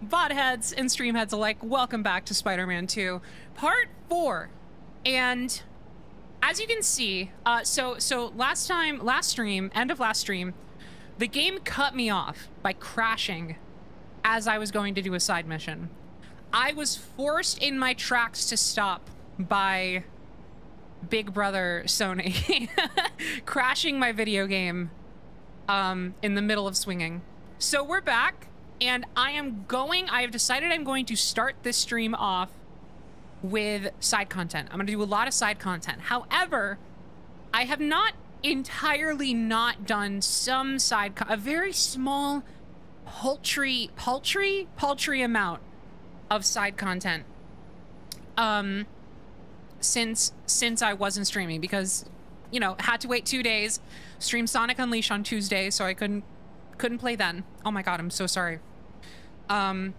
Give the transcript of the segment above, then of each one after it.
bot heads and stream heads alike, welcome back to Spider-Man 2, Part 4. And as you can see, uh, so so last time, last stream, end of last stream, the game cut me off by crashing as I was going to do a side mission. I was forced in my tracks to stop by Big Brother Sony crashing my video game um, in the middle of swinging. So we're back, and I am going, I have decided I'm going to start this stream off with side content. I'm going to do a lot of side content. However, I have not entirely not done some side, a very small, paltry, paltry, paltry amount of side content. Um, since since I wasn't streaming because, you know, had to wait two days, stream Sonic Unleashed on Tuesday, so I couldn't couldn't play then. Oh my god, I'm so sorry. Um,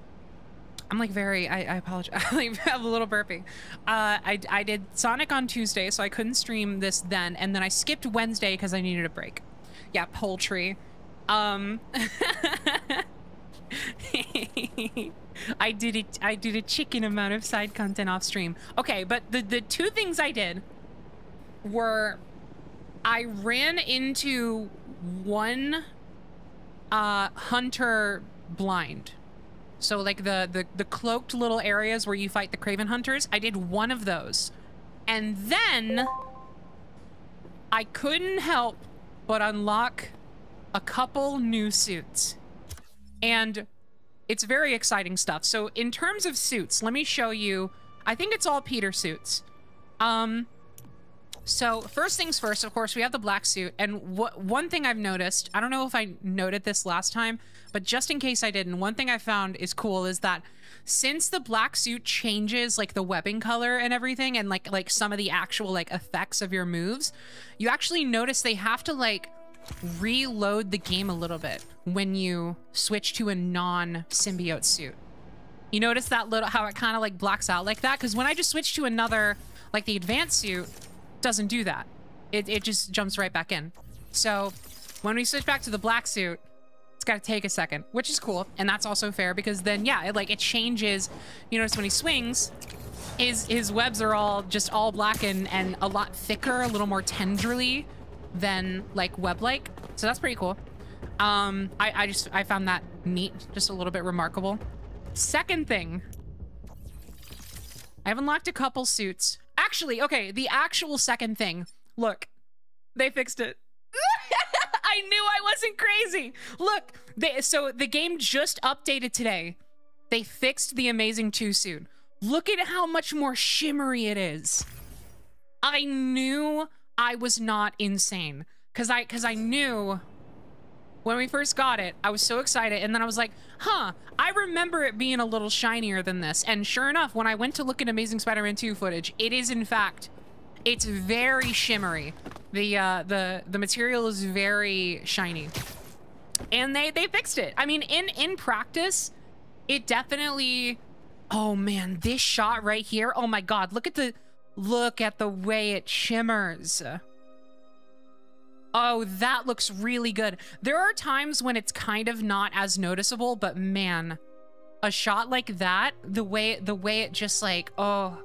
I'm like very, I, I apologize. I have a little burping. Uh, I, I did Sonic on Tuesday, so I couldn't stream this then. And then I skipped Wednesday because I needed a break. Yeah, poultry. Um, I did it. I did a chicken amount of side content off stream. Okay, but the, the two things I did were I ran into one uh, hunter blind so like the, the, the cloaked little areas where you fight the Kraven Hunters, I did one of those. And then I couldn't help but unlock a couple new suits. And it's very exciting stuff. So in terms of suits, let me show you, I think it's all Peter suits. Um, so first things first, of course, we have the black suit. And one thing I've noticed, I don't know if I noted this last time, but just in case I didn't, one thing I found is cool is that since the black suit changes like the webbing color and everything and like like some of the actual like effects of your moves, you actually notice they have to like reload the game a little bit when you switch to a non-symbiote suit. You notice that little how it kind of like blacks out like that because when I just switch to another like the advanced suit doesn't do that. It, it just jumps right back in. So when we switch back to the black suit, it's got to take a second, which is cool. And that's also fair because then, yeah, it, like it changes. You notice when he swings, his his webs are all just all black and, and a lot thicker, a little more tenderly than like web-like. So that's pretty cool. Um, I, I just, I found that neat, just a little bit remarkable. Second thing, I've unlocked a couple suits. Actually, okay, the actual second thing. Look, they fixed it. I knew I wasn't crazy. Look, they, so the game just updated today. They fixed the Amazing 2 suit. Look at how much more shimmery it is. I knew I was not insane because I because I knew when we first got it, I was so excited. And then I was like, huh, I remember it being a little shinier than this. And sure enough, when I went to look at Amazing Spider-Man 2 footage, it is in fact, it's very shimmery. The, uh, the, the material is very shiny. And they, they fixed it. I mean, in, in practice, it definitely, oh man, this shot right here. Oh my God, look at the, look at the way it shimmers. Oh, that looks really good. There are times when it's kind of not as noticeable, but man, a shot like that, the way the way it just like, oh,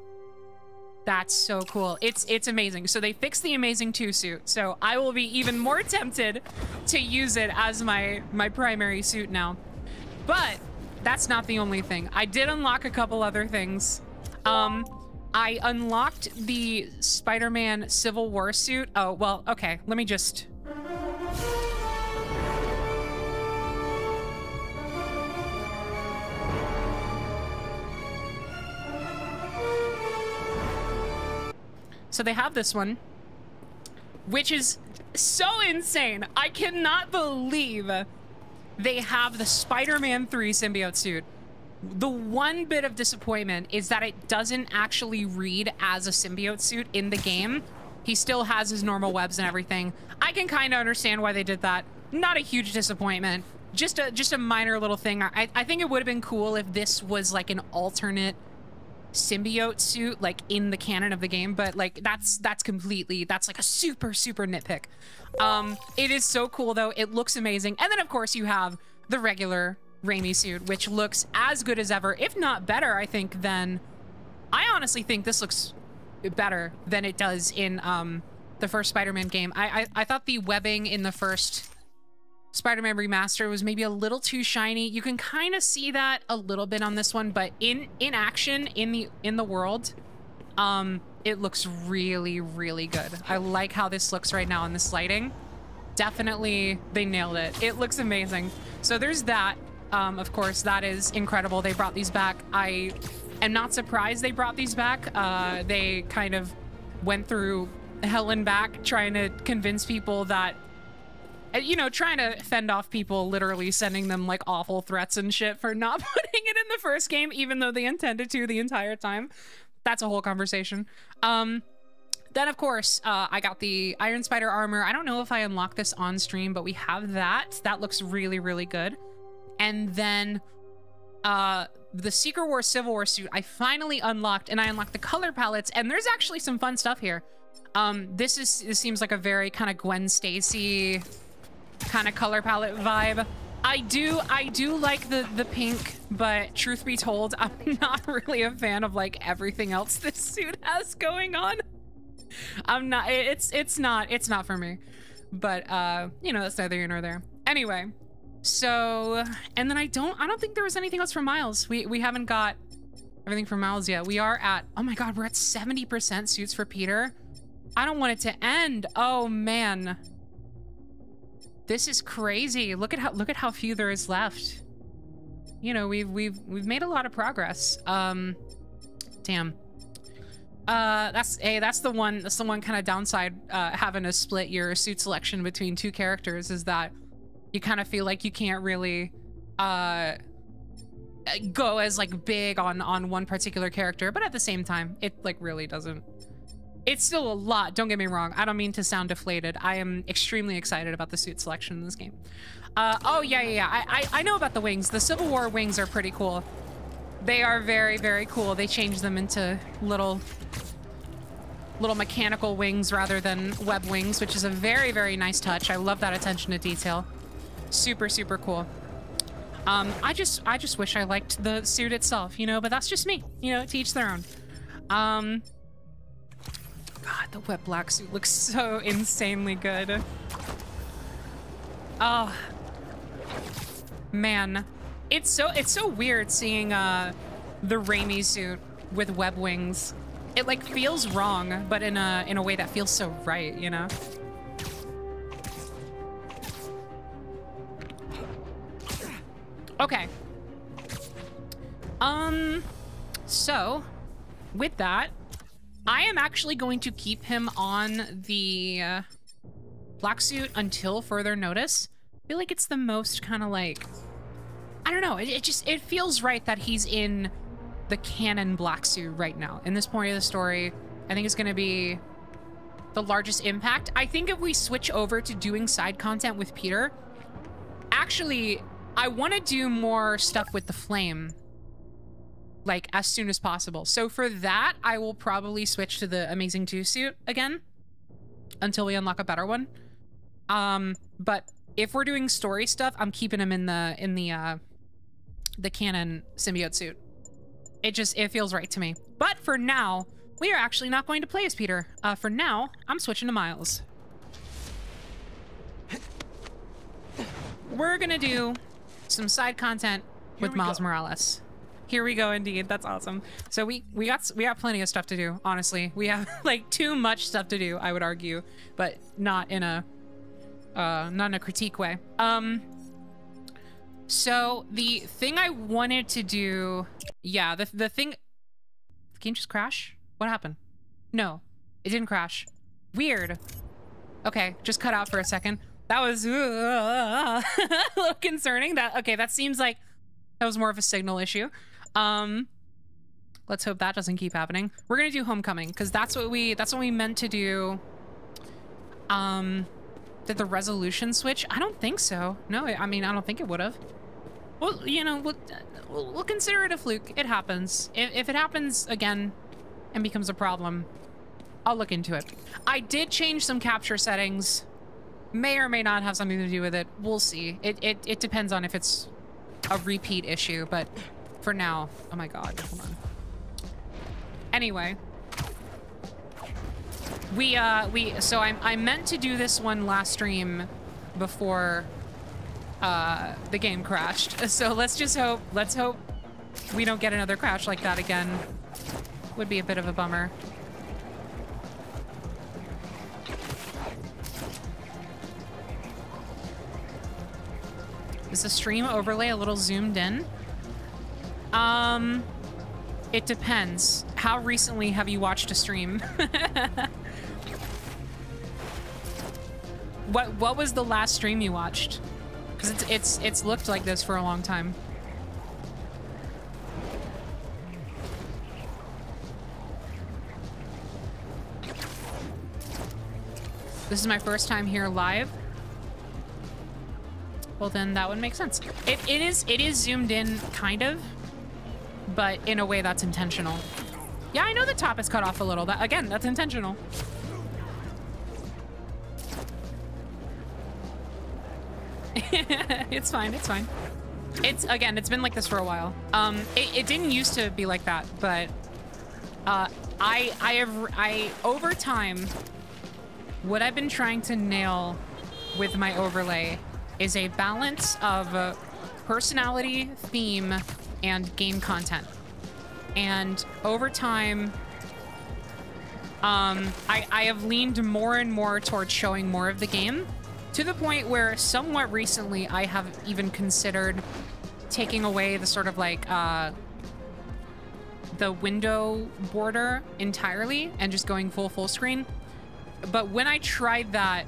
that's so cool. It's it's amazing. So they fixed the amazing 2 suit. So I will be even more tempted to use it as my my primary suit now. But that's not the only thing. I did unlock a couple other things. Um I unlocked the Spider-Man Civil War suit. Oh, well, okay. Let me just... So they have this one, which is so insane. I cannot believe they have the Spider-Man 3 symbiote suit. The one bit of disappointment is that it doesn't actually read as a symbiote suit in the game. He still has his normal webs and everything. I can kind of understand why they did that. Not a huge disappointment. Just a just a minor little thing. I, I think it would have been cool if this was like an alternate symbiote suit like in the canon of the game but like that's that's completely that's like a super super nitpick um it is so cool though it looks amazing and then of course you have the regular Raimi suit, which looks as good as ever, if not better, I think, than... I honestly think this looks better than it does in um, the first Spider-Man game. I, I, I thought the webbing in the first Spider-Man Remaster was maybe a little too shiny. You can kind of see that a little bit on this one, but in in action in the in the world, um, it looks really really good. I like how this looks right now in this lighting. Definitely, they nailed it. It looks amazing. So there's that. Um, of course, that is incredible. They brought these back. I am not surprised they brought these back. Uh, they kind of went through hell and back trying to convince people that you know, trying to fend off people, literally sending them like awful threats and shit for not putting it in the first game, even though they intended to the entire time. That's a whole conversation. Um, then, of course, uh, I got the Iron Spider armor. I don't know if I unlocked this on stream, but we have that. That looks really, really good. And then uh, the Secret War Civil War suit, I finally unlocked, and I unlocked the color palettes, and there's actually some fun stuff here. Um, this is this seems like a very kind of Gwen Stacy kind of color palette vibe. I do, I do like the, the pink, but truth be told, I'm not really a fan of like everything else this suit has going on. I'm not, it's, it's not, it's not for me. But, uh, you know, that's neither here nor there. Anyway, so, and then I don't, I don't think there was anything else for Miles. We, we haven't got everything for Miles yet. We are at, oh my God, we're at 70% suits for Peter. I don't want it to end. Oh man. This is crazy. Look at how look at how few there is left. You know, we've we've we've made a lot of progress. Um damn. Uh that's hey, that's the one that's the one kind of downside uh having to split your suit selection between two characters is that you kind of feel like you can't really uh go as like big on on one particular character, but at the same time, it like really doesn't it's still a lot, don't get me wrong. I don't mean to sound deflated. I am extremely excited about the suit selection in this game. Uh, oh, yeah, yeah, yeah. I, I, I know about the wings. The Civil War wings are pretty cool. They are very, very cool. They change them into little little mechanical wings rather than web wings, which is a very, very nice touch. I love that attention to detail. Super, super cool. Um, I just, I just wish I liked the suit itself, you know, but that's just me, you know, to each their own. Um, God, the wet black suit looks so insanely good. Oh. Man. It's so it's so weird seeing uh the Raimi suit with web wings. It like feels wrong, but in a in a way that feels so right, you know? Okay. Um so with that, I am actually going to keep him on the uh, black suit until further notice. I feel like it's the most kind of like, I don't know. It, it, just, it feels right that he's in the canon black suit right now. In this point of the story, I think it's going to be the largest impact. I think if we switch over to doing side content with Peter, actually, I want to do more stuff with the flame like as soon as possible. So for that, I will probably switch to the Amazing 2 suit again until we unlock a better one. Um, but if we're doing story stuff, I'm keeping him in the in the uh the canon symbiote suit. It just it feels right to me. But for now, we are actually not going to play as Peter. Uh, for now, I'm switching to Miles. We're gonna do some side content with Miles go. Morales. Here we go, indeed. That's awesome. So we we got we got plenty of stuff to do. Honestly, we have like too much stuff to do. I would argue, but not in a uh, not in a critique way. Um. So the thing I wanted to do, yeah, the the thing. The game just crash? What happened? No, it didn't crash. Weird. Okay, just cut out for a second. That was uh, a little concerning. That okay? That seems like that was more of a signal issue. Um, let's hope that doesn't keep happening. We're gonna do homecoming because that's what we that's what we meant to do. Um, did the resolution switch? I don't think so. No, I mean I don't think it would have. Well, you know, we'll, we'll, consider it a fluke. It happens. If, if it happens again and becomes a problem, I'll look into it. I did change some capture settings. May or may not have something to do with it. We'll see. It it it depends on if it's a repeat issue, but for now, oh my god, hold on. Anyway, we uh we so I I meant to do this one last stream before uh the game crashed. So let's just hope let's hope we don't get another crash like that again. Would be a bit of a bummer. Is the stream overlay a little zoomed in? Um, it depends. How recently have you watched a stream? what what was the last stream you watched? Because it's it's it's looked like this for a long time. This is my first time here live. Well, then that would make sense. It, it is it is zoomed in, kind of, but in a way that's intentional. Yeah, I know the top is cut off a little. That Again, that's intentional. it's fine, it's fine. It's, again, it's been like this for a while. Um, it, it didn't used to be like that, but uh, I, I have, I, over time, what I've been trying to nail with my overlay is a balance of uh, personality, theme, and game content. And over time, um, I, I have leaned more and more towards showing more of the game to the point where somewhat recently I have even considered taking away the sort of like uh, the window border entirely and just going full full screen. But when I tried that,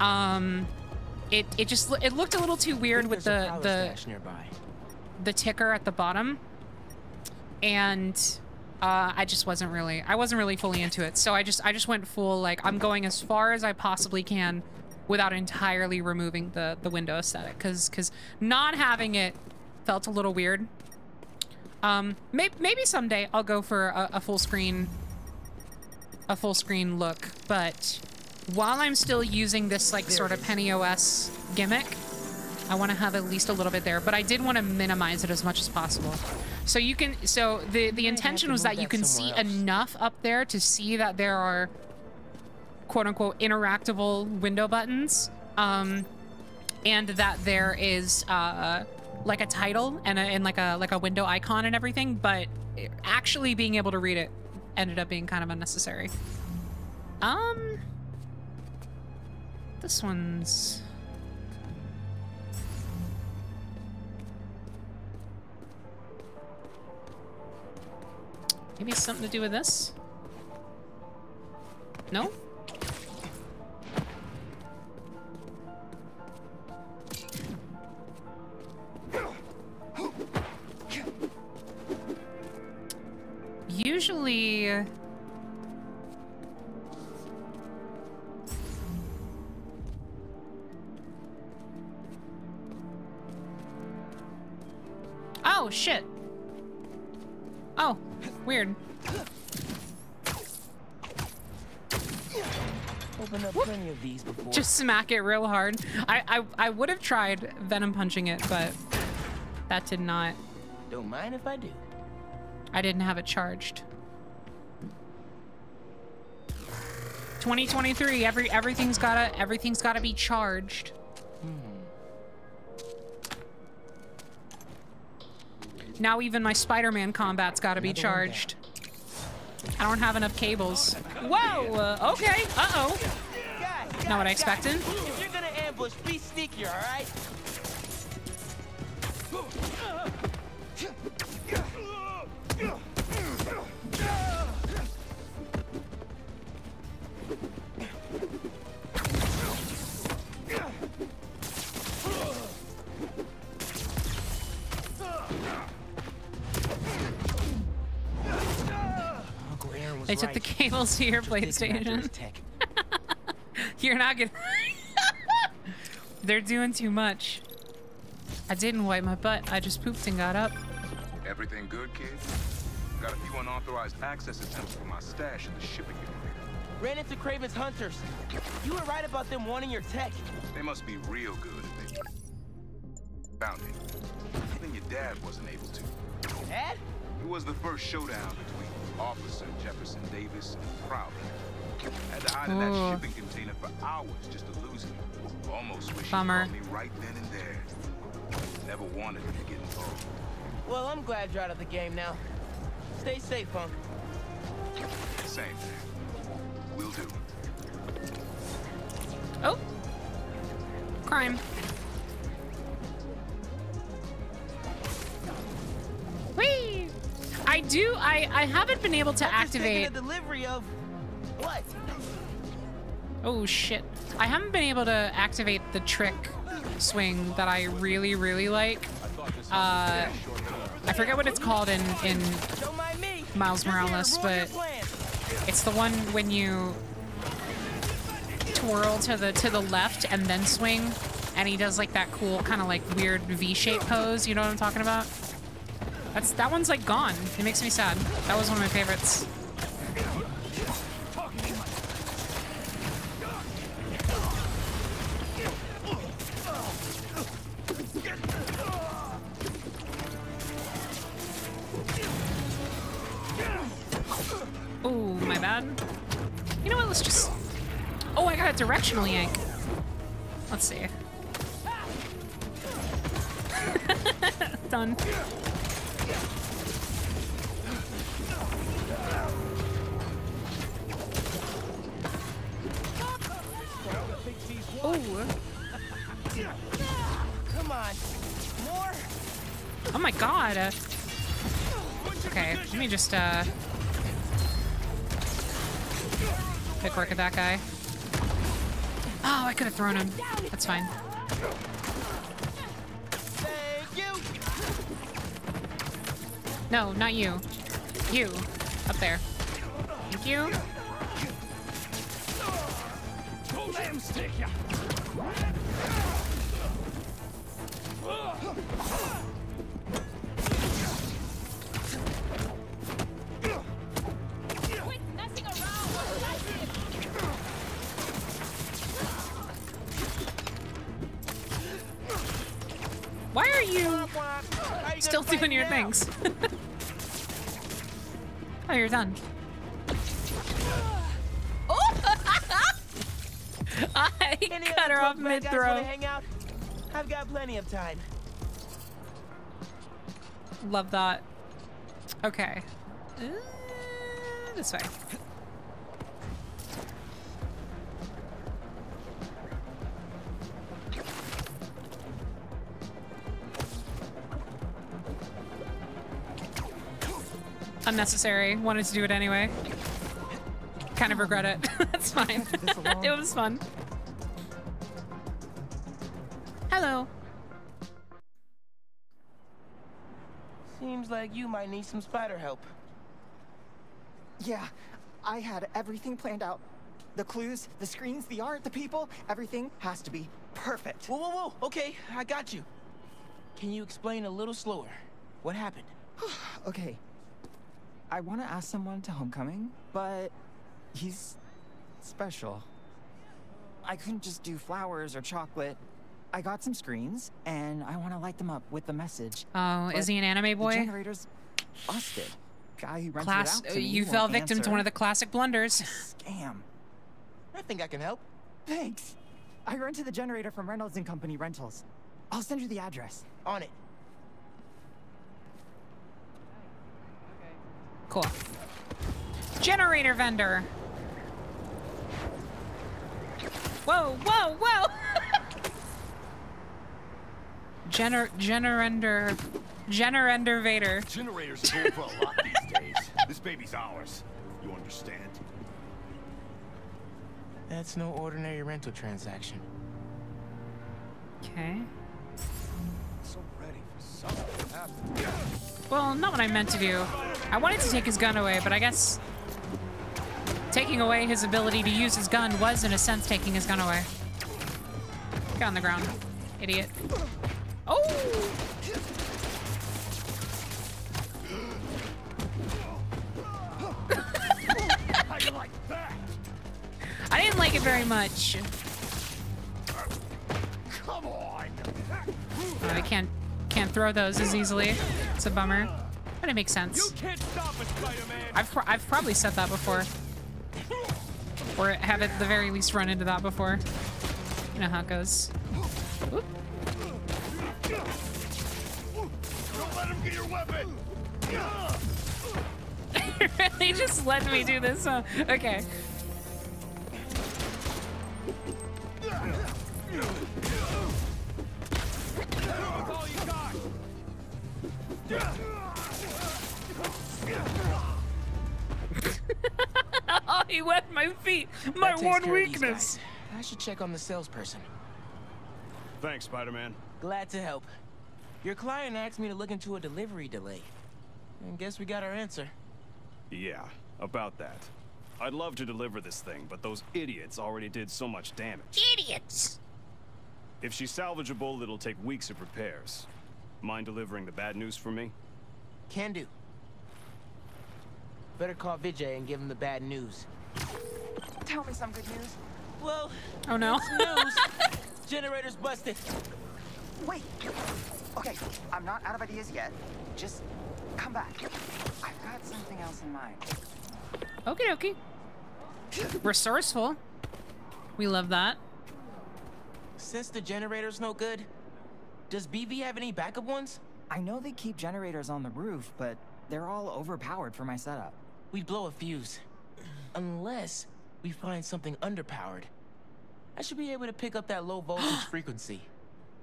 um, it it just it looked a little too weird with the the the ticker at the bottom, and uh, I just wasn't really I wasn't really fully into it. So I just I just went full like I'm going as far as I possibly can without entirely removing the the window aesthetic because because not having it felt a little weird. Um, may maybe someday I'll go for a, a full screen a full screen look, but while I'm still using this like there sort of Penny OS gimmick, I want to have at least a little bit there, but I did want to minimize it as much as possible. So you can, so the, the intention was that you can see else. enough up there to see that there are quote unquote interactable window buttons. Um, and that there is, uh, like a title and, a, and like a, like a window icon and everything, but actually being able to read it ended up being kind of unnecessary. Um, this one's... Maybe something to do with this? No? Usually... Oh, shit. Oh, weird. Open up plenty of these before. Just smack it real hard. I, I, I would have tried venom punching it, but that did not. Don't mind if I do. I didn't have it charged. 2023, every everything's gotta everything's gotta be charged. Now even my Spider-Man combat's got to be charged. I don't have enough cables. Whoa! Uh, okay. Uh-oh. Not what I expected. If you're gonna ambush, be sneaky, all right? They took right. the cables to your PlayStation. You're not gonna. They're doing too much. I didn't wipe my butt. I just pooped and got up. Everything good, kid? Got a few unauthorized access attempts for my stash in the shipping area. Ran into Kraven's hunters. You were right about them wanting your tech. They must be real good if they Found it. Even your dad wasn't able to. Dad? It was the first showdown between Officer Jefferson Davis and Crowley. Had to hide in that shipping container for hours just to lose him. Almost wish Bummer. he caught me right then and there. Never wanted him to get involved. Well, I'm glad you're out of the game now. Stay safe, Hunk. Same thing. Will do. Oh. Crime. Whee! I do, I, I haven't been able to activate. delivery of what? Oh shit. I haven't been able to activate the trick swing that I really, really like. Uh, I forget what it's called in, in Don't mind me. Miles Morales, but- It's the one when you twirl to the to the left and then swing, and he does like that cool kind of like weird V-shape pose. You know what I'm talking about? That's that one's like gone. It makes me sad. That was one of my favorites. Oh, my bad. You know what? Let's just. Oh, I got a directional yank. Let's see. Done. Oh, Come on. More? oh my god. Okay, let me just uh. Quick work at that guy. Oh, I could have thrown him. That's fine. No, not you. You. Up there. Thank you. Why are you still doing your things? oh, you're done. I Any cut her off mid throw. hang out? I've got plenty of time. Love that. Okay. Uh, this way. Unnecessary. Wanted to do it anyway. Kind of regret it. That's fine. it was fun. Hello. Seems like you might need some spider help. Yeah, I had everything planned out. The clues, the screens, the art, the people, everything has to be perfect. Whoa, whoa, whoa. Okay, I got you. Can you explain a little slower? What happened? Okay. I want to ask someone to homecoming, but he's special. I couldn't just do flowers or chocolate. I got some screens, and I want to light them up with the message. Oh, is he an anime The boy? generator's busted. Guy who rented Class. it out to me you fell victim to one of the classic blunders. Scam. I think I can help. Thanks. I rented the generator from Reynolds and Company Rentals. I'll send you the address. On it. Cool. Generator vendor. Whoa, whoa, whoa! Gener generender generender Vader. Generators are going for a lot these days. This baby's ours. You understand? That's no ordinary rental transaction. Okay. So ready for something to happen. Well, not what I meant to do. I wanted to take his gun away, but I guess taking away his ability to use his gun was, in a sense, taking his gun away. Get on the ground, idiot. Oh! How you like that? I didn't like it very much. Come on! Oh, he can't can't throw those as easily. It's a bummer. But it makes sense. can't stop us, I've, pro I've probably said that before. Or have at the very least run into that before. You know how it goes. Oop. Don't let him get your weapon! really just let me do this, huh? Okay. Oh, he wet my feet. My one care of these weakness. I should check on the salesperson. Thanks, Spider-Man. Glad to help. Your client asked me to look into a delivery delay. And guess we got our answer. Yeah, about that. I'd love to deliver this thing, but those idiots already did so much damage. Idiots. If she's salvageable, it'll take weeks of repairs. Mind delivering the bad news for me? Can do. Better call Vijay and give him the bad news. Tell me some good news. Well, Oh no. news. Generator's busted. Wait. Okay, I'm not out of ideas yet. Just come back. I've got something else in mind. Okie dokie. Resourceful. We love that. Since the generator's no good, does BB have any backup ones? I know they keep generators on the roof, but they're all overpowered for my setup. We'd blow a fuse. Unless we find something underpowered. I should be able to pick up that low voltage frequency.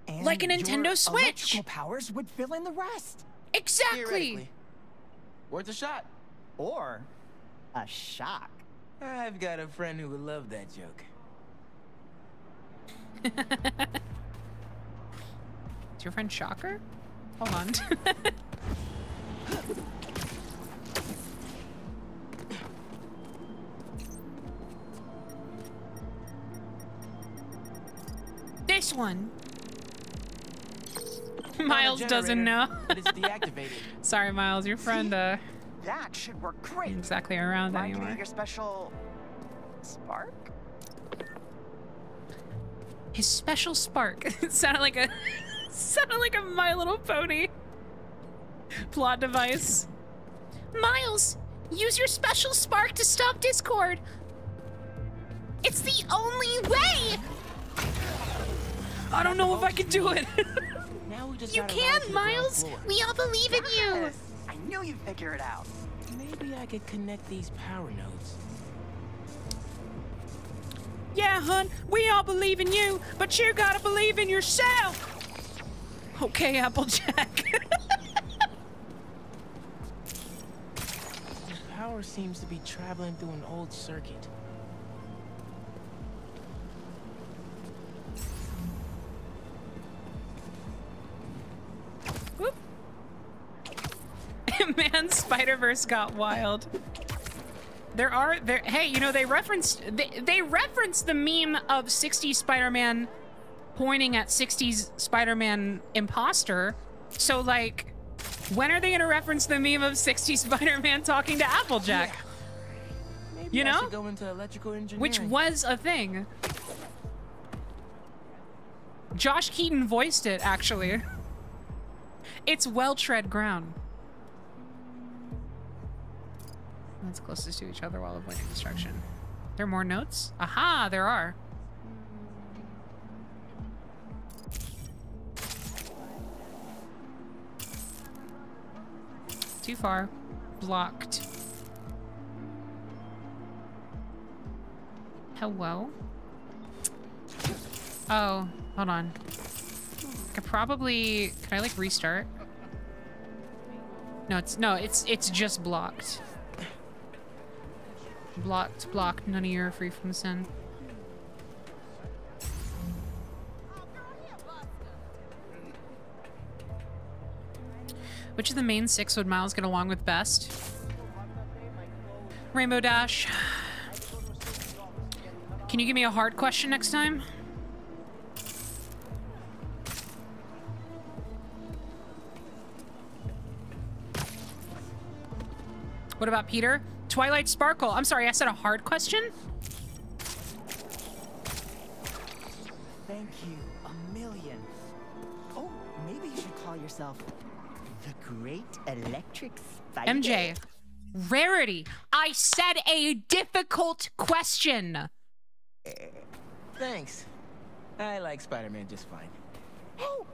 And Like a Nintendo Switch. electrical powers would fill in the rest. Exactly. Worth a shot. Or a shock. I've got a friend who would love that joke. Is your friend Shocker? Hold on. this one. Miles doesn't know. generator, but it's deactivated. Sorry, Miles. Your friend uh, That should work great. exactly around Mind giving anymore. your special spark? His special spark. it sounded like a sounded like a My Little Pony plot device. Miles, use your special spark to stop Discord. It's the only way. I don't know if I can do it. Now we just you gotta ride to can, Miles. We all believe in you. I knew you'd figure it out. Maybe I could connect these power nodes. Yeah, hun, we all believe in you, but you gotta believe in yourself. Okay, Applejack. The power seems to be traveling through an old circuit. Whoop. Man, Spider Verse got wild. There are there. Hey, you know they referenced they they referenced the meme of 60 Spider-Man pointing at 60s Spider-Man imposter. So like, when are they gonna reference the meme of 60s Spider-Man talking to Applejack? Maybe You know? go into electrical engineering. Which was a thing. Josh Keaton voiced it, actually. It's well tread ground. That's closest to each other while avoiding destruction. There are more notes? Aha, there are. Too far. Blocked. Hello? Oh, hold on. I could probably, can I like restart? No, it's, no, it's, it's just blocked. Blocked, blocked, none of you are free from sin. Which of the main six would Miles get along with best? Rainbow Dash. Can you give me a hard question next time? What about Peter? Twilight Sparkle. I'm sorry, I said a hard question? Thank you a million. Oh, maybe you should call yourself. The great electric spider. MJ, rarity. I said a difficult question. Thanks. I like Spider-Man just fine. Oh!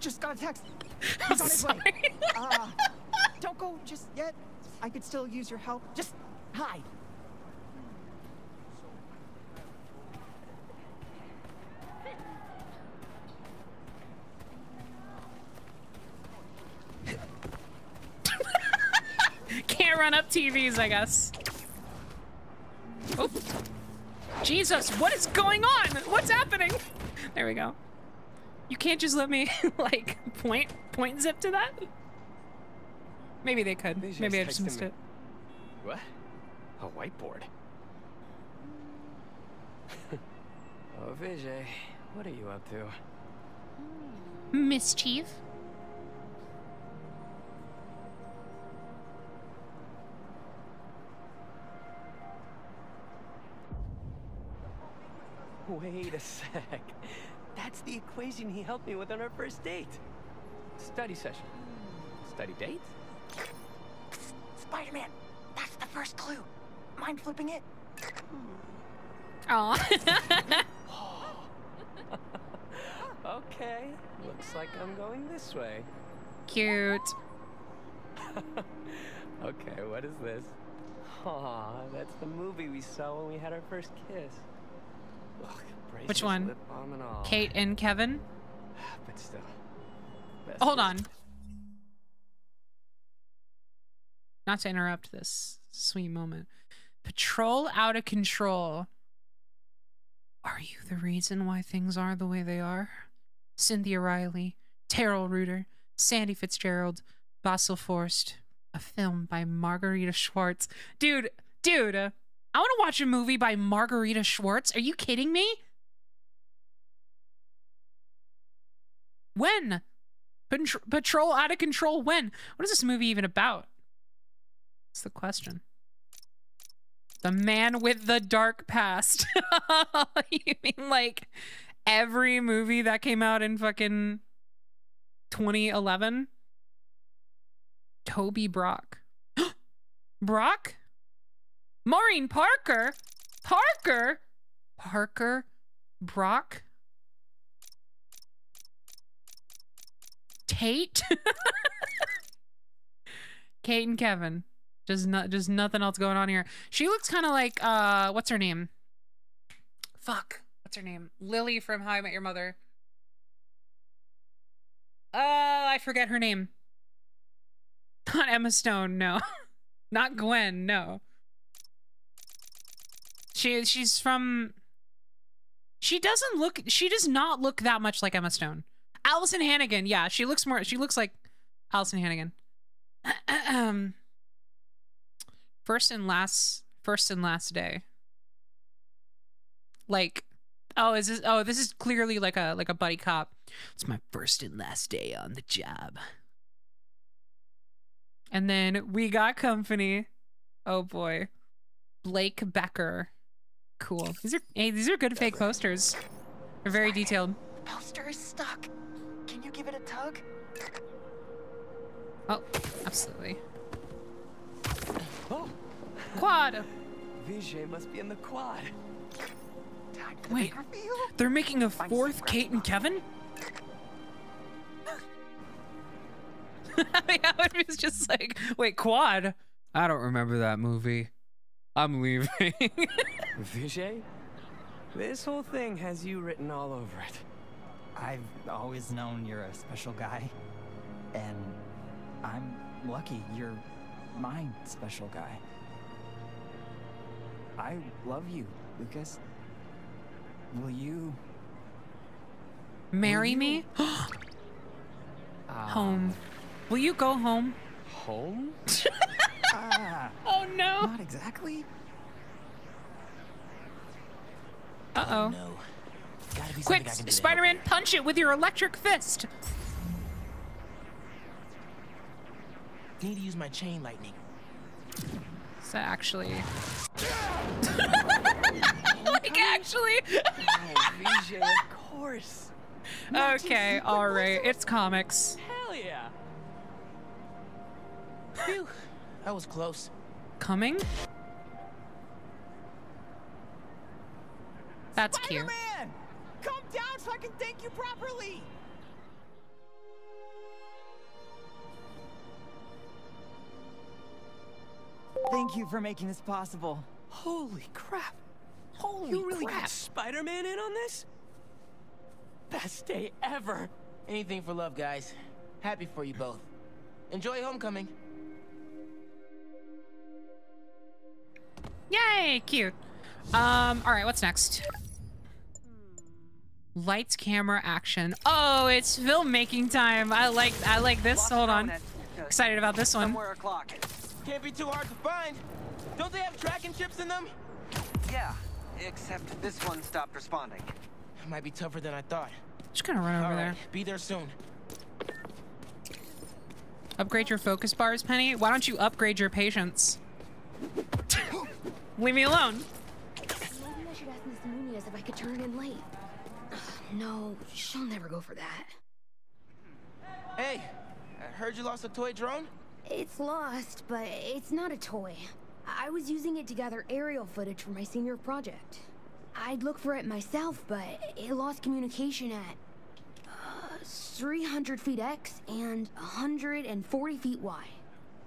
Just got a text. He's on his way. Sorry. Uh, don't go just yet. I could still use your help. Just hide. Can't run up TVs, I guess. Oh. Jesus, what is going on? What's happening? There we go. You can't just let me, like, point, point zip to that? Maybe they could. They Maybe I just just missed it. What? A whiteboard? oh, Vijay, what are you up to? Mischief. Wait a sec. That's the equation he helped me with on our first date. Study session. Study date? Spider-Man, that's the first clue. Mind flipping it? Aw. Okay, looks like I'm going this way. Cute. Okay, what is this? Aw, that's the movie we saw when we had our first kiss. Which one? Kate and Kevin. But still. Hold on. Not to interrupt this sweet moment. Patrol out of control. Are you the reason why things are the way they are? Cynthia Riley, Terrell Reuter, Sandy Fitzgerald, Basil Forst. A film by Margarita Schwartz. Dude, dude, I want to watch a movie by Margarita Schwartz. Are you kidding me? When? Patr- Patrol out of control when? What is this movie even about? That's the question. The man with the dark past. you mean like every movie that came out in fucking 2011? Toby Brock. Brock? Maureen Parker? Parker? Parker? Brock? Tate? Kate and Kevin. Just not just nothing else going on here. She looks kind of like uh what's her name? Fuck. What's her name? Lily from How I Met Your Mother. Uh I forget her name. Not Emma Stone, no. Not Gwen, no. She she's from She doesn't look she does not look that much like Emma Stone. Alyson Hannigan, yeah, she looks more she looks like Alyson Hannigan. um first and last first and last day. Like oh, is this oh, this is clearly like a like a buddy cop. It's my first and last day on the job. And then we got company. Oh boy. Blake Becker. Cool. These are hey, these are good fake posters. They're very detailed. The poster is stuck. Can you give it a tug? Oh, absolutely. Oh, Quad. Vijay must be in the quad. Time for the Wait. They're making a fourth Kate and. Kevin? yeah, it was just like, wait, quad? I don't remember that movie. I'm leaving. Vijay? This whole thing has you written all over it. I've always known you're a special guy. And I'm lucky you're my special guy. I love you, Lucas. Will you Marry you- me? Home. Um, Will you go home? Home? Ah, Oh no. not exactly. Uh oh. No. Gotta be Quick, something I can do to help Spider-Man, punch it with your electric fist. Need to use my chain lightning. That actually? like actually? Oh, Vijay, of course. okay, all right. It's comics. Hell yeah. Phew, that was close. Coming? That's cute. Spider-Man! Come down so I can thank you properly! Thank you for making this possible. Holy crap! Holy You really crap. got Spider-Man in on this? Best day ever! Anything for love, guys. Happy for you both. Enjoy homecoming. Yay, cute. Um, all right, what's next? Lights, camera, action. Oh, it's filmmaking time. I like I like this. Lost Hold on. phone at, Excited about this one. Somewhere o'clock. Can't be too hard to find. Don't they have tracking chips in them? Yeah, except this one stopped responding. Might be tougher than I thought. Just gonna run over All there. be there soon. Upgrade your focus bars, Penny. Why don't you upgrade your patience? Leave me alone. Maybe I should ask Miss Nunez if I could turn in late. No, she'll never go for that. Hey, I heard you lost a toy drone? It's lost, but it's not a toy. I was using it to gather aerial footage for my senior project. I'd look for it myself, but it lost communication at uh, 300 feet X and 140 feet Y.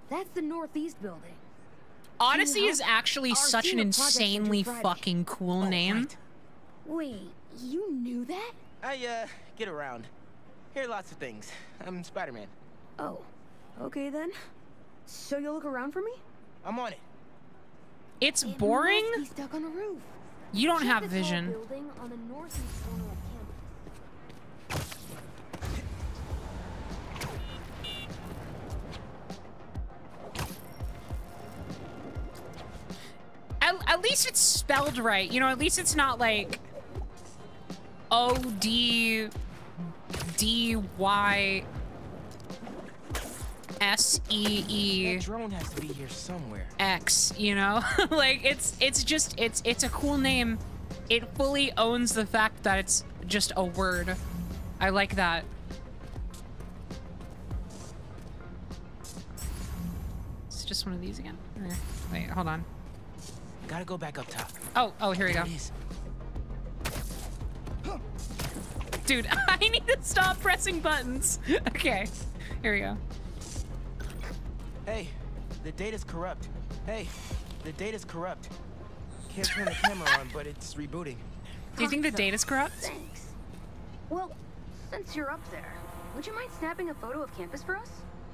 That's the northeast building. Odyssey is actually Our such an senior project's due insanely fucking cool Oh, name. right. Wait, you knew that? I, uh, get around. Hear lots of things. I'm Spider-Man. Oh, okay then. So you'll look around for me? I'm on it. It's It boring. must be stuck on a roof. You don't Check have vision. At, at least it's spelled right. You know, at least it's not like O D D Y S E E That drone has to be here somewhere. X, you know? like it's it's just it's it's a cool name. It fully owns the fact that it's just a word. I like that. It's just one of these again. Wait, hold on. Gotta go back up top. Oh, oh, here we go. There. Dude, I need to stop pressing buttons. okay, here we go. Hey, the data's corrupt. Hey, the data's corrupt. Can't turn the camera on, but it's rebooting. Do you think the data's corrupt? Thanks. Well, since you're up there, would you mind snapping a photo of campus for us?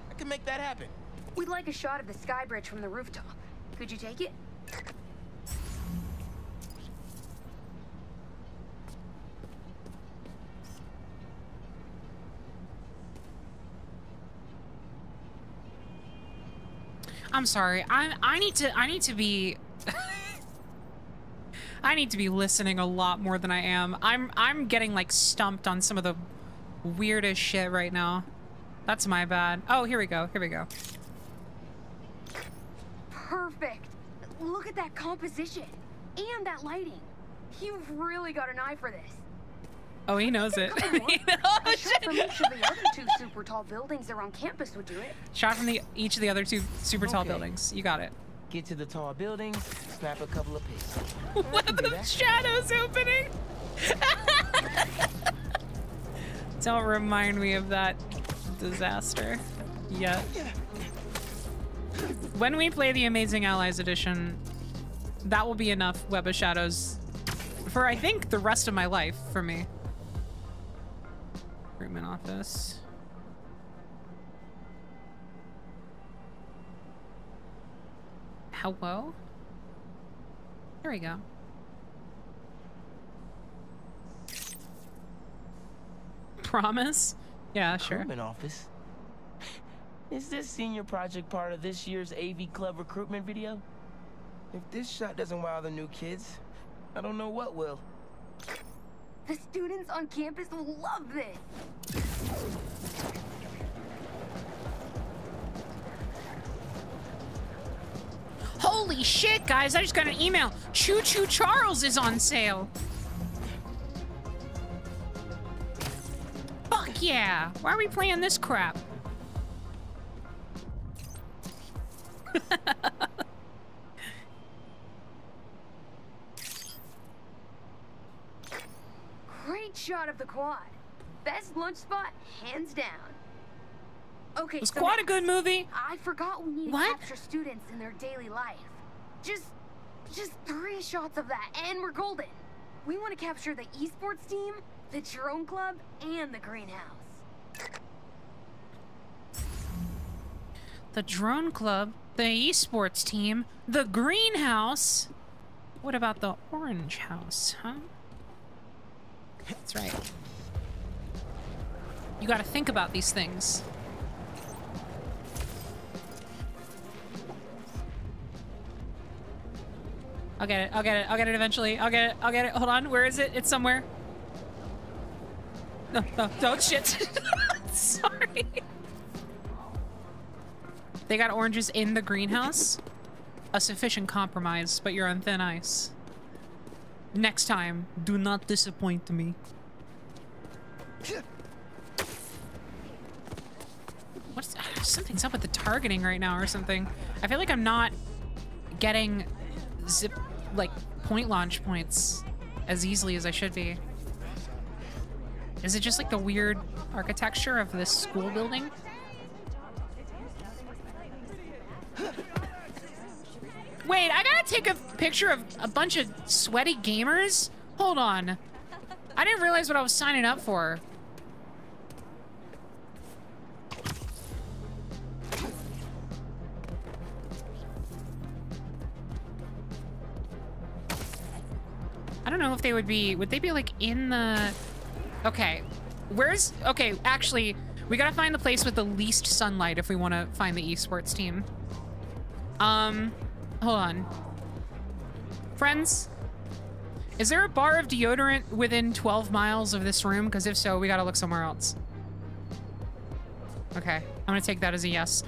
I can make that happen. We'd like a shot of the sky bridge from the rooftop. Could you take it? I'm sorry. I I need to I need to be I need to be listening a lot more than I am. I'm I'm getting like stumped on some of the weirdest shit right now. That's my bad. Oh, here we go. Here we go. Perfect. Look at that composition and that lighting. You've really got an eye for this. Oh, he knows it. He knows shot from it. each of the other two super tall buildings around campus would do it. Shot from the each of the other two super tall Okay. buildings. You got it. Get to the tall buildings, snap a couple of pics. Web of shadows opening. Don't remind me of that disaster yet. When we play the Amazing Allies edition, that will be enough Web of Shadows for I think the rest of my life for me. Recruitment office. Hello? There we go. Promise? Yeah, sure. Recruitment office. Is this senior project part of this year's AV Club recruitment video? If this shot doesn't wow the new kids, I don't know what will. The students on campus will love this. Holy shit, guys, I just got an email. Choo Choo Charles is on sale. Fuck yeah. Why are we playing this crap? Great shot of the quad. Best lunch spot, hands down. Okay, it's so Quad a good movie? I forgot we need What? to capture students in their daily life. Just, just three shots of that, and we're golden. We want to capture the esports team, the drone club, and the greenhouse. The drone club, the esports team, the greenhouse. What about the orange house, huh? That's right. You gotta think about these things. I'll get it. I'll get it. I'll get it eventually. I'll get it. I'll get it. Hold on. Where is it? It's somewhere. No, no, no, shit. Sorry. They got oranges in the greenhouse? A sufficient compromise, but you're on thin ice. Next time, do not disappoint me. What's uh, something's up with the targeting right now or something? I feel like I'm not getting zip like point launch points as easily as I should be. Is it just like the weird architecture of this school building? Wait, I gotta take a picture of a bunch of sweaty gamers? Hold on. I didn't realize what I was signing up for. I don't know if they would be, would they be like in the, okay. Where's, okay, actually, we gotta find the place with the least sunlight if we want to find the esports team. Um, hold on. Friends, is there a bar of deodorant within 12 miles of this room? Because if so, we gotta look somewhere else. Okay, I'm gonna take that as a yes.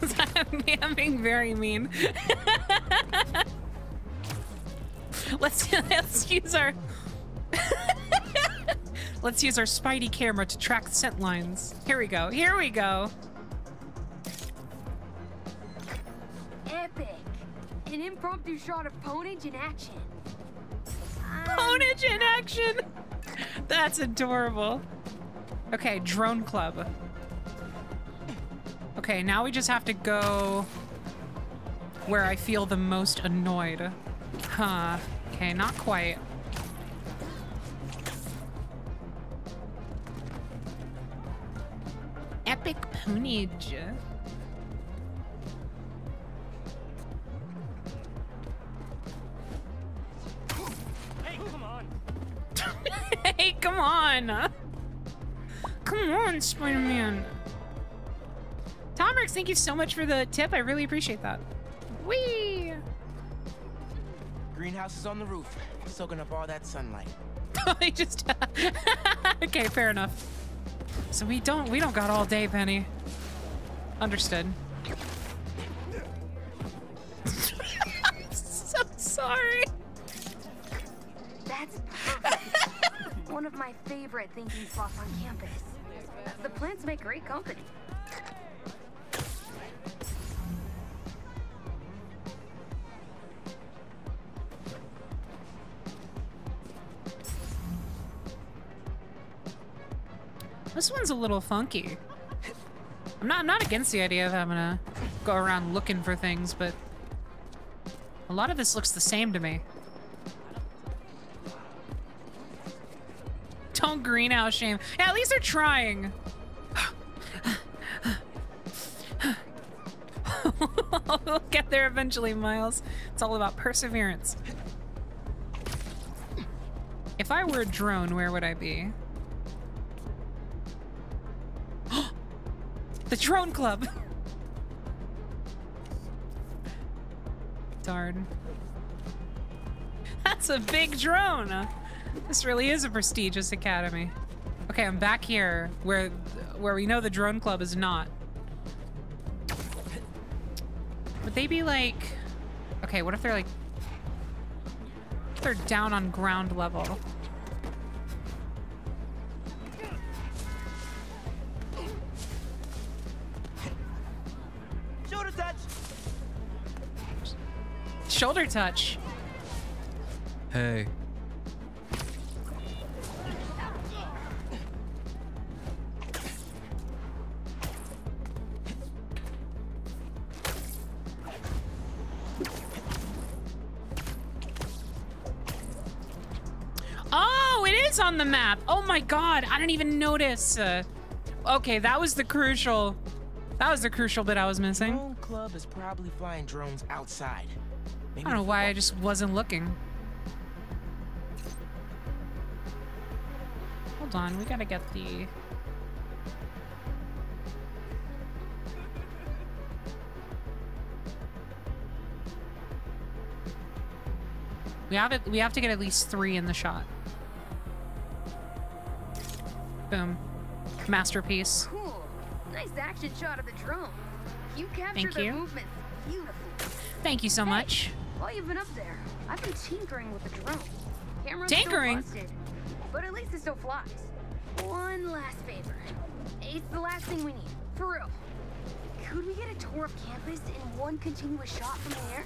I'm being very mean. let's let's use our let's use our Spidey camera to track scent lines. Here we go. Here we go. Epic. An impromptu shot of Pwnage in action. Pwnage in action. That's adorable. Okay, drone club. Okay, now we just have to go where I feel the most annoyed. Huh. Okay, not quite. Epic pwnage. Hey, come on. hey, come on. Come on, Spider-Man. Tomrix, thank you so much for the tip. I really appreciate that. Whee! Greenhouse is on the roof, soaking up all that sunlight. I just Okay, fair enough. So we don't we don't got all day, Penny. Understood. I'm so sorry. That's perfect. One of my favorite thinking spots on campus. The plants make great company. This one's a little funky. I'm not I'm not against the idea of having to go around looking for things, but a lot of this looks the same to me. Don't greenhouse shame. Yeah, at least they're trying. we'll get there eventually, Miles. It's all about perseverance. If I were a drone, where would I be? The drone club! Darn. That's a big drone! This really is a prestigious academy. Okay, I'm back here where where we know the drone club is not. Would they be like Okay, what if they're like... if they're down on ground level? Shoulder touch. Shoulder touch. Hey. Oh, it is on the map. Oh my god, I didn't even notice. Uh, okay, that was the crucial. That was the crucial bit I was missing. Drone Club is probably flying drones outside. Maybe I don't know why I just wasn't looking. Hold on, we gotta get the... We have it. We have to get at least three in the shot. Boom. Masterpiece. Cool. Nice action shot of the drone. You captured Thank their you. movements beautifully. Thank you so Hey, much. While you've been up there, I've been tinkering with the drone. Camera's Tinkering? still busted, but at least it still flies. One last favor. It's the last thing we need, for real. Could we get a tour of campus in one continuous shot from the air?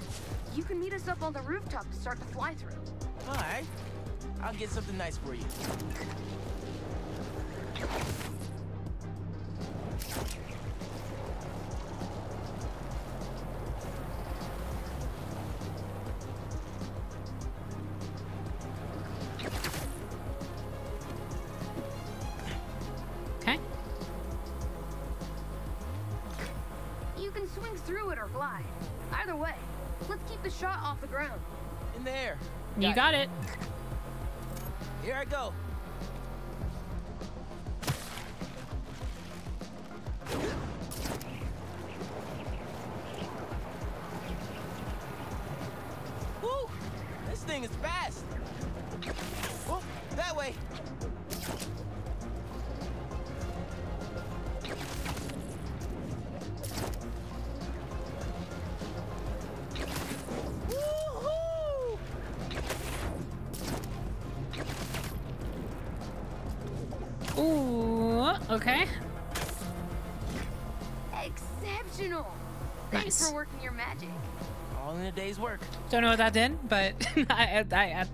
You can meet us up on the rooftop to start the fly through. All right. I'll get something nice for you. Shot off the ground. In the air. You got it. Here I go. Don't know what that did, but I, I, I,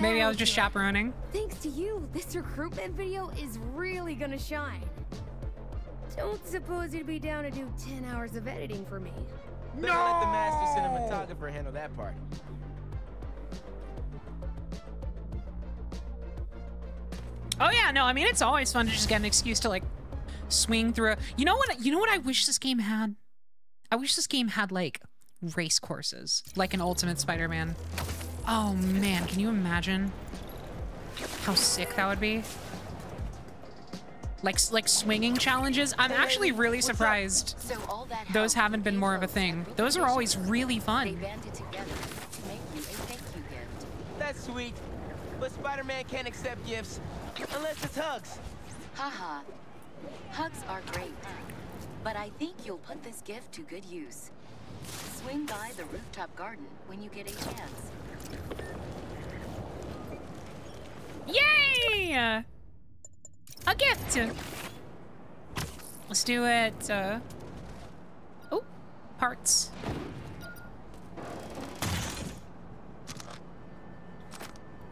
maybe I was just That'll do it. chaperoning. Thanks to you, this recruitment video is really gonna shine. Don't suppose you'd be down to do 10 hours of editing for me. Better let the master cinematographer handle that part. Oh yeah, no, I mean it's always fun to just get an excuse to like swing through. A, you know what? You know what I wish this game had? I wish this game had like race courses, like an Ultimate Spider-Man. Oh man, can you imagine how sick that would be? Like like swinging challenges. I'm actually really surprised So all that those haven't been more of a thing. Those are always reputation, really They fun. banded together to make you a thank you gift. That's sweet. But Spider-Man can't accept gifts unless it's hugs. Haha. Hugs are great. But I think you'll put this gift to good use. Swing by the rooftop garden when you get a chance. Yay! A gift. Let's do it. Uh... Oh, parts.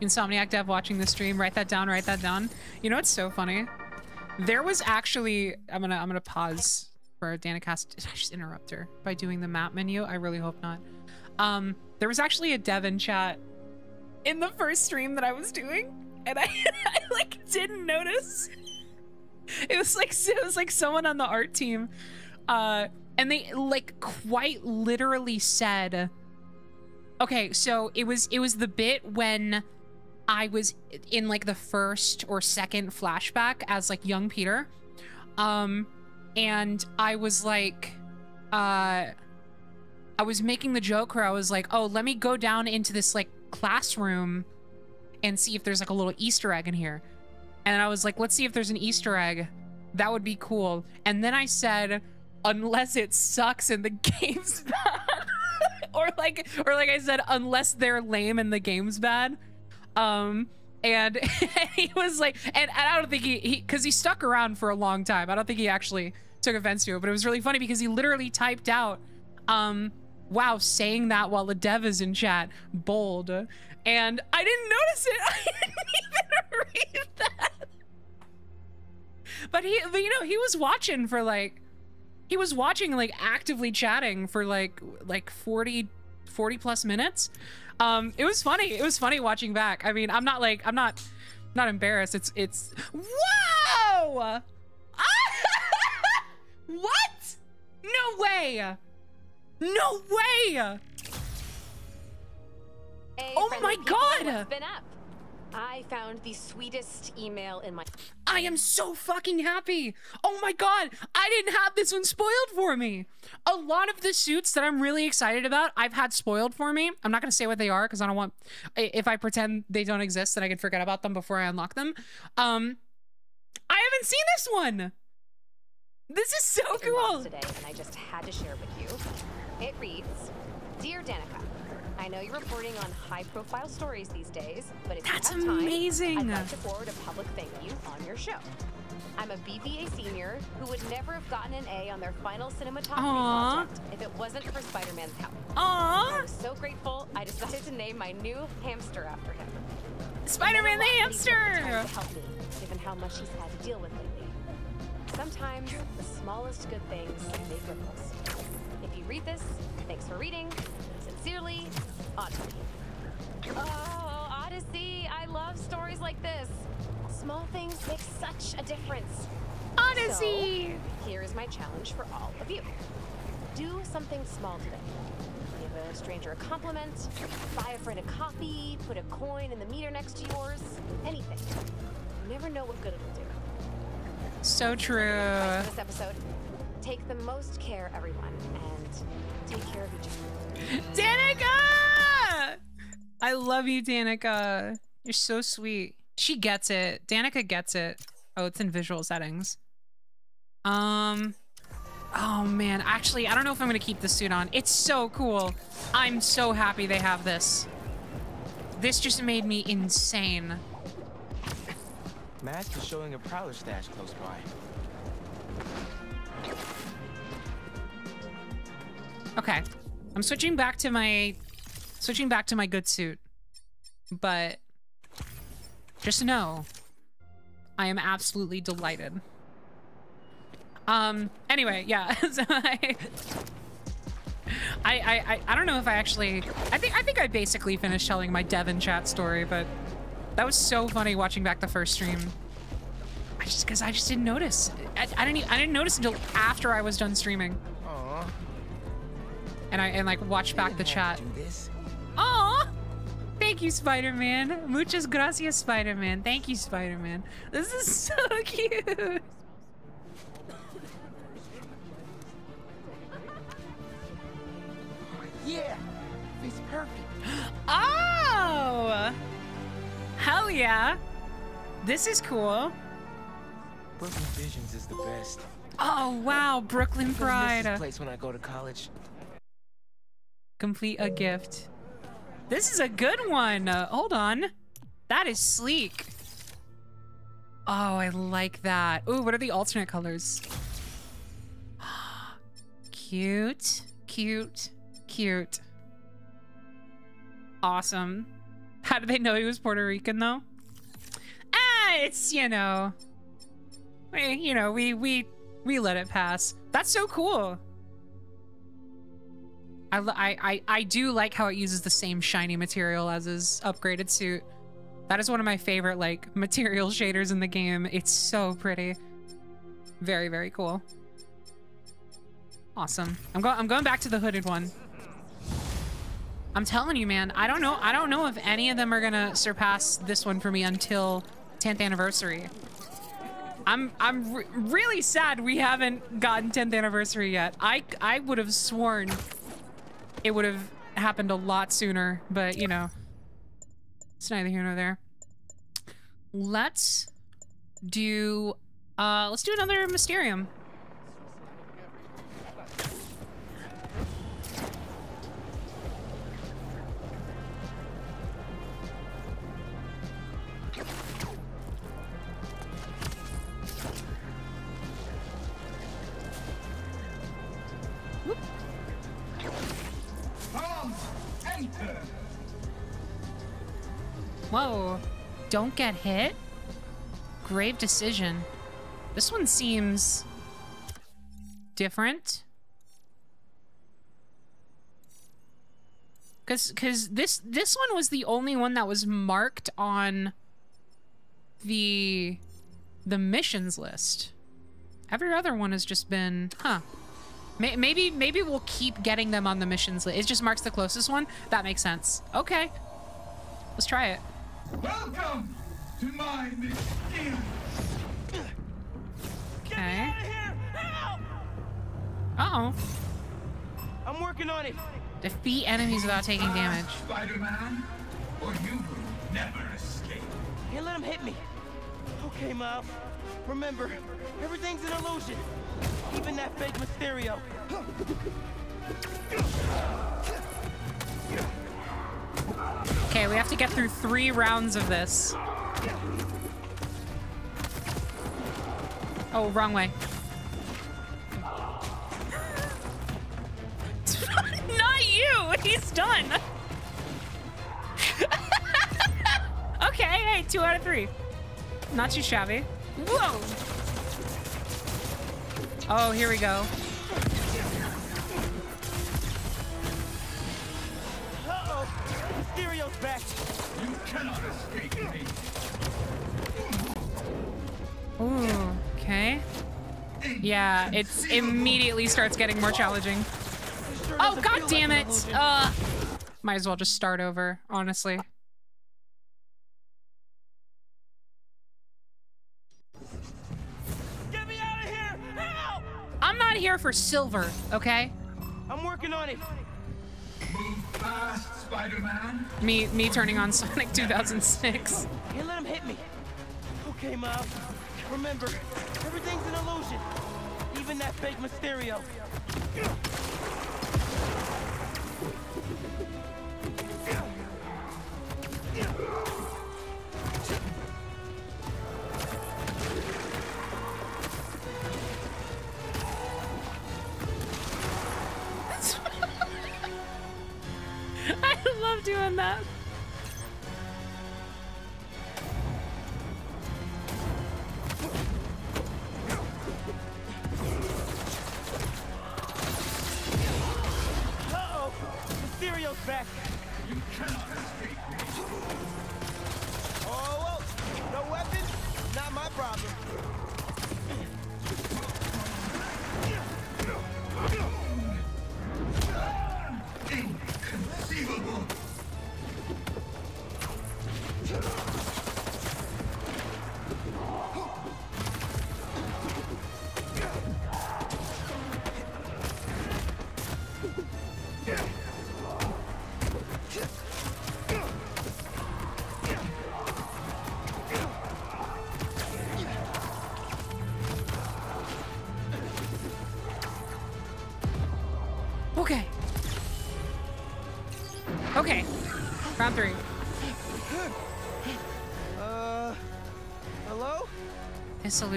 Insomniac Dev watching the stream. Write that down. Write that down. You know what's so funny? There was actually. I'm gonna. I'm gonna pause for Danicast. Did I just interrupt her by doing the map menu? I really hope not. Um, there was actually a dev in chat in the first stream that I was doing, and I, I like didn't notice. It was like it was like someone on the art team, uh, and they like quite literally said, "Okay, so it was it was the bit when I was in like the first or second flashback as like young Peter, um, and I was like, uh." I was making the joke where I was like, "Oh, let me go down into this like classroom and see if there's like a little Easter egg in here." And I was like, "Let's see if there's an Easter egg. That would be cool." And then I said, "Unless it sucks and the game's bad." or like or like I said, unless they're lame and the game's bad. Um and he was like and, and I don't think he he because he stuck around for a long time. I don't think he actually took offense to it, but it was really funny because he literally typed out um wow saying that while the dev is in chat bold. And i didn't notice it. I didn't even read that. But he but, you know he was watching for like he was watching like actively chatting for like like 40 40 plus minutes. Um it was funny. It was funny watching back. I mean i'm not like i'm not not embarrassed. It's it's whoa what no way no way! Hey, oh my god! been up? I found the sweetest email in my. I am so fucking happy! Oh my god! I didn't have this one spoiled for me! A lot of the suits that I'm really excited about, I've had spoiled for me. I'm not gonna say what they are because I don't want. If I pretend they don't exist, then I can forget about them before I unlock them. Um, I haven't seen this one! This is so cool! Today, and I just had to share it with you. It reads, Dear Danika, I know you're reporting on high-profile stories these days, but if That's you have time, amazing. I'd like to forward a public thank you on your show. I'm a BVA senior who would never have gotten an A on their final cinematography Aww. project if it wasn't for Spider-Man's help. Aww. I was so grateful, I decided to name my new hamster after him. Spider-Man the hamster! Help me, given how much he's had to deal with lately. Sometimes the smallest good things make ripples. If you read this, thanks for reading. Sincerely, Odyssey. Oh, Odyssey! I love stories like this. Small things make such a difference. Odyssey! So, here is my challenge for all of you. Do something small today. Give a stranger a compliment, buy a friend a coffee, put a coin in the meter next to yours, anything. You never know what good it'll do. So true. This episode, take the most care, everyone, and take care of each other. Danika! I love you, Danika. You're so sweet. She gets it. Danika gets it. Oh, it's in visual settings. Um. Oh man, actually, I don't know if I'm gonna keep the suit on. It's so cool. I'm so happy they have this. This just made me insane. Mask is showing a prowler stash close by. Okay. I'm switching back to my switching back to my good suit. But just know I am absolutely delighted. Um anyway, yeah. so I, I I I don't know if I actually I think I think I basically finished telling my Devon chat story, but that was so funny watching back the first stream. I just because I just didn't notice. I, I didn't I didn't notice until after I was done streaming. Aww. And I and like watch back the chat. Do this. Aw! Thank you, Spider-Man. Muchas gracias, Spider-Man. Thank you, Spider-Man. This is so cute. Yeah, it's perfect. Oh! Hell yeah. This is cool. Brooklyn Visions is the best. Oh, wow. Brooklyn Pride. this place when I go to college. Complete a gift. This is a good one. Uh, hold on. That is sleek. Oh, I like that. Ooh, what are the alternate colors? cute, cute, cute. Awesome. How did they know he was Puerto Rican though? Ah, it's, you know, we, you know, we, we, we let it pass. That's so cool. I, I, I, I do like how it uses the same shiny material as his upgraded suit. That is one of my favorite, like, material shaders in the game. It's so pretty. Very, very cool. Awesome. I'm going I'm going back to the hooded one. I'm telling you, man, I don't know I don't know if any of them are gonna surpass this one for me until 10th anniversary. I'm I'm re really sad we haven't gotten 10th anniversary yet. I I would have sworn it would have happened a lot sooner, but you know, it's neither here nor there. Let's do, uh, let's do another Mysterium. Whoa. Don't get hit? Grave decision. This one seems different. Cause, cause this this one was the only one that was marked on the the missions list. Every other one has just been, huh? May, maybe maybe we'll keep getting them on the missions list. It just marks the closest one. That makes sense. Okay, let's try it. Welcome to my museum. Okay. Uh oh. I'm working on it. Defeat enemies without taking damage. Spider-Man, or you will never escape. Can't let him hit me. Okay, Miles. Remember, everything's an illusion. Even that fake Mysterio. Okay, we have to get through three rounds of this. Oh, wrong way. Not you! He's done! okay, hey, two out of three. Not too shabby. Whoa! Oh, here we go. Uh-oh. Mysterio's back. You cannot escape me. Ooh, okay. Yeah, it immediately starts getting more challenging. Oh, god damn it! Uh, might as well just start over, honestly. I'm not here for silver, okay? I'm working on it. Fast, Me, me turning on Sonic 2006. Can't let him hit me. Okay, Miles. Remember, everything's an illusion. Even that fake Mysterio. Doing that. Uh-oh. Mysterio's back.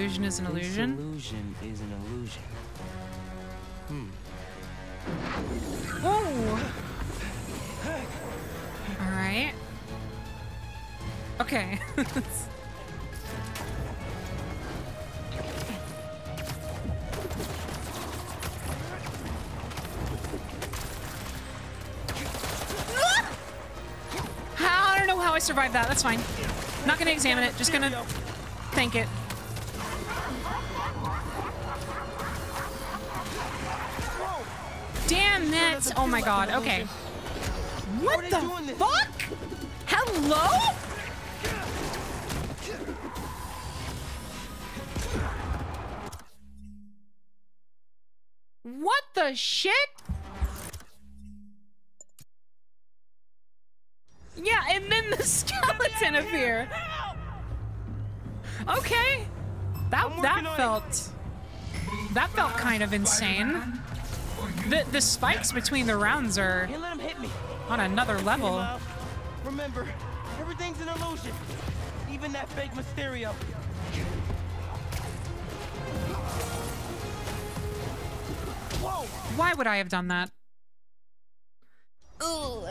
Illusion is an illusion. illusion is an illusion. Hmm. Whoa! All right. Okay. I don't know how I survived that. That's fine. Not gonna examine it. Just gonna thank it. My god. Okay. What the fuck? Hello? What the shit? Yeah, and then the skeleton appear. Okay. That that felt that felt kind of insane. The the spikes between the rounds are Can't let him hit me. on another level. Remember, everything's an illusion. Even that fake Mysterio. Whoa! Why would I have done that? Ugh.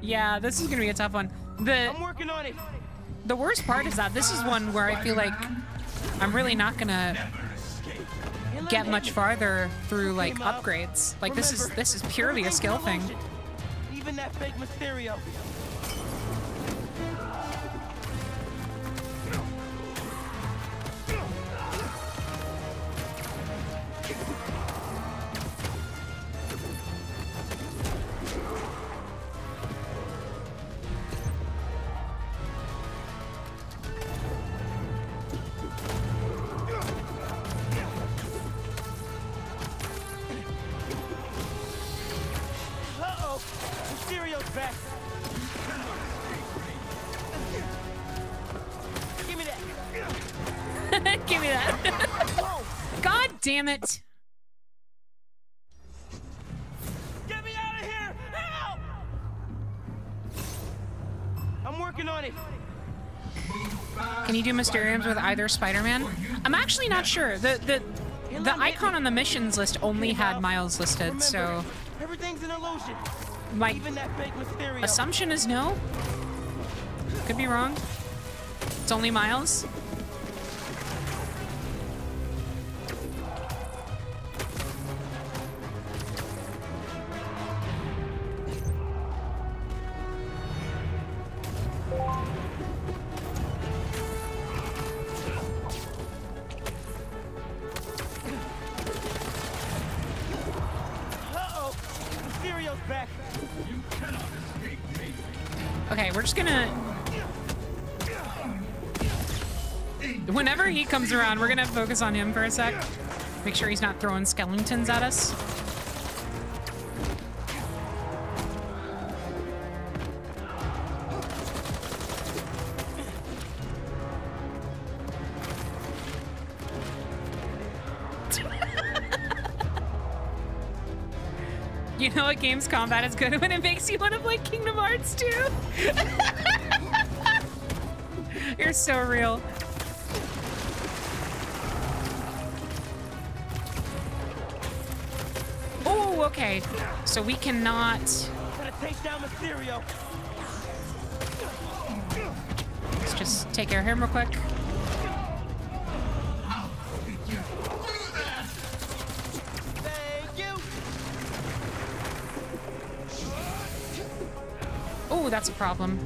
yeah, this is gonna be a tough one. The I'm working on it. the worst part is that this is one where I feel like I'm really not gonna get much farther through like upgrades. Like this is this is purely a skill thing. Even that fake Mysterio. Damn it. Get me out of here! Help! I'm working on it. Can you do Mysteriums with either Spider-Man? I'm actually not sure. The the the icon on the missions list only had Miles listed, so Everything's an illusion. my Even that fake assumption is no. Could be wrong. It's only Miles. Gonna focus on him for a sec. Make sure he's not throwing skeletons at us. You know what game's combat is good when it makes you want to play Kingdom Hearts 2? You're so real. So we cannot. Gotta take down Mysterio. Let's just take care of him real quick. Thank. Oh, that's a problem.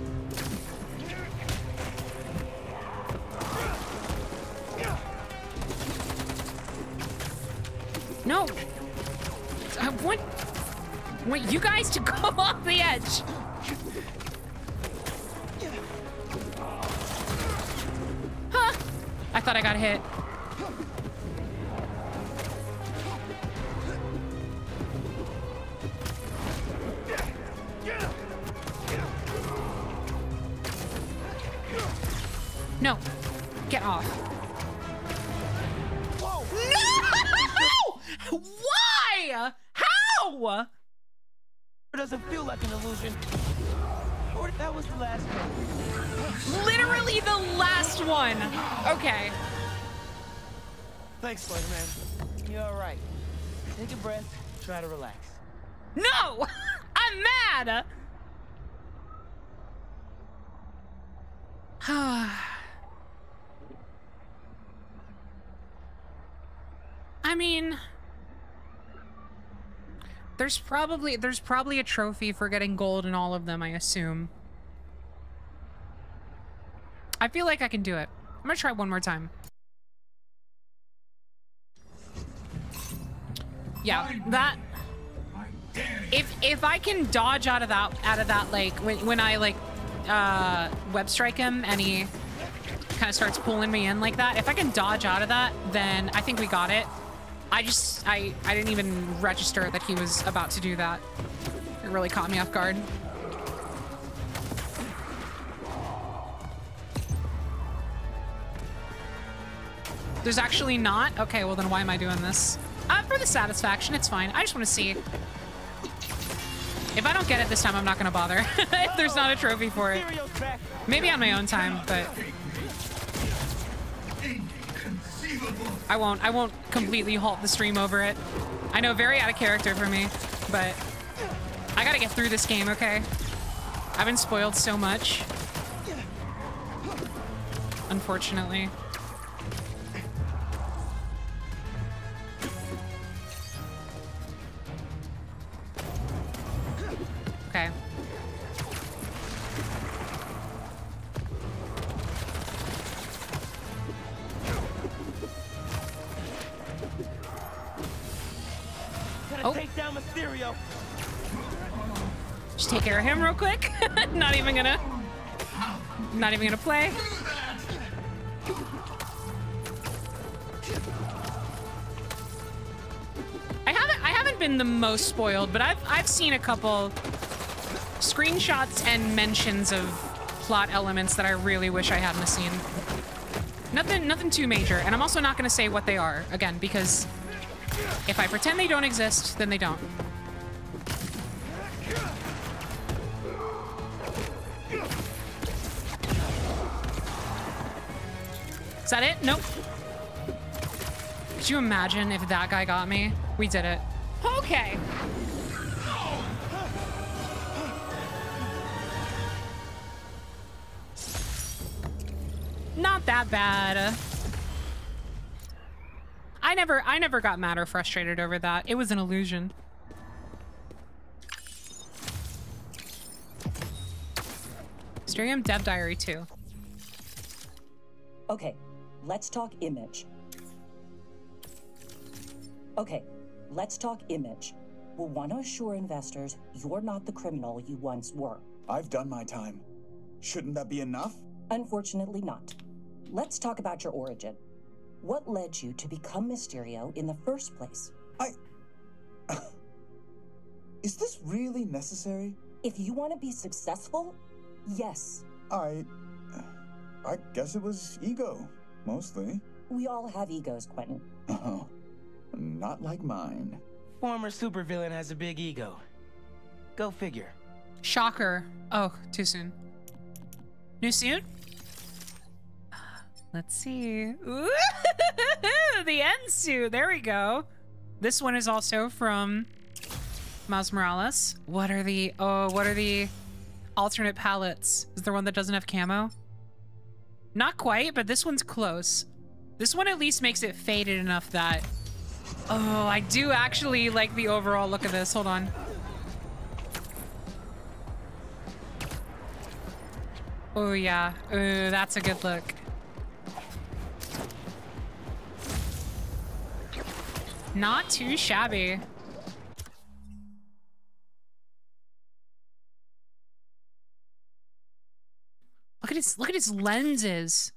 There's probably there's probably a trophy for getting gold in all of them, I assume. I feel like I can do it. I'm gonna try one more time. Yeah, that if if I can dodge out of that out of that like when when I like uh web strike him and he kind of starts pulling me in like that, if I can dodge out of that, then I think we got it. I just I I didn't even register that he was about to do that. It really caught me off guard. There's actually not? Okay, well then why am I doing this? Uh, for the satisfaction, it's fine. I just want to see. If I don't get it this time, I'm not gonna bother. if there's not a trophy for it. Maybe on my own time, but I won't. I won't completely halt the stream over it. I know, very out of character for me. but I gotta get through this game, okay? I've been spoiled so much. Unfortunately. Okay. Oh. take down Mysterio. Just take care of him real quick. not even gonna. Not even gonna play. I haven't. I haven't been the most spoiled, but I've I've seen a couple screenshots and mentions of plot elements that I really wish I hadn't seen. Nothing. Nothing too major, and I'm also not gonna say what they are again because if I pretend they don't exist, then they don't. Is that it? Nope. Could you imagine if that guy got me? We did it. Okay. Not that bad. I never I never got mad or frustrated over that. It was an illusion. Mysterium Dev Diary 2. Okay, let's talk image. Okay, let's talk image. We'll want to assure investors you're not the criminal you once were. I've done my time. Shouldn't that be enough? Unfortunately, not. Let's talk about your origin. What led you to become Mysterio in the first place? I. Is this really necessary? If you want to be successful, yes. I. I guess it was ego, mostly. We all have egos, Quentin. Oh, not like mine. Former supervillain has a big ego. Go figure. Shocker. Oh, too soon. New suit? Let's see. Ooh, the end suit. There we go. This one is also from Miles Morales. What are the oh, what are the alternate palettes? Is there one that doesn't have camo? Not quite, but this one's close. This one at least makes it faded enough that Oh, I do actually like the overall look of this. Hold on. Oh yeah. Ooh, that's a good look. Not too shabby. Look at his look at his lenses.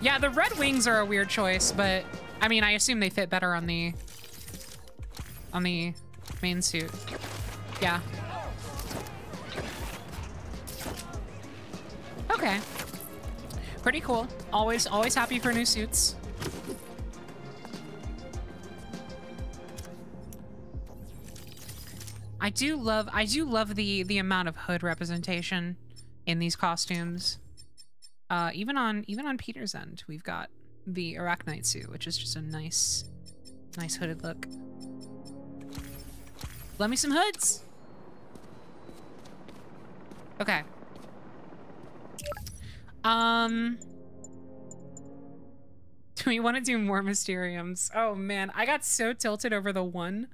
Yeah, the red wings are a weird choice, but I mean, I assume they fit better on the on the main suit. Yeah. Okay. Pretty cool. Always always happy for new suits. I do love I do love the the amount of hood representation in these costumes. Uh, even on even on Peter's end, we've got the Arachknight suit, which is just a nice, nice hooded look. Let me some hoods. Okay. Um. Do we want to do more Mysteriums? Oh man, I got so tilted over the one.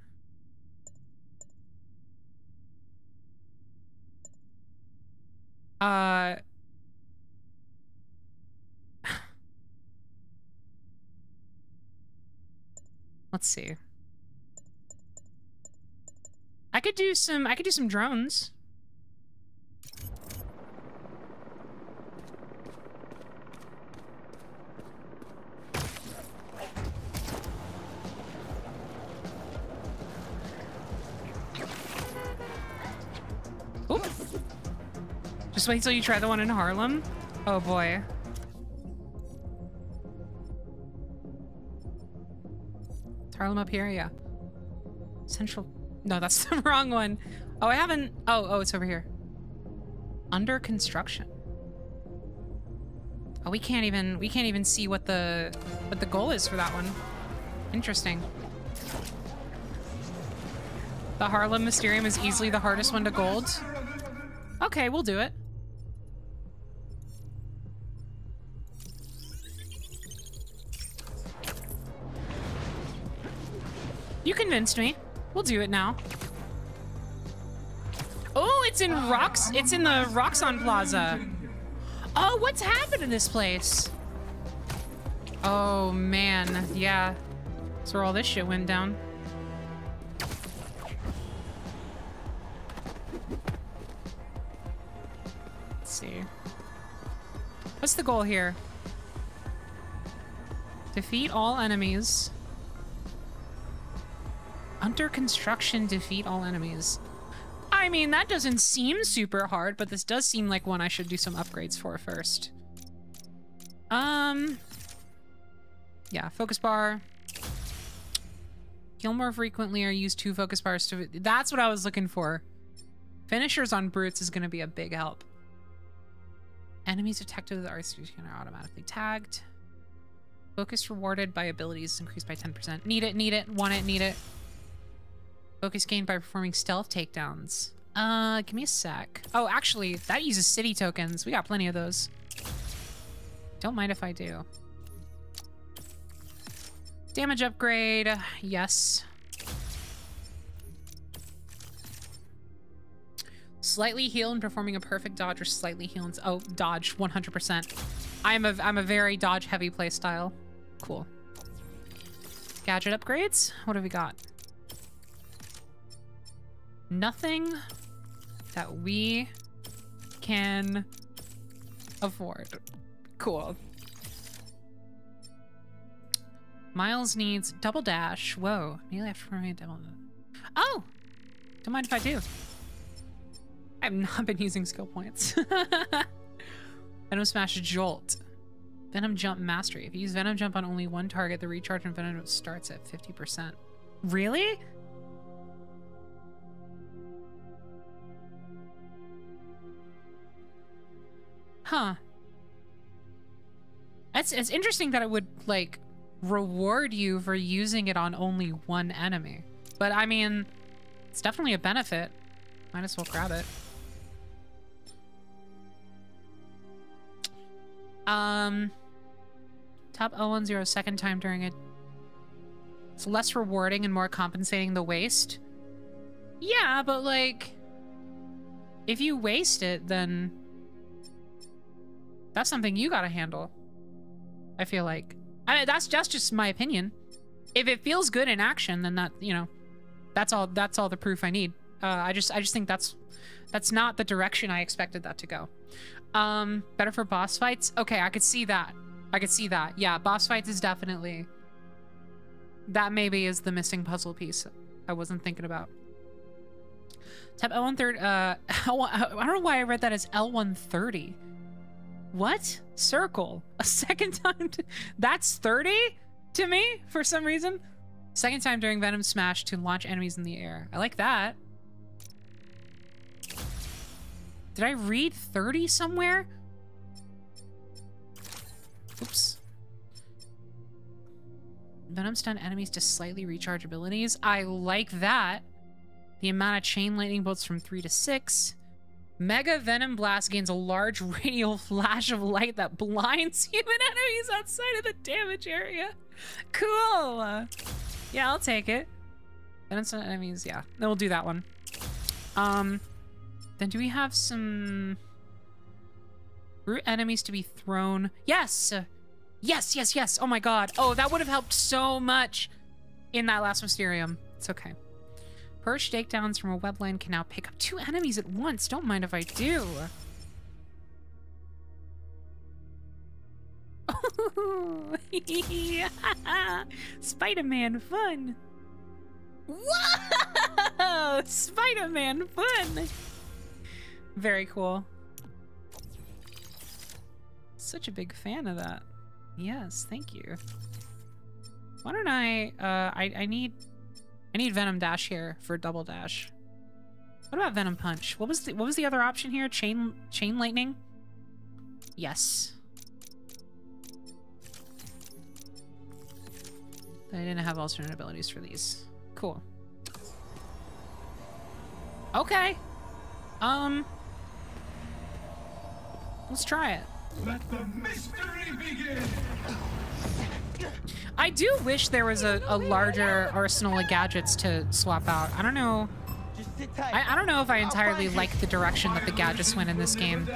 Uh. Let's see. I could do some I could do some drones. Just wait till you try the one in Harlem. Oh boy. Harlem up here, yeah. Central. No, that's the wrong one. Oh, I haven't. Oh, oh, it's over here. Under construction. Oh, we can't even. We can't even see what the what the goal is for that one. Interesting. The Harlem Mysterium is easily the hardest one to gold. Okay, we'll do it. You convinced me. We'll do it now. Oh, it's in Rocks. It's in the Roxxon Plaza. Oh, what's happened in this place? Oh, man. Yeah. That's where all this shit went down. Let's see. What's the goal here? Defeat all enemies. Under construction, defeat all enemies. I mean, that doesn't seem super hard, but this does seem like one I should do some upgrades for first. Um, yeah, focus bar. Heal more frequently or use two focus bars to... That's what I was looking for. Finishers on brutes is going to be a big help. Enemies detected with R3 are automatically tagged. Focus rewarded by abilities increased by 10%. Need it, need it, want it, need it. Focus gained by performing stealth takedowns. Uh, give me a sec. Oh, actually, that uses city tokens. We got plenty of those. Don't mind if I do. Damage upgrade. Yes. Slightly heal and performing a perfect dodge or slightly heal and... Oh, dodge, 100%. I'm a, I'm a very dodge-heavy playstyle. Cool. Gadget upgrades? What have we got? Nothing that we can afford. Cool. Miles needs double dash. Whoa. Immediately after performing double. Oh! Don't mind if I do. I've not been using skill points. Venom Smash Jolt. Venom Jump Mastery. If you use Venom Jump on only one target, the recharge in Venom starts at 50%. Really? Huh. It's, it's interesting that it would, like, reward you for using it on only one enemy. But, I mean, it's definitely a benefit. Might as well grab it. Um, top L10 second time during it. It's less rewarding and more compensating the waste. Yeah, but like, if you waste it, then that's something you gotta handle. I feel like. I mean, that's just just my opinion. If it feels good in action, then that you know, that's all. That's all the proof I need. Uh, I just I just think that's that's not the direction I expected that to go. Um, better for boss fights. Okay, I could see that. I could see that. Yeah, boss fights is definitely that. Maybe is the missing puzzle piece I wasn't thinking about. Tap L130. Uh, I don't know why I read that as L130. What? Circle. A second time? That's 30 to me for some reason. Second time during Venom Smash to launch enemies in the air. I like that. Did I read 30 somewhere? Oops. Venom stun enemies to slightly recharge abilities. I like that. The amount of chain lightning bolts from 3 to 6. Mega Venom Blast gains a large radial flash of light that blinds human enemies outside of the damage area. Cool. Yeah, I'll take it. Venom enemies, yeah. Then we'll do that one. Um, then do we have some brute enemies to be thrown? Yes! Yes, yes, yes. Oh my god. Oh, that would have helped so much in that last Mysterium. It's okay. Perch takedowns from a webline can now pick up two enemies at once. Don't mind if I do. Spider-Man fun. Whoa! Spider-Man fun. Very cool. Such a big fan of that. Yes, thank you. Why don't I, uh, I, I need, I need Venom Dash here for double dash. What about Venom Punch? What was the, what was the other option here? Chain, Chain Lightning? Yes. I didn't have alternate abilities for these. Cool. Okay. Um. Let's try it. Let the mystery begin. I do wish there was a, a larger arsenal of gadgets to swap out. I don't know. I, I don't know if I entirely like the direction that the gadgets went in this game.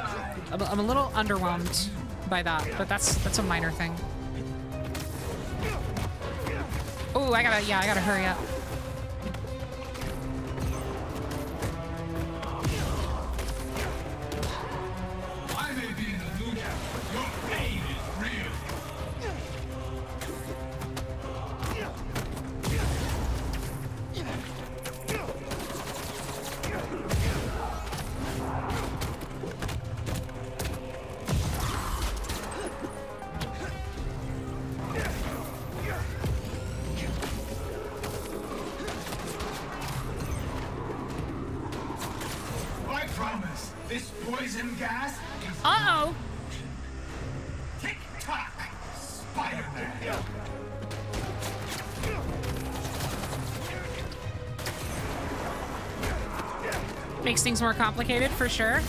I'm, I'm a little underwhelmed by that, but that's that's a minor thing. Oh, I gotta, yeah, I gotta hurry up. Makes things more complicated for sure.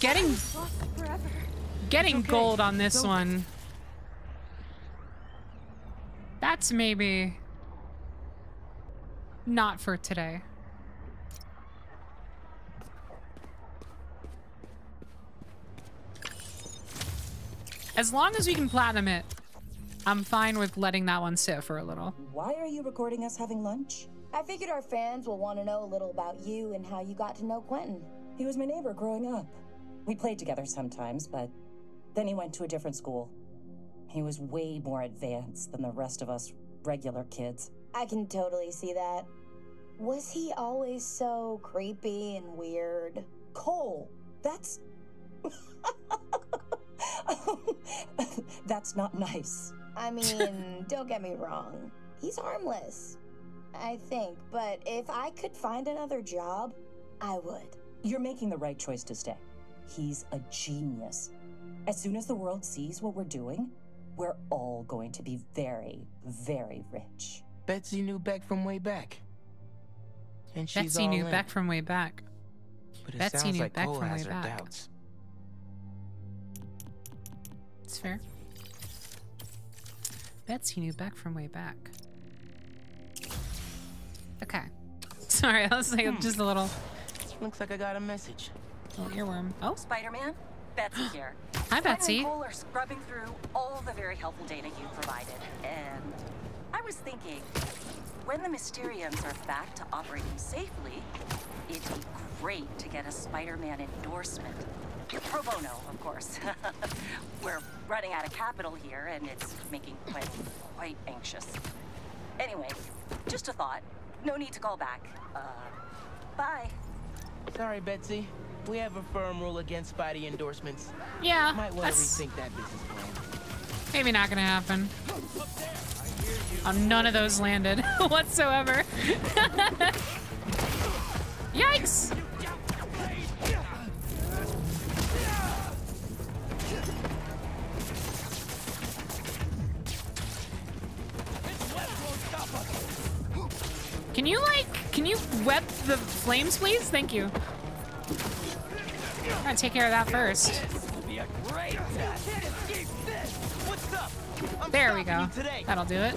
Yeah, getting getting gold on this one. That's maybe not for today. As long as we can platinum it, I'm fine with letting that one sit for a little. Why are you recording us having lunch? I figured our fans will want to know a little about you and how you got to know Quentin. He was my neighbor growing up. We played together sometimes, but then he went to a different school. He was way more advanced than the rest of us regular kids. I can totally see that. Was he always so creepy and weird? Cole, that's. that's not nice. I mean, don't get me wrong. He's harmless. I think, but if I could find another job, I would. You're making the right choice to stay. He's a genius. As soon as the world sees what we're doing, we're all going to be very, very rich. Betsy knew Beck from way back. And she's Betsy all knew in. Beck from way back. But it Betsy sounds knew like Beck Cole from has way her back. doubts. It's fair. Betsy knew Beck from way back. Okay. Sorry, I was like Hmm. just a little, Looks like I got a message. Little earworm. Oh, Spider-Man, Betsy here. Hi, Gwen Betsy. and Cole are scrubbing through all the very helpful data you provided, and I was thinking, when the Mysteriums are back to operating safely, it'd be great to get a Spider-Man endorsement. Pro bono, of course. We're running out of capital here, and it's making Gwen quite anxious. Anyway, just a thought. No need to call back. Uh, bye. Sorry, Betsy. We have a firm rule against Spidey endorsements. Yeah, Might want to rethink that business plan. maybe not gonna happen. Oh, none of those landed whatsoever. Yikes! Can you like, can you web the flames, please? Thank you. I'm gonna take care of that first. There we go. That'll do it.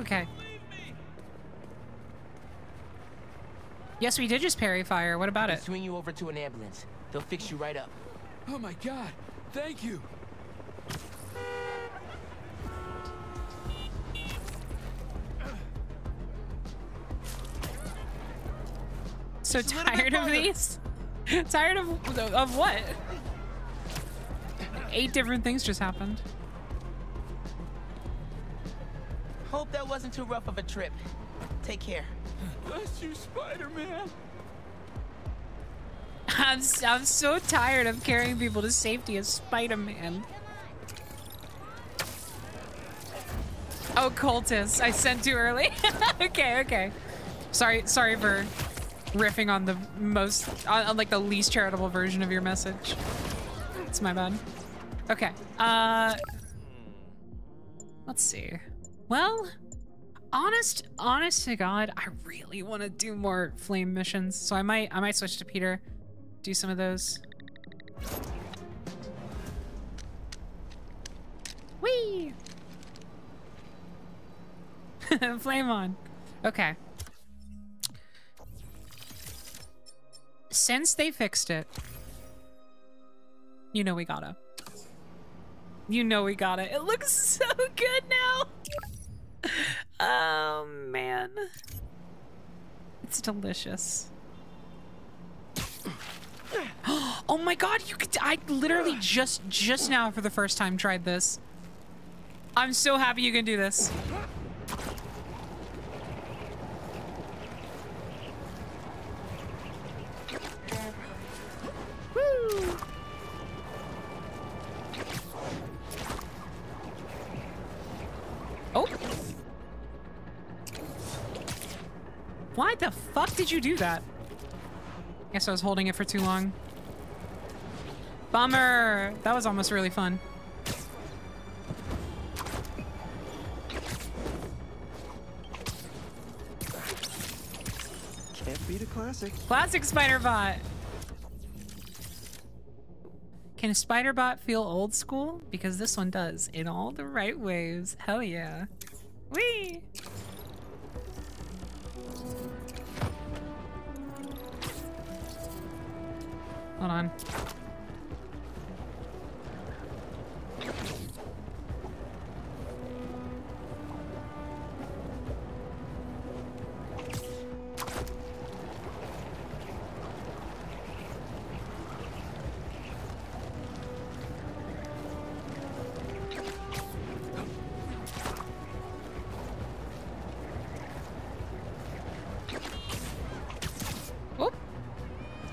Okay. Yes, we did just parry fire. What about They'll it? Swing you over to an ambulance. They'll fix you right up. Oh my god, thank you. So tired of these? tired of of what? Eight different things just happened. Hope that wasn't too rough of a trip. Take care. Bless you, Spider-Man. I'm s- I'm so tired of carrying people to safety as Spider-Man. Oh, cultists! I sent too early. okay, okay. Sorry, sorry for riffing on the most, on, on like the least charitable version of your message. It's my bad. Okay. Uh, let's see. Well, honest, honest to God, I really want to do more flame missions, so I might, I might switch to Peter, do some of those. Whee! Flame on. Okay. Since they fixed it, you know we gotta. You know we gotta. It looks so good now. Oh man. It's delicious. oh my god, you could I literally just just now for the first time tried this. I'm so happy you can do this. Woo! Oh. Why the fuck did you do that? Guess I was holding it for too long. Bummer. That was almost really fun. Can't beat a classic. Classic Spider-Bot. Can a Spider-Bot feel old school? Because this one does, in all the right ways. Hell yeah. Whee! Hold on.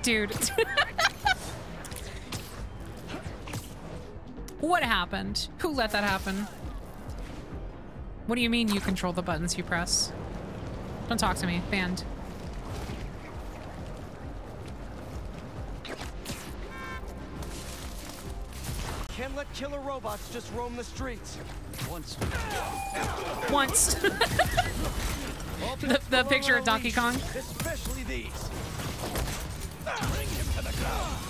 Dude. what happened? Who let that happen? What do you mean you control the buttons you press? Don't talk to me. Banned. Can't let killer robots just roam the streets. Once. Once. the, the picture of Donkey Kong. Especially these. Bring him to the ground.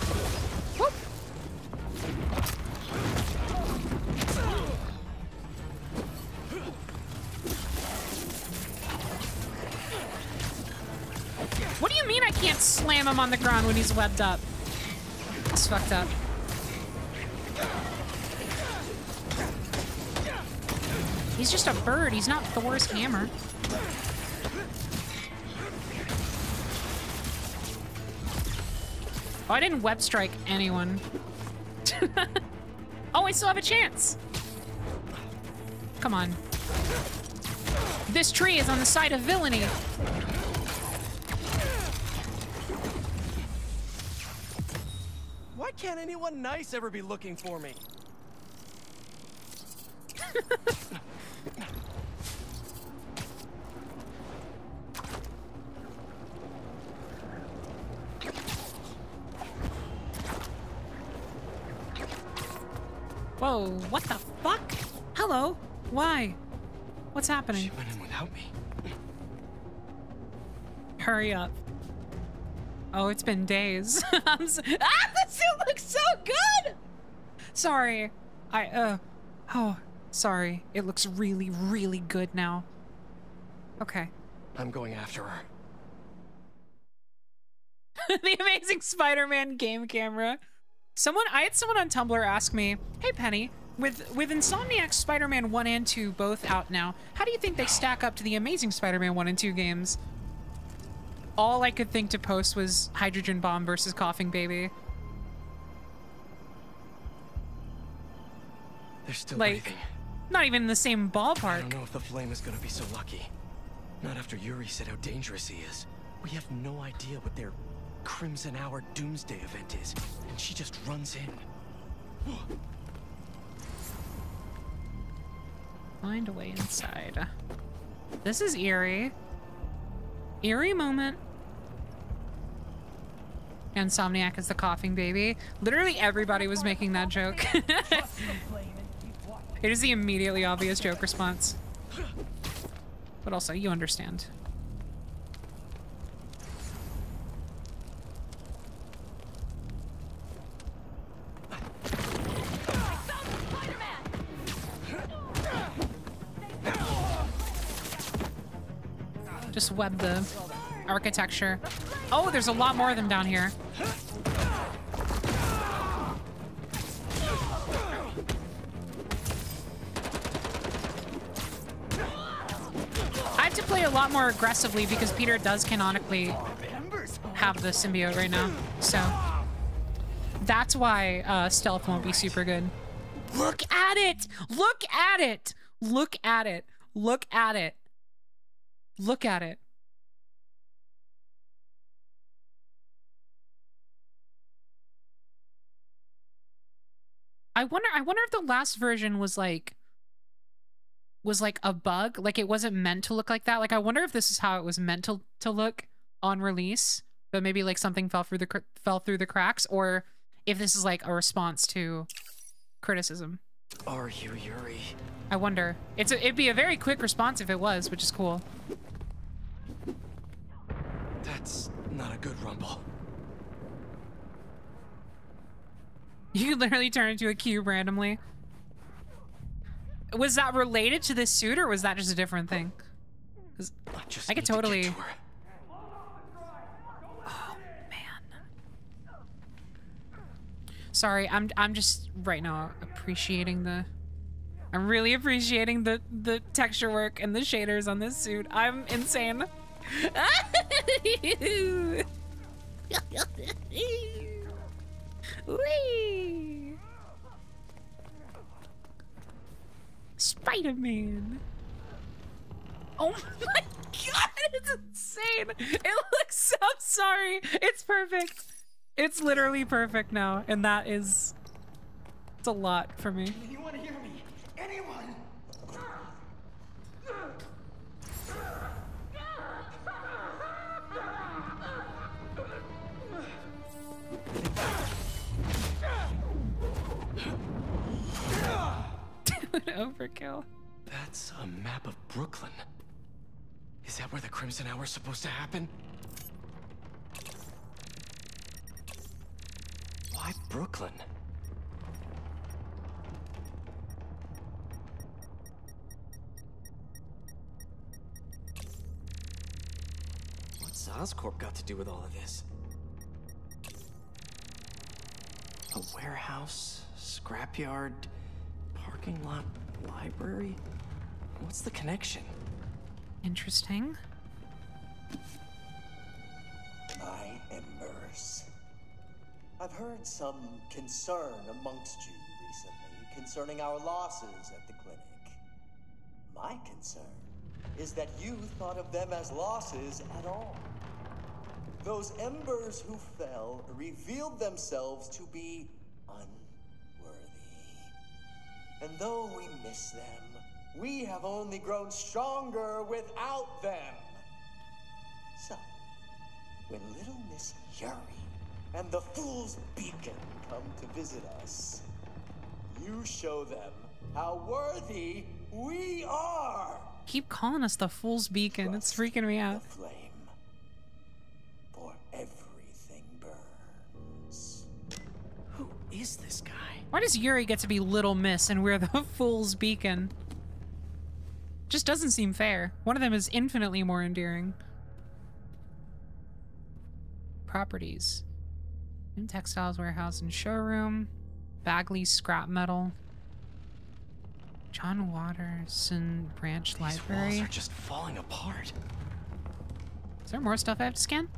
Can't slam him on the ground when he's webbed up? It's fucked up. He's just a bird. He's not Thor's hammer. Oh, I didn't web strike anyone. oh, I still have a chance. Come on. This tree is on the side of villainy. Can't anyone nice ever be looking for me? Whoa, what the fuck? Hello? Why? What's happening? She went in without me. Hurry up. Oh, it's been days. I'm s ah, the suit looks so good! Sorry. I, uh, oh, sorry. It looks really, really good now. Okay. I'm going after her. the Amazing Spider-Man game camera. Someone, I had someone on Tumblr ask me, "Hey Penny, with with Insomniac Spider-Man 1 and 2 both out now, how do you think they stack up to the Amazing Spider-Man 1 and 2 games?" All I could think to post was Hydrogen Bomb versus Coughing Baby. They're still Like, breathing. not even in the same ballpark. I don't know if the flame is gonna be so lucky. Not after Yuri said how dangerous he is. We have no idea what their Crimson Hour Doomsday event is, and she just runs in. Find a way inside. This is eerie. Eerie moment. Insomniac is the coughing baby. Literally everybody was making that joke. it is the immediately obvious joke response. But also, you understand. Just web the architecture. Oh, there's a lot more of them down here. I have to play a lot more aggressively because Peter does canonically have the symbiote right now. So that's why uh, stealth won't be super good. Look at it! Look at it! Look at it! Look at it! Look at it. I wonder I wonder if the last version was like was like a bug, like it wasn't meant to look like that. Like I wonder if this is how it was meant to to look on release, but maybe like something fell through the cr- fell through the cracks or if this is like a response to criticism. Are you Yuri? I wonder. It's a, it'd be a very quick response if it was, which is cool. That's not a good rumble. You could literally turn into a cube randomly. Was that related to this suit or was that just a different thing? I could totally. Oh man. Sorry, I'm I'm just right now appreciating the. I'm really appreciating the the texture work and the shaders on this suit. I'm insane. Whee! Spider-Man. Oh my god, it's insane. It looks so sorry. It's perfect. It's literally perfect now, and that is it's a lot for me. You want to hear me? Anyone? Dude, overkill. That's a map of Brooklyn. Is that where the Crimson Hour is supposed to happen? Why Brooklyn? What's Oscorp got to do with all of this? A warehouse, scrapyard, parking lot, library? What's the connection? Interesting. My embers. I've heard some concern amongst you recently concerning our losses at the clinic. My concern is that you thought of them as losses at all. Those embers who fell revealed themselves to be And though we miss them, we have only grown stronger without them. So, when little Miss Yuri and the Fool's Beacon come to visit us, you show them how worthy we are. Keep calling us the Fool's Beacon. It's freaking me out. The Flame. For everything burns. Who is this guy? Why does Yuri get to be Little Miss and we're the Fool's Beacon? Just doesn't seem fair. One of them is infinitely more endearing. Properties. In textiles warehouse and showroom. Bagley scrap metal. John Watterson Branch These Library. walls are just falling apart. Is there more stuff I have to scan?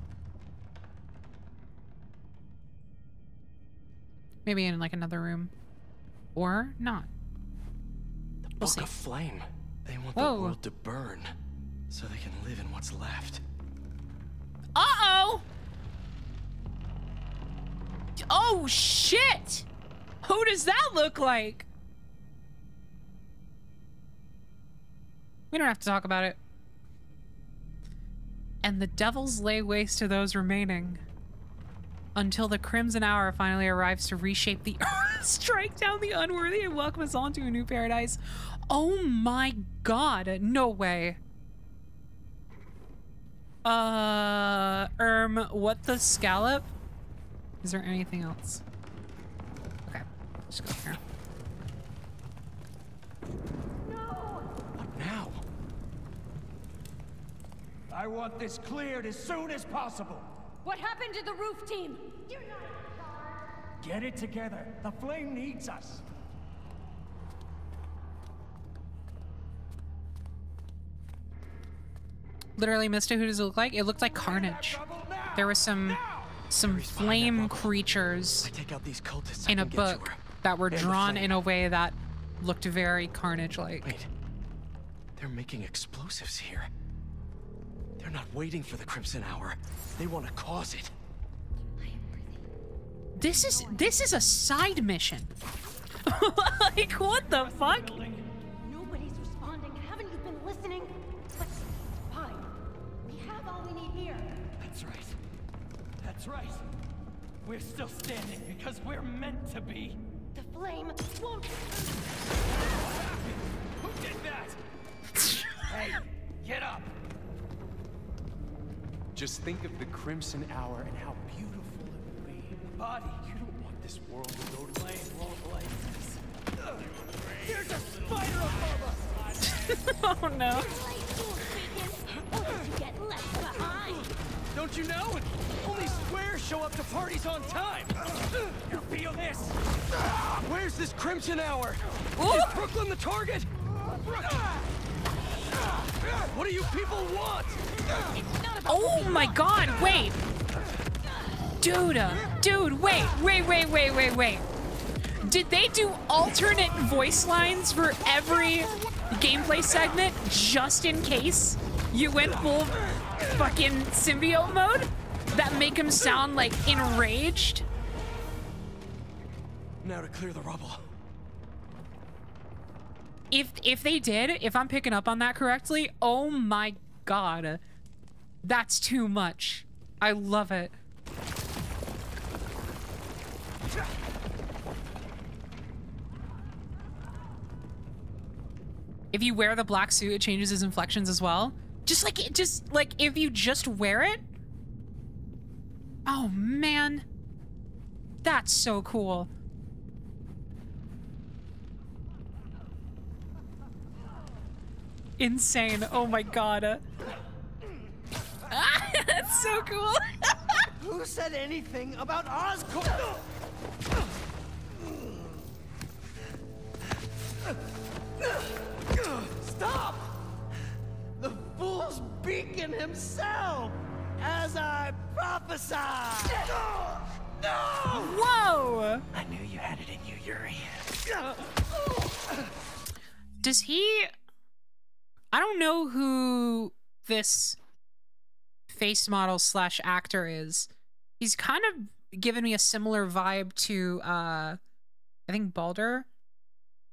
Maybe in like another room. Or not. The We'll Book see. of Flame. They want Whoa. the world to burn so they can live in what's left. Uh-oh! Oh, shit! Who does that look like? We don't have to talk about it. And the devils lay waste to those remaining. Until the Crimson Hour finally arrives to reshape the earth, strike down the unworthy, and welcome us all to a new paradise. Oh my god, no way. Uh, Erm, what the scallop? Is there anything else? Okay, just go here. No! What now? I want this cleared as soon as possible. What happened to the roof team? Get it together. The flame needs us. Literally, Mister, who does it look like? It looked like Carnage. There was some some flame creatures Take out these cultists. I in a can get to book that were And the drawn in a way that looked very Carnage-like. Wait. They're making explosives here. They're not waiting for the Crimson Hour. They want to cause it. This is this is a side mission. like what the fuck? Nobody's responding. Haven't you been listening? But fine. We have all we need here. That's right. That's right. We're still standing because we're meant to be. The flame won't. Who did that? hey, get up. Just think of the Crimson Hour and how beautiful it will be. Body, you don't want this world to go to flame won't like this. Ugh. There's a spider above us. oh no. Or did you get left behind? Don't you know? Only squares show up to parties on time. You feel this? Where's this Crimson Hour? Ooh. Is Brooklyn the target? What do you people want? Oh my god, wait. Dude, uh, dude, wait, wait, wait, wait, wait, wait. Did they do alternate voice lines for every gameplay segment just in case you went full fucking symbiote mode? That make him sound like enraged? Now to clear the rubble. If if they did, if I'm picking up on that correctly, oh my god. That's too much. I love it. If you wear the black suit, it changes his inflections as well. Just like it just like if you just wear it. Oh man. That's so cool. Insane. Oh my god. That's so cool. Who said anything about Oscorp? Stop! The fool's beacon himself, as I prophesied. No! Whoa! I knew you had it in you, Yuri. Does he I don't know who this face model slash actor is. He's kind of given me a similar vibe to uh I think Baldur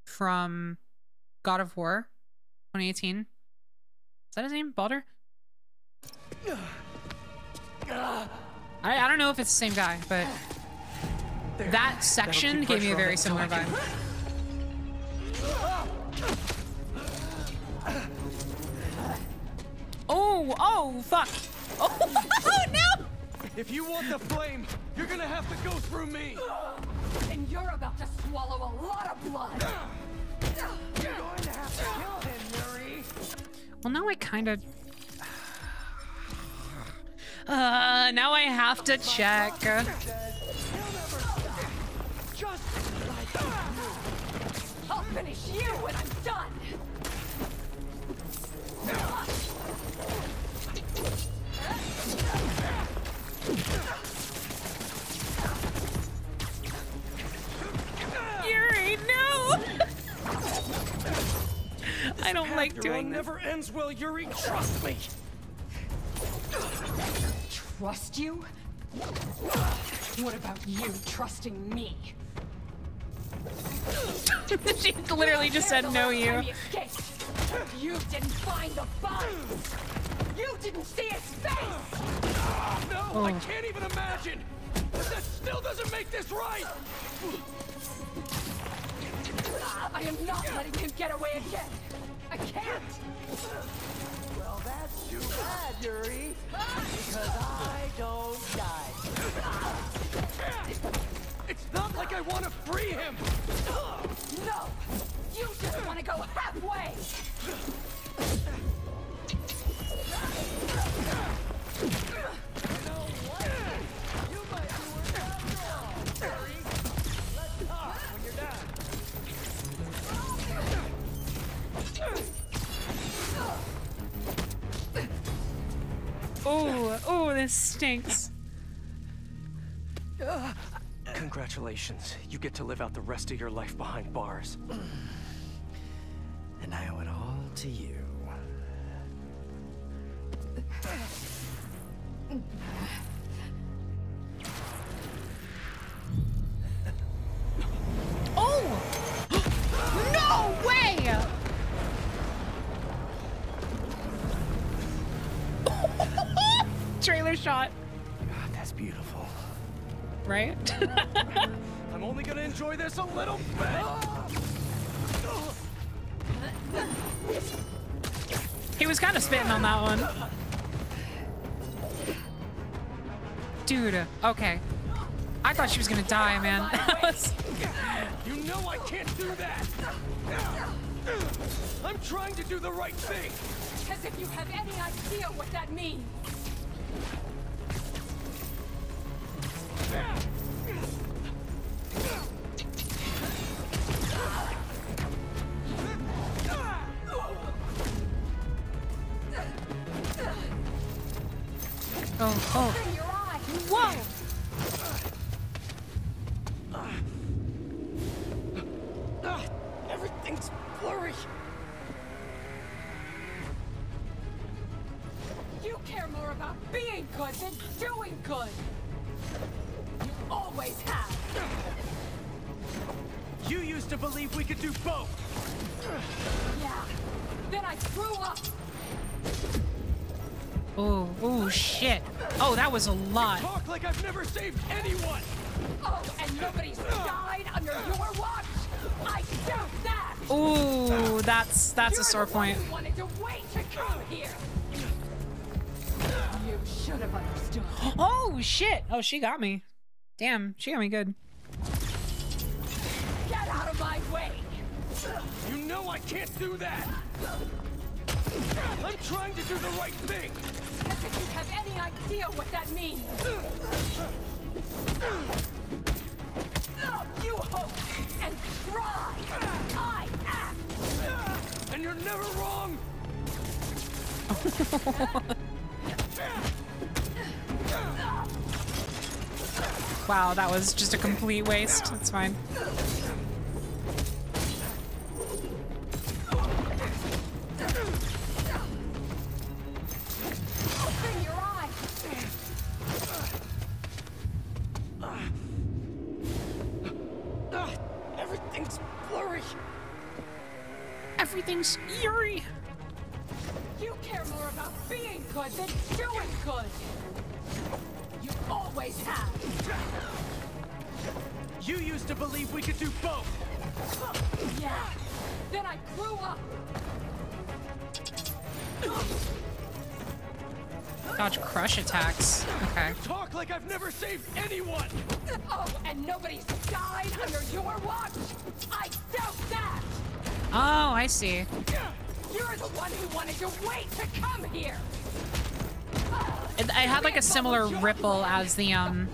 from God of War 2018. Is that his name? Baldur? I, I don't know if it's the same guy, but that section gave me a very similar vibe. Can- Oh, oh, fuck. Oh, no! If you want the flame, you're gonna have to go through me. And you're about to swallow a lot of blood. You're going to have to kill him, Yuri. Well, now I kind of. Uh, now I have to check. Doing run this. never ends well, Yuri. Trust me. Trust you? What about you trusting me? she literally just said no you. Time he escaped. You didn't find the body. You didn't see his face. No, I Oh. can't even imagine. But that still doesn't make this right. I am not letting him get away again. I can't. Well, that's too bad, Yuri. Because I don't die. It's not like I want to free him. No! You just want to go halfway! Oh, oh, this stinks. Congratulations. You get to live out the rest of your life behind bars. And I owe it all to you. Oh! Trailer shot. God, that's beautiful. Right? I'm only gonna enjoy this a little bit. he was kind of spitting on that one. Dude, okay. I thought she was gonna die, man. You know I can't do that. I'm trying to do the right thing. As if you have any idea what that means. Oh, oh. Everything's blurry. Care more about being good than doing good! You always have! You used to believe we could do both. Yeah. Then I grew up! Oh, oh, shit. Oh, that was a lot. Talk like I've never saved anyone. Oh, and nobody's died under your watch! I doubt that! Ooh, that's that's You're a sore the one point. Should have understood. Oh shit! Oh, she got me. Damn, she got me good. Get out of my way! You know I can't do that. I'm trying to do the right thing. As if you have any idea what that means! You hope and try! I act! And you're never wrong. Wow, that was just a complete waste. That's fine. Open your eyes! Ah, everything's blurry. Everything's Yuri. You care more about being good than doing good! You always have! You used to believe we could do both. Yeah! Then I grew up! Dodge crush attacks. Okay. Talk like I've never saved anyone. Oh, and nobody's died under your watch! I doubt that! Oh, I see. You're the one who wanted to wait to come here. It, had like a similar ripple as the um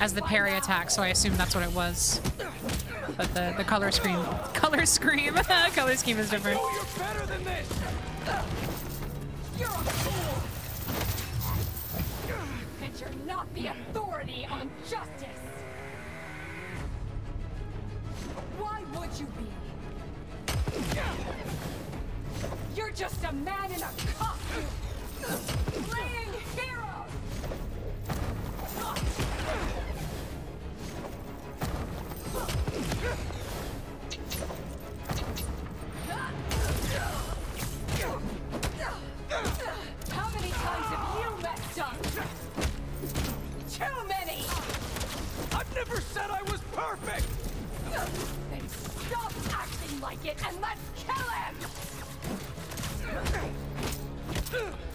as the parry attack, so I assume that's what it was. But the the color screen, color scream, color scheme is different. You're not the authority on justice. Why would you be? You're just a man in a costume. Like it and let's kill him!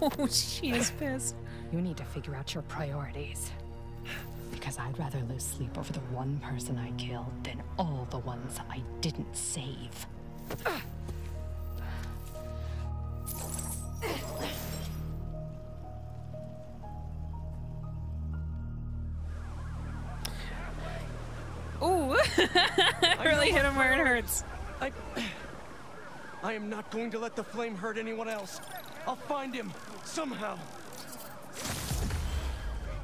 Oh, she is pissed. You need to figure out your priorities. Because I'd rather lose sleep over the one person I killed than all the ones I didn't save. Ooh, really hit him where it hurts. I. I am not going to let the flame hurt anyone else. I'll find him somehow.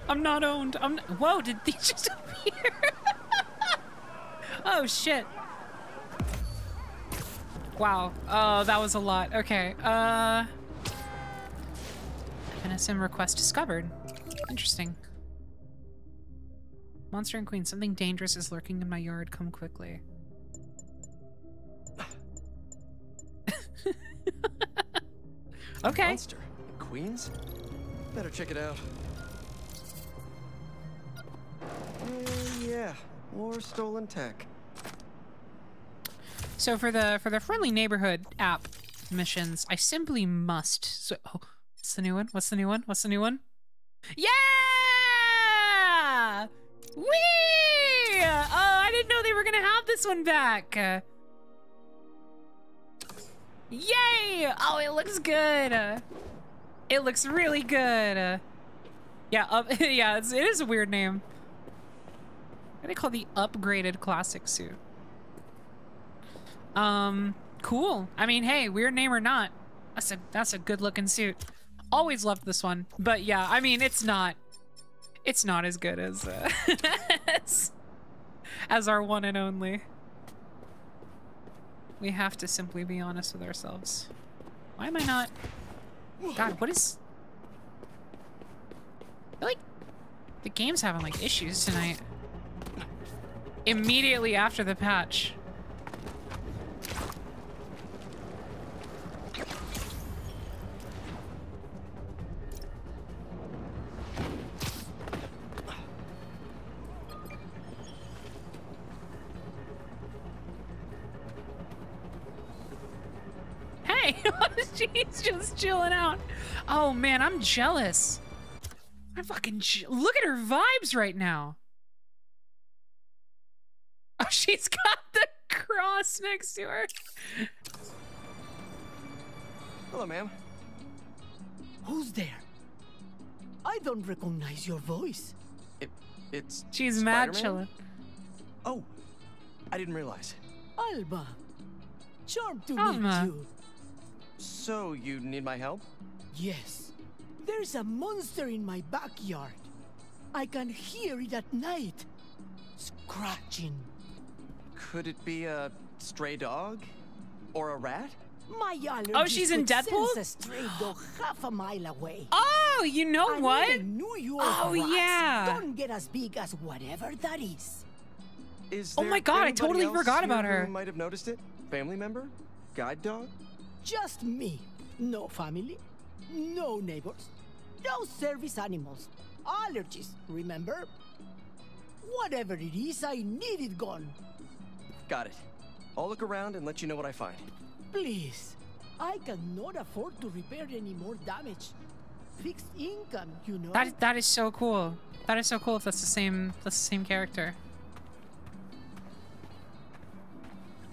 I'm not owned. I'm. Whoa! Did these just appear? oh shit! Wow. Oh, that was a lot. Okay. Uh. NSM request discovered. Interesting. Monster and Queen, something dangerous is lurking in my yard. Come quickly. okay. Monster. Queens? Better check it out. Uh, yeah, more stolen tech. So for the for the friendly neighborhood app missions, I simply must. So, oh, what's the new one? What's the new one? What's the new one? Yeah! Whee! Oh, I didn't know they were gonna have this one back. Yay! Oh, it looks good. It looks really good. Yeah, yeah, it's, it is a weird name. What do they call the upgraded classic suit? Um, cool. I mean, hey, weird name or not, that's a that's a good looking suit. Always loved this one, but yeah, I mean, it's not, it's not as good as uh, as, as our one and only. We have to simply be honest with ourselves. Why am I not? God, what is? I feel like the game's having like issues tonight. Immediately after the patch. Hey, she's just chilling out. Oh man, I'm jealous. I'm fucking je- look at her vibes right now. Oh, she's got the cross next to her. Hello, ma'am. Who's there? I don't recognize your voice. It, it's. She's mad Spider-Man? chilling. Oh, I didn't realize. Alba. Charmed to Alma. meet you. So you need my help? Yes. There's a monster in my backyard. I can hear it at night. Scratching. Could it be a stray dog, or a rat? My allergies Oh, she's in could Deadpool? sense a stray dog half a mile away. Oh, you know And what? even New York Oh, rocks yeah. Don't get as big as whatever that is. Is Oh my God, I totally forgot about who her. Might have noticed it. Family member, guide dog. Just me. No family, no neighbors, no service animals. Allergies, remember? Whatever it is, I need it gone. Got it. I'll look around and let you know what I find. Please. I cannot afford to repair any more damage. Fixed income, you know. That that is so cool. That is so cool if that's the same that's the same character.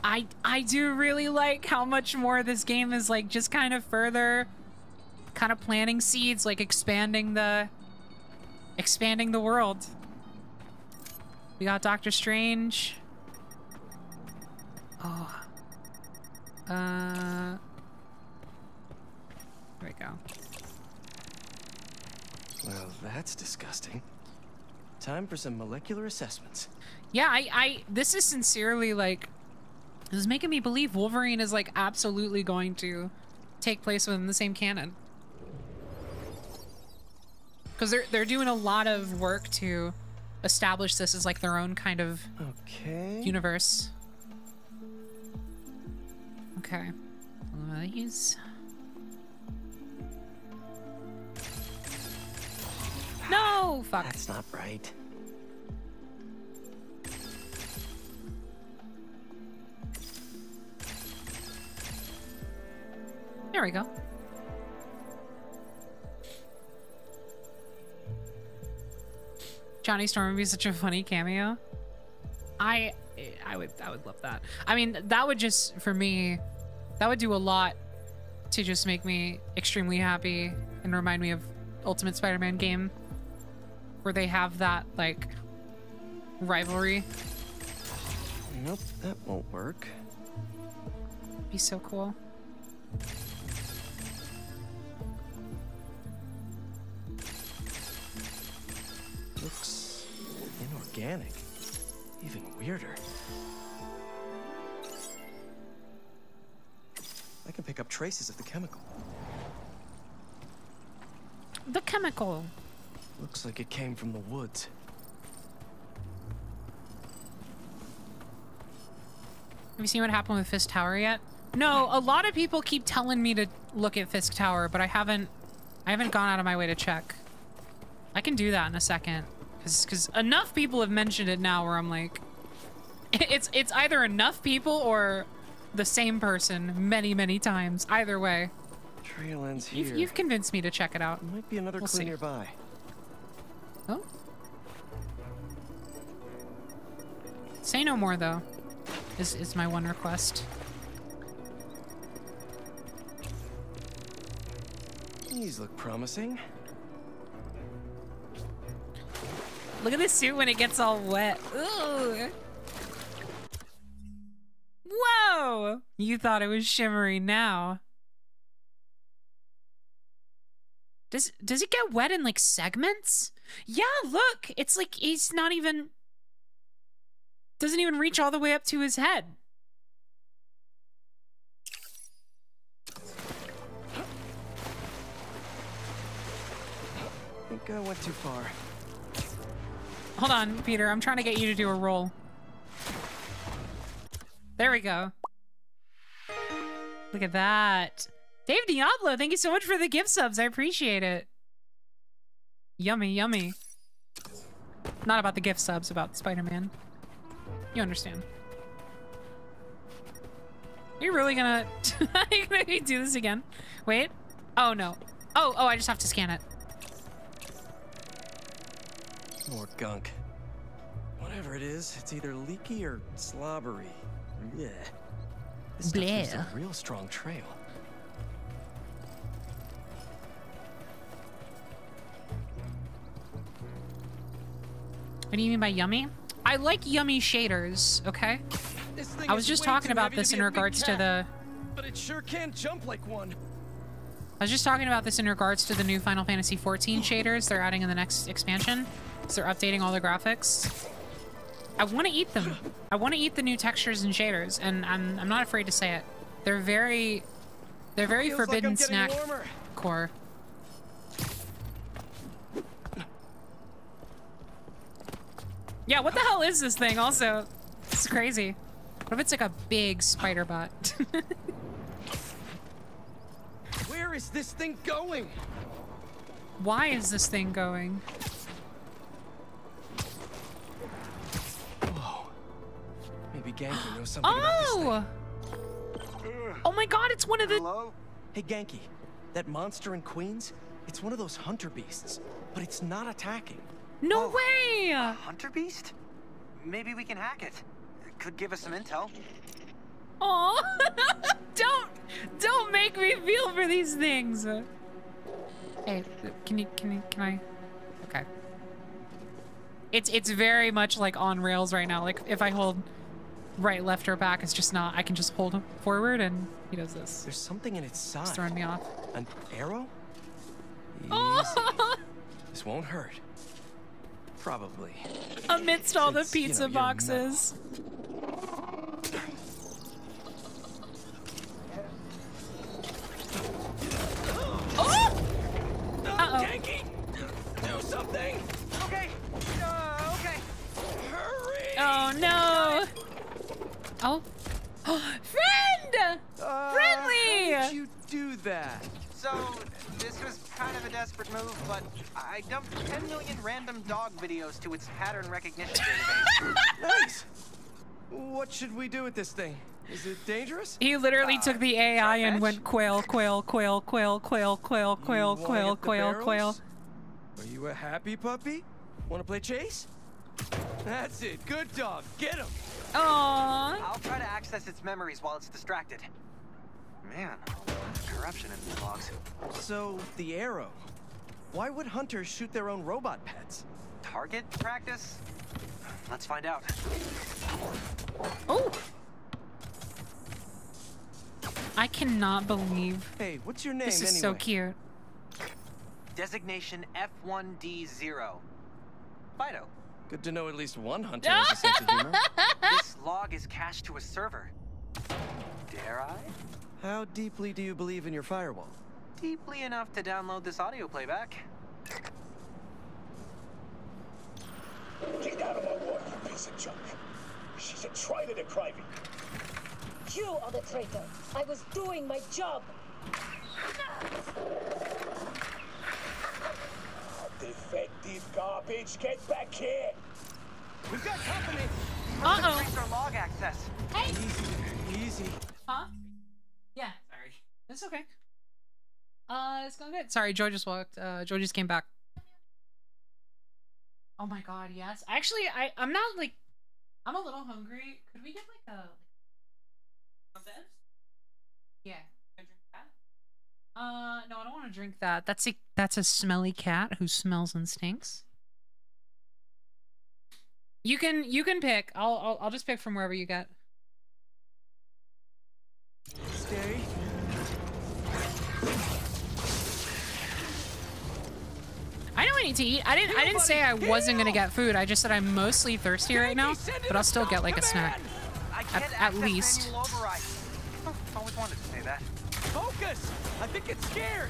I I do really like how much more this game is like just kind of further kind of planting seeds, like expanding the expanding the world. We got Doctor Strange. Oh. Uh There we go. Well, that's disgusting. Time for some molecular assessments. Yeah, I, I, this is sincerely like, this is making me believe Wolverine is like absolutely going to take place within the same canon. Because they're they're doing a lot of work to establish this as like their own kind of okay universe. Okay, these. No, fuck. That's not right. There we go. Johnny Storm would be such a funny cameo. I I would I would love that. I mean, that would just for me that would do a lot to just make me extremely happy and remind me of Ultimate Spider-Man game where they have that like rivalry. Nope, that won't work. Be so cool. Inorganic. Even weirder. I can pick up traces of the chemical. The chemical. Looks like it came from the woods. Have you seen what happened with Fisk Tower yet? No, a lot of people keep telling me to look at Fisk Tower, but I haven't I haven't gone out of my way to check. I can do that in a second. Cause, cause enough people have mentioned it now where I'm like it's it's either enough people or the same person many, many times. Either way. Trail ends here. You've, you've convinced me to check it out. Might be another We'll clue see. nearby. Oh. Say no more though. Is is my one request. These look promising. Look at this suit when it gets all wet. Ooh. Whoa! You thought it was shimmery now. Does does it get wet in like segments? Yeah, look. It's like he's not even doesn't even reach all the way up to his head. I think I went too far. Hold on, Peter. I'm trying to get you to do a roll. There we go. Look at that. Dave Diablo, thank you so much for the gift subs. I appreciate it. Yummy, yummy. Not about the gift subs, about Spider-Man. You understand. Are you really gonna... Are you gonna do this again? Wait. Oh, no. Oh, oh, I just have to scan it. More gunk. Whatever it is, it's either leaky or slobbery. Yeah. This stuff leaves a real strong trail. What do you mean by yummy? I like yummy shaders, okay? I was just talking about this in be a big regards to the But it sure can jump like one. I was just talking about this in regards to the new Final Fantasy XIV shaders they're adding in the next expansion. They're updating all the graphics. I want to eat them. I want to eat the new textures and shaders, and I'm I'm not afraid to say it. They're very, they're very forbidden like snack warmer. core. Yeah, what the hell is this thing? Also, it's crazy. What if it's like a big spider bot? Where is this thing going? Why is this thing going? Maybe Ganke knows something about this thing. Oh! Oh my god, it's one of the- Hello? Hey, Ganke. That monster in Queens? It's one of those hunter beasts, but it's not attacking. No oh. way! Hunter beast? Maybe we can hack it. It could give us some intel. Oh, don't, don't make me feel for these things. Hey, can you, can you, can I? Okay. It's, it's very much like on rails right now. Like if I hold right, left, or back, it's just not. I can just hold him forward, and he does this. There's something in its side. It's throwing me off. An arrow? Oh! This won't hurt. Probably. Amidst all the Since, you pizza know, boxes. Oh! Uh-oh. Ganke! Do something! Okay. Uh, okay. Hurry! Oh no! Oh, friend! Uh, Friendly! How'd you do that? So, this was kind of a desperate move, but I dumped 10 million random dog videos to its pattern recognition database. nice! What should we do with this thing? Is it dangerous? He literally took the AI and went quail, quail, quail, quail, quail, quail, quail, quail, quail, quail. Are you a happy puppy? Want to play chase? That's it. Good dog. Get him. Aww. I'll try to access its memories while it's distracted. Man, corruption in these logs. So, the arrow. Why would hunters shoot their own robot pets? Target practice? Let's find out. Oh! I cannot believe Hey, what's your name this is anyway? so cute. Designation F1D0. Fido. Good to know at least one hunter has a sense of humor. this log is cached to a server. Dare I? How deeply do you believe in your firewall? Deeply enough to download this audio playback. Get out of my water, you piece of junk. She's a traitor to Kraven. You are the traitor. I was doing my job. Defective garbage, get back here. We've got company. Uh-oh. Trace our log access. Hey. Easy, easy. Huh? Yeah. Sorry. It's okay. Uh, it's going good. Sorry, Joy just walked. Uh, Joy just came back. Oh my god, yes. Actually, I I'm not like I'm a little hungry. Could we get like a a bit? Yeah. I drink that? Uh, no, I don't want to drink that. That's a that's a smelly cat who smells and stinks. You can you can pick. I'll I'll, I'll just pick from wherever you get. Stay. I know I need to eat. I didn't I didn't say I wasn't gonna get food. I just said I'm mostly thirsty right now, but I'll still get like a snack. I At, can't at least. always wanted to say that. Focus! I think it's scared!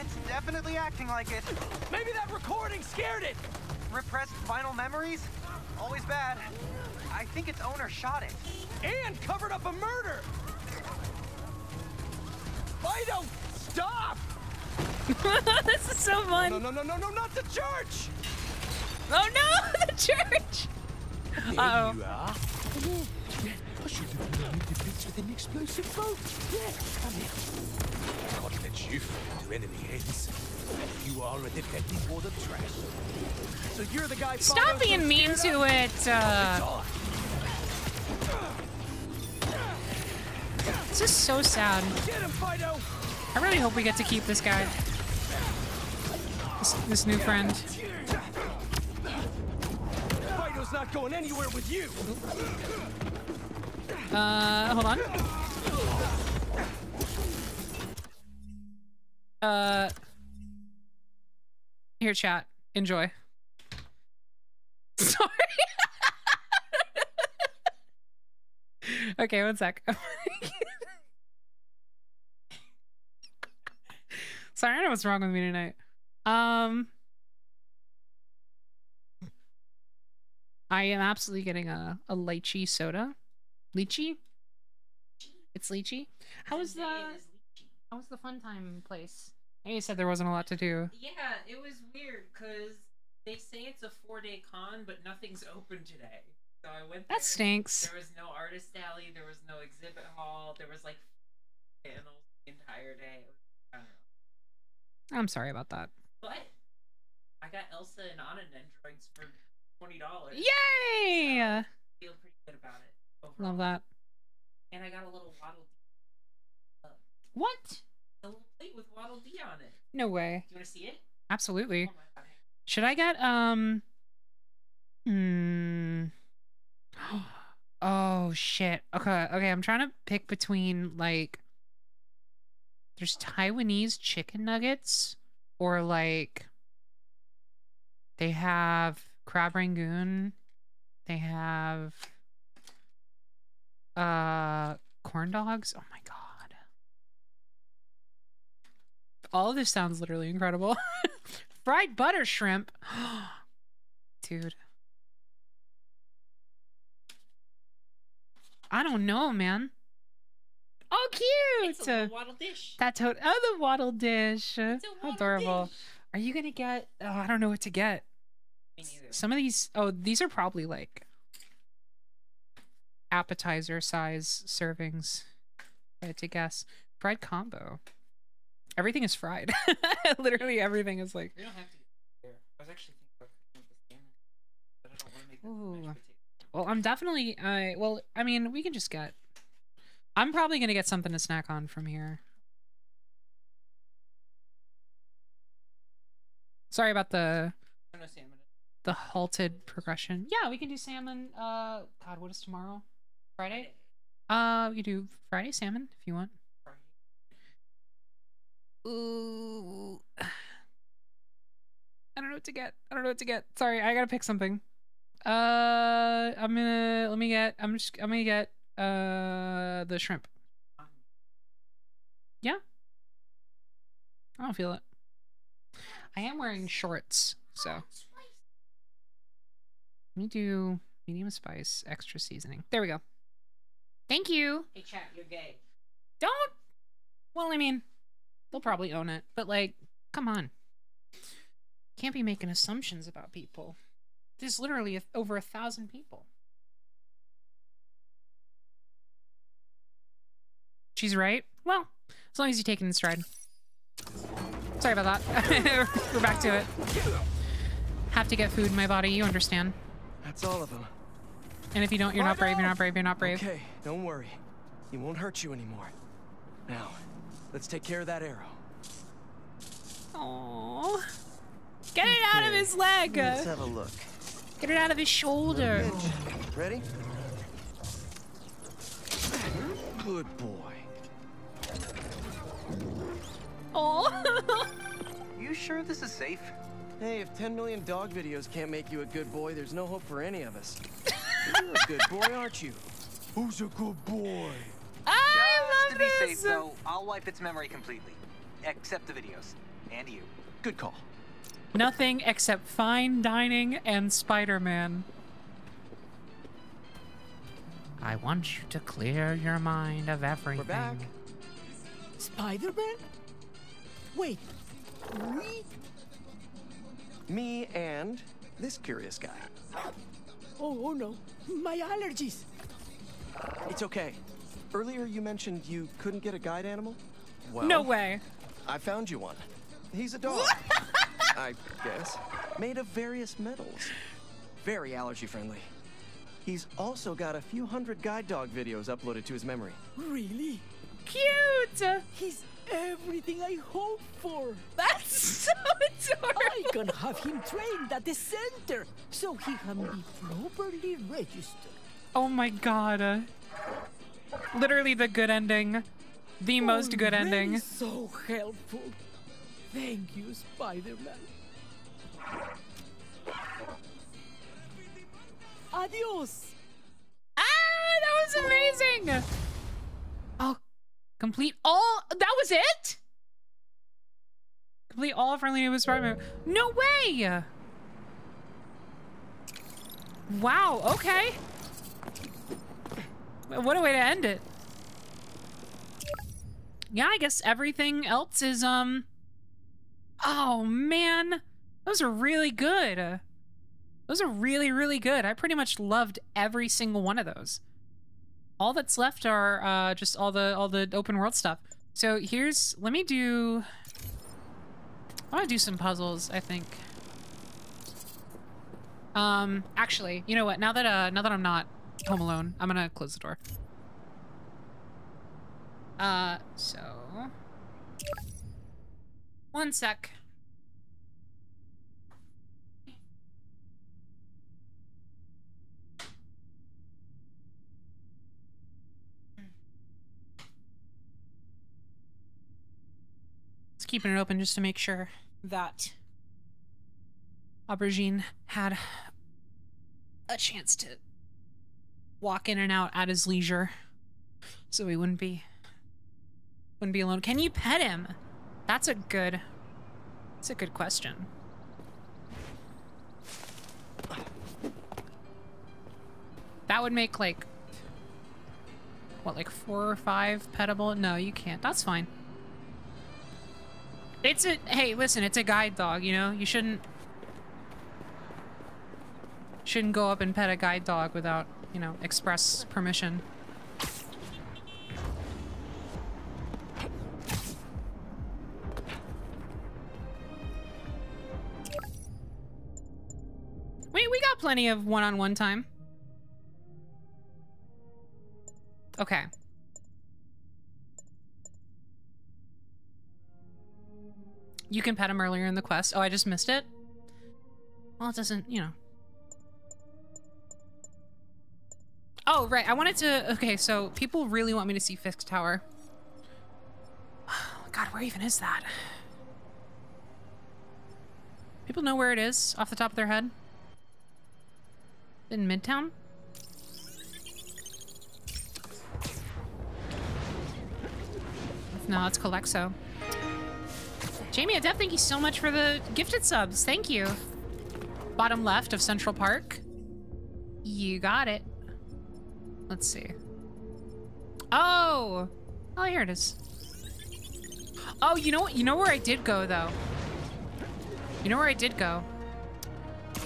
It's definitely acting like it. Maybe that recording scared it! Repressed final memories? Always bad. I think its owner shot it. And covered up a murder! Fido, stop! this is so fun. No, no, no, no, no, not the church! Oh no, the church! There Uh-oh. you are. Hello. I should have known the bits with an explosive boat. Yeah, come here. Can't let you fall into enemy hands. You are a defective ward of trash. So you're the guy Stop being mean to it. Uh, this is so sad. Get him, Fido! I really hope we get to keep this guy. This, this new friend. Fido's not going anywhere with you! Uh, hold on. Uh, here, chat. Enjoy. Sorry. okay, one sec. Sorry, I don't know what's wrong with me tonight. Um. I am absolutely getting a, a lychee soda. Lychee? It's lychee? How was the how was the fun time place? You said there wasn't a lot to do. Yeah, it was weird because they say it's a four day con, but nothing's open today. So I went. That there, stinks. There was no artist alley. There was no exhibit hall. There was like panels the entire day. I don't know. I'm sorry about that. But I got Elsa and Anna androids for twenty dollars. Yay! i Feel pretty good about it. Love that. And I got a little waddle. What? A plate with waddle dee on it. No way. Do you want to see it? Absolutely. Should I get um Hmm. Oh shit. Okay, okay, I'm trying to pick between like there's Taiwanese chicken nuggets or like they have crab rangoon. They have uh corn dogs. Oh my god. All of this sounds literally incredible. Fried butter shrimp. Dude. I don't know, man. Oh, cute! It's a little waddle dish. Oh, the waddle dish. How adorable. Are you gonna get? Oh, I don't know what to get. Some of these. Oh, these are probably like appetizer size servings. I had to guess. Fried combo. Everything is fried. Literally everything is like. We don't have to get there. I was actually thinking about cooking up the salmon, but I don't want to make that Ooh. Well, I'm definitely. I well, I mean, we can just get. I'm probably gonna get something to snack on from here. Sorry about the salmon. the halted progression. Yeah, we can do salmon. Uh, God, what is tomorrow? Friday. Uh, we can do Friday salmon if you want. Ooh. I don't know what to get. I don't know what to get. Sorry, I gotta pick something. Uh, I'm gonna let me get. I'm just. I'm gonna get uh the shrimp. Yeah. I don't feel it. I am wearing shorts, so. Let me do medium spice, extra seasoning. There we go. Thank you. Hey, chat, you're gay. Don't. Well, I mean, they'll probably own it, but like, come on. Can't be making assumptions about people. There's literally a, over a thousand people. She's right. Well, as long as you take it in stride. Sorry about that. We're back to it. Have to get food in my body. You understand. That's all of them. And if you don't, you're not brave. You're not brave. You're not brave. Okay, don't worry. He won't hurt you anymore. Now, let's take care of that arrow. Aww. Get it out of his leg. Let's have a look. Get it out of his shoulder. Ready? Good boy. Oh. you sure this is safe? Hey, if 10 million dog videos can't make you a good boy, there's no hope for any of us. You're a good boy, aren't you? Who's a good boy? I Just to be safe, though, I'll wipe its memory completely. Except the videos. And you. Good call. Nothing except fine dining and Spider-Man. I want you to clear your mind of everything. We're back. Spider-Man? Wait, we? Me and this curious guy. Oh, oh no, my allergies. It's okay. Earlier you mentioned you couldn't get a guide animal? Well, No way. I found you one. He's a dog. I guess. Made of various metals. Very allergy friendly. He's also got a few hundred guide dog videos uploaded to his memory. Really? Cute! He's everything I hoped for. That's so adorable. I can have him trained at the center so he can be properly registered. Oh my god. Uh, Literally the good ending. The most good ending. So helpful. Thank you, Spider-Man. Adios. Ah, that was amazing. Oh, complete all. That was it. Complete all friendly neighborhood Spider-Man. No way. Wow, okay. What a way to end it. Yeah, I guess everything else is, um... Oh, man. Those are really good. Those are really, really good. I pretty much loved every single one of those. All that's left are uh, just all the all the open world stuff. So here's, let me do, I want to do some puzzles, I think. Um, actually, you know what? Now that uh, now that I'm not home alone, I'm gonna close the door. Uh, so one sec. Just keeping it open just to make sure that Aubergine had a chance to walk in and out at his leisure so he wouldn't be wouldn't be alone. Can you pet him? That's a good That's a good question. That would make like what like four or five petable? No, you can't. That's fine. It's a hey, listen, it's a guide dog, you know? You shouldn't shouldn't go up and pet a guide dog without, you know, express permission. We we got plenty of one-on-one -on -one time. Okay. You can pet him earlier in the quest. Oh, I just missed it? Well, it doesn't, you know. Oh, right. I wanted to... Okay, so people really want me to see Fisk Tower. God, where even is that? People know where it is off the top of their head? In Midtown? No, it's Colexo. Jamie Adept, thank you so much for the gifted subs. Thank you. Bottom left of Central Park. You got it. Let's see. Oh! Oh, here it is. Oh, you know what? You know where I did go, though? You know where I did go?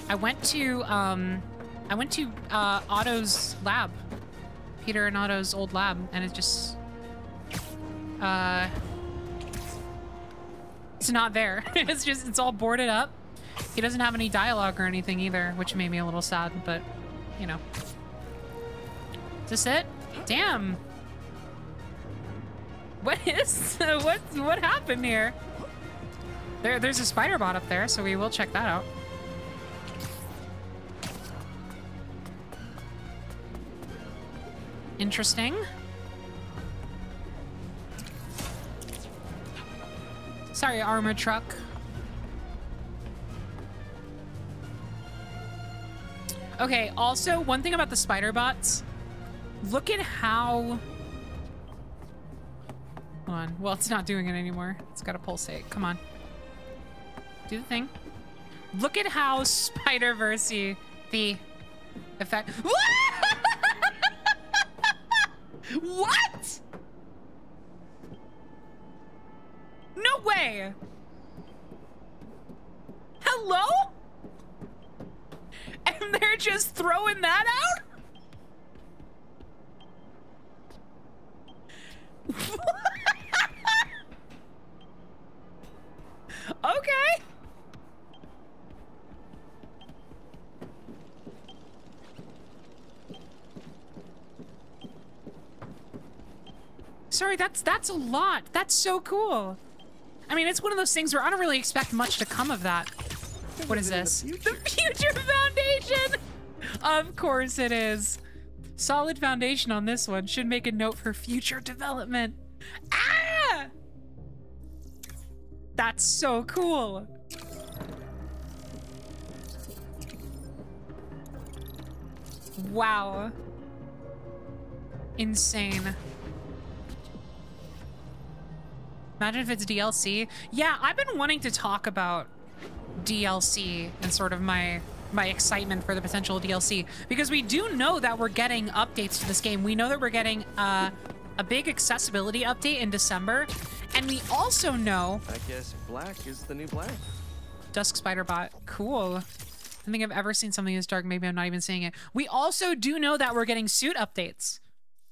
I went to, um... I went to, uh, Otto's lab. Peter and Otto's old lab, and it just... Uh... It's not there. it's just, it's all boarded up. He doesn't have any dialogue or anything either, which made me a little sad, but, you know. Is this it? Damn. What is, what, what happened here? There, there's a spider bot up there, so we will check that out. Interesting. Sorry, armor truck. Okay, also, one thing about the spider bots. Look at how... Hold on. Well, it's not doing it anymore. It's got to pulsate. Come on. Do the thing. Look at how Spider-Verse the effect... what? No way! Hello? And they're just throwing that out? okay. Sorry, that's that's a lot. That's so cool. I mean, it's one of those things where I don't really expect much to come of that. What is this? The Future Foundation! Of course it is. Solid foundation on this one. Should make a note for future development. Ah! That's so cool. Wow. Insane. Imagine if it's DLC. Yeah, I've been wanting to talk about DLC and sort of my my excitement for the potential DLC because we do know that we're getting updates to this game. We know that we're getting uh, a big accessibility update in December, and we also know I guess black is the new black. Dusk Spider Bot. Cool. I don't think I've ever seen something this dark. Maybe I'm not even seeing it. We also do know that we're getting suit updates.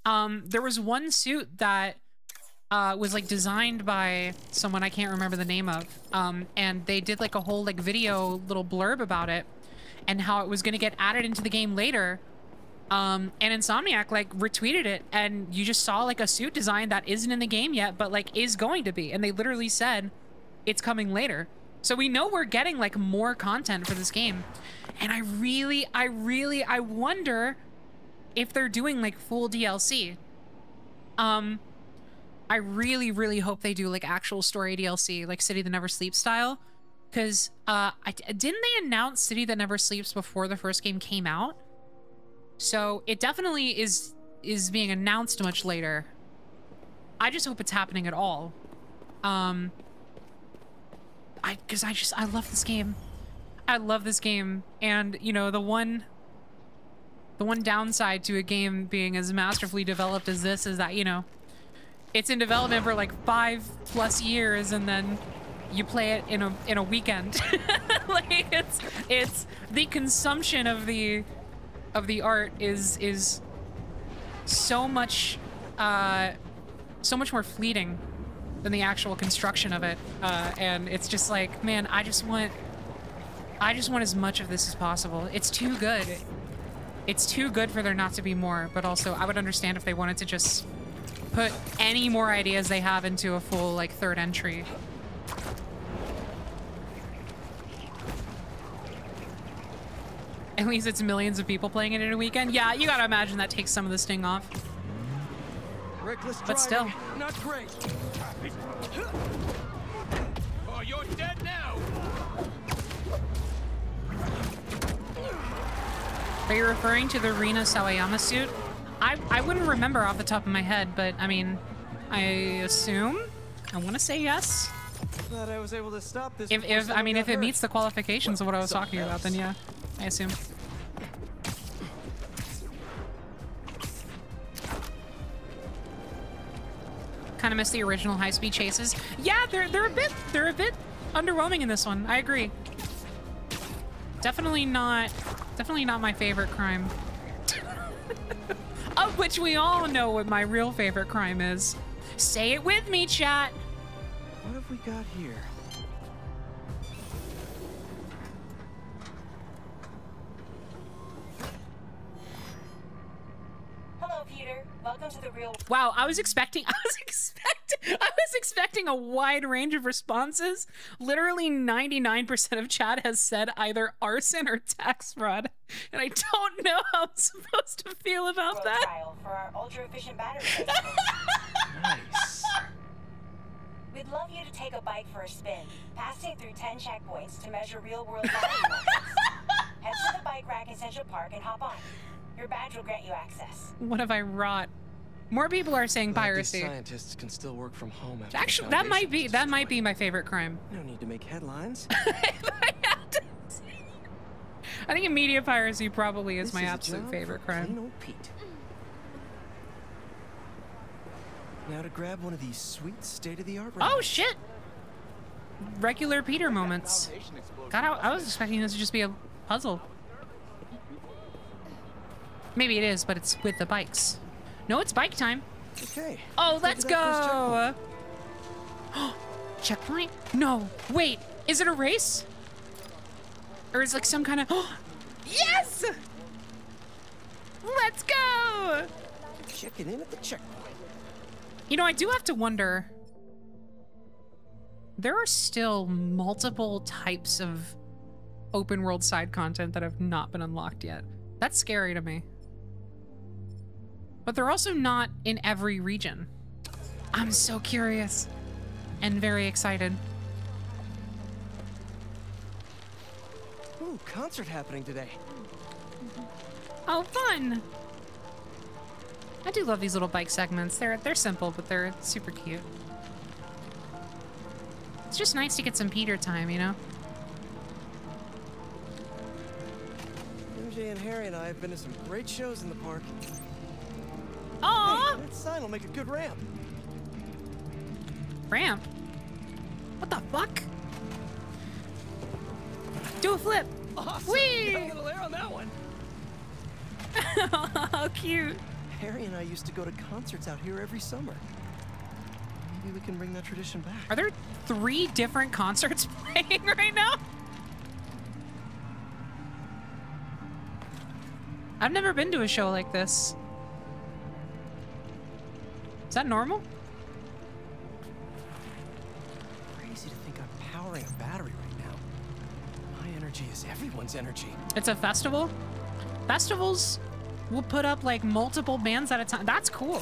Um, there was one suit that uh, was like designed by someone I can't remember the name of. Um, and they did like a whole like video little blurb about it and how it was going to get added into the game later. Um, and Insomniac like retweeted it and you just saw like a suit design that isn't in the game yet, but like is going to be. And they literally said it's coming later. So we know we're getting like more content for this game. And I really, I really, I wonder if they're doing like full DLC. Um, I really, really hope they do like actual story DLC, like City That Never Sleeps style. Because uh, I, didn't they announce City That Never Sleeps before the first game came out? So it definitely is is being announced much later. I just hope it's happening at all. Um, I because I just I love this game. I love this game, and you know the one the one downside to a game being as masterfully developed as this is that you know it's in development for like five plus years, and then you play it in a in a weekend. like it's it's the consumption of the of the art is is so much uh so much more fleeting than the actual construction of it. Uh, and it's just like, man, I just want I just want as much of this as possible. It's too good. It's too good for there not to be more, but also I would understand if they wanted to just put any more ideas they have into a full like third entry. At least it's millions of people playing it in a weekend. Yeah, you gotta imagine that takes some of the sting off. Reckless But still. not great. Oh, you're dead now. Are you referring to the Rina Sawayama suit? I, I wouldn't remember off the top of my head, but I mean, I assume? I want to say yes. Glad I was able to stop this. If, if I mean, if it hurt. meets the qualifications of what I was talking about, then yeah, I assume. Kind of miss the original high-speed chases. Yeah, they're they're a bit they're a bit underwhelming in this one. I agree. Definitely not definitely not my favorite crime. of which we all know what my real favorite crime is. Say it with me, chat. What have we got here? Hello, Peter. Welcome to the real Wow, I was expecting I was expecting I was expecting a wide range of responses. Literally 99% of chat has said either arson or tax fraud. And I don't know how I'm supposed to feel about that. trial for our ultra-efficient battery. Nice. We'd love you to take a bike for a spin, passing through 10 checkpoints to measure real-world battery levels. Head to the bike rack in Central Park and hop on. Your badge will grant you access. What have I wrought? More people are saying Glad piracy. Scientists can still work from home after Actually, that might be that might be my favorite crime. No need to make headlines. I think media piracy probably is This my is absolute job favorite for plain crime. old Pete. Now to grab one of these sweet state-of-the-art. Oh shit! Regular Peter moments. God, I, I was expecting this to just be a puzzle. Maybe it is, but it's with the bikes. No, it's bike time. Okay. Oh, let's go go! checkpoint? No, wait. Is it a race? Or is it like some kind of? yes! Let's go! Checking in at the checkpoint. You know, I do have to wonder. There are still multiple types of open world side content that have not been unlocked yet. That's scary to me. But they're also not in every region. I'm so curious and very excited. Ooh, concert happening today. Oh, fun! I do love these little bike segments. They're they're simple, but they're super cute. It's just nice to get some Peter time, you know? MJ and Harry and I have been to some great shows in the park. Aww! Hey, that sign will make a good ramp. Ramp? What the fuck? Do a flip. Awesome. Whee! Got a little air on that one. How cute. Harry and I used to go to concerts out here every summer. Maybe we can bring that tradition back. Are there three different concerts playing right now? I've never been to a show like this. Is that normal? Crazy to think I'm powering a battery right now. My energy is everyone's energy. It's a festival? Festivals will put up like multiple bands at a time. That's cool.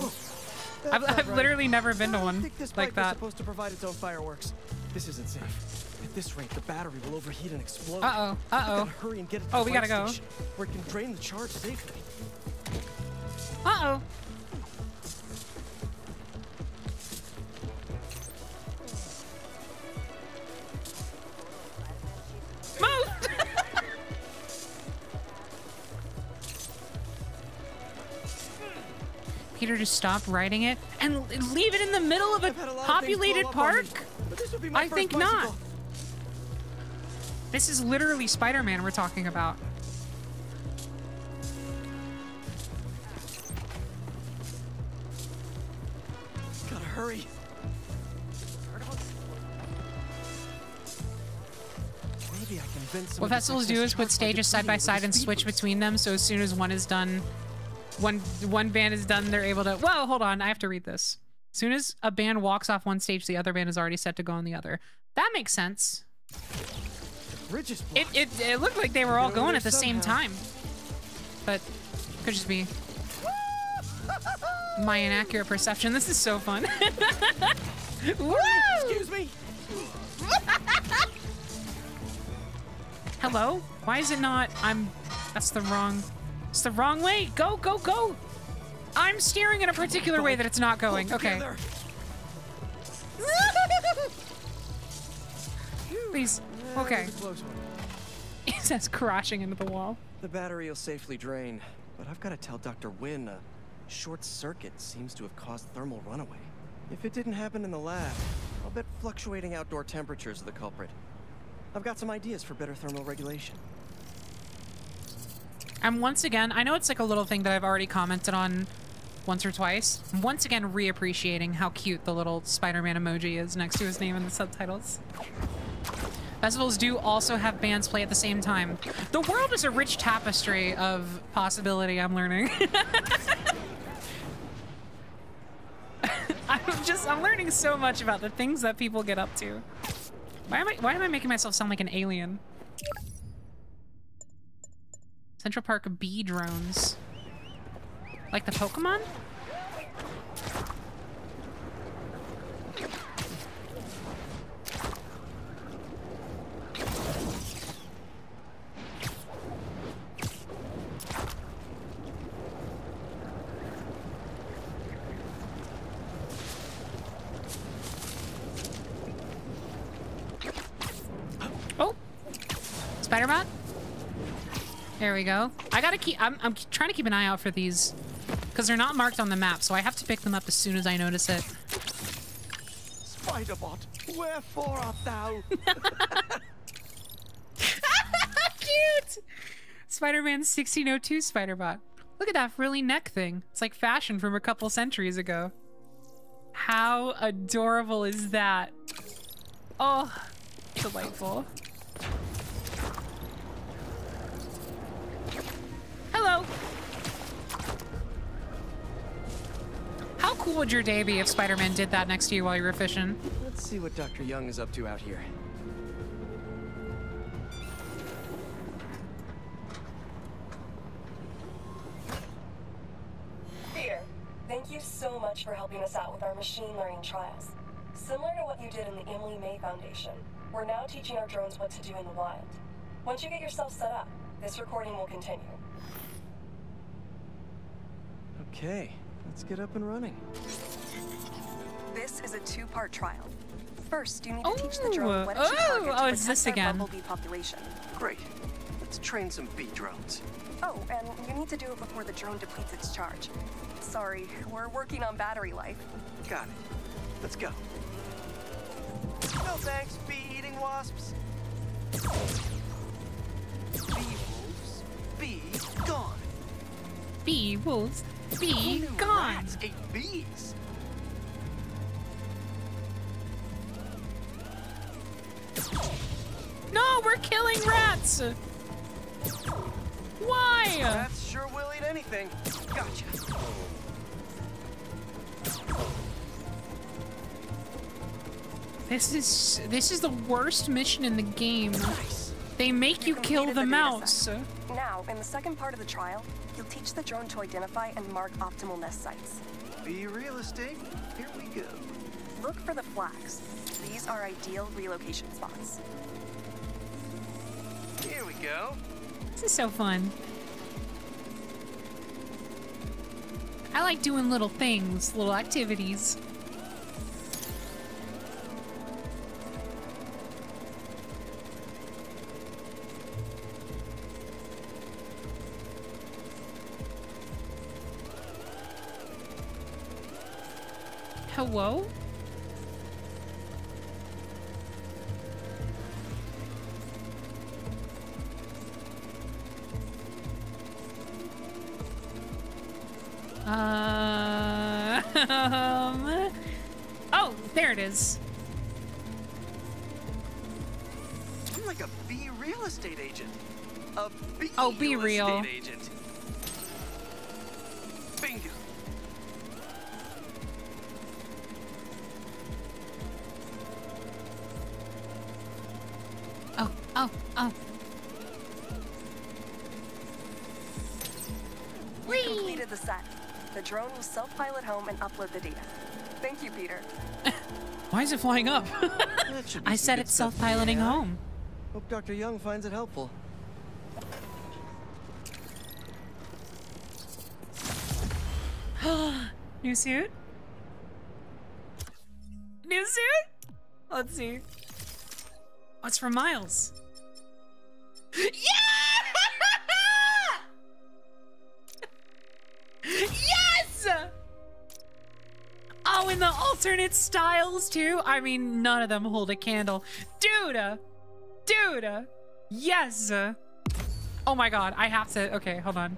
That's I've, I've right. literally never been to one this like that. supposed to provide its own fireworks. This isn't safe. At this rate, the battery will overheat and explode. Uh-oh, uh-oh. gotta hurry and get it to Oh, we gotta go. Where it can drain the charge safely. Uh-oh. Move! Peter, just stop riding it and leave it in the middle of a a of populated blow up on park? me, but this would be my I think not. This is literally Spider-Man we're talking about. Gotta hurry. Maybe I can vent some What festivals do is put stages side by side and switch between them. So as soon as one is done, one one band is done, they're able to. Whoa, hold on, I have to read this. As soon as a band walks off one stage, the other band is already set to go on the other. That makes sense. It it, it looked like they were all going at the same time, but could just be my inaccurate perception. This is so fun. Woo! Excuse me. Hello? Why is it not? I'm. That's the wrong. It's the wrong way. Go, go, go. I'm steering in a particular way that it's not going. Okay. Please. Okay. It says crashing into the wall. The battery will safely drain, but I've got to tell Dr. Wynn a short circuit seems to have caused thermal runaway. If it didn't happen in the lab, I'll bet fluctuating outdoor temperatures are the culprit. I've got some ideas for better thermal regulation. I'm once again, I know it's like a little thing that I've already commented on once or twice. Once again reappreciating how cute the little Spider-Man emoji is next to his name in the subtitles. Festivals do also have bands play at the same time. The world is a rich tapestry of possibility, I'm learning. I'm just, I'm learning so much about the things that people get up to. Why am I, why am I making myself sound like an alien? Central Park bee drones. Like the Pokemon? Oh! Spider-Bot? There we go. I gotta keep, I'm, I'm trying to keep an eye out for these because they're not marked on the map, so I have to pick them up as soon as I notice it. Spider-Bot, wherefore art thou? Cute! Spider-Man 1602 Spider-Bot. Look at that frilly neck thing. It's like fashion from a couple centuries ago. How adorable is that? Oh, delightful. Hello. How cool would your day be if Spider-Man did that next to you while you were fishing? Let's see what Dr. Young is up to out here. Peter, thank you so much for helping us out with our machine learning trials. Similar to what you did in the Emily May Foundation, we're now teaching our drones what to do in the wild. Once you get yourself set up, this recording will continue. Okay, let's get up and running. This is a two-part trial. First, you need to teach the drone Oh, what it should oh, target to oh, it's protect this our again. bumblebee population. Great. Let's train some bee drones. Oh, and you need to do it before the drone depletes its charge. Sorry, we're working on battery life. Got it. Let's go. No thanks, bee-eating wasps. Bee wolves, be gone. Bee wolves, be gone. Rats ate bees. No, we're killing rats. Why? Rats sure will eat anything. Gotcha. This is this is the worst mission in the game. They make you, kill completed the, mouse. Now, in the second part of the trial, you'll teach the drone to identify and mark optimal nest sites. Bee real estate. Here we go. Look for the flags. These are ideal relocation spots. Here we go. This is so fun. I like doing little things, little activities. Uh, um, oh, there it is. I'm like a B real estate agent. A bee Oh, be real real. estate agent. Flying up? I said it's self-piloting home. Hope Dr. Young finds it helpful. New suit? New suit? Let's see. What's from Miles? Yeah! Alternate styles too? I mean, none of them hold a candle. Dude! Dude! uh, Yes! Oh my god, I have to. Okay, hold on.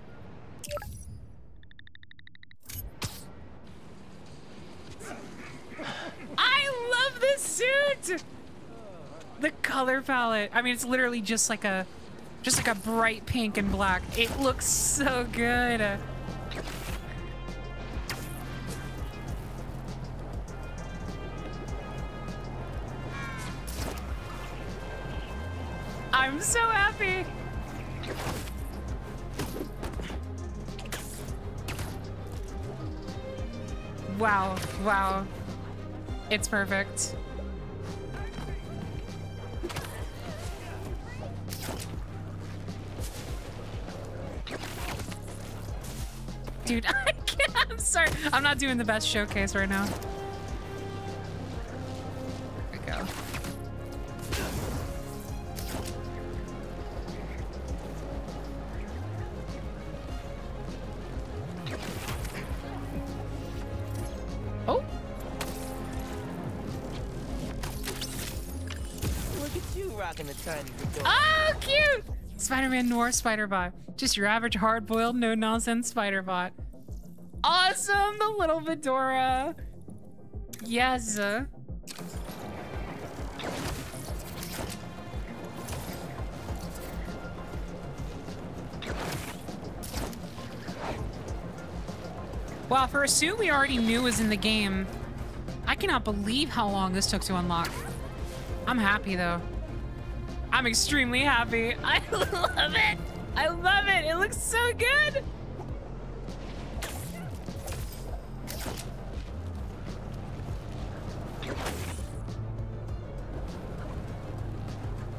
I love this suit! The color palette. I mean, it's literally just like a, just like a bright pink and black. It looks so good. I'm so happy. Wow, wow. It's perfect. Dude, I can't. I'm sorry. I'm not doing the best showcase right now. Spider-Man Noir Spider-Bot. Just your average hard-boiled, no-nonsense Spider-Bot. Awesome! The little fedora. Yes. Wow, for a suit we already knew was in the game, I cannot believe how long this took to unlock. I'm happy though. I'm extremely happy. I love it. I love it. It looks so good.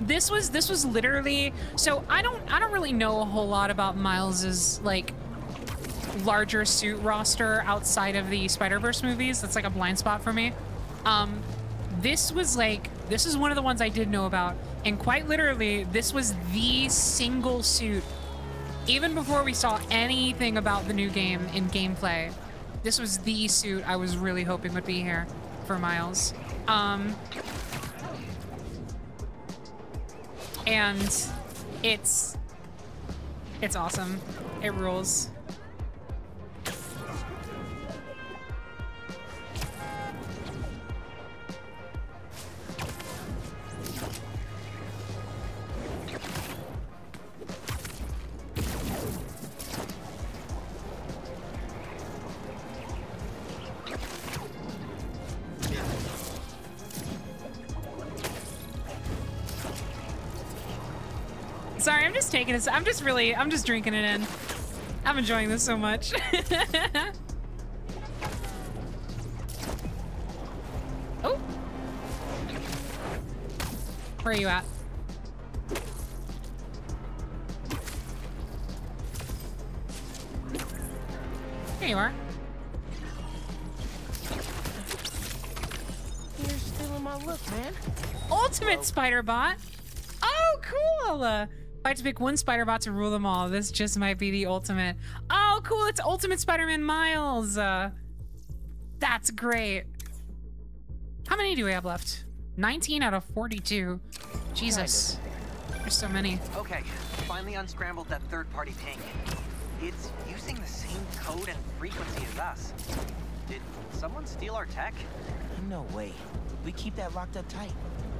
This was this was literally so I don't I don't really know a whole lot about Miles's like larger suit roster outside of the Spider-Verse movies. That's like a blind spot for me. Um this was like this is one of the ones I did know about And quite literally, this was the single suit. Even before we saw anything about the new game in gameplay, this was the suit I was really hoping would be here for Miles. Um, and it's it's awesome. It rules. Just taking this. I'm just really, I'm just drinking it in. I'm enjoying this so much. oh. Where are you at? There you are. You're stealing my look, man. Ultimate spider bot. Oh, cool. If I had to pick one spider bot to rule them all, this just might be the ultimate. Oh, cool. It's Ultimate Spider-Man Miles. Uh, that's great. How many do we have left? 19 out of 42. Jesus. There's so many. Okay, finally unscrambled that third-party ping. It's using the same code and frequency as us. Did someone steal our tech? No way. We keep that locked up tight.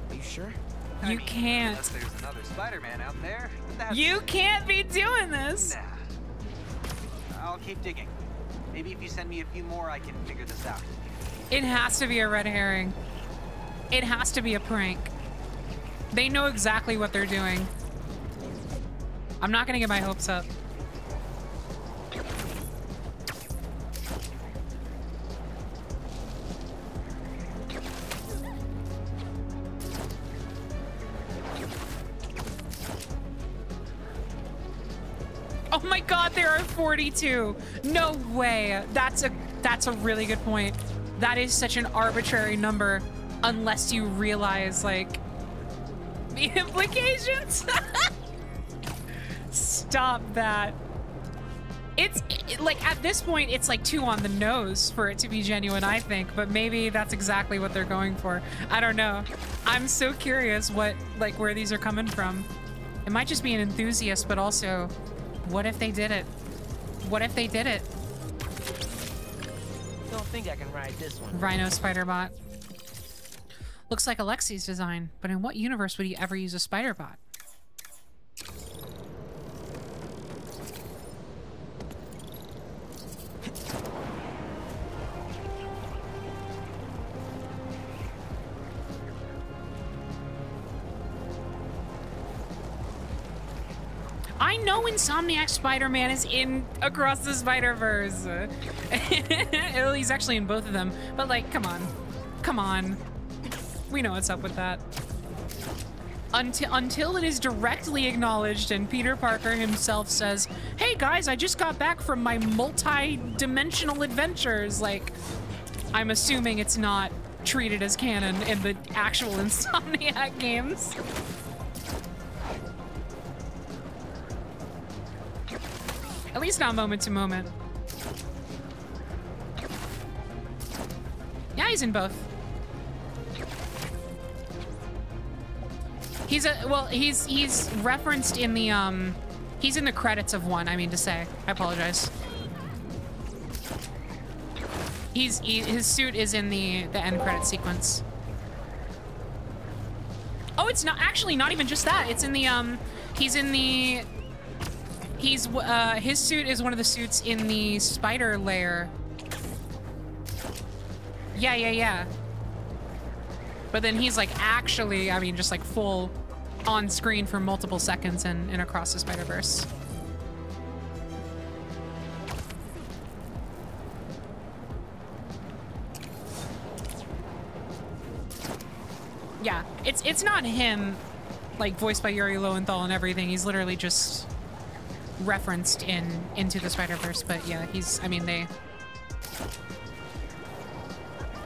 Are you sure? I You mean, can't. Unless there's another Spider-Man out there. You can't be doing this. Nah. I'll keep digging. Maybe if you send me a few more, I can figure this out. It has to be a red herring. It has to be a prank. They know exactly what they're doing. I'm not gonna get my hopes up. Oh my god, there are 42. No way. That's a that's a really good point. That is such an arbitrary number unless you realize like the implications. Stop that. It's it- like at this point it's like two on the nose for it to be genuine, I think, but maybe that's exactly what they're going for. I don't know. I'm so curious what like where these are coming from. It might just be an enthusiast, but also what if they did it? What if they did it? Don't think I can ride this one. Rhino spider bot. Looks like Aleksei's design, but in what universe would he ever use a spider bot? I know Insomniac Spider-Man is in Across the Spider-Verse. He's actually in both of them, but like, come on. Come on. We know what's up with that. Until, until it is directly acknowledged and Peter Parker himself says, hey guys, I just got back from my multi-dimensional adventures. Like, I'm assuming it's not treated as canon in the actual Insomniac games. At least not moment to moment. Yeah, he's in both. He's a well, he's he's referenced in the um he's in the credits of one, I mean to say. I apologize. He's he, his suit is in the the end credit sequence. Oh, it's not actually not even just that. It's in the um he's in the He's uh his suit is one of the suits in the spider lair. Yeah, yeah, yeah. But then he's like actually, I mean, just like full on screen for multiple seconds and, in Across the Spider-Verse. Yeah, it's it's not him, like voiced by Yuri Lowenthal and everything. He's literally just referenced in Into the Spider-Verse. But yeah, he's. I mean, they.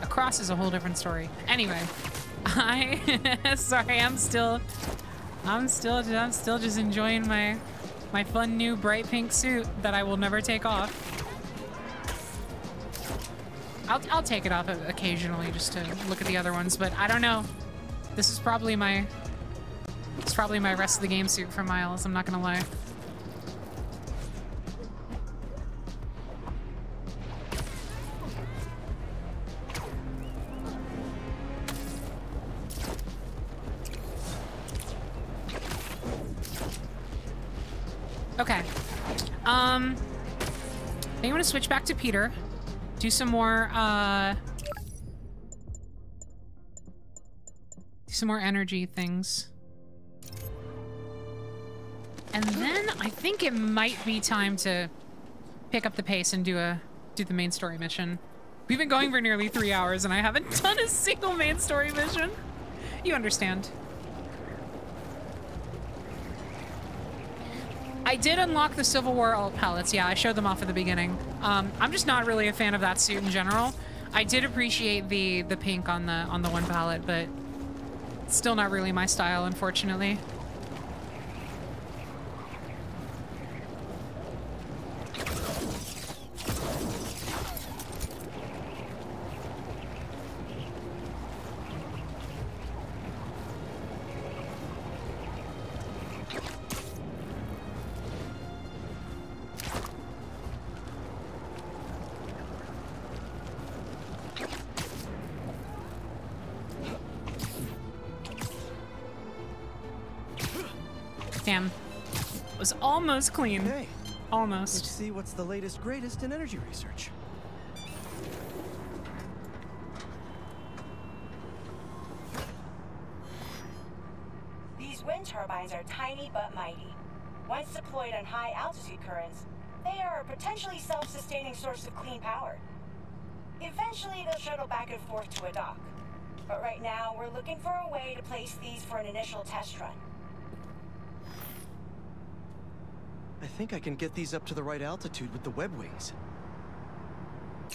Across is a whole different story. Anyway, I sorry, I'm still I'm still I'm still just enjoying my my fun new bright pink suit that I will never take off. I'll I'll take it off occasionally just to look at the other ones, but I don't know. This is probably my it's probably my rest of the game suit for Miles, I'm not gonna lie. Okay. Um, I want to switch back to Peter. Do some more, uh... Do some more energy things. And then I think it might be time to pick up the pace and do a do the main story mission. We've been going for nearly three hours and I haven't done a single main story mission. You understand. I did unlock the Civil War alt palettes. Yeah, I showed them off at the beginning. Um, I'm just not really a fan of that suit in general. I did appreciate the the pink on the on the one palette, but still not really my style, unfortunately. Almost clean. Hey. Almost. Let's see what's the latest greatest in energy research. These wind turbines are tiny but mighty. Once deployed on high altitude currents, they are a potentially self-sustaining source of clean power. Eventually, they'll shuttle back and forth to a dock. But right now, we're looking for a way to place these for an initial test run. I think I can get these up to the right altitude with the web wings.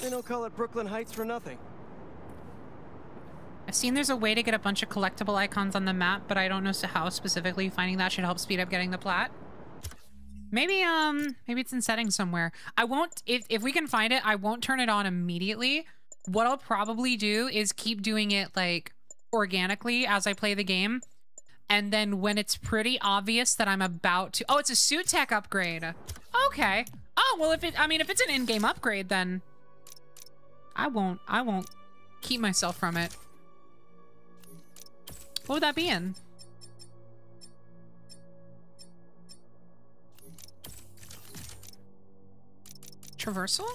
They don't call it Brooklyn Heights for nothing. I've seen there's a way to get a bunch of collectible icons on the map, but I don't know how specifically finding that should help speed up getting the plat. Maybe, um, maybe it's in settings somewhere. I won't, if, if we can find it, I won't turn it on immediately. What I'll probably do is keep doing it, like, organically as I play the game. And then when it's pretty obvious that I'm about to... Oh, it's a suit tech upgrade. Okay. Oh, well, if it... I mean, if it's an in-game upgrade, then... I won't... I won't keep myself from it. What would that be in? Traversal?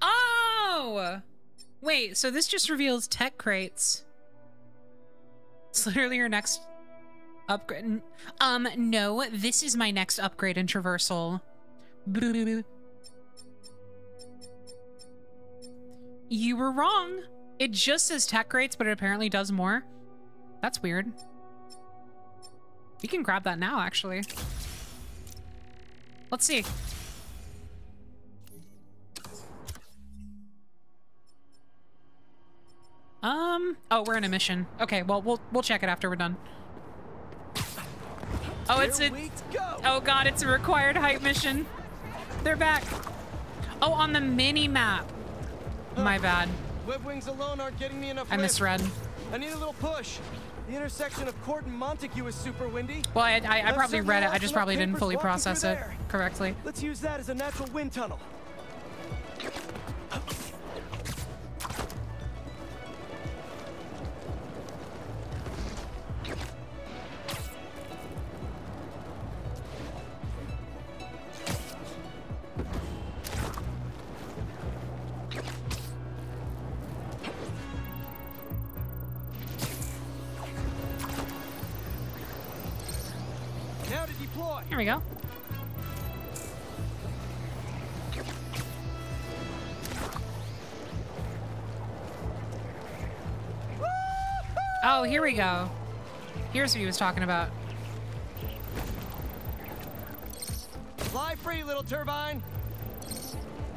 Oh! Wait, so this just reveals tech crates. It's literally your next upgrade. Um, no, this is my next upgrade in Traversal. You were wrong. It just says tech crates, but it apparently does more. That's weird. We can grab that now, actually. Let's see. Um, oh, we're in a mission. Okay, well, we'll we'll check it after we're done. Oh, it's a Oh god, it's a required hype mission. They're back. Oh, on the mini map. My bad. Web wings alone aren't getting me enough I misread. I need a little push. The intersection of Court and Montague is super windy. Well, I, I, I probably read it. I just probably didn't fully process it correctly. Let's use that as a natural wind tunnel. Deploy. Here we go. Oh, here we go. Here's what he was talking about. Fly free, little turbine.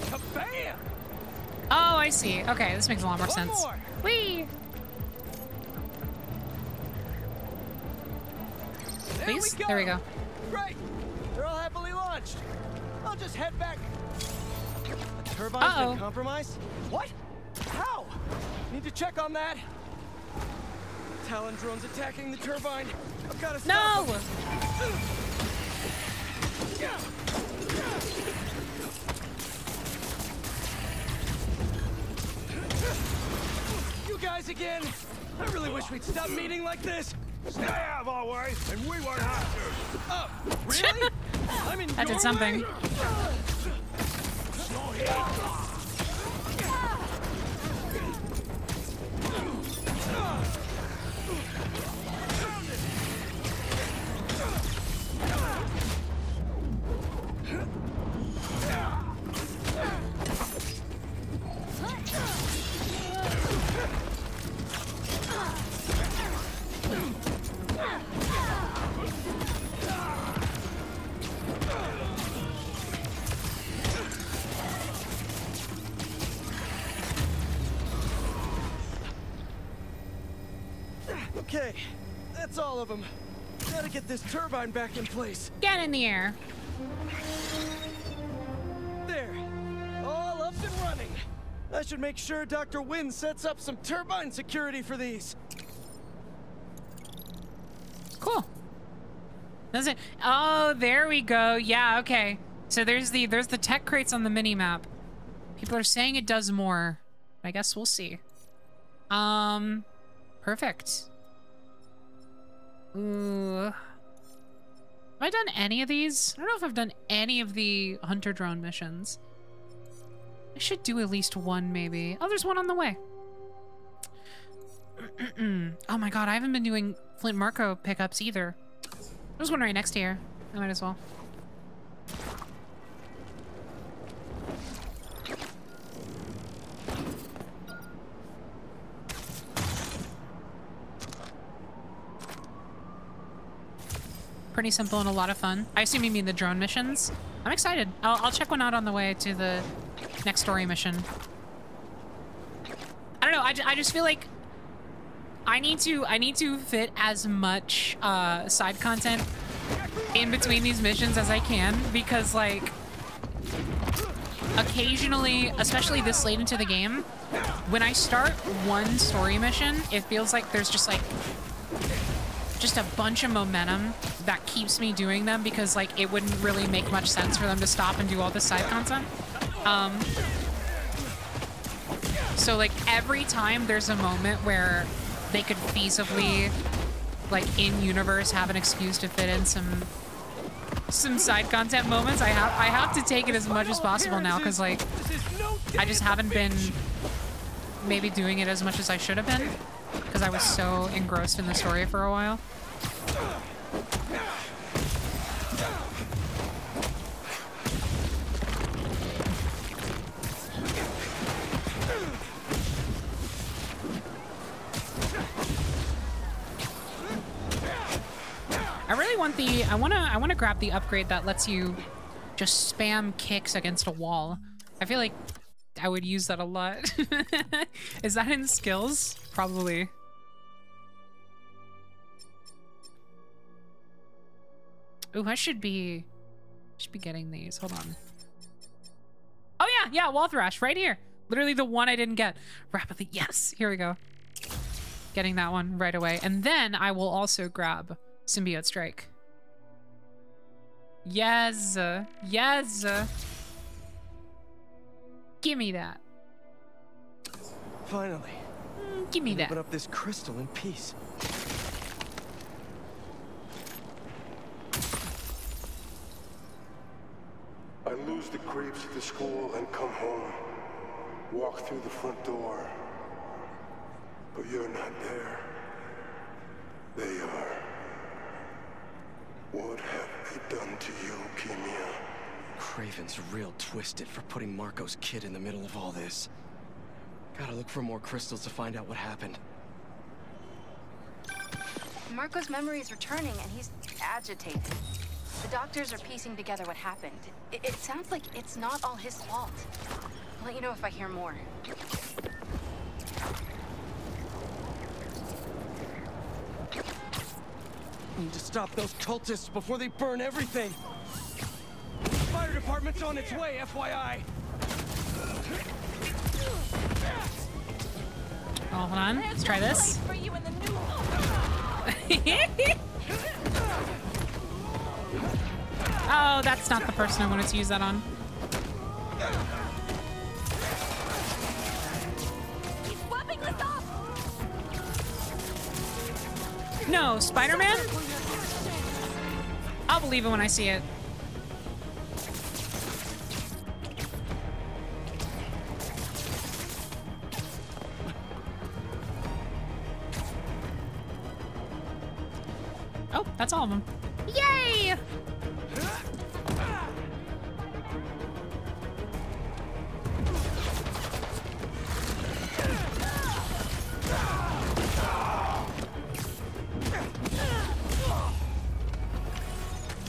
Kabam! Oh, I see. Okay, this makes a lot more One sense. more. Whee! please? There we go. Great. They're all happily launched. I'll just head back. The turbine's Uh-oh. been compromised? What? How? Need to check on that. Talon drones attacking the turbine. I've got to stop No! them. You guys again? I really wish we'd stop meeting like this. Stay out of our way, and we won't have to. Oh, really? I'm in That did your something. All of them. Gotta get this turbine back in place. Get in the air. There, all up and running. I should make sure Dr. Wynn sets up some turbine security for these. Cool. Does it? Oh, there we go. Yeah, okay. So there's the there's the tech crates on the mini map. People are saying it does more. I guess we'll see. Um, perfect. Ooh. Have I done any of these? I don't know if I've done any of the hunter drone missions. I should do at least one, maybe. Oh, there's one on the way. oh my god, I haven't been doing Flint Marko pickups either. There's one right next to here. I might as well. Pretty simple and a lot of fun. I assume you mean the drone missions. I'm excited. I'll, I'll check one out on the way to the next story mission. I don't know. I, I just feel like I need to I need to fit as much uh, side content in between these missions as I can because like occasionally, especially this late into the game, when I start one story mission, it feels like there's just like just a bunch of momentum that keeps me doing them because like it wouldn't really make much sense for them to stop and do all this side content. Um, so like every time there's a moment where they could feasibly like in universe have an excuse to fit in some some side content moments, I have I have to take it as much as possible now because like I just haven't been maybe doing it as much as I should have been because I was so engrossed in the story for a while. I really want the I want to I want to grab the upgrade that lets you just spam kicks against a wall. I feel like I would use that a lot. Is that in skills? Probably. Ooh, I should be should be getting these. Hold on. Oh yeah, yeah, wall thrash right here. Literally the one I didn't get. Rapidly. Yes. Here we go. Getting that one right away. And then I will also grab Symbiote Strike. Yes. Yes. Give me that. Finally. Give me that. Open up this crystal in peace. I lose the grapes at the school and come home. Walk through the front door. But you're not there. They are. What have they done to you, Keemia? Kraven's real twisted for putting Marko's kid in the middle of all this. Gotta look for more crystals to find out what happened. Marko's memory is returning and he's agitated. The doctors are piecing together what happened. It, it sounds like it's not all his fault. I'll let you know if I hear more. Need to stop those cultists before they burn everything. Fire department's on its way, FYI. Oh, hold on. Let's try this. oh, that's not the person I wanted to use that on. No, Spider-Man? I'll believe it when I see it. Oh, that's all of them. Yay!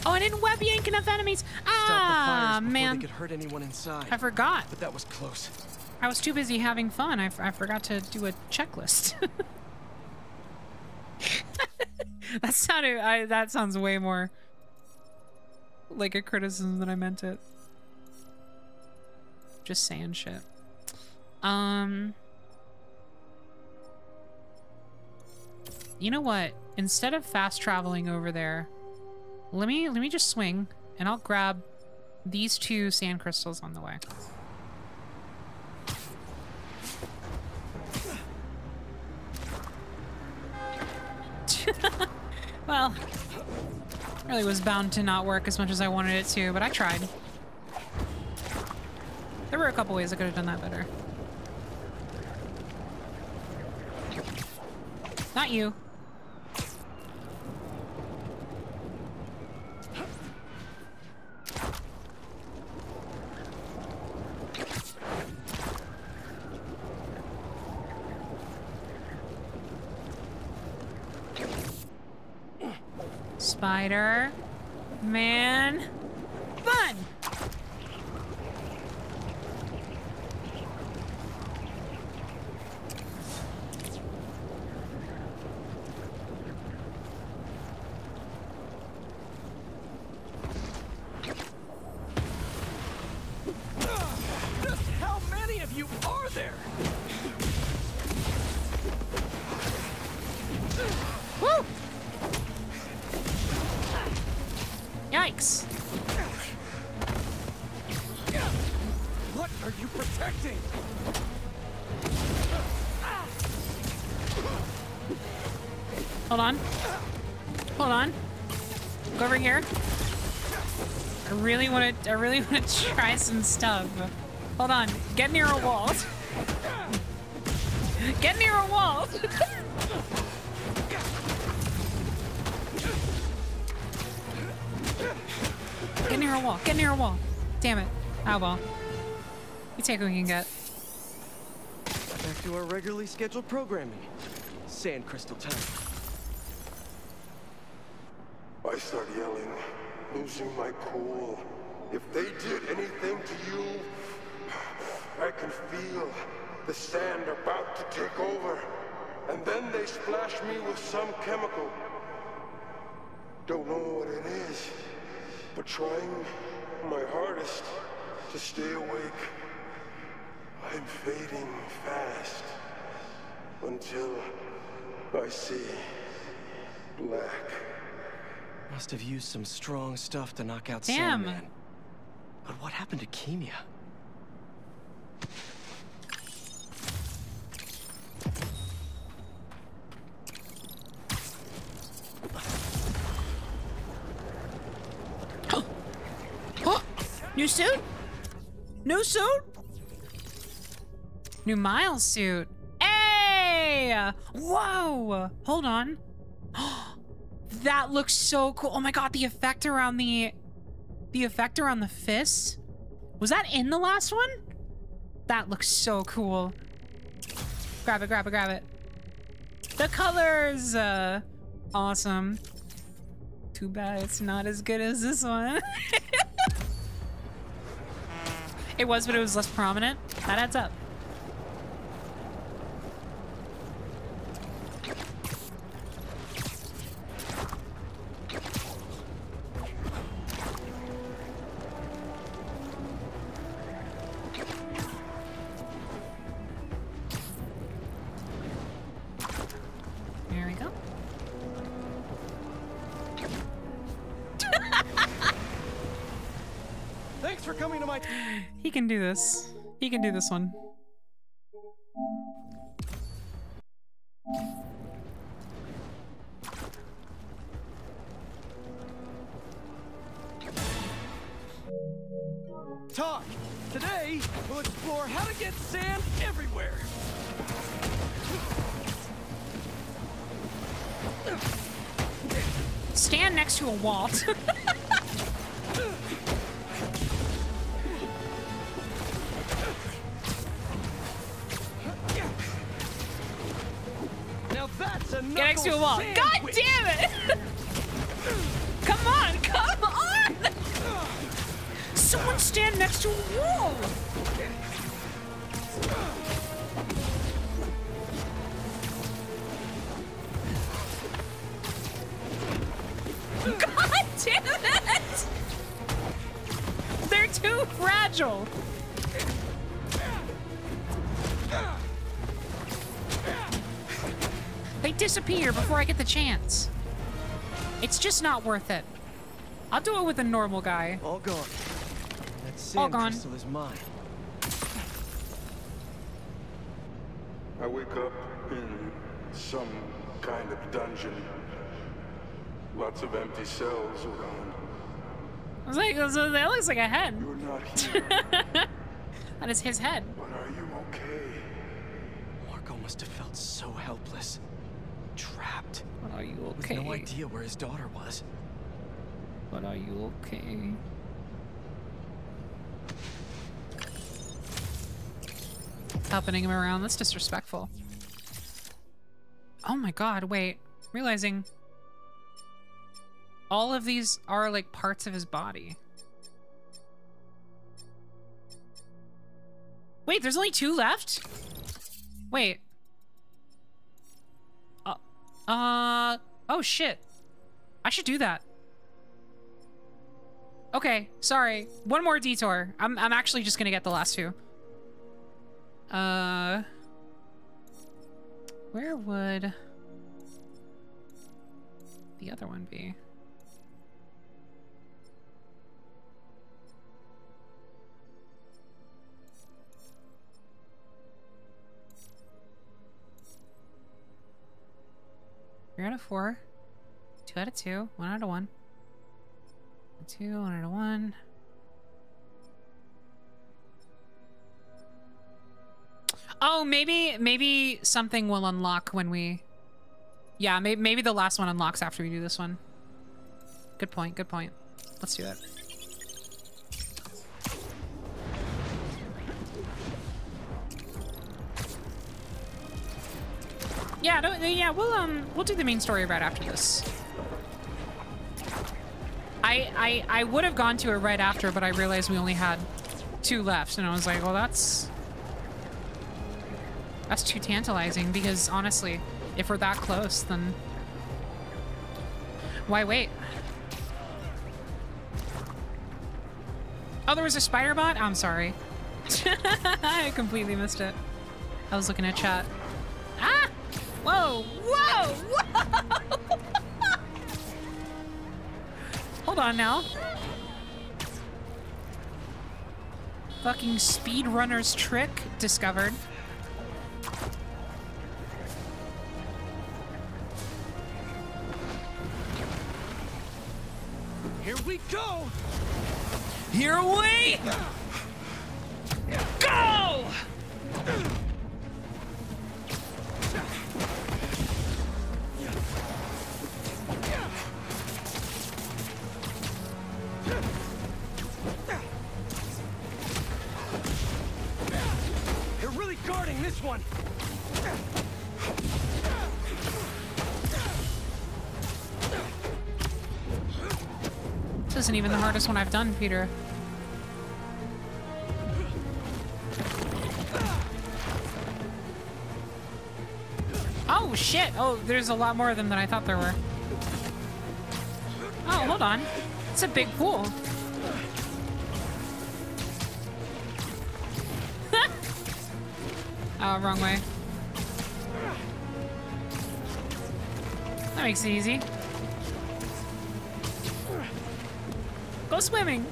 Oh, I didn't web yank enough enemies. Stop the Ah, man. they could hurt anyone inside. I forgot. But that was close. I was too busy having fun. I, f- I forgot to do a checklist. that sounded. I, that sounds way more like a criticism than I meant it. Just saying shit. Um. You know what? Instead of fast traveling over there, let me let me just swing and I'll grab these two sand crystals on the way. well, really was bound to not work as much as I wanted it to, but I tried. There were a couple ways I could have done that better. Not you. Spider Man Fun! Really want to try some stuff. Hold on. Get near a wall. Get near a wall. Get near a wall. Get near a wall. Damn it. Oh well. You take what we can get. Back to our regularly scheduled programming. Sand crystal time. I start yelling, losing my cool. If they did anything to you, I can feel the sand about to take over. And then they splash me with some chemical. Don't know what it is, but trying my hardest to stay awake. I'm fading fast until I see black. Must have used some strong stuff to knock out Damn. Sandman. But what happened to Keemia? Oh, new suit? New suit? New Miles suit. Hey! Whoa! Hold on. that looks so cool. Oh my god, the effect around the the effect around the fists. Was that in the last one? That looks so cool. Grab it, grab it, grab it. The colors! Uh, awesome. Too bad it's not as good as this one. it was, but it was less prominent. That adds up. Do this. He can do this one. Talk! Today, we'll explore how to get sand everywhere. Stand next to a Walt. Get next to a wall. knuckle God damn it! come on, come on! Someone stand next to a wall! God damn it! They're too fragile. They disappear before I get the chance. It's just not worth it. I'll do it with a normal guy. All gone. That All gone. crystal is mine. I wake up in some kind of dungeon. Lots of empty cells around. I was like, so that looks like a head. You're not here. that is his head. but are you okay? Marko must have felt so helpless. Trapped. But are you With okay? no idea where his daughter was. But are you okay? Helping him around, that's disrespectful. Oh my god, wait. Realizing all of these are like parts of his body. Wait, there's only two left? Wait. Uh, oh shit. I should do that. Okay, sorry. One more detour. I'm I'm actually just gonna get the last two. Uh where would the other one be? Three out of four. Two out of two. One out of one. Two, one out of one. Oh, maybe maybe something will unlock when we. Yeah, maybe maybe the last one unlocks after we do this one. Good point. Good point. Let's do it. Yeah, yeah, we'll um we'll do the main story right after this. I I I would have gone to it right after, but I realized we only had two left, and I was like, well, that's that's too tantalizing because honestly, if we're that close, then why wait? Oh, there was a spider bot? I'm sorry. I completely missed it. I was looking at chat. Ah! Whoa! Whoa! Whoa! Hold on now. Fucking speedrunner's trick discovered. Here we go! Here we go! They're really guarding this one! This isn't even the hardest one I've done, Peter. Oh, shit. Oh, there's a lot more of them than I thought there were. Oh, hold on. It's a big pool. oh, wrong way. That makes it easy. Go swimming.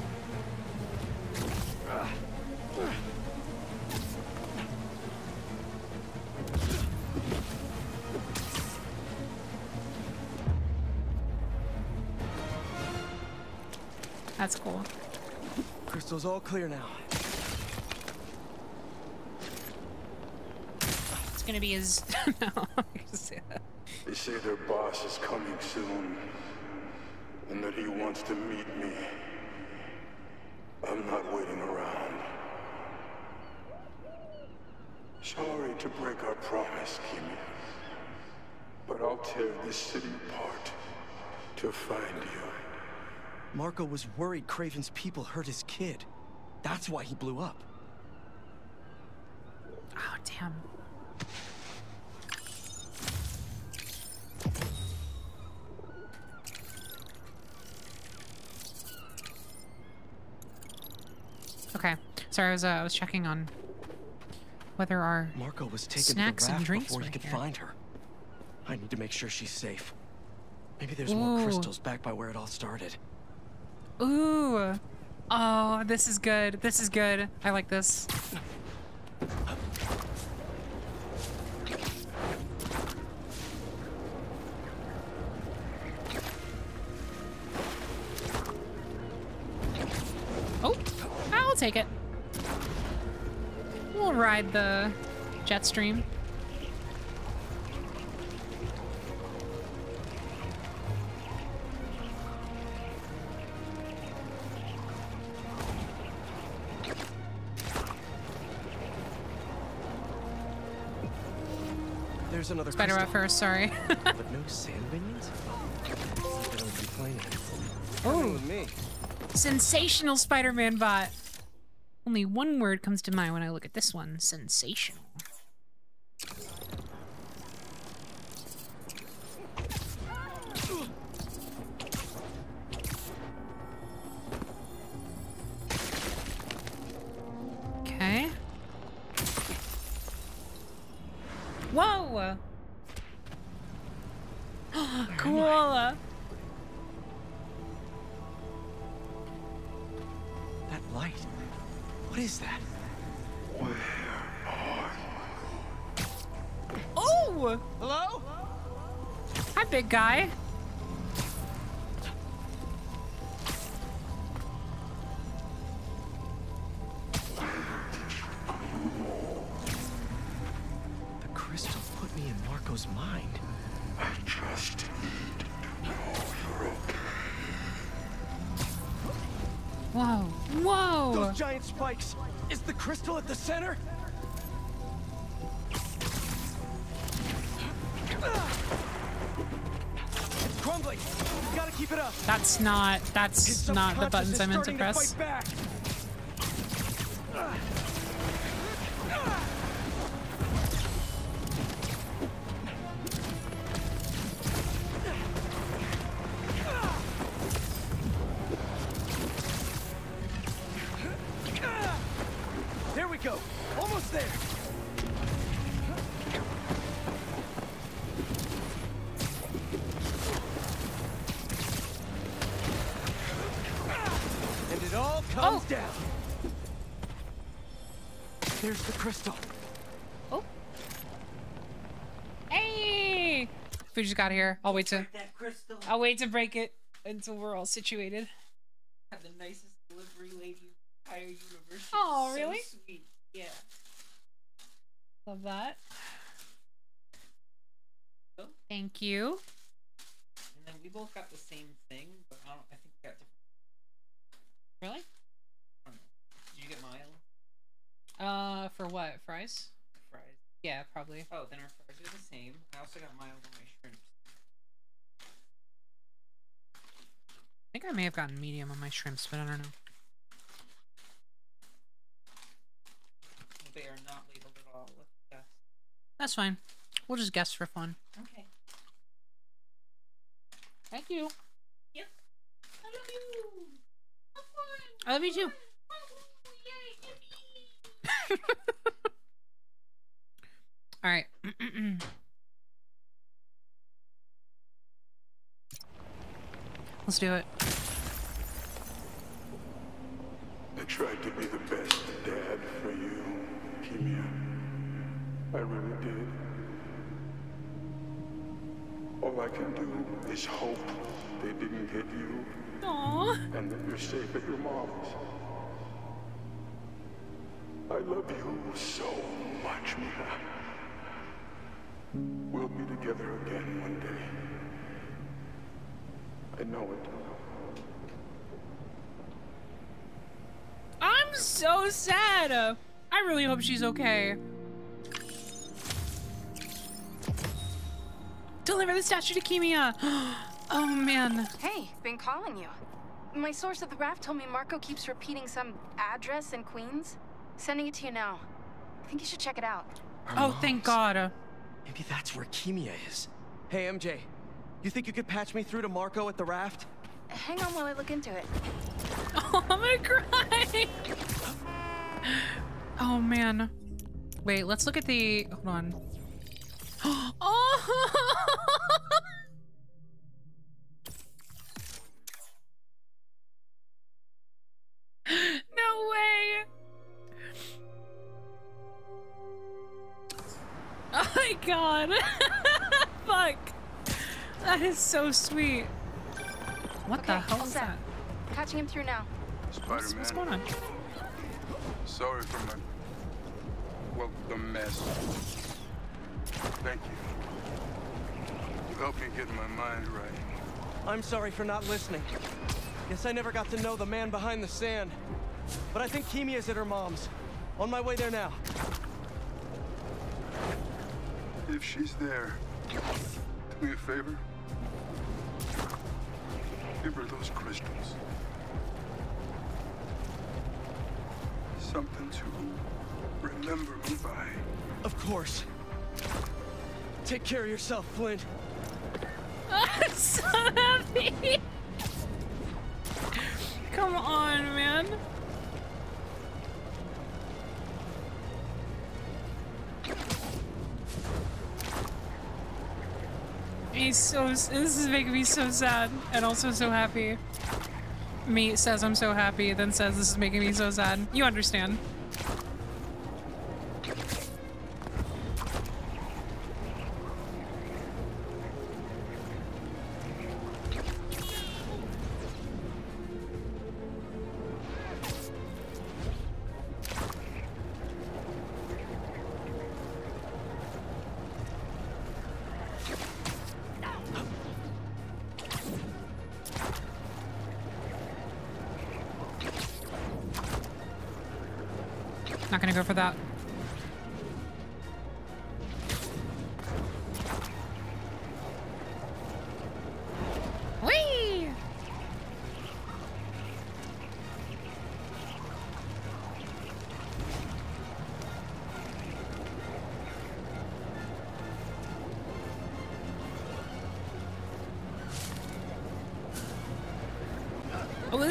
That's cool. Crystal's all clear now. It's gonna be his. no. They say their boss is coming soon, and that he wants to meet me. I'm not waiting around. Sorry to break our promise, Keemia. But I'll tear this city apart to find you. Marko was worried Kraven's people hurt his kid. That's why he blew up. Oh damn. Okay. Sorry, I was uh, I was checking on whether our Marko was taken snacks to the and drinks before he could here. find her. I need to make sure she's safe. Maybe there's more crystals back by where it all started. Ooh. Oh, this is good. This is good. I like this. Oh, I'll take it. We'll ride the jet stream. There's another Spider crystal. first, sorry. but no sand minions? Seems like they don't complain Oh. me. Sensational Spider-Man bot. Only one word comes to mind when I look at this one. Sensational. The crystal at the center? It's crumbling! Gotta keep it up! That's not, that's not the buttons I meant to press. fight Just got here. I'll wait to. That crystal. I'll wait to break it until we're all situated. Have the nicest delivery lady in the entire universe. Oh, so really? Sweet. Yeah. Love that. Thank you. And then we both got the same thing, but I don't. I think we got different. Really? I don't know. Did you get mine? Uh, for what? Fries? Fries. Yeah, probably. Oh, then our fries are the same. I also got mild on my shrimps. I think I may have gotten medium on my shrimps, but I don't know. They are not labeled at all. Let's guess. That's fine. We'll just guess for fun. Okay. Thank you. Yep. I love you. I love you too. All right. Let's do it. I tried to be the best dad for you, Keemia. I really did. All I can do is hope they didn't hit you Aww. And that you're safe at your mom's. I love you so much, Mia. We'll be together again one day. I know it. I'm so sad. I really hope she's okay. Deliver the statue to Keemia. oh man. Hey, been calling you. My source at the raft told me Marko keeps repeating some address in Queens. Sending it to you now. I think you should check it out. oh, thank God. Maybe that's where Keemia is. Hey, MJ. You think you could patch me through to Marko at the raft? Hang on while I look into it. Oh, I'm gonna cry. oh man. Wait, let's look at the. Hold on. oh. no way. Oh my god. Fuck. That is so sweet. What the hell is set. that? Patching him through now. Spider-Man. what's going on? Sorry for my... Well, the mess. Thank you. You helped me get my mind right. I'm sorry for not listening. Guess I never got to know the man behind the sand. But I think Keemia's at her mom's. On my way there now. If she's there, do me a favor. Give her those crystals. Something to remember me by. Of course. Take care of yourself, Flint. I'm so happy. Come on, man. He's so. This is making me so sad and also so happy. Me says I'm so happy, then says this is making me so sad. You understand.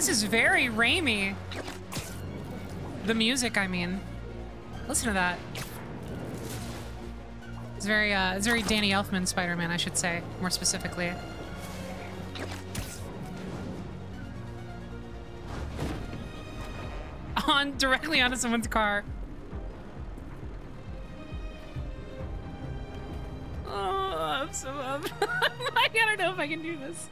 Is very Raimi. The music, I mean. Listen to that. It's very, uh, it's very Danny Elfman Spider-Man, I should say, more specifically. On directly onto someone's car. Oh, I'm so up. I don't know if I can do this.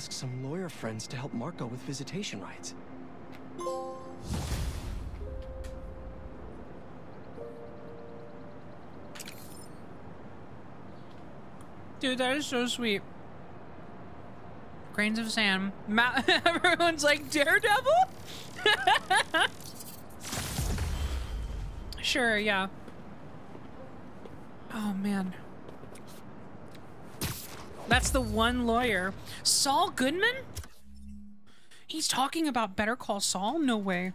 Ask some lawyer friends to help Marko with visitation rights. Dude, that is so sweet. Grains of sand. Ma Everyone's like, Daredevil? sure, yeah. Oh, man. That's the one lawyer. Saul Goodman? He's talking about Better Call Saul? No way.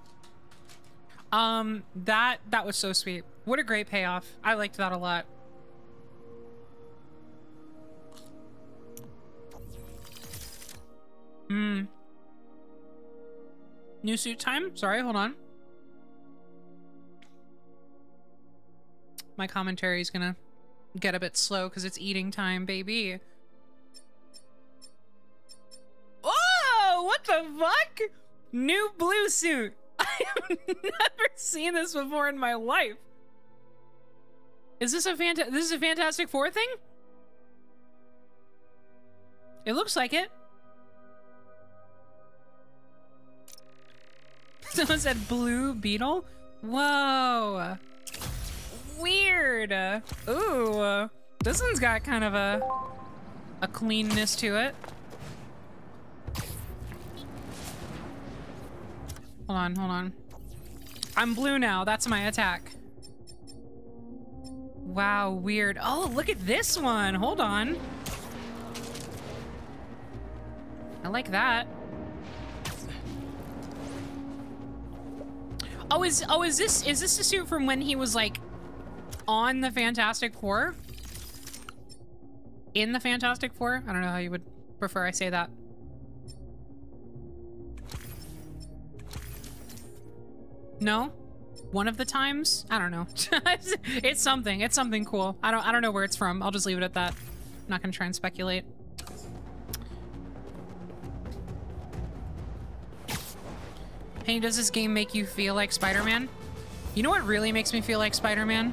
Um, that that was so sweet. What a great payoff. I liked that a lot. Hmm. New suit time? Sorry, hold on. My commentary is gonna get a bit slow because it's eating time, baby. What the fuck? New blue suit. I have never seen this before in my life. Is this a fanta- this is a Fantastic Four thing? It looks like it. Someone said blue beetle? Whoa. Weird. Ooh. This one's got kind of a a cleanness to it. Hold on, hold on. I'm blue now. That's my attack. Wow, weird. Oh, look at this one. Hold on. I like that. Oh, is oh is this is this the suit from when he was like on the Fantastic Four? In the Fantastic Four? I don't know how you would prefer I say that. No? One of the times? I don't know. it's something. It's something cool. I don't I don't know where it's from. I'll just leave it at that. I'm not gonna try and speculate. Hey, does this game make you feel like Spider-Man? You know what really makes me feel like Spider-Man?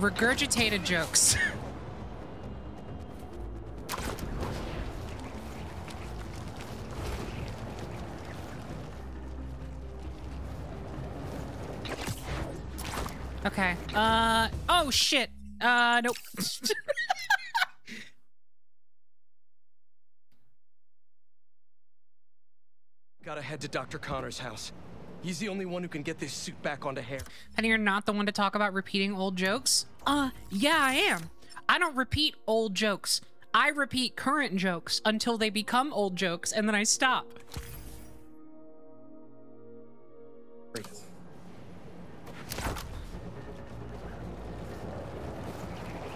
Regurgitated jokes. okay. Uh, oh shit. Uh, nope. Gotta head to Dr. Connors' house. He's the only one who can get this suit back onto hair. And you're not the one to talk about repeating old jokes? Uh, yeah, I am. I don't repeat old jokes. I repeat current jokes until they become old jokes, and then I stop.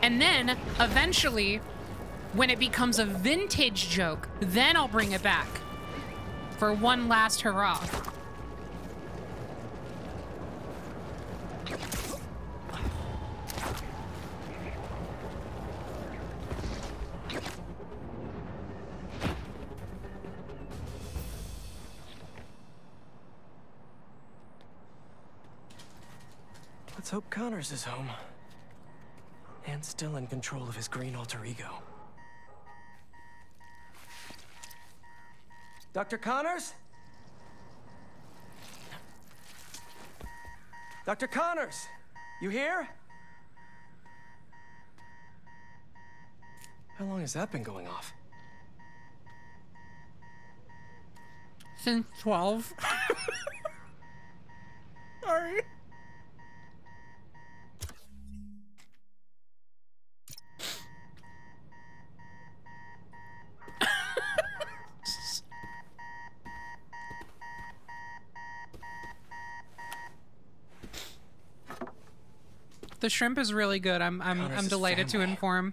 And then, eventually, when it becomes a vintage joke, then I'll bring it back for one last hurrah. Let's hope Connors is home. And still in control of his green alter ego. Dr. Connors? Dr. Connors, you here? How long has that been going off? Since 12. Sorry. The shrimp is really good. I'm I'm I'm delighted to inform.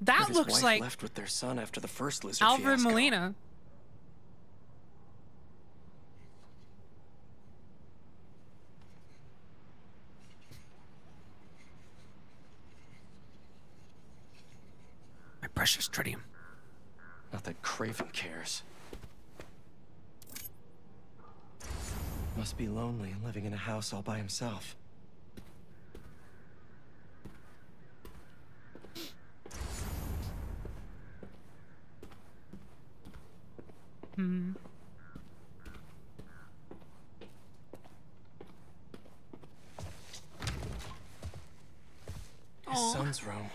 That his looks wife like left with their son after the first lizard Alfred fiasco. Molina. My precious tritium. Not that Kraven cares. Must be lonely and living in a house all by himself. Hmm. His Aw. son's room.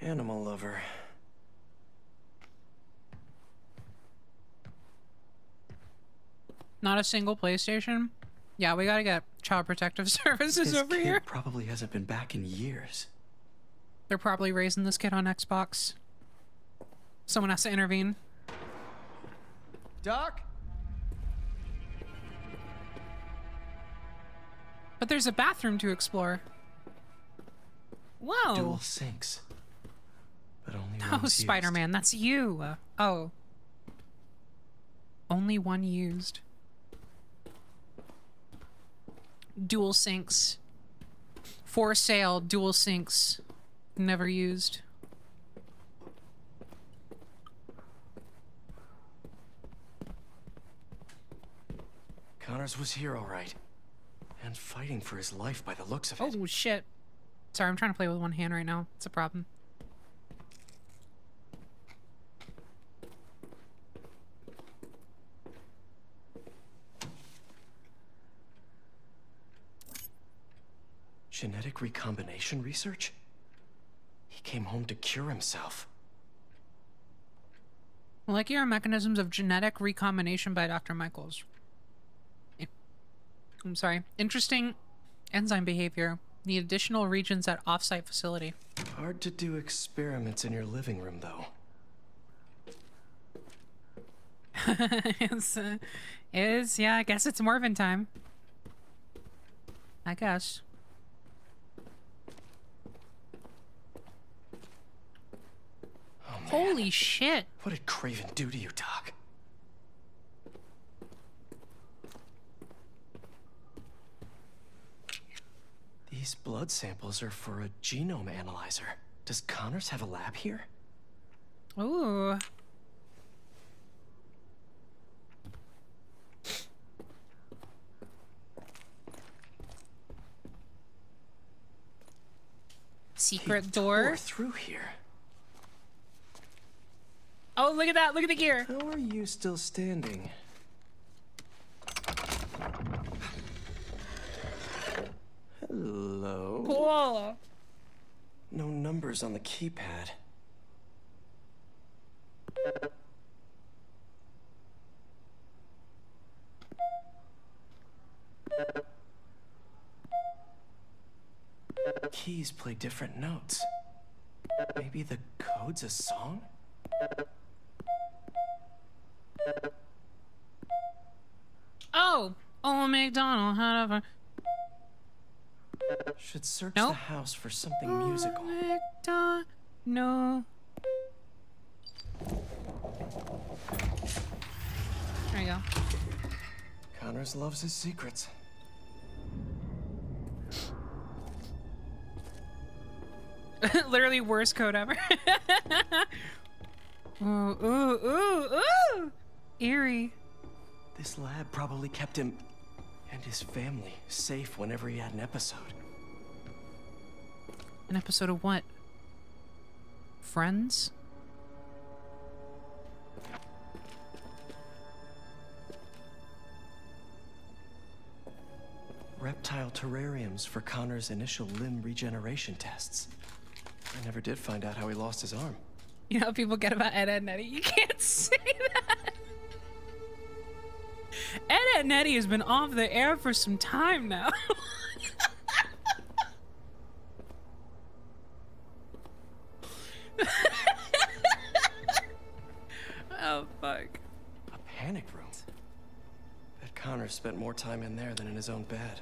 Animal lover. Not a single PlayStation. Yeah, we gotta get Child Protective Services His over kid here. probably hasn't been back in years. They're probably raising this kid on Xbox. Someone has to intervene. Doc? But there's a bathroom to explore. Whoa. Dual sinks. But only No, one's used. Spider-Man, that's you. Uh, oh. Only one used. Dual sinks. For sale, dual sinks. Never used. Connors was here, all right. And fighting for his life by the looks of it. Oh, shit. Sorry, I'm trying to play with one hand right now. It's a problem. Genetic recombination research? He came home to cure himself. Molecular mechanisms of genetic recombination by Dr. Michaels. I'm sorry. Interesting enzyme behavior. Need additional regions at offsite facility. Hard to do experiments in your living room, though. it's, uh, is yeah. I guess it's Morbin time. I guess. Holy shit! What did Kraven do to you, Doc? These blood samples are for a genome analyzer. Does Connors have a lab here? Ooh. Secret door. Tore through here. Oh, look at that! Look at the gear. How are you still standing? Hello. Cool. No numbers on the keypad. Keys play different notes. Maybe the code's a song? Oh, oh, McDonald had a. Should search Nope. the house for something musical. McDonald. No. There you go. Connors loves his secrets. Literally worst code ever. ooh, ooh, ooh, ooh! Eerie. This lab probably kept him and his family safe whenever he had an episode. An episode of what? Friends? Reptile terrariums for Connors' initial limb regeneration tests. I never did find out how he lost his arm. You know how people get about Ed, Edd n Eddy? You can't say that. Ed, Edd n Eddy has been off the air for some time now. oh, fuck. A panic room. Bet Connors spent more time in there than in his own bed.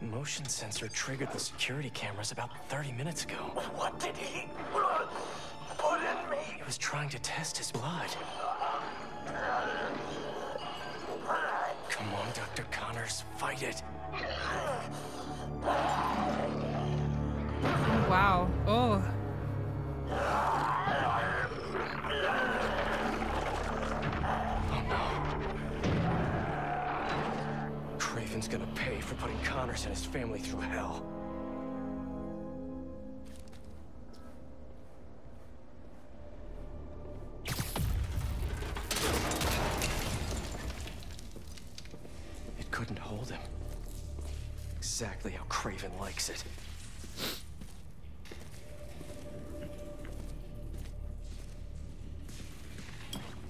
Motion sensor triggered the security cameras about 30 minutes ago. What did he put in me? He was trying to test his blood. Come on, Dr. Connors, fight it. Wow. Oh. Kraven's gonna pay for putting Connors and his family through hell. Exactly how Kraven likes it.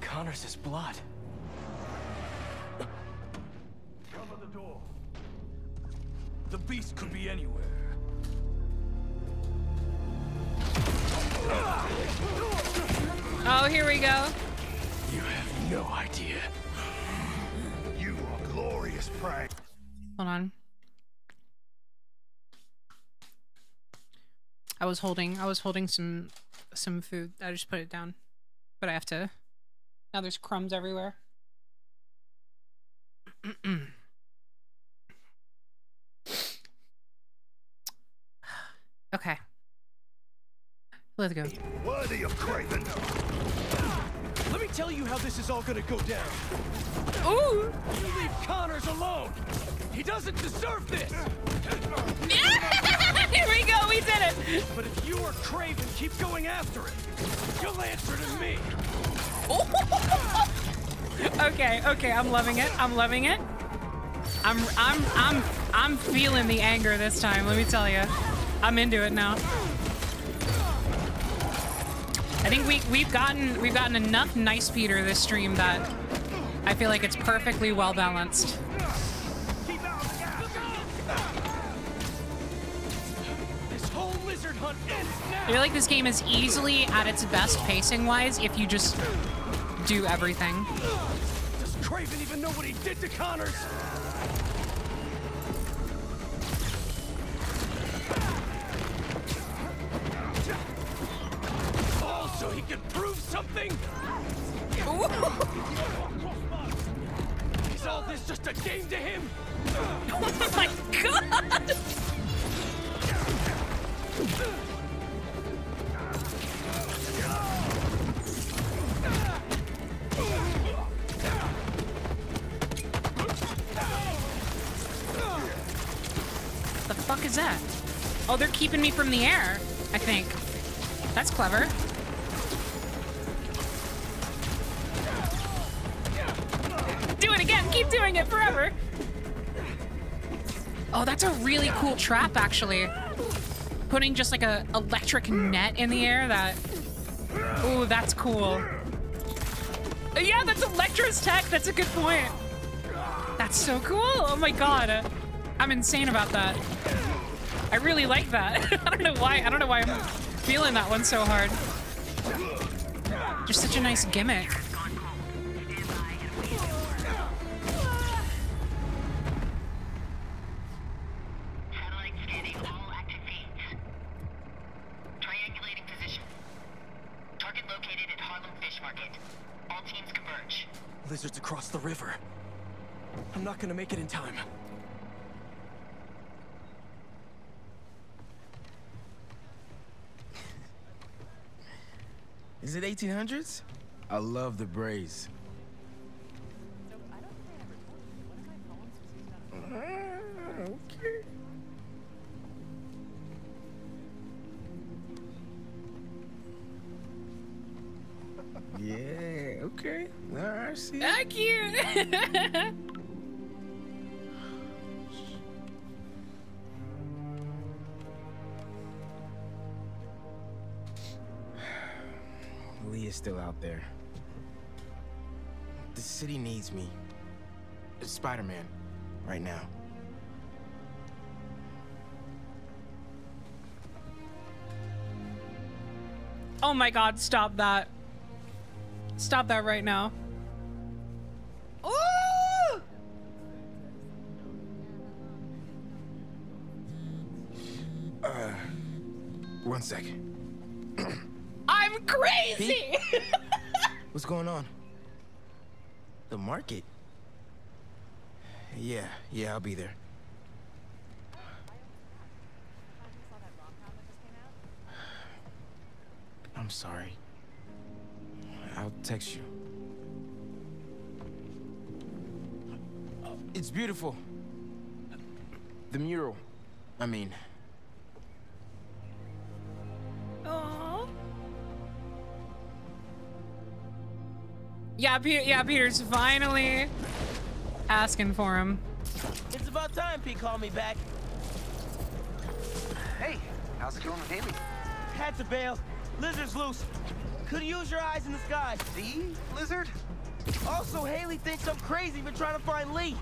Connors' blood. Cover the door. The beast could be anywhere. Oh, here we go. You have no idea. You are glorious prank. Hold on. I was holding I was holding some some food. I just put it down. But I have to now there's crumbs everywhere. okay. Let's go. Worthy of Kraven. Let me tell you how this is all gonna go down. Ooh! You leave Connors alone. He doesn't deserve this. Here we go. We did it. But if you are Kraven keep going after it, you'll answer to me. okay, okay, I'm loving it. I'm loving it. I'm I'm I'm I'm feeling the anger this time, let me tell you. I'm into it now. I think we we've gotten we've gotten enough nice Peter this stream that I feel like it's perfectly well balanced. I feel like this game is easily at its best pacing wise if you just do everything. Does Kraven even know what he did to Connors? Clever. Do it again! Keep doing it forever! Oh, that's a really cool trap, actually. Putting just like a electric net in the air that... Oh, that's cool. Yeah, that's Electra's tech. That's a good point. That's so cool. Oh my god. I'm insane about that. I really like that. I don't know why. I don't know why I'm feeling that one so hard. Just such a nice gimmick. Triangulating position. Target located at Harlem Fish Market. All teams converge. Lizards across the river. I'm not gonna make it in time. Is it 1800s? I love the braids. Okay. Yeah, okay. All right, see. Ah, cute. Li is still out there. The city needs me. Spider-Man, right now. Oh my god, stop that. Stop that right now. Ooh! Uh, one second. I'm crazy! What's going on? The market? Yeah, yeah, I'll be there. I'm sorry. I'll text you. It's beautiful. The mural. I mean, Aww. Yeah, Peter, yeah, Peter's finally asking for him. It's about time Pete called me back. Hey, how's it going with Hailey? Had to bail. Lizard's loose. Could use your eyes in the sky. See, Lizard? Also, Hailey thinks I'm crazy for trying to find Li.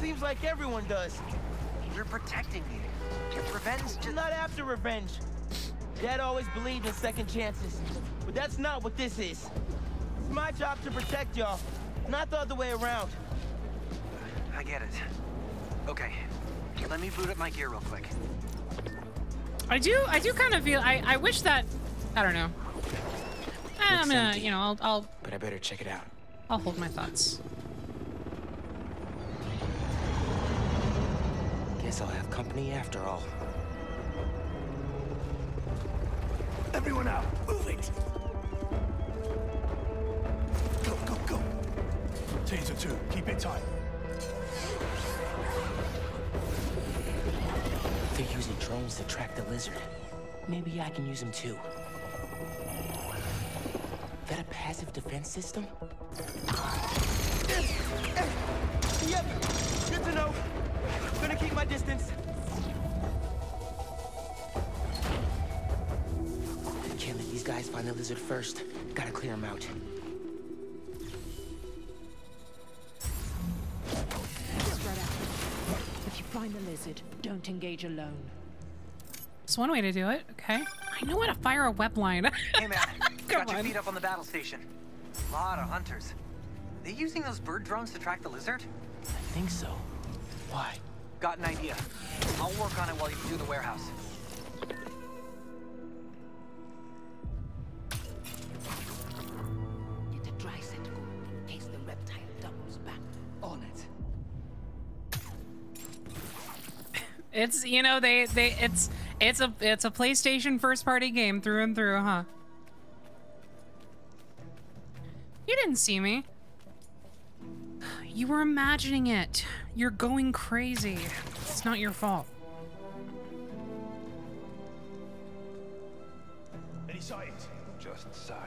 Seems like everyone does. You're protecting me. Your revenge I'm not after revenge. Dad always believed in second chances. But that's not what this is. It's my job to protect y'all, not the other way around. I get it. Okay, let me boot up my gear real quick. I do, I do kind of feel, I, I wish that, I don't know. Eh, I'm gonna, empty. you know, I'll, I'll, But I better check it out. I'll hold my thoughts. Guess I'll have company after all. Everyone out. Move it. Taser two. Keep it tight. They're using drones to track the lizard. Maybe I can use them too. Is That a passive defense system? Yep, good to know. Gonna keep my distance. Can't let these guys find the lizard first. Gotta clear them out. Find the lizard, don't engage alone. It's one way to do it. Okay. I know how to fire a web line. Hey man, got your feet up on the battle station. A Lot of hunters. Are They using those bird drones to track the lizard? I think so. Why? Got an idea. I'll work on it while you do the warehouse. It's you know they they it's it's a it's a PlayStation first party game through and through, huh? You didn't see me. You were imagining it. You're going crazy. It's not your fault. Any sightings? Just sign.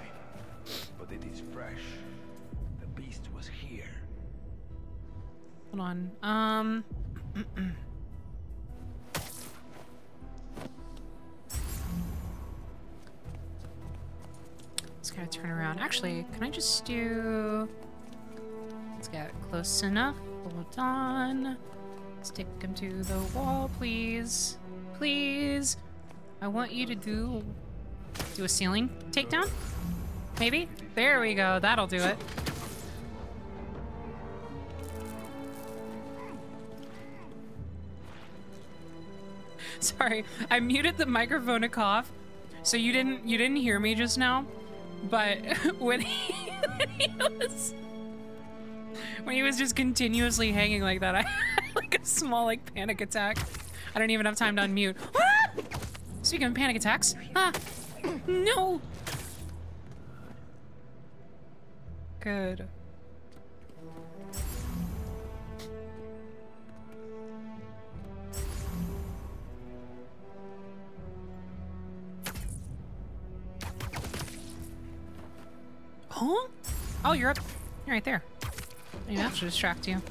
But it is fresh. The beast was here. Hold on. Um Gotta turn around. Actually, can I just do Let's get close enough. Hold on. Stick him to the wall, please. Please. I want you to do do a ceiling takedown. Maybe? There we go. That'll do it. Sorry, I muted the microphone to cough, so you didn't you didn't hear me just now. But when he, when he was when he was just continuously hanging like that, I had like a small like panic attack. I don't even have time to unmute. Ah! Speaking of panic attacks, ah, no. Good. Huh? Oh, you're up. You're right there. You have to distract you.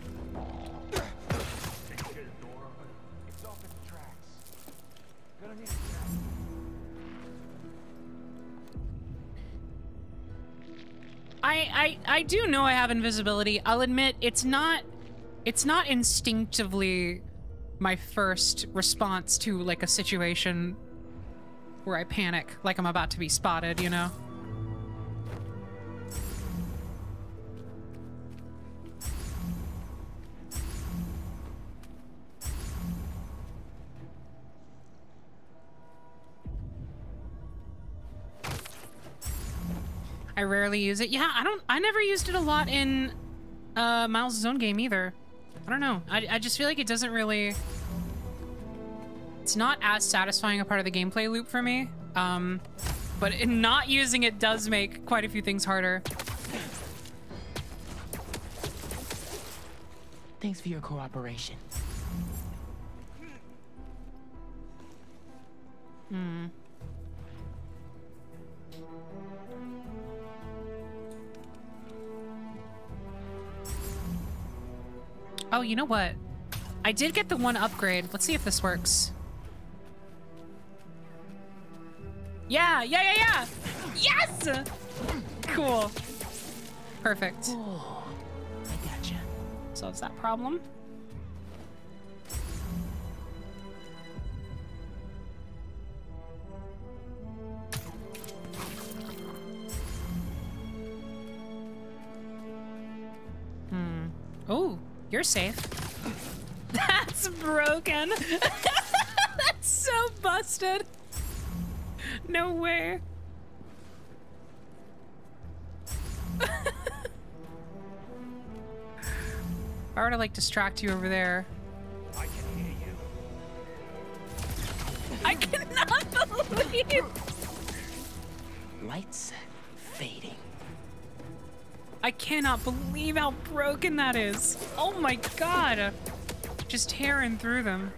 I, I I do know I have invisibility. I'll admit it's not it's not instinctively my first response to like a situation where I panic like I'm about to be spotted, you know? I rarely use it. Yeah, I don't. I never used it a lot in uh, Miles' own game either. I don't know. I, I just feel like it doesn't really. It's not as satisfying a part of the gameplay loop for me. Um, but in not using it does make quite a few things harder. Thanks for your cooperation. Hmm. Oh, you know what? I did get the one upgrade. Let's see if this works. Yeah, yeah, yeah, yeah! Yes! Cool. Perfect. I gotcha. Solves that problem. Hmm. Oh, you're safe. That's broken. That's so busted. No way. I were to like distract you over there. I can hear you. I cannot believe. Lights fading. I cannot believe how broken that is. Oh my god. Just tearing through them.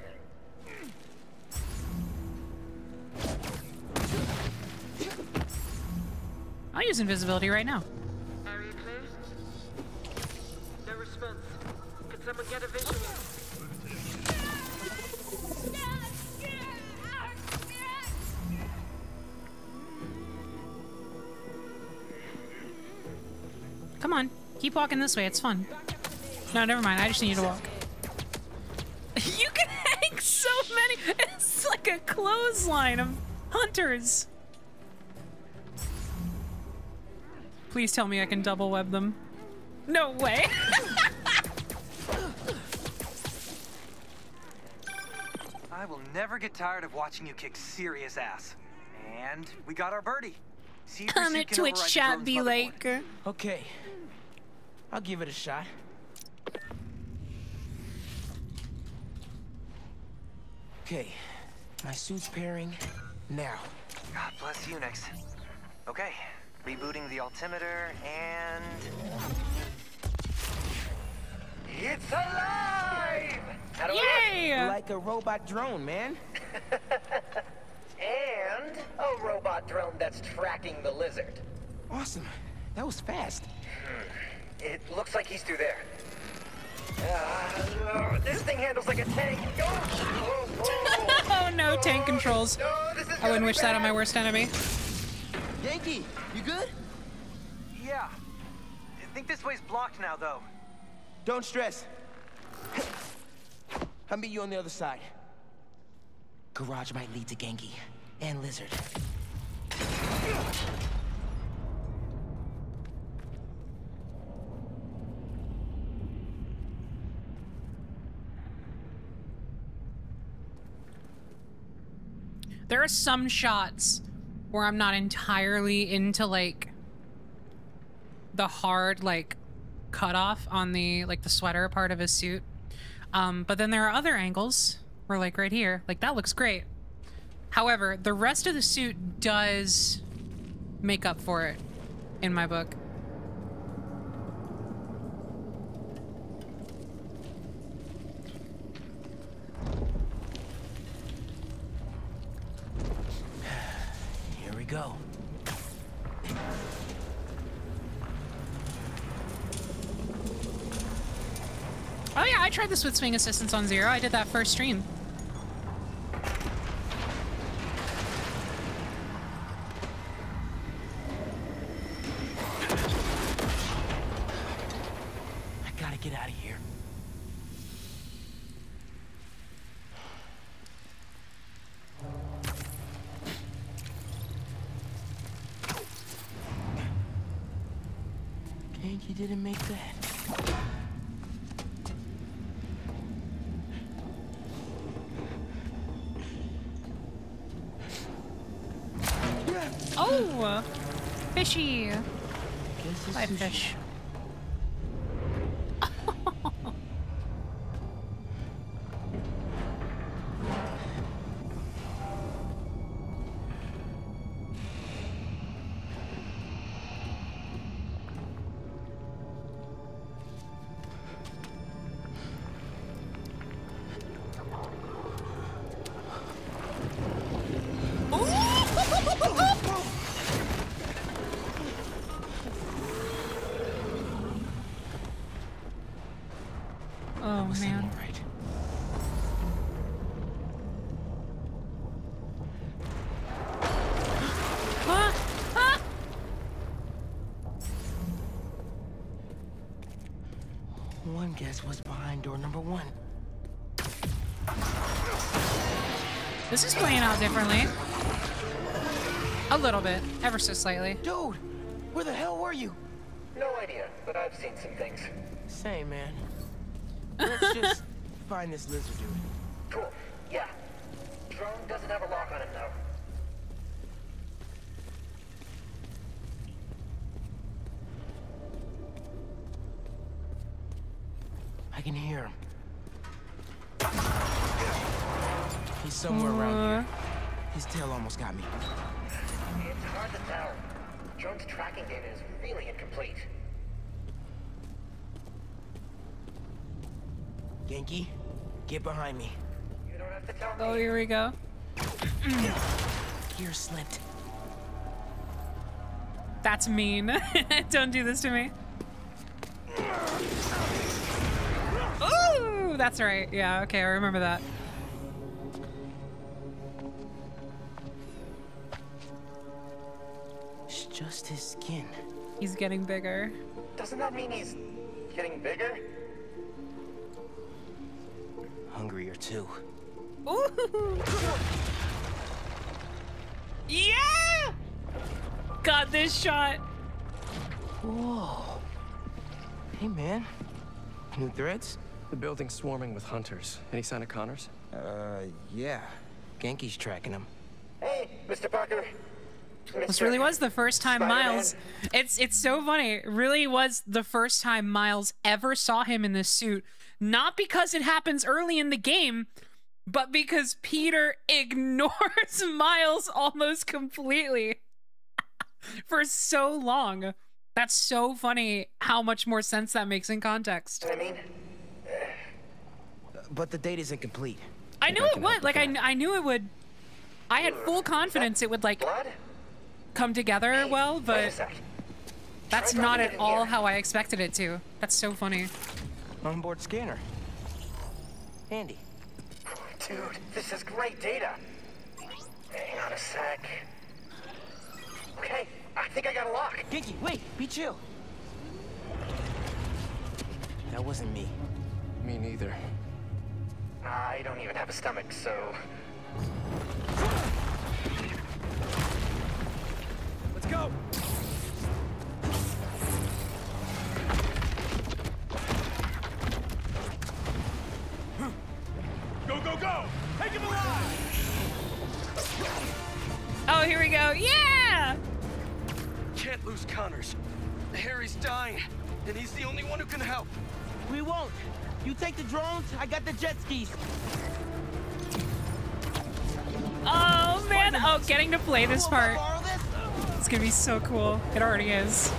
I'll use invisibility right now. No response. Can someone get a visual? Come on. Keep walking this way. It's fun. No, never mind. I just need you to walk. you can hang so many. It's like a clothesline of hunters. Please tell me I can double web them. No way. I will never get tired of watching you kick serious ass. And we got our birdie. See if your Come at Twitch chat, be motherboard. like. Okay. I'll give it a shot. Okay. My suit's pairing now. God bless Unix. Okay, rebooting the altimeter and. It's alive! How do I? Like a robot drone, man. And a robot drone that's tracking the lizard. Awesome. That was fast. It looks like he's through there. Uh, this thing handles like a tank. Oh, oh no, tank controls. I wouldn't wish that on my worst enemy. Ganke, you good? Yeah. I think this way's blocked now, though. Don't stress. I'll meet you on the other side. Garage might lead to Ganke and Lizard. There are some shots where I'm not entirely into like the hard like cutoff on the like the sweater part of his suit. Um, but then there are other angles where like right here, like that looks great. However, the rest of the suit does make up for it in my book. Here we go. Oh yeah, I tried this with swing assistance on zero. I did that first stream. I gotta get out of here. Ganke didn't make that. Oh, fishy. Guess it's One guess was behind door number one. This is playing out differently. A little bit, ever so slightly. Dude, where the hell were you? No idea, but I've seen some things. Same, man. Let's just find this lizard dude. Cool. Here we go. Gear slipped. That's mean. Don't do this to me. Ooh, that's right. Yeah, okay, I remember that. It's just his skin. He's getting bigger. Doesn't that mean he's getting bigger? Hungrier too. Ooh. Yeah! Got this shot. Whoa. Hey, man. New threads? The building's swarming with hunters. Any sign of Connors? Uh, yeah. Ganke's tracking him. Hey, Mr. Parker. This really was the first time Miles. It's it's so funny. It really was the first time Miles ever saw him in this suit. Not because it happens early in the game, but because Peter ignores Miles almost completely for so long. That's so funny how much more sense that makes in context. I mean, But the date isn't complete. I knew it would. Like I, I knew it would. I had full confidence it would like come together well, but that's Try not at all here. how I expected it to. That's so funny. Onboard scanner. Handy. Dude, this is great data. Hang on a sec. Okay, I think I got a lock. Ganke, wait, be chill. That wasn't me. Me neither. I don't even have a stomach, so. Let's go. Go, go, go! Take him alive! Oh, here we go. Yeah! Can't lose Connors. Harry's dying, and he's the only one who can help. We won't. You take the drones, I got the jet skis. Oh man! Oh, getting to play this part. It's gonna be so cool. It already is.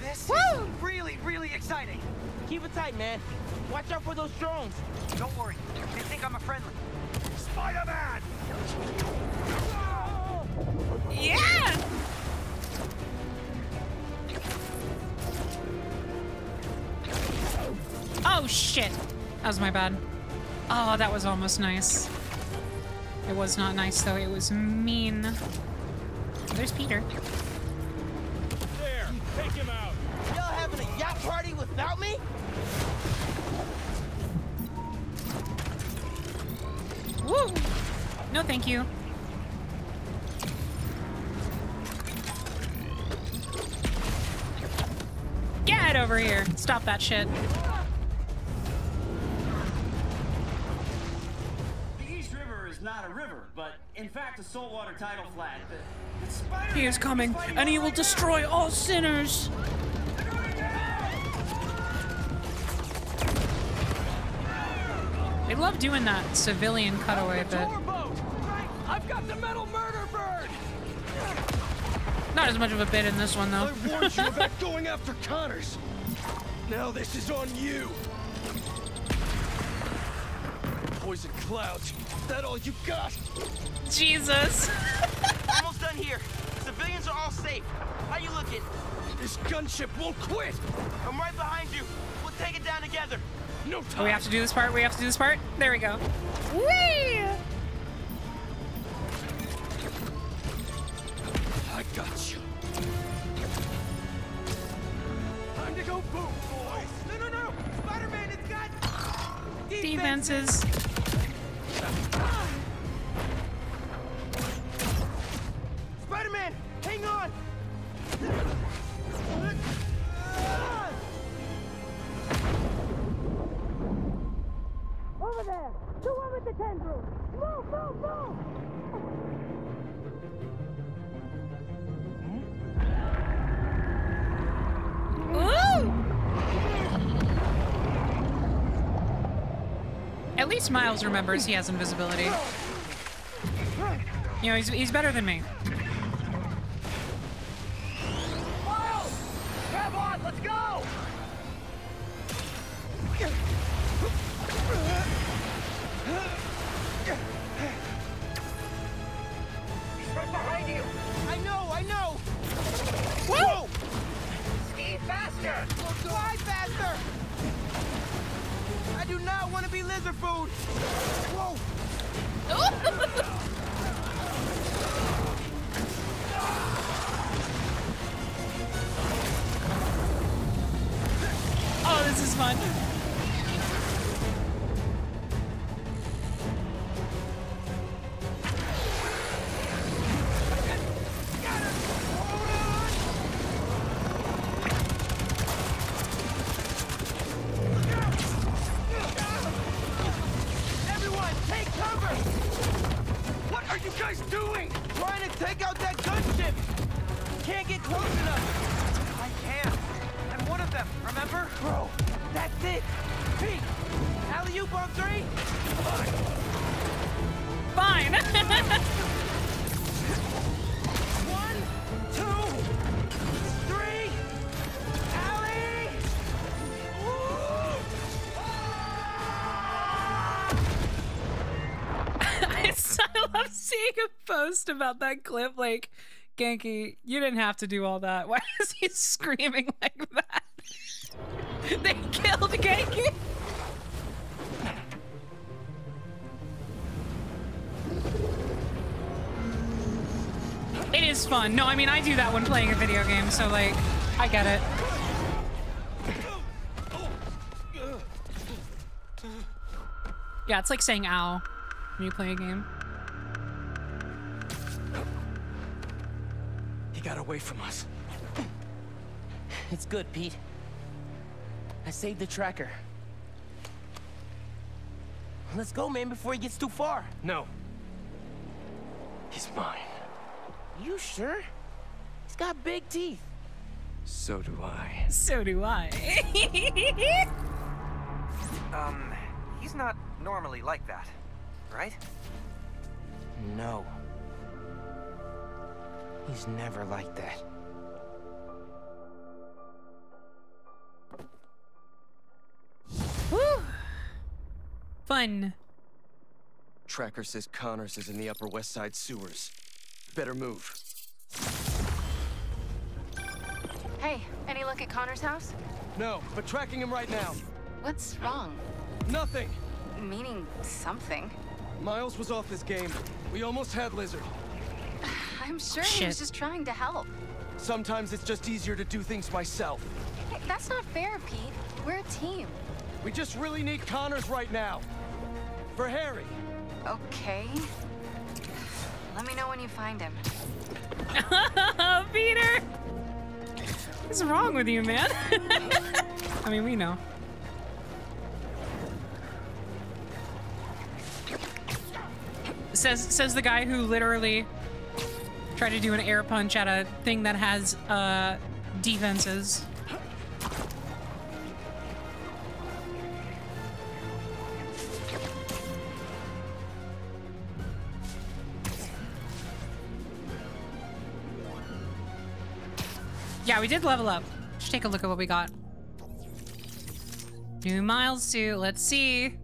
This is really, really exciting. Keep it tight, man. Watch out for those drones. Don't worry. They think I'm a friendly. Spider-Man! Yeah! Oh shit! That was my bad. Oh, that was almost nice. It was not nice though. It was mean. There's Peter. There, take him out. Y'all having a yacht party without me? Woo! No, thank you. Get over here. Stop that shit. The East River is not a river, but in fact a saltwater tidal flat. The, the He is coming, and he will destroy all sinners. They love doing that civilian cutaway bit. I've got the metal murder bird! Not as much of a bit in this one, though. I warned you about going after Connors. Now this is on you. Poison clouds. Is That all you got? Jesus. Almost done here. Civilians are all safe. How you looking? This gunship won't quit. I'm right behind you. We'll take it down together. No Oh, we have to do this part. We have to do this part. There we go. Whee! I got you. Time to go boom, boys. No, no, no! Spider-Man, it's got Defenses. Spider-Man, hang on! There! The one with the tendrils! Move, move, move! Ooh! At least Miles remembers he has invisibility. You know, he's, he's better than me. Miles! Grab on, let's go! He's right behind you! I know, I know! Whoa! Ski faster! Fly faster! I do not want to be lizard food! Whoa! Oh, this is fun. Post about that clip. Like, Ganke, you didn't have to do all that. Why is he screaming like that? they killed Ganke. It is fun. No, I mean, I do that when playing a video game, so, like, I get it. Yeah, it's like saying ow when you play a game. He got away from us. It's good, Pete. I saved the tracker. Let's go, man, before he gets too far. No. He's mine. You sure? He's got big teeth. So do I. So do I. Um, he's not normally like that, right? No. He's never like that. Whew. Fun. Tracker says Connors is in the Upper West Side sewers. Better move. Hey, any luck at Connors' house? No, but tracking him right now. What's wrong? Nothing. Meaning something. Miles was off his game. We almost had Lizard. I'm sure he was just trying to help. Sometimes it's just easier to do things myself. Hey, that's not fair, Pete. We're a team. We just really need Connors right now. For Harry. Okay. Let me know when you find him. Peter! What's wrong with you, man? I mean, we know. Says says the guy who literally tried to do an air punch at a thing that has uh defenses. Yeah, we did level up. Let's take a look at what we got. New miles suit. Let's see.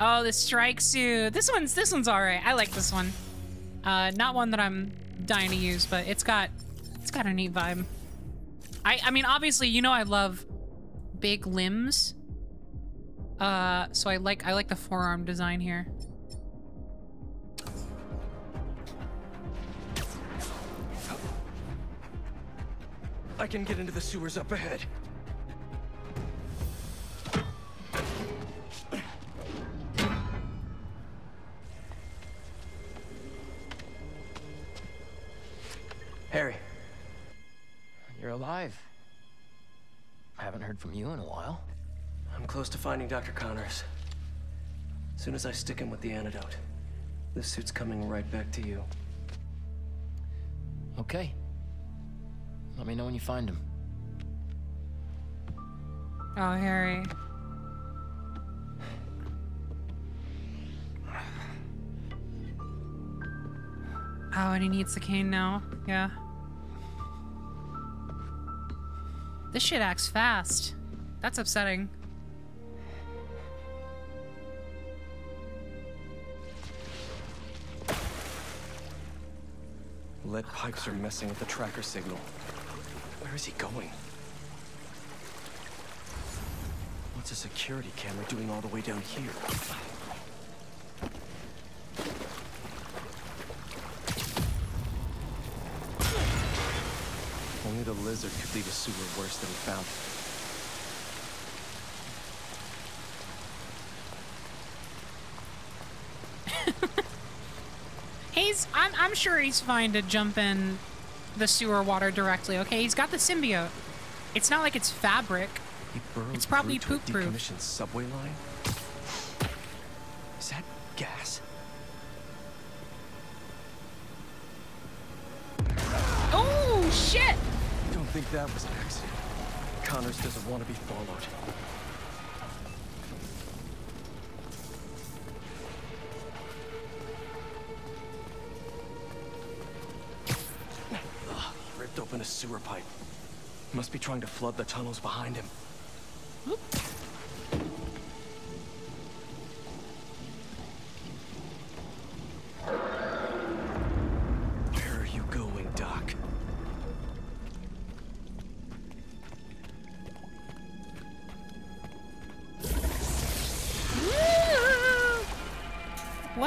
Oh, the strike suit. This one's this one's all right. I like this one. Uh, not one that I'm dying to use, but it's got it's got a neat vibe. I I mean, obviously, you know I love big limbs. Uh, so I like I like the forearm design here. I can get into the sewers up ahead. Harry. You're alive. I haven't heard from you in a while. I'm close to finding Dr. Connors. As soon as I stick him with the antidote, this suit's coming right back to you. Okay. Let me know when you find him. Oh, Harry. Oh, and he needs the cane now. Yeah. This shit acts fast. That's upsetting. Lead pipes are messing with the tracker signal. Where is he going? What's a security camera doing all the way down here? Only the lizard could leave a sewer worse than he found it. He's I'm I'm sure he's fine to jump in the sewer water directly, okay? He's got the symbiote. It's not like it's fabric. It's probably through to a poop-proof. decommissioned subway line? Is that gas? Oh shit! Think that was an accident. Connors doesn't want to be followed. Ugh, ripped open a sewer pipe. Must be trying to flood the tunnels behind him.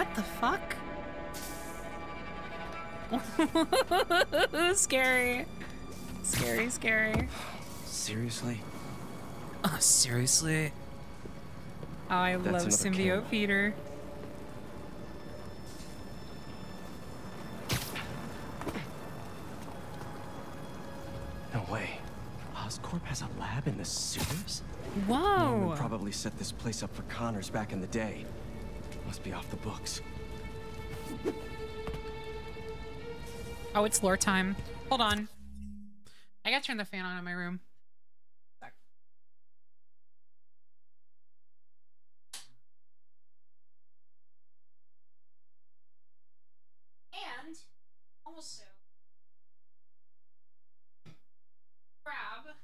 What the fuck? scary. Scary, scary. Seriously? Oh, seriously? Oh, I That's love symbiote camera. Peter. No way. Oscorp has a lab in the sewers? Whoa! Norman probably set this place up for Connors back in the day. Must be off the books. Oh, it's lore time. Hold on. I gotta turn the fan on in my room. And also grab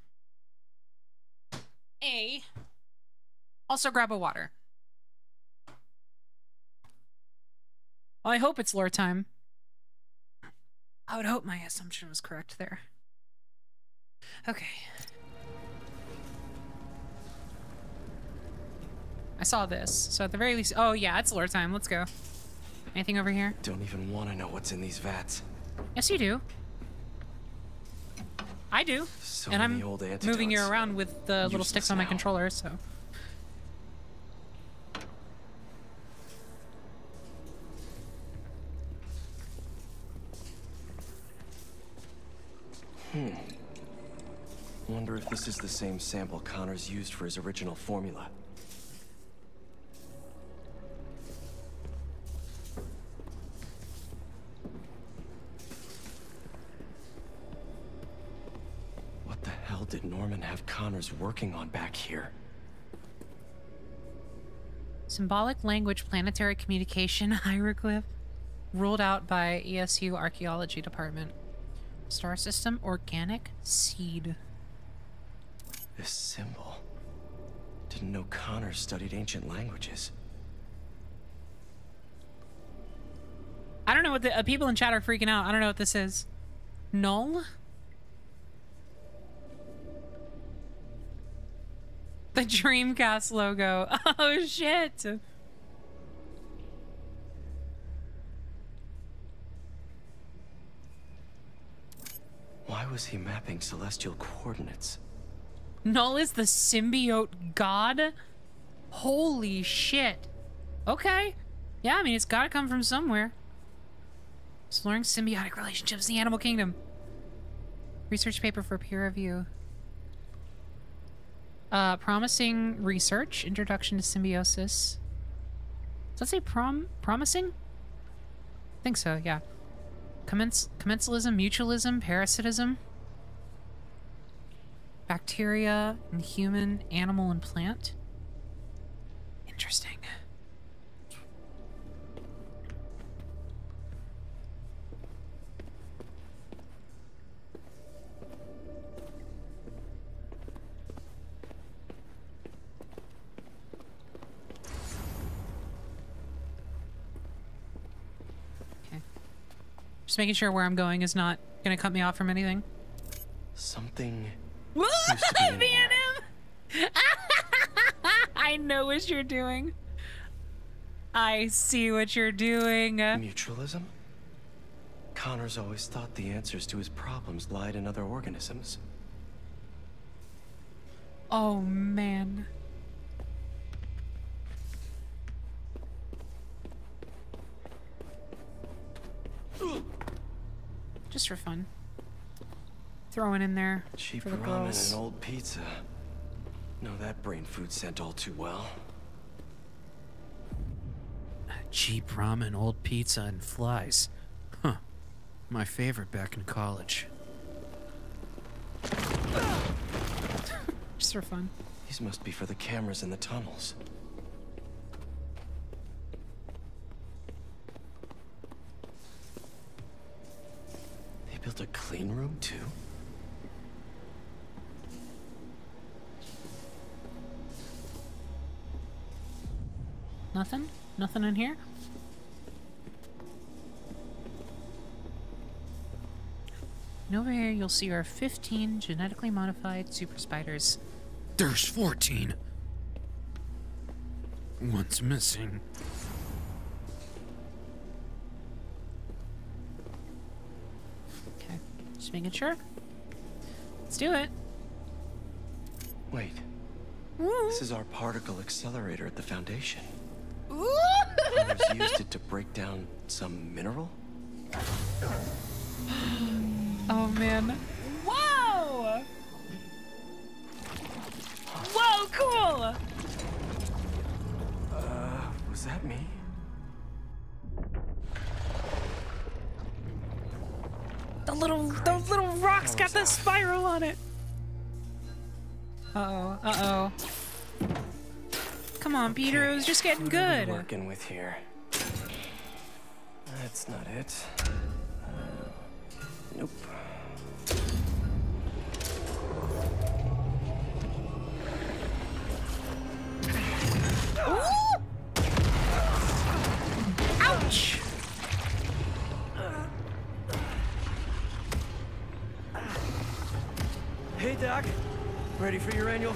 a also grab a water. Well, I hope it's lore time. I would hope my assumption was correct there. Okay. I saw this, so at the very least. Oh, yeah, it's lore time. Let's go. Anything over here? Don't even want to know what's in these vats. Yes, you do. I do. So and I'm moving you around with the little sticks on my now. controller, so. Hmm. Wonder if this is the same sample Connors used for his original formula. What the hell did Norman have Connors working on back here? Symbolic language planetary communication hieroglyph ruled out by ESU Archaeology Department. Star system organic seed. This symbol. Didn't know Connor studied ancient languages. I don't know what the uh, people in chat are freaking out. I don't know what this is. Null? The Dreamcast logo. Oh shit. Why was he mapping celestial coordinates? Null is the symbiote god? Holy shit. Okay. Yeah, I mean, it's gotta come from somewhere. Exploring symbiotic relationships in the animal kingdom. Research paper for peer review. Uh, promising research, introduction to symbiosis. Does that say prom promising? I think so, yeah. Commens commensalism, mutualism, parasitism. Bacteria and human, animal and plant. Interesting. Just making sure where I'm going is not gonna cut me off from anything. Something. Venom! I know what you're doing. I see what you're doing. Mutualism? Connor's always thought the answers to his problems lied in other organisms. Oh man. Just for fun. Throwing in there Cheap for the ramen girls. and old pizza. No, that brain food scent all too well. Cheap ramen, old pizza, and flies. Huh. My favorite back in college. Just for fun. These must be for the cameras in the tunnels. Built a clean room too? Nothing? Nothing in here? And over here you'll see our 15 genetically modified super spiders. There's 14. One's missing. Making sure. Let's do it. Wait. This is our particle accelerator at the Foundation. Used it to break down some mineral? Oh man. The spiral on it. Uh oh, uh oh. Come on, Peter, it was just getting What are we good. working with here? That's not it.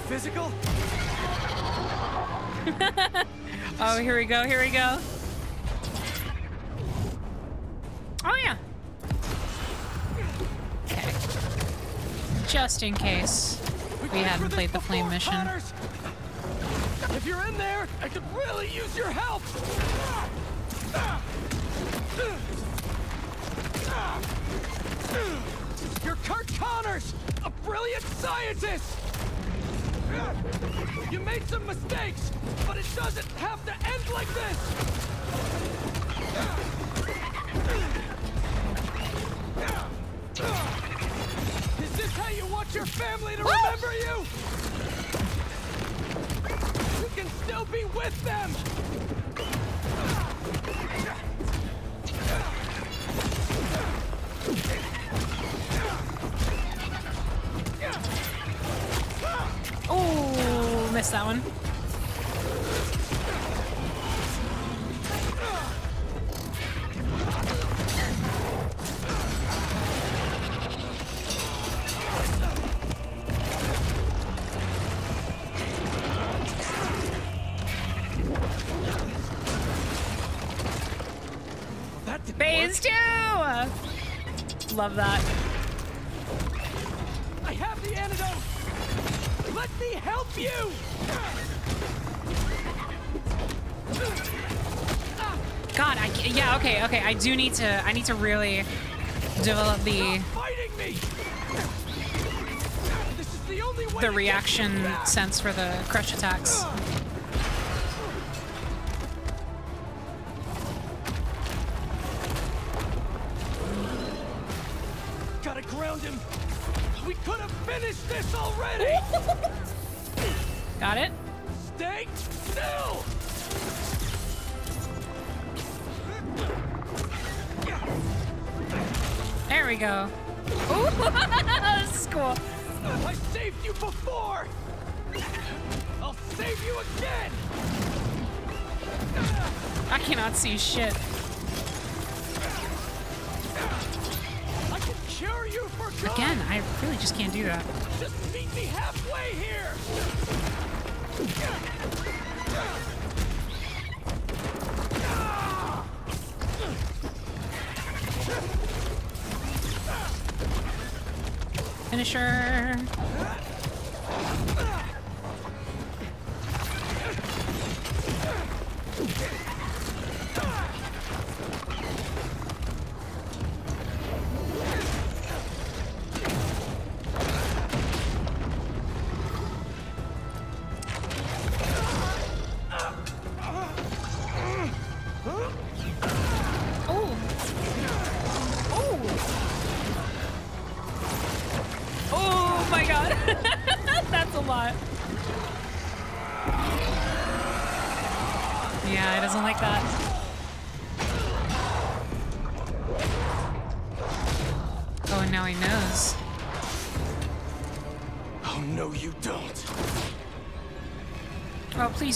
Physical? oh, here we go, here we go. Oh, yeah. Okay. Just in case we hadn't played the flame mission. Connors! If you're in there, I could really use your help! You're Curt Connors, a brilliant scientist! You made some mistakes, but it doesn't have to end like this! Is this how you want your family to remember you? You can still be with them! Missed that one. Phase! Love that. I do need to. I need to really develop the Fighting me! This is the the reaction sense for the crush attacks.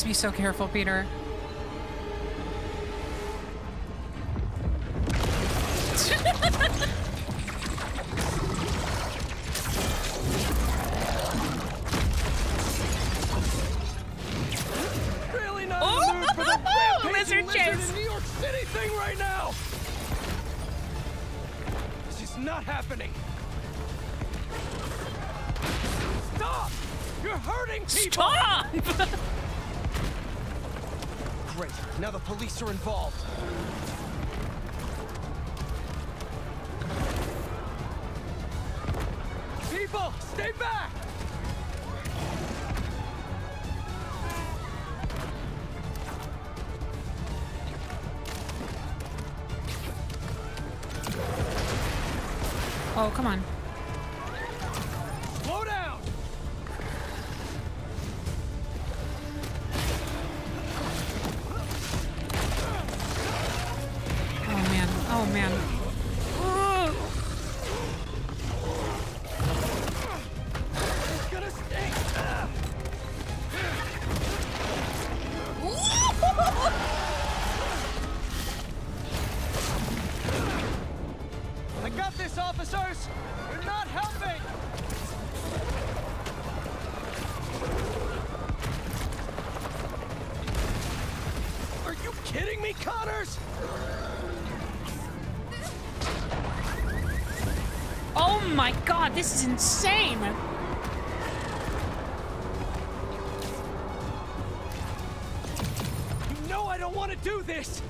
Please be so careful, Peter. This is insane! You know I don't want to do this!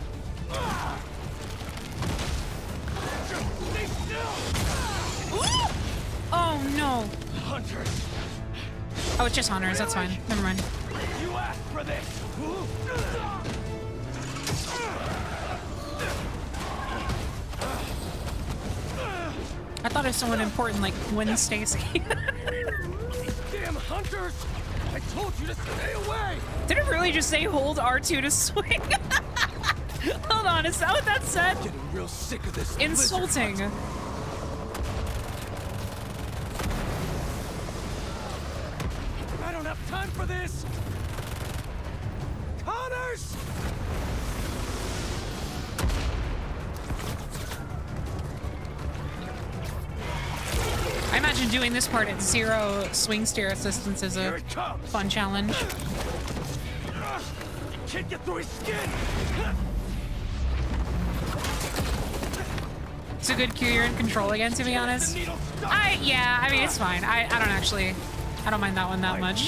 Oh no. Hunters! Oh, it's just Hunters, that's fine. Important like Gwen Stacy. Damn hunters! I told you to stay away! Did it really just say hold R2 to swing? Hold on, is that what that said? Getting real sick of this. Insulting. Part at zero swing steer assistance is a fun challenge. Can't get through his skin! It's a good cue you're in control again, to be honest. I, yeah, I mean, it's fine. I, I don't actually, I don't mind that one that much.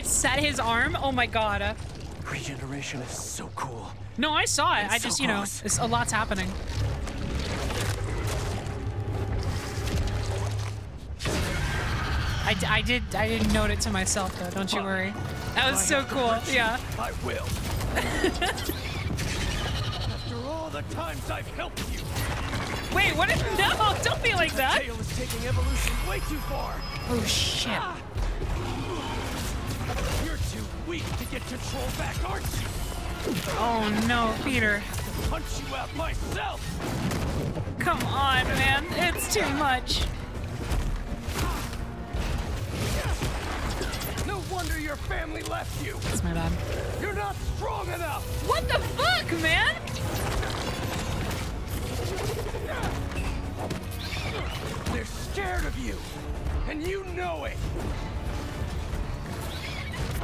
It set his arm. Oh my god. Regeneration is so cool. No, I saw it. It's I so just, you know, it's, a lot's happening. I, d- I did I didn't note it to myself though. Don't you worry. That was so cool. Yeah. I will. After all the times I've helped you. Wait, what? Is, no, don't be like that. Tail is taking evolution way too far. Oh shit. Ah! Weak to get control back, aren't you? Oh no, Peter. Punch you out myself. Come on, man. It's too much. No wonder your family left you. That's my bad. You're not strong enough. What the fuck, man? They're scared of you, and you know it.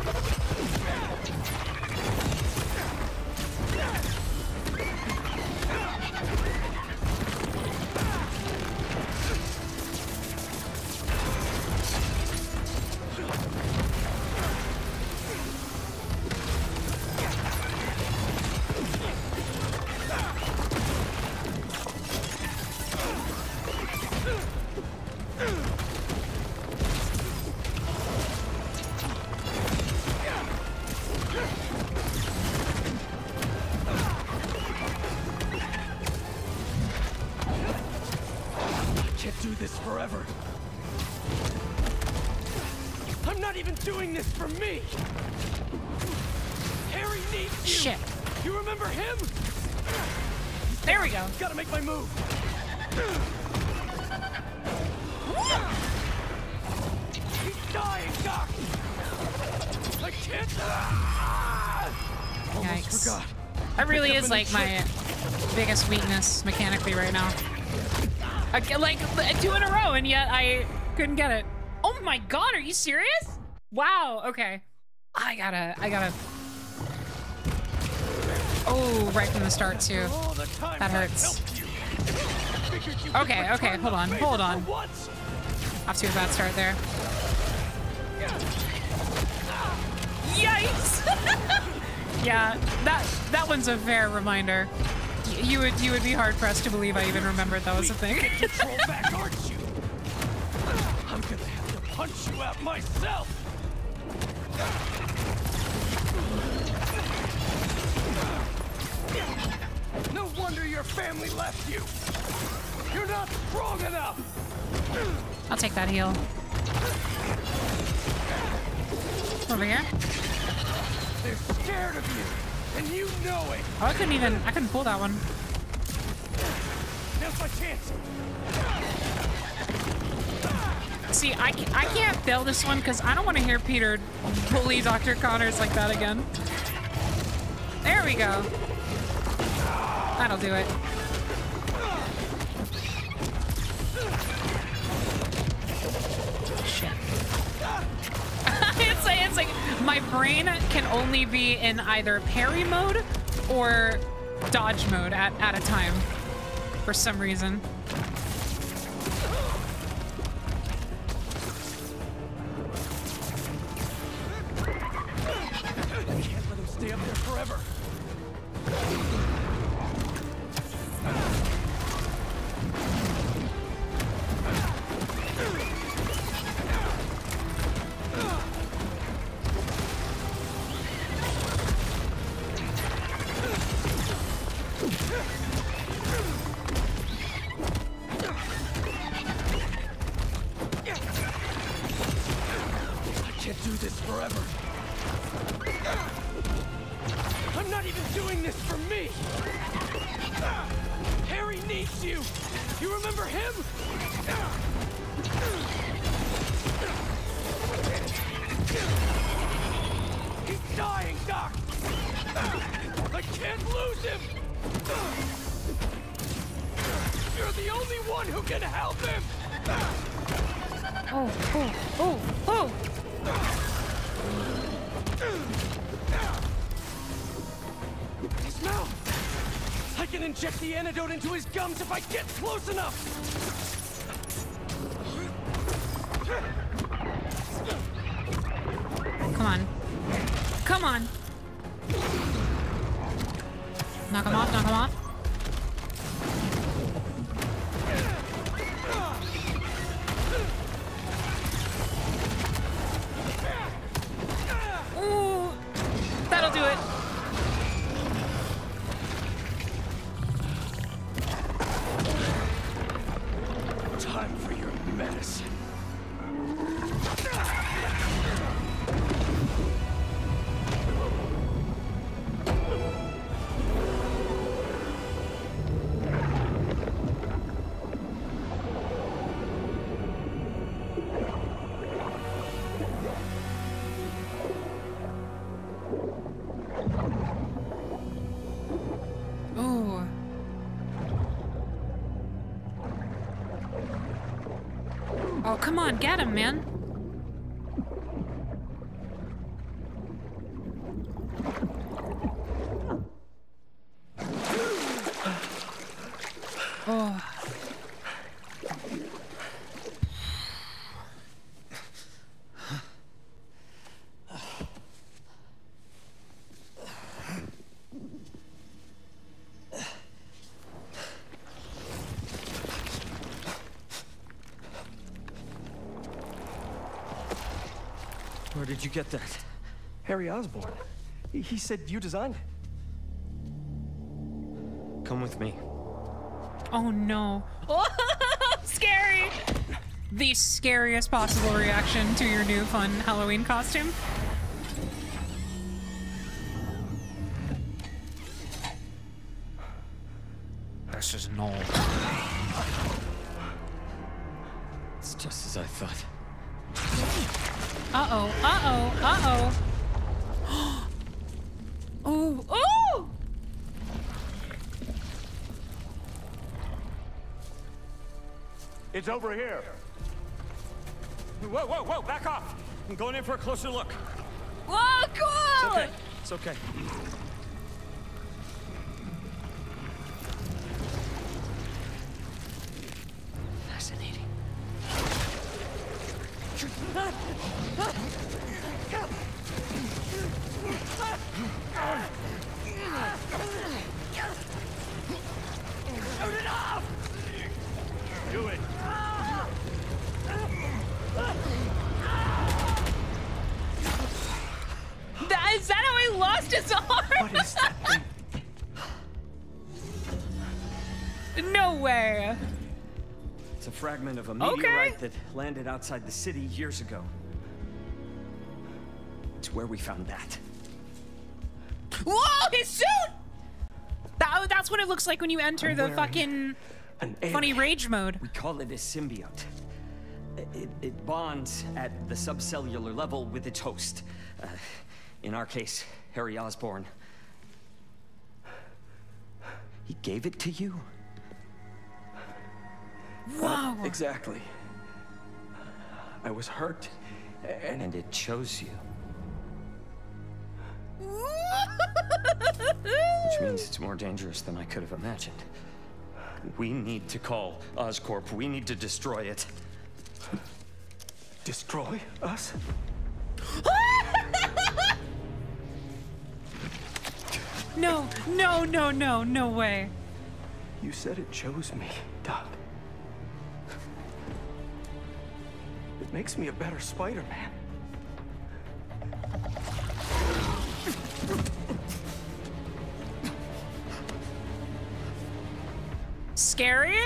Can't like my biggest weakness mechanically right now. Like two in a row, and yet I couldn't get it. Oh my god, are you serious? Wow. Okay. I gotta. I gotta. Oh, right from the start too. That hurts. Okay. Okay. Hold on. Hold on. Off to a bad start there. Yikes! yeah, that that one's a fair reminder. You would you would be hard pressed to believe I even remembered that was a thing. Control back, aren't you? I'm gonna have to punch you out myself. No wonder your family left you. You're not strong enough. I'll take that heal. Over here. They're scared of you, and you know it. Oh, I couldn't even I couldn't pull that one. Now's my chance. See, I, I can't fail this one because I don't want to hear Peter bully Dr. Connors like that again. There we go. That'll do it. Can only be in either parry mode or dodge mode at, at a time for some reason. Into his gums if I get close enough! On, get him, man. Oh. Where did you get that? Harry Osborn. He, he said you designed it. Come with me. Oh no. Scary! The scariest possible reaction to your new fun Halloween costume. It's over here. Whoa, whoa, whoa, back off! I'm going in for a closer look. Whoa, cool! okay. It's okay. Of a Okay. meteorite that landed outside the city years ago. It's where we found that. Whoa, his suit! That, that's what it looks like when you enter I'm the fucking funny rage mode. We call it a symbiote. It, it bonds at the subcellular level with its host. Uh, in our case, Harry Osborn. He gave it to you? Wow. exactly. I was hurt, and... And it chose you. Which means it's more dangerous than I could have imagined. We need to call Oscorp. We need to destroy it. Destroy us? No, no, no, no, no way. You said it chose me, Doc. It makes me a better Spider-Man. Scary?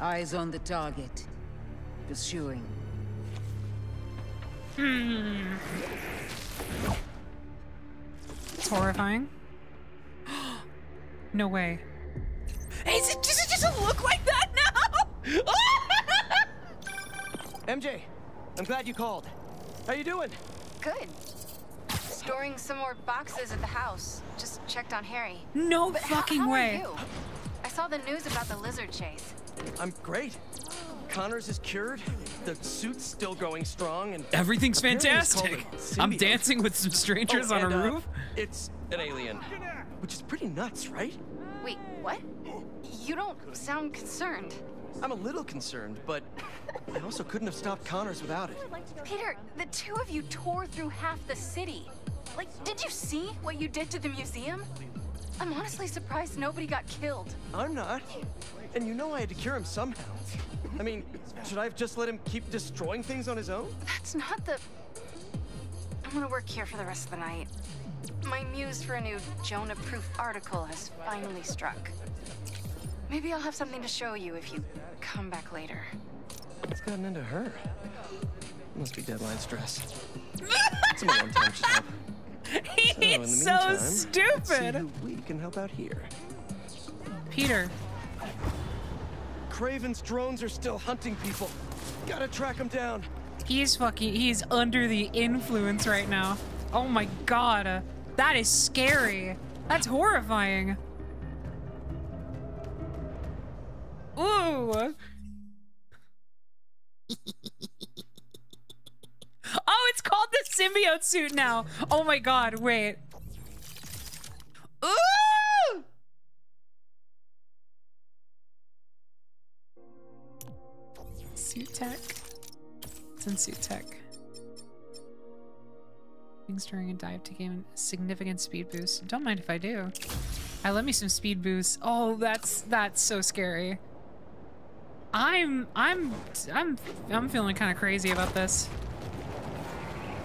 Eyes on the target. Pursuing. Hmm. It's horrifying. no way. Is it, does it just look like that now? MJ, I'm glad you called. How you doing? Good. Storing some more boxes at the house. Just checked on Harry. No But how- fucking how are way. you? I saw the news about the lizard chase. I'm great. Connors is cured. The suit's still going strong, and Everything's apparently it's called fantastic. I'm dancing with some strangers Oh, on a and, uh, roof. It's an alien, which is pretty nuts, right? Wait, what? You don't sound concerned. I'm a little concerned, but I also couldn't have stopped Connors without it. Peter, the two of you tore through half the city. Like, did you see what you did to the museum? I'm honestly surprised nobody got killed. I'm not. And you know I had to cure him somehow. I mean, should I have just let him keep destroying things on his own? That's not the. I'm gonna work here for the rest of the night. My muse for a new Jonah proof article has finally struck. Maybe I'll have something to show you if you come back later. What's gotten into her? Must be deadline stress. Some one-time job. He's So, in the so meantime, let's see stupid. we can help out here. Peter. Kraven's drones are still hunting people. Gotta track them down. He's fucking, he's under the influence right now. Oh my god. That is scary. That's horrifying. Ooh. oh, it's called the symbiote suit now. Oh my god, wait. Ooh! Suit tech. It's in suit tech. Things during a dive to gain significant speed boost. Don't mind if I do. I let me some speed boost. Oh, that's that's so scary. I'm I'm I'm I'm feeling kind of crazy about this.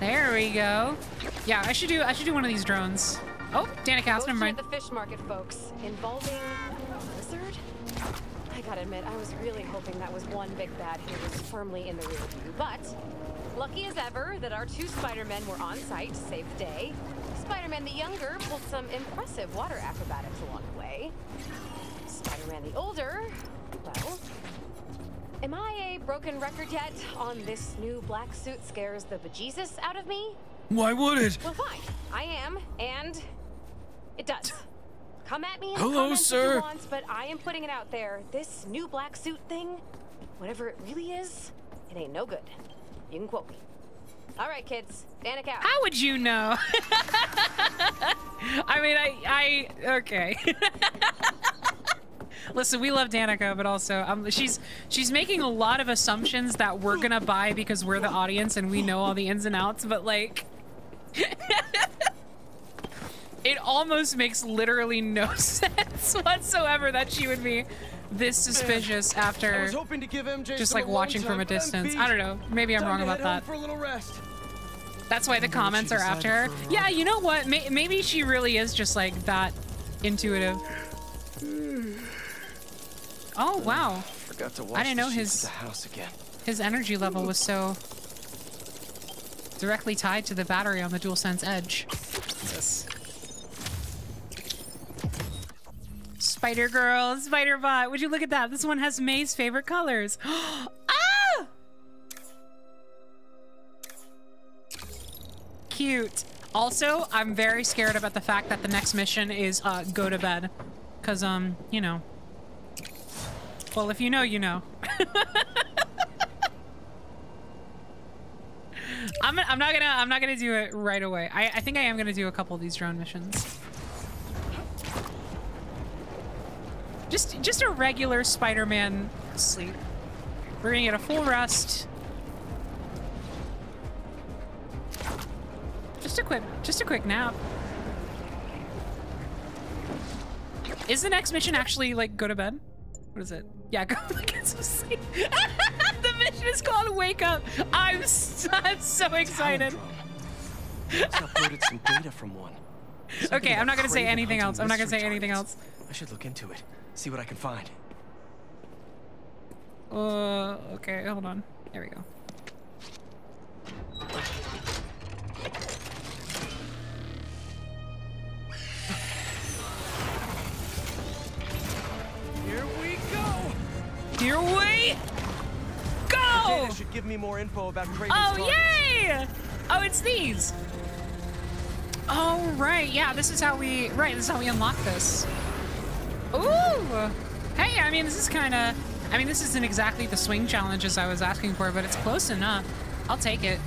There we go. Yeah, I should do I should do one of these drones. Oh, Danika House, never mind. the fish market, folks, involving a lizard. I gotta admit, I was really hoping that was one big bad who was firmly in the rear view. But lucky as ever that our two Spider-Men were on site to save the day. Spider-Man the younger pulled some impressive water acrobatics along the way. Spider-Man the older, well, am I a broken record yet on this new black suit scares the bejesus out of me? Why would it? Well, fine. I am, and it does. Come at me in the Hello, if sir. you want, but I am putting it out there. This new black suit thing, whatever it really is, it ain't no good. You can quote me. All right, kids. Danika out. How would you know? I mean, I, I, okay. Listen, we love Danika, but also um, she's she's making a lot of assumptions that we're gonna buy because we're the audience and we know all the ins and outs. But like, it almost makes literally no sense whatsoever that she would be this suspicious I after was hoping to give MJ just like watching from a distance. I don't know. Maybe I'm wrong about that. For a little rest. That's why the comments are after her. Yeah, you know what? Maybe she really is just like that intuitive. Oh wow! Forgot to wash I didn't know his the house again. his energy level was so directly tied to the battery on the DualSense Edge. This? Spider Girl, Spider Bot. Would you look at that? This one has May's favorite colors. ah! Cute. Also, I'm very scared about the fact that the next mission is uh, go to bed. Cause um, you know. Well, if you know, you know. I'm, I'm not gonna I'm not gonna do it right away. I, I think I am gonna do a couple of these drone missions. Just just a regular Spider-Man sleep. We're gonna get a full rest. Just a quick just a quick nap. Is the next mission actually like go to bed? What is it? Yeah, go get some sleep. the mission is called Wake Up. I'm so, I'm so excited. Uploaded some data from one. Something Okay, I'm not gonna say anything else. I'm not gonna say anything else. I should look into it. See what I can find. Uh, okay, hold on. There we go. Here we go. should give me more info about Oh, targets. yay! Oh, it's these. Oh, right. Yeah, this is how we. Right, this is how we unlock this. Ooh. Hey, I mean, this is kind of. I mean, this isn't exactly the swing challenges I was asking for, but it's close enough. I'll take it.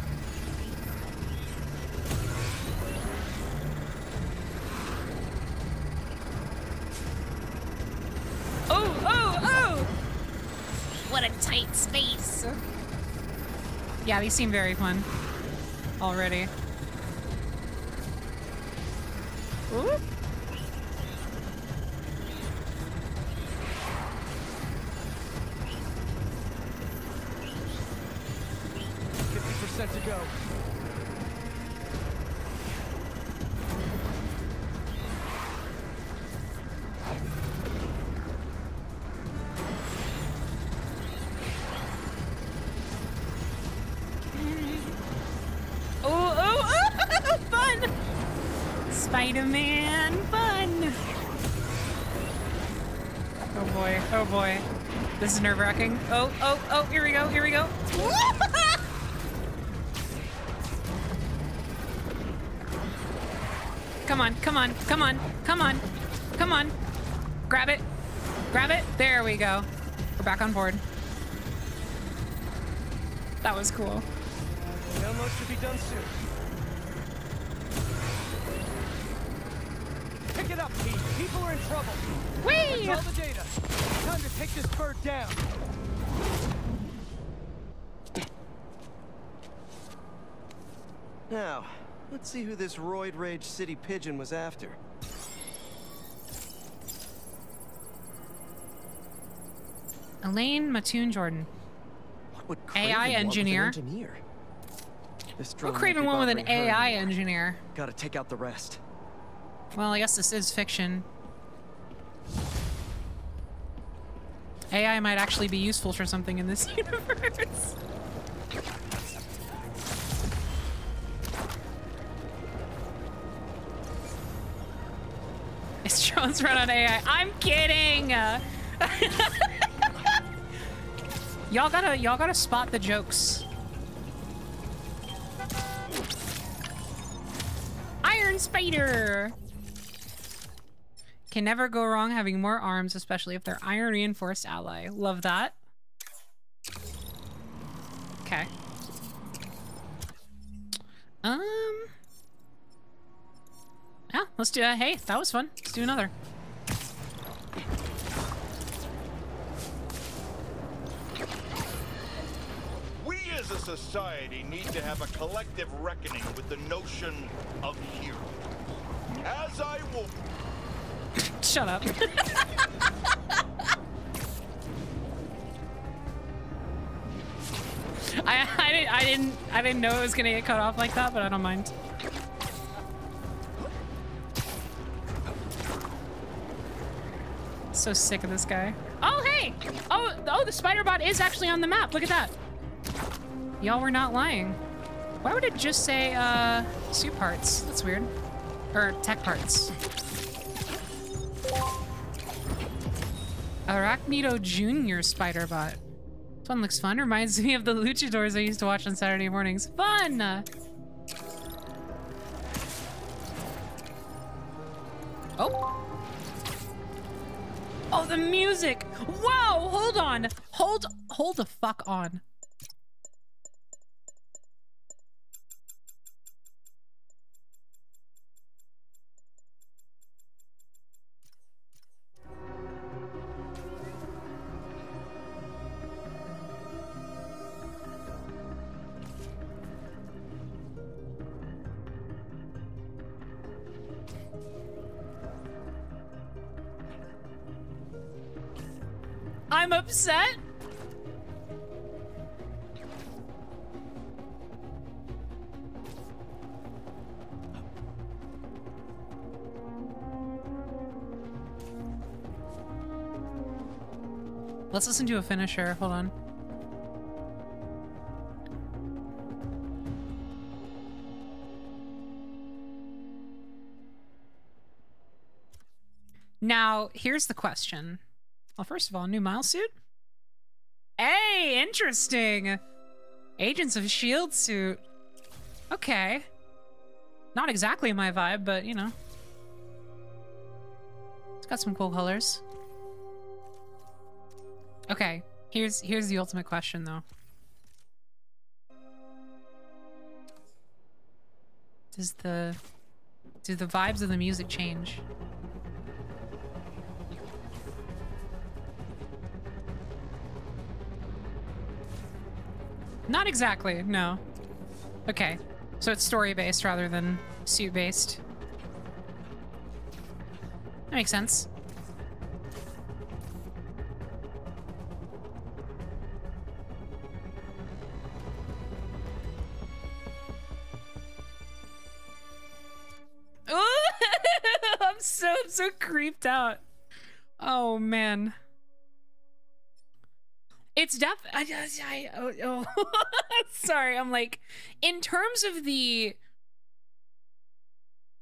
What tight space. Yeah, these seem very fun already. Ooh. Fifty percent to go. This is nerve-wracking. Oh, oh, oh, here we go, here we go. Come on, come on, come on, come on, come on. Grab it, grab it. There we go. We're back on board. That was cool. Should be done soon. It up, Pete. People are in trouble. Whee! That's all the data. Time to take this bird down. Now, let's see who this roid rage city pigeon was after. Elaine Mattoon Jordan. Would AI Kraven with an engineer. engineer? This What drone might Kraven one with an AI engineer? Gotta take out the rest. Well, I guess this is fiction. AI might actually be useful for something in this universe. It's drones run on AI. I'm kidding. Y'all gotta, y'all gotta spot the jokes. Iron Spider. Can never go wrong having more arms, especially if they're iron reinforced ally. Love that. Okay. Um. Yeah, let's do that. Hey, that was fun. Let's do another. We as a society need to have a collective reckoning with the notion of hero. As I will Shut up. I, I, didn't, I didn't I didn't know it was gonna get cut off like that, but I don't mind. So sick of this guy. Oh hey! Oh oh the spider bot is actually on the map. Look at that. Y'all were not lying. Why would it just say uh suit parts? That's weird. Or tech parts. Arachnido Junior Spider Bot. This one looks fun. Reminds me of the luchadors I used to watch on Saturday mornings. Fun! Oh. Oh, the music! Whoa! Hold on! Hold, hold the fuck on. I'm upset? Let's listen to a finisher. Hold on. Now, here's the question. Well, first of all, new mile suit? Hey, interesting. Agents of S.H.I.E.L.D. suit. Okay. Not exactly my vibe, but you know. It's got some cool colors. Okay, here's here's the ultimate question though. Does the do the vibes of the music change? Not exactly, no. Okay, so it's story-based rather than suit-based. That makes sense. I'm so so creeped out. Oh man. It's def I just I oh, oh. sorry, I'm like in terms of the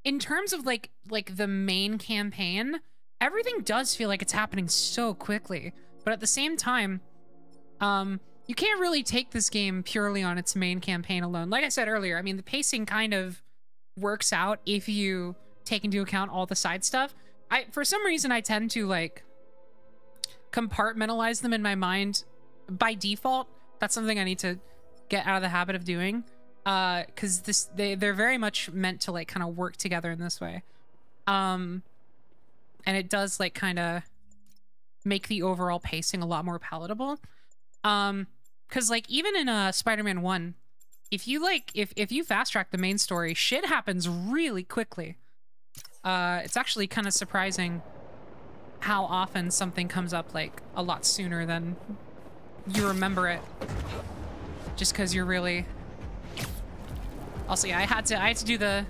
in terms of like like the main campaign, everything does feel like it's happening so quickly. But at the same time, um you can't really take this game purely on its main campaign alone. Like I said earlier, I mean the pacing kind of works out if you take into account all the side stuff. I for some reason I tend to like compartmentalize them in my mind by default. That's something I need to get out of the habit of doing. Uh cuz this they they're very much meant to like kind of work together in this way. Um and it does like kind of make the overall pacing a lot more palatable. Um cuz like even in uh Spider-Man 1 if you like if if you fast track the main story, shit happens really quickly. Uh it's actually kind of surprising how often something comes up like a lot sooner than you remember it. Just cuz you're really Also, yeah, I had to I had to do the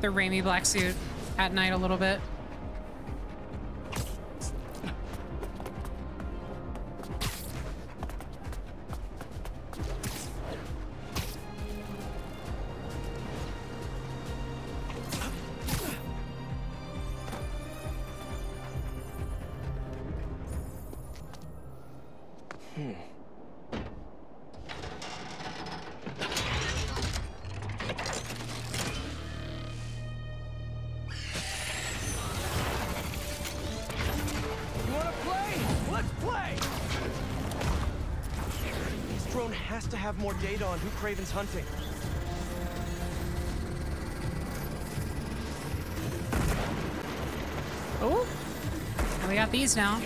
the Raimi black suit at night a little bit. On hunting. Oh, and we got these now.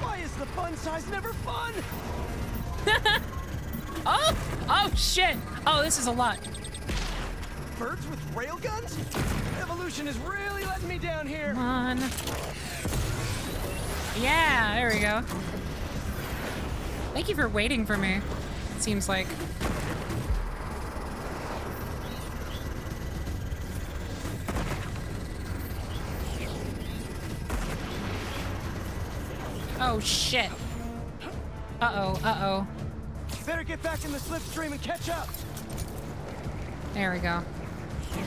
Why is the fun size never fun? Oh, oh shit. Oh, this is a lot. Birds with railguns? Evolution is really letting me down here. Come on. Yeah, there we go. Thank you for waiting for me. It seems like. Oh shit. Uh-oh, uh-oh. Better get back in the slipstream and catch up. There we go.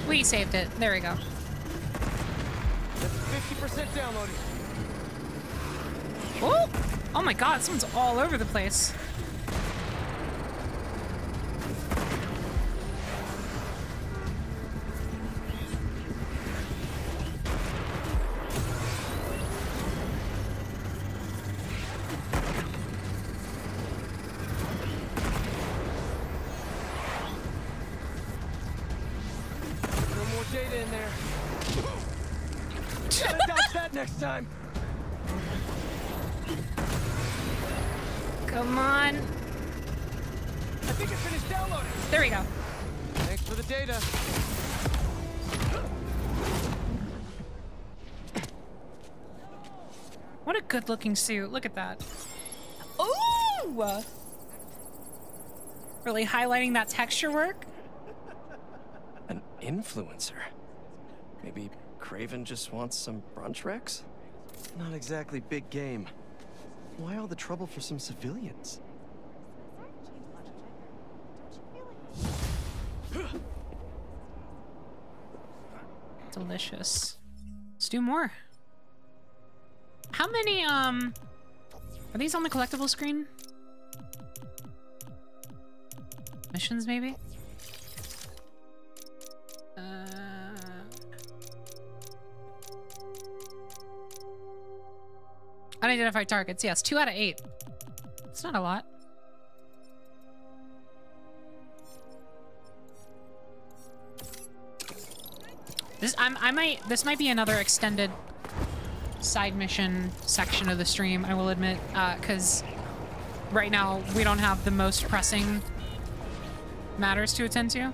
We saved it. There we go. 50% downloaded. Oh! Oh my god, someone's all over the place. Looking suit. Look at that. Ooh! Really highlighting that texture work. An influencer. Maybe Kraven just wants some brunch wrecks? Not exactly big game. Why all the trouble for some civilians? Delicious. Let's do more. How many, um... Are these on the collectible screen? Missions, maybe? Uh... Unidentified targets, yes. Two out of eight. It's not a lot. This I'm I might this might be another extended side mission section of the stream, I will admit, because right now we don't have the most pressing matters to attend to.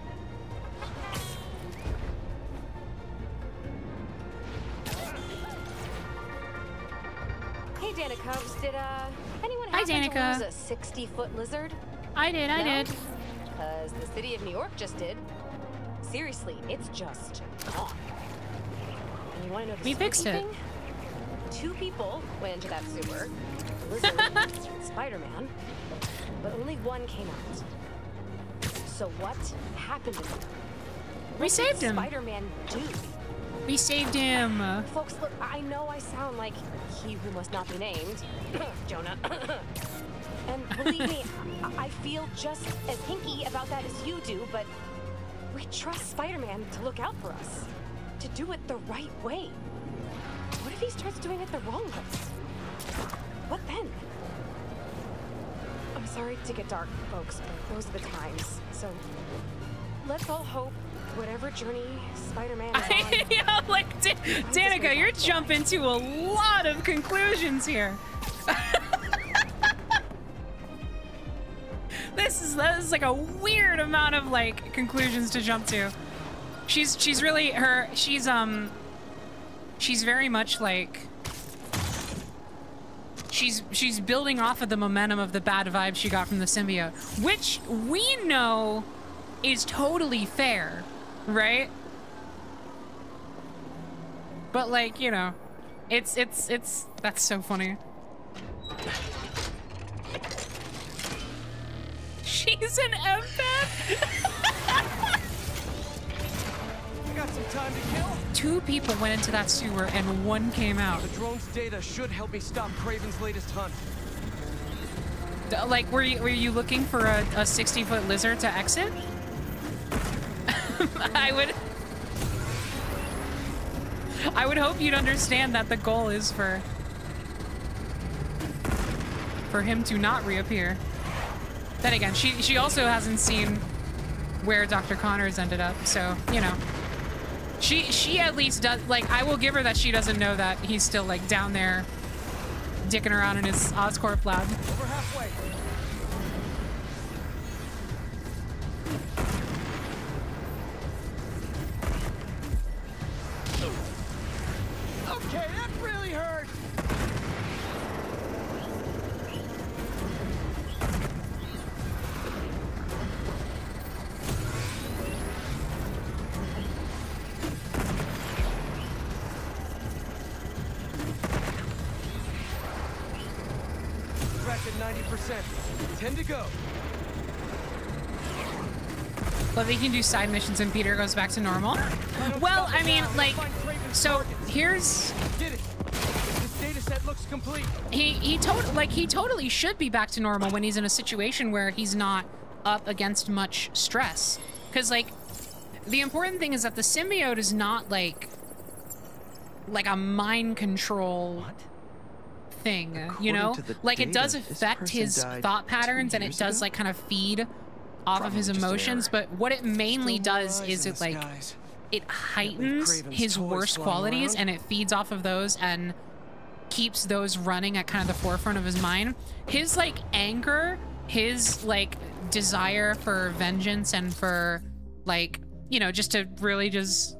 Hey, Danika did uh anyone Hi, Danika. to a 60-foot lizard? I did, I did. Because the city of New York just did. Seriously, it's just gone. And you want to know the We fixed it. Two people went into that sewer. The lizard and Spider-Man. But only one came out. So what happened to him? We What did saved him. Spider-Man do? We saved him. Folks, look, I know I sound like he who must not be named, Jonah. and believe me, I, I feel just as hinky about that as you do, but we trust Spider-Man to look out for us, to do it the right way. He starts doing it the wrong way? What then? I'm sorry to get dark, folks, but those are the times. So let's all hope whatever journey Spider-Man is on. like Da- Danika, you're jumping to a lot of conclusions here. this is this is like a weird amount of like conclusions to jump to. She's she's really her she's um she's very much like she's she's building off of the momentum of the bad vibes she got from the symbiote, which we know is totally fair, right? But like, you know, it's it's it's that's so funny. She's an empath. Two people went into that sewer and one came out. The drone's data should help me stop Kraven's latest hunt. Like, were you were you looking for a, a 60 foot lizard to exit? I would. I would hope you'd understand that the goal is for for him to not reappear. Then again, she she also hasn't seen where Dr. Connors ended up, so you know. She she at least does like I will give her that she doesn't know that he's still like down there dicking around in his Oscorp lab. Over halfway. Okay, They can do side missions and Peter goes back to normal. Well, I mean, like, so here's this data set looks complete he he totally like he totally should be back to normal when he's in a situation where he's not up against much stress. Cause like the important thing is that the symbiote is not like like a mind control thing, you know? Like it does affect his thought patterns and it does ago? like kind of feed off of his Probably just an emotions, but what it mainly does is it like skies. it heightens his worst qualities around. and it feeds off of those and keeps those running at kind of the forefront of his mind. His like anger, his like desire for vengeance and for like, you know, just to really just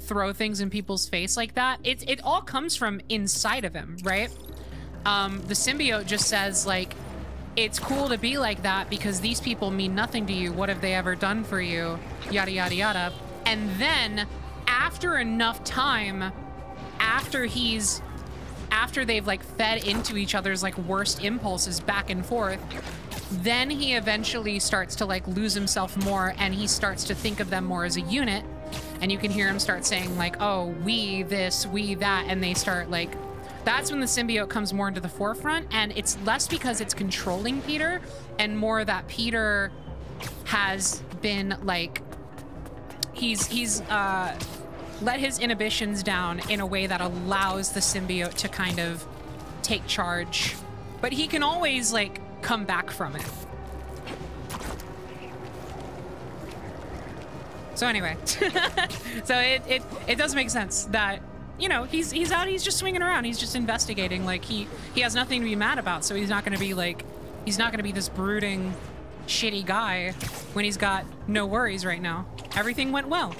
throw things in people's face like that. It it all comes from inside of him, right? Um the symbiote just says like it's cool to be like that because these people mean nothing to you. What have they ever done for you? Yada yada yada. And then after enough time, after he's after they've like fed into each other's like worst impulses back and forth, then he eventually starts to like lose himself more and he starts to think of them more as a unit. And you can hear him start saying like, oh, we this, we that, and they start like that's when the symbiote comes more into the forefront and it's less because it's controlling Peter and more that Peter has been like he's he's uh let his inhibitions down in a way that allows the symbiote to kind of take charge. But he can always like come back from it. So anyway, so it, it it does make sense that you know he's he's out he's just swinging around. He's just investigating like he he has nothing to be mad about so he's not going to be like he's not going to be this brooding shitty guy when he's got no worries right now. Everything went well.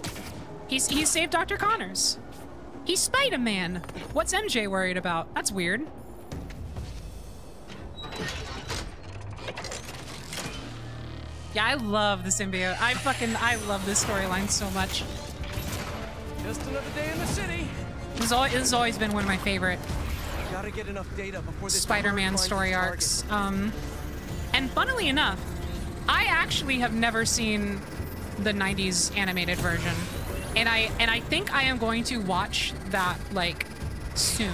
He's he saved Dr. Connors. He's Spider-Man what's MJ worried about? That's weird. Yeah I love the symbiote. I fucking I love this storyline so much. Just another day in the city. This has, always, this has always been one of my favorite Gotta get enough data before this Spider-Man story arcs. Um, and funnily enough, I actually have never seen the 90s animated version. And I and I think I am going to watch that like soon.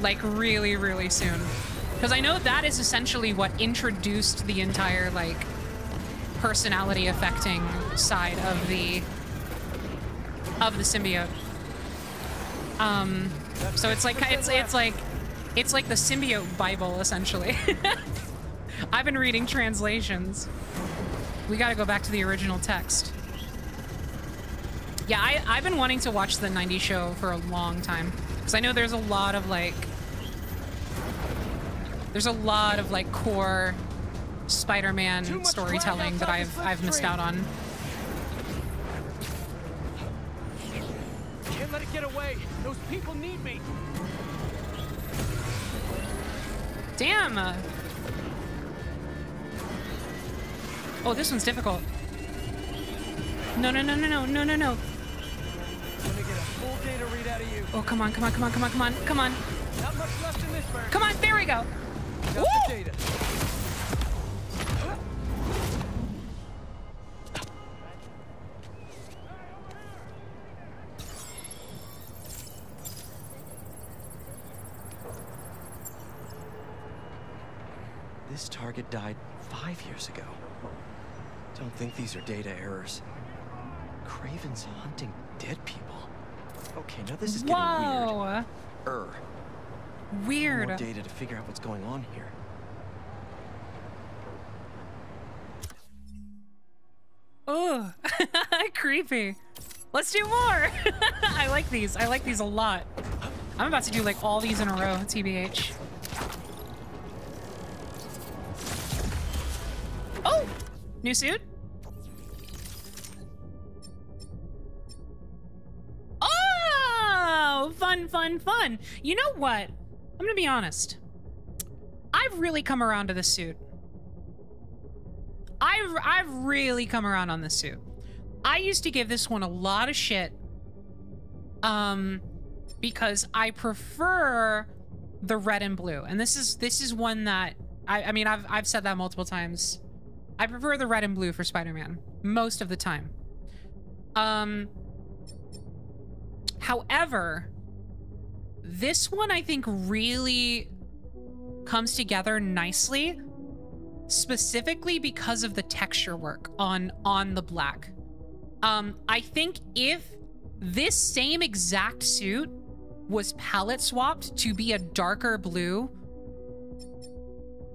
Like really, really soon. Because I know that is essentially what introduced the entire like personality affecting side of the of the symbiote. Um, so it's like it's it's like it's like the symbiote Bible essentially. I've been reading translations. We got to go back to the original text. Yeah, I I've been wanting to watch the 90s show for a long time because I know there's a lot of like there's a lot of like core Spider-Man storytelling that I've I've missed out on. Can't let it get away. Those people need me. Damn. Oh, this one's difficult. No, no, no, no, no, no, no, no. Gonna get a full data read out of you. Oh, come on, come on, come on, come on, come on, come on. Not much left in this burn. Come on, there we go. Got Woo! This target died five years ago. Don't think these are data errors. Kraven's hunting dead people. Okay, now this is getting Whoa. weird. Er. Weird. More data to figure out what's going on here. Ugh. Creepy. Let's do more. I like these. I like these a lot. I'm about to do like all these in a row, TBH. Oh! New suit? Oh! Fun, fun, fun. You know what? I'm gonna be honest. I've really come around to this suit. I've I've really come around on this suit. I used to give this one a lot of shit. Um because I prefer the red and blue. And this is this is one that I I mean I've I've said that multiple times. I prefer the red and blue for Spider-Man most of the time. Um however, this one I think really comes together nicely specifically because of the texture work on on the black. Um, I think if this same exact suit was palette swapped to be a darker blue,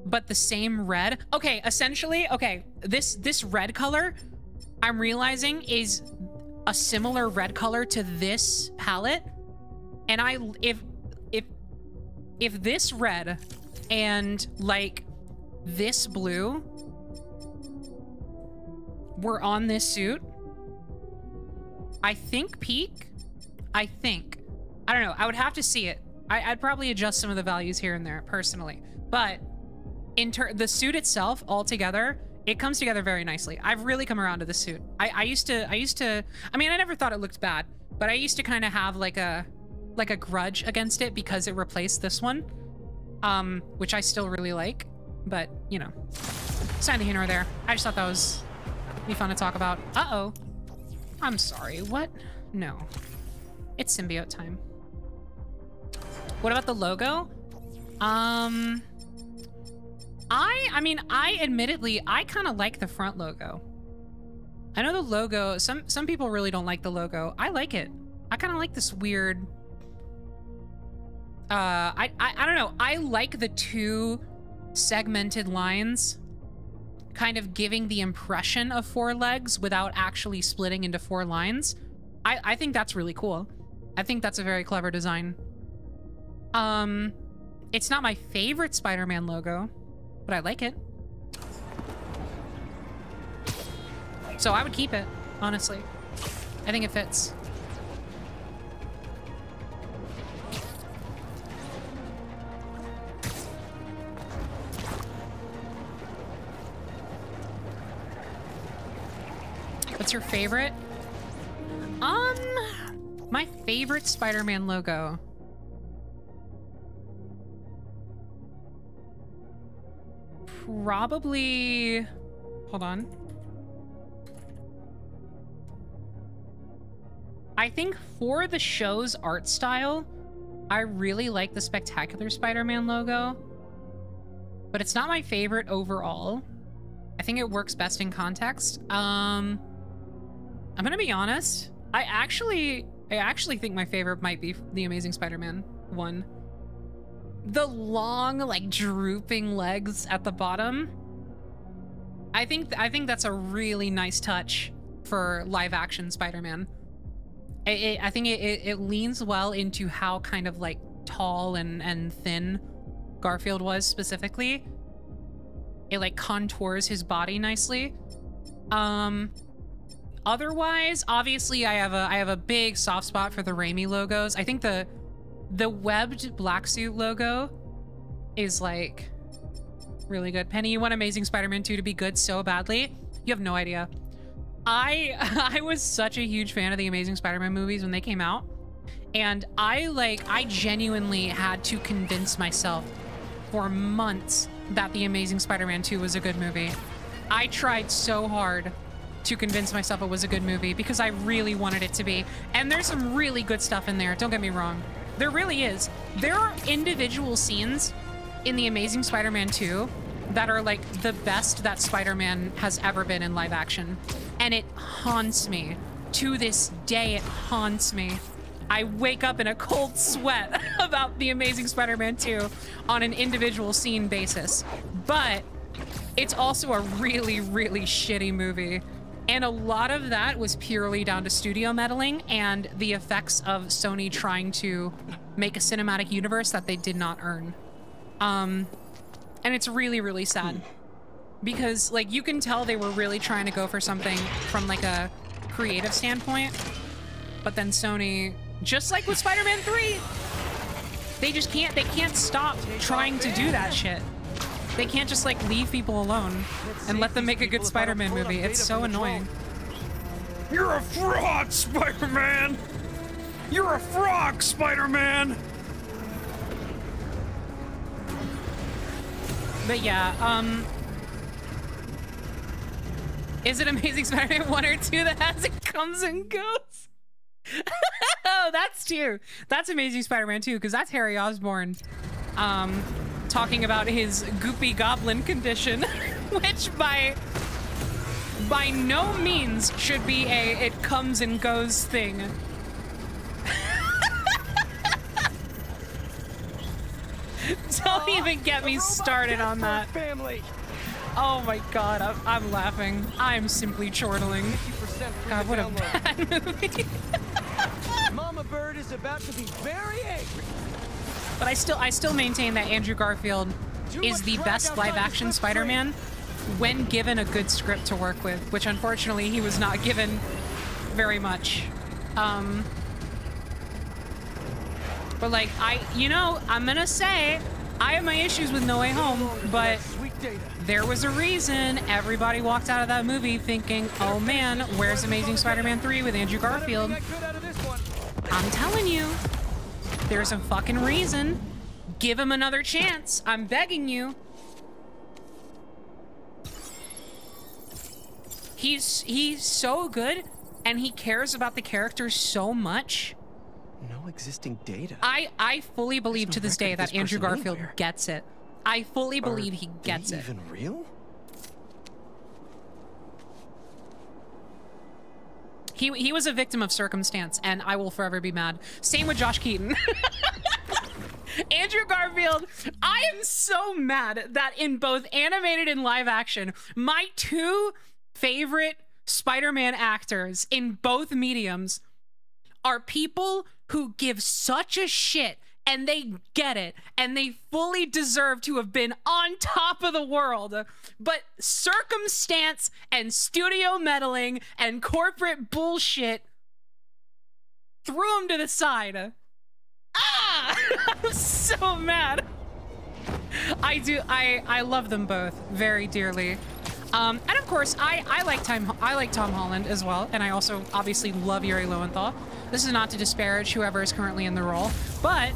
but the same red. Okay, essentially, okay, this this red color I'm realizing is a similar red color to this palette. And I if if if this red and like this blue were on this suit, I think peak, I think. I don't know. I would have to see it. I, would probably adjust some of the values here and there personally. But in ter- the suit itself altogether It comes together very nicely. I've really come around to the suit. I, I used to, I used to, I mean, I never thought it looked bad, but I used to kind of have like a, like a grudge against it because it replaced this one, um, which I still really like, but you know, it's neither here there. I just thought that was be fun to talk about. Uh-oh. I'm sorry, what? No. It's symbiote time. What about the logo? Um, I, I mean, I admittedly, I kind of like the front logo. I know the logo, some, some people really don't like the logo. I like it. I kind of like this weird, uh, I, I, I don't know. I like the two segmented lines kind of giving the impression of four legs without actually splitting into four lines. I, I think that's really cool. I think that's a very clever design. Um, it's not my favorite Spider-Man logo, but I like it. So I would keep it, honestly. I think it fits. What's your favorite? Um, my favorite Spider-Man logo. Probably, hold on. I think for the show's art style, I really like the Spectacular Spider-Man logo, but it's not my favorite overall. I think it works best in context. Um, I'm gonna be honest. I actually, I actually think my favorite might be the Amazing Spider-Man one. The long, like drooping legs at the bottom. I think, I think that's a really nice touch for live-action Spider-Man. It, it, I think it, it, it leans well into how kind of like tall and and thin Garfield was specifically. It like contours his body nicely. Um, Otherwise, obviously, I have a I have a big soft spot for the Raimi logos. I think the the webbed black suit logo is like really good. Penny, you want Amazing Spider-Man 2 to be good so badly? You have no idea. I I was such a huge fan of the Amazing Spider-Man movies when they came out. And I like I genuinely had to convince myself for months that the Amazing Spider-Man 2 was a good movie. I tried so hard to convince myself it was a good movie because I really wanted it to be. And there's some really good stuff in there, don't get me wrong. There really is. There are individual scenes in The Amazing Spider-Man 2 that are like the best that Spider-Man has ever been in live action. And it haunts me. To this day, it haunts me. I wake up in a cold sweat about The Amazing Spider-Man 2 on an individual scene basis. But it's also a really, really shitty movie. And a lot of that was purely down to studio meddling and the effects of Sony trying to make a cinematic universe that they did not earn. Um, and it's really, really sad. Because, like, you can tell they were really trying to go for something from, like, a creative standpoint. But then Sony, just like with Spider-Man 3, they just can't, they can't stop trying to do that shit. They can't just like leave people alone and let them make a good Spider-Man movie. It's so annoying. You're a fraud, Spider-Man! You're a frog, Spider-Man! But yeah, um... Is it Amazing Spider-Man 1 or 2 that has it comes and goes? oh, that's two. That's Amazing Spider-Man 2, because that's Harry Osborn. Um, talking about his goopy goblin condition, which by by no means should be a it comes and goes thing. Don't even get me started on that. Family. Oh my god, I'm, I'm laughing. I'm simply chortling. God, what a bad movie. Mama Bird is about to be very angry. But I still I still maintain that Andrew Garfield is the best live action Spider-Man when given a good script to work with, which unfortunately he was not given very much. Um, but like I you know, I'm gonna say I have my issues with No Way Home, but. There was a reason everybody walked out of that movie thinking, oh man, where's Amazing Spider-Man 3 with Andrew Garfield? I'm telling you, there's a fucking reason. Give him another chance. I'm begging you. He's he's so good and he cares about the characters so much. No existing data. I I fully believe no to this day that Andrew Garfield anywhere. gets it. I fully Are believe he they gets it. even real? He he was a victim of circumstance, and I will forever be mad. Same with Josh Keaton. Andrew Garfield, I am so mad that in both animated and live action, my two favorite Spider-Man actors in both mediums are people who give such a shit and they get it and they fully deserve to have been on top of the world. But circumstance and studio meddling and corporate bullshit threw them to the side. Ah! I'm so mad. I do I I love them both very dearly. Um, and of course, I I like Tom I like Tom Holland as well, and I also obviously love Yuri Lowenthal. This is not to disparage whoever is currently in the role, but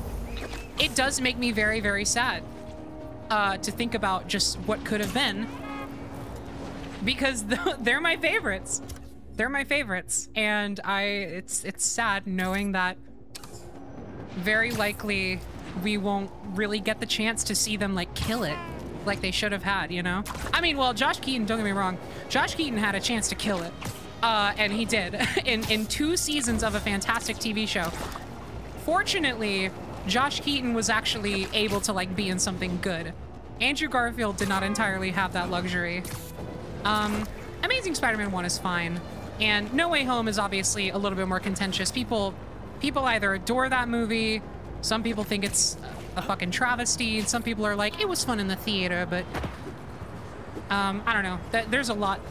it does make me very very sad uh, to think about just what could have been because they're my favorites. They're my favorites, and I it's it's sad knowing that very likely we won't really get the chance to see them like kill it like they should have had, you know? I mean, well, Josh Keaton, don't get me wrong, Josh Keaton had a chance to kill it. Uh, and he did in, in two seasons of a fantastic TV show. Fortunately, Josh Keaton was actually able to like be in something good. Andrew Garfield did not entirely have that luxury. Um, Amazing Spider-Man 1 is fine. And No Way Home is obviously a little bit more contentious. People people either adore that movie, some people think it's a fucking travesty, and some people are like, it was fun in the theater, but um, I don't know. There's a lot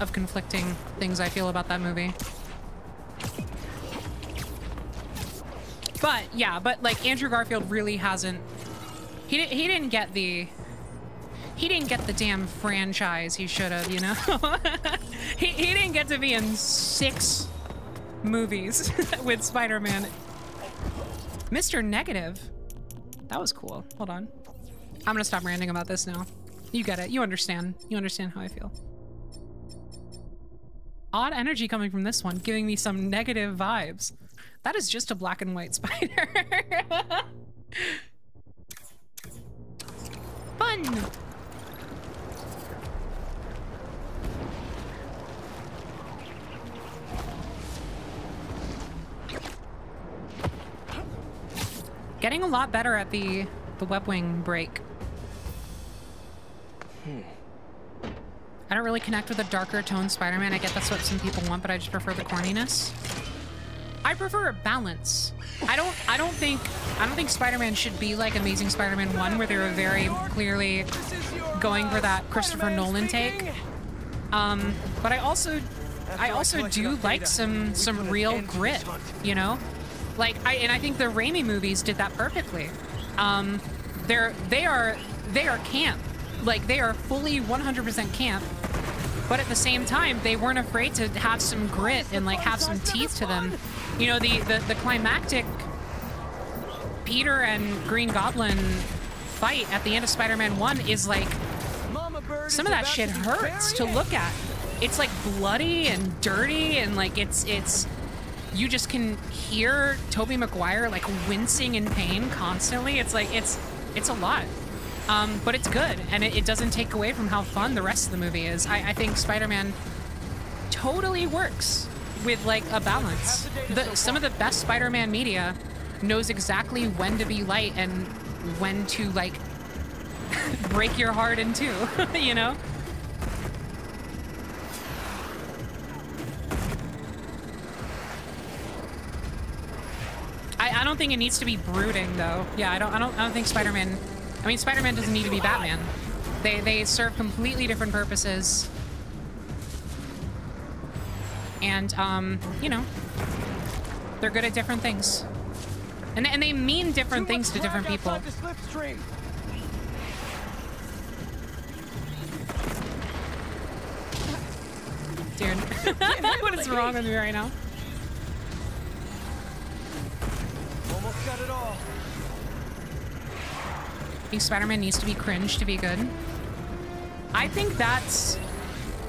of conflicting things I feel about that movie. But yeah, but like Andrew Garfield really hasn't. He di- he didn't get the. He didn't get the damn franchise he should have, you know. he he didn't get to be in six movies with Spider-Man. Mr. Negative. That was cool. Hold on. I'm gonna stop ranting about this now. You get it. You understand. You understand how I feel. Odd energy coming from this one, giving me some negative vibes. That is just a black and white spider. Fun! Getting a lot better at the the web wing break. Hmm. I don't really connect with a darker tone Spider-Man. I get that's what some people want, but I just prefer the corniness. I prefer a balance. I don't I don't think I don't think Spider-Man should be like Amazing Spider-Man 1 where they were very clearly going for that Christopher Nolan take. Um, but I also I also do like some some real grit, you know? Like I and I think the Raimi movies did that perfectly. Um, they're they are they are camp. Like they are fully 100% camp. But at the same time, they weren't afraid to have some grit and like have some teeth to them. You know, the the, the climactic Peter and Green Goblin fight at the end of Spider-Man 1 is like some of that shit hurts to look at. It's like bloody and dirty and like it's it's you just can hear Tobey Maguire like wincing in pain constantly. It's like it's it's a lot. Um, but it's good, and it, it doesn't take away from how fun the rest of the movie is. I, I think Spider-Man totally works with like a balance. The, some of the best Spider-Man media knows exactly when to be light and when to like break your heart in two, you know? I, I don't think it needs to be brooding though. Yeah, I don't I don't I don't think Spider-Man I mean, Spider-Man doesn't need to be Batman. They, they serve completely different purposes. And, um, you know, they're good at different things. And, and they mean different things to different people. Dude, what is wrong with me right now? Almost got it all. Think Spider-Man needs to be cringe to be good. I think that's...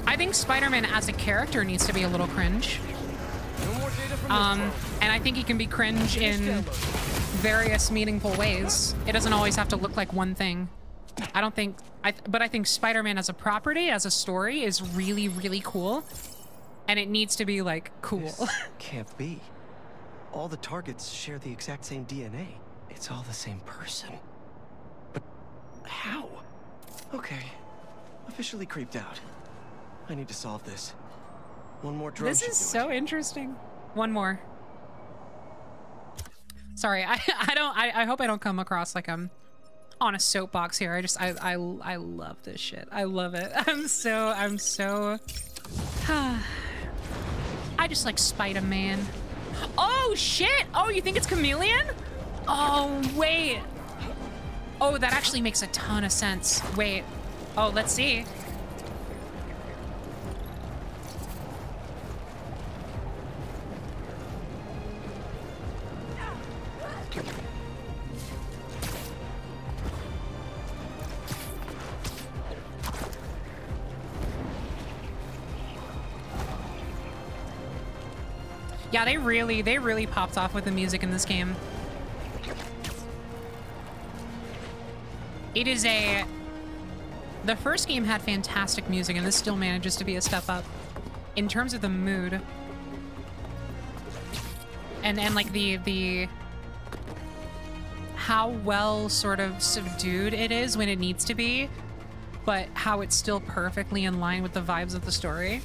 I think Spider-Man as a character needs to be a little cringe. Um, and I think he can be cringe in various meaningful ways. It doesn't always have to look like one thing. I don't think... I th but I think Spider-Man as a property, as a story, is really, really cool. And it needs to be, like, cool. This can't be. All the targets share the exact same DNA. It's all the same person. How? Okay. Officially creeped out. I need to solve this. One more drone This is so interesting. One more. Sorry, I, I don't I, I hope I don't come across like I'm on a soapbox here. I just I I I love this shit. I love it. I'm so I'm so I just like Spider-Man. Oh shit! Oh, you think it's Chameleon? Oh wait. Oh, that actually makes a ton of sense. Wait. Oh, let's see. Yeah, they really, they really popped off with the music in this game. It is a... The first game had fantastic music, and this still manages to be a step up. In terms of the mood. And, and like, the, the... How well sort of subdued it is when it needs to be, but how it's still perfectly in line with the vibes of the story.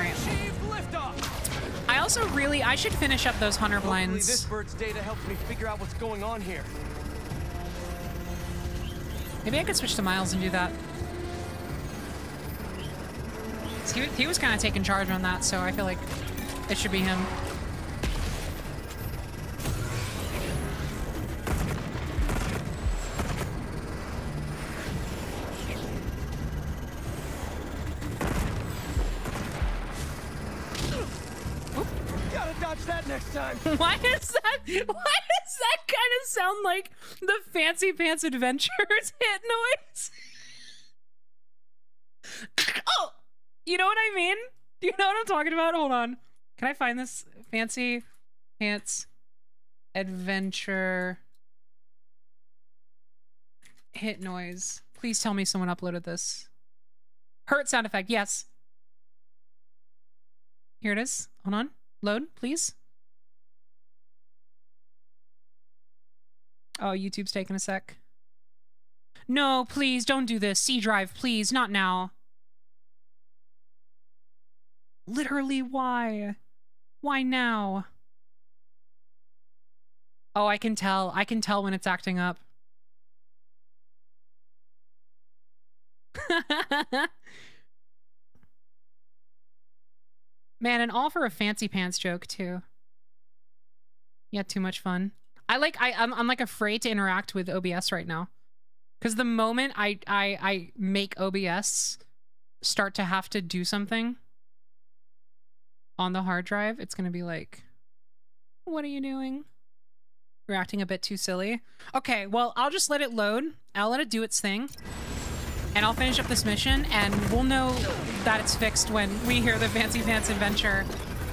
And we have Alright. achieved liftoff. I also really, I should finish up those hunter Hopefully blinds. this bird's data helps me figure out what's going on here. Maybe I could switch to Miles and do that. He, he was kind of taking charge on that, so I feel like it should be him. Why is that? Why does that kind of sound like the Fancy Pants Adventures hit noise? oh, you know what I mean? Do you know what I'm talking about? Hold on. Can I find this Fancy Pants Adventure hit noise? Please tell me someone uploaded this. Hurt sound effect. Yes. Here it is. Hold on. Load, please. Oh, YouTube's taking a sec. No, please don't do this. C drive, please, not now. Literally, why? Why now? Oh, I can tell. I can tell when it's acting up. Man, and all for a fancy pants joke too. Yeah, too much fun. I like I I'm, I'm like afraid to interact with OBS right now. Cuz the moment I I I make OBS start to have to do something on the hard drive, it's going to be like what are you doing? You're acting a bit too silly. Okay, well, I'll just let it load. I'll let it do its thing. And I'll finish up this mission, and we'll know that it's fixed when we hear the Fancy Pants Adventure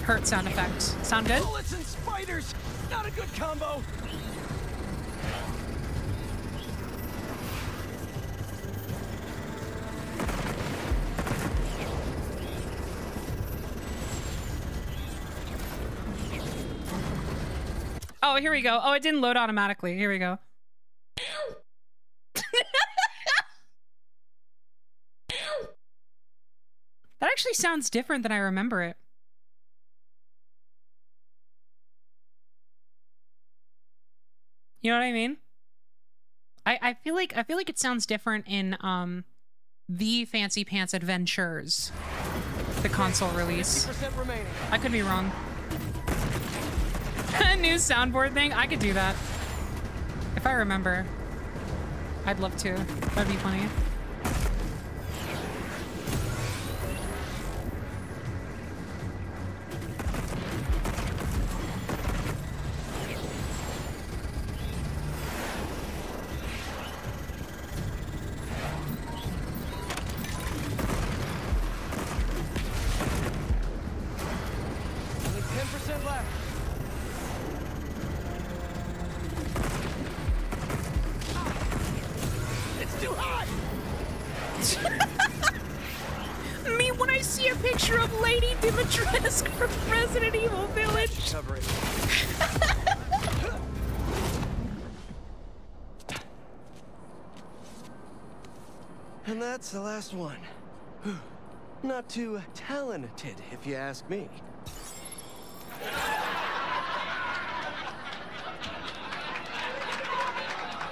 hurt sound effect. Sound good? Bullets and spiders. A good combo. Oh, here we go. Oh, it didn't load automatically. Here we go. that actually sounds different than I remember it. You know what I mean? I I feel like I feel like it sounds different in um the Fancy Pants Adventures, the console release. I could be wrong. A new soundboard thing. I could do that. If I remember. I'd love to. That'd be funny. The last one. Not too talented, if you ask me.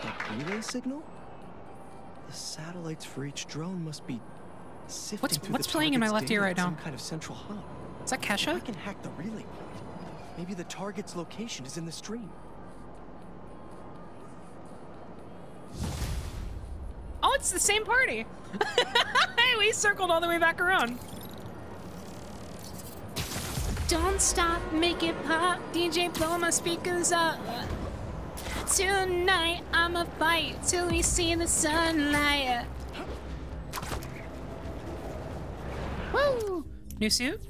A relay signal? The satellites for each drone must be sifting What's- through what's the playing in my left ear right now? Some kind of central hub. Is that Kesha? I can hack the relay point. Maybe the target's location is in the stream. Oh, it's the same party. hey, we circled all the way back around. Don't stop, make it pop. DJ, blow my speakers up. Tonight, I'ma fight till we see the sunlight. Woo! New suit?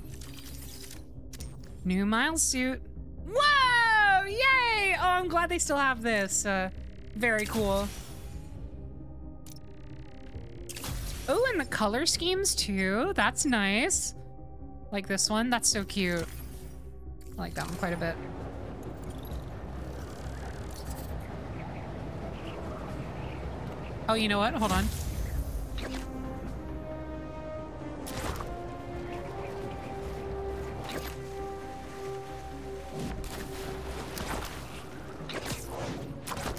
New Miles suit. Whoa! Yay! Oh, I'm glad they still have this. Uh, very cool. Oh, and the color schemes too. That's nice. Like this one. That's so cute. I like that one quite a bit. Oh, you know what? Hold on.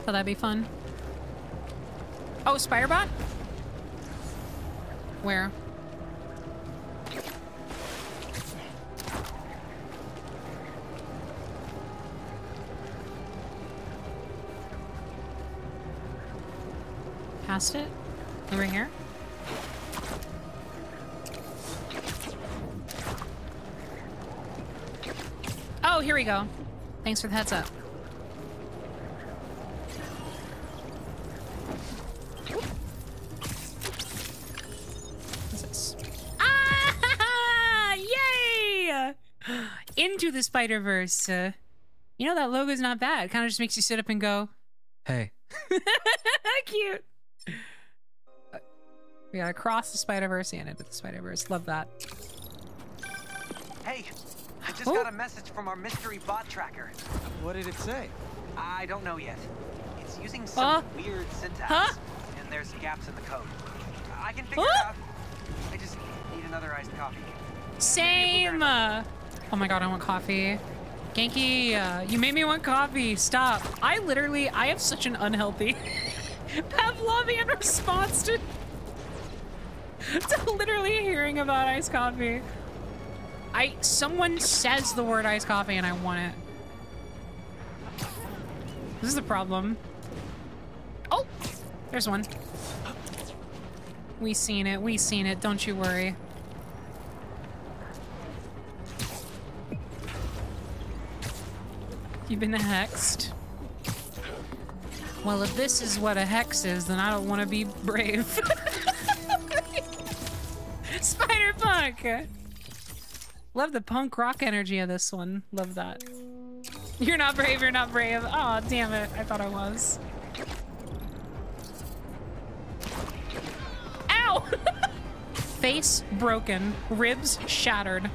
Oh, that'd be fun. Oh, Spiderbot? Where? Past it? Over here? Oh, here we go. Thanks for the heads up. The Spider Verse. Uh, you know that logo's not bad. Kind of just makes you sit up and go, Hey, cute. Uh, We gotta cross the Spider Verse and into the Spider Verse. Love that. Hey, I just Oh. got a message from our mystery bot tracker. What did it say? I don't know yet. It's using some Huh? weird syntax, Huh? and there's gaps in the code. I can figure Huh? it out. I just need another iced coffee. Same. Uh, oh my god, I want coffee. Ganke, uh, you made me want coffee. Stop. I literally, I have such an unhealthy Pavlovian response to, to literally hearing about iced coffee. I, someone says the word iced coffee and I want it. This is the problem. Oh, there's one. We seen it. We seen it. Don't you worry. You've been hexed. Well, if this is what a hex is, then I don't want to be brave. Spider Punk! Love the punk rock energy of this one. Love that. You're not brave, you're not brave. Oh, damn it. I thought I was. Ow! Face broken. Ribs shattered.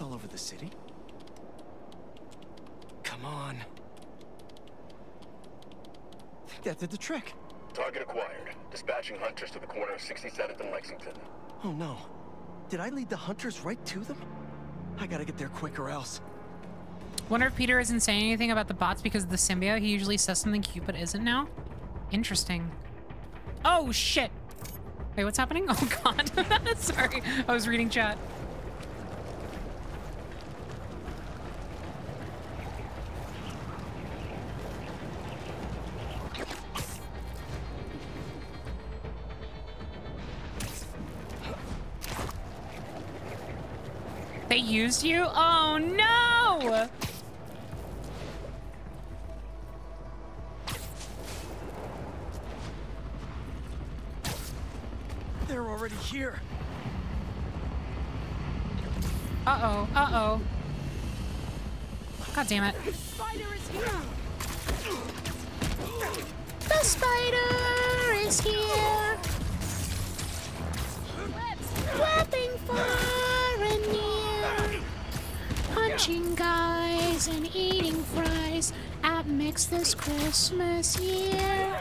All over the city. Come on. I think that did the trick. Target acquired. Dispatching hunters to the corner of 67th and Lexington. Oh no. Did I lead the hunters right to them? I gotta get there quick or else. Wonder if Peter isn't saying anything about the bots because of the symbiote. He usually says something cute but isn't now. Interesting. Oh shit! Wait, what's happening? Oh god. Sorry, I was reading chat. They used you? Oh, no! They're already here. Uh-oh, uh-oh. God damn it. Spider is here! The spider is here! Far and near. Punching guys and eating fries at Mix this Christmas year.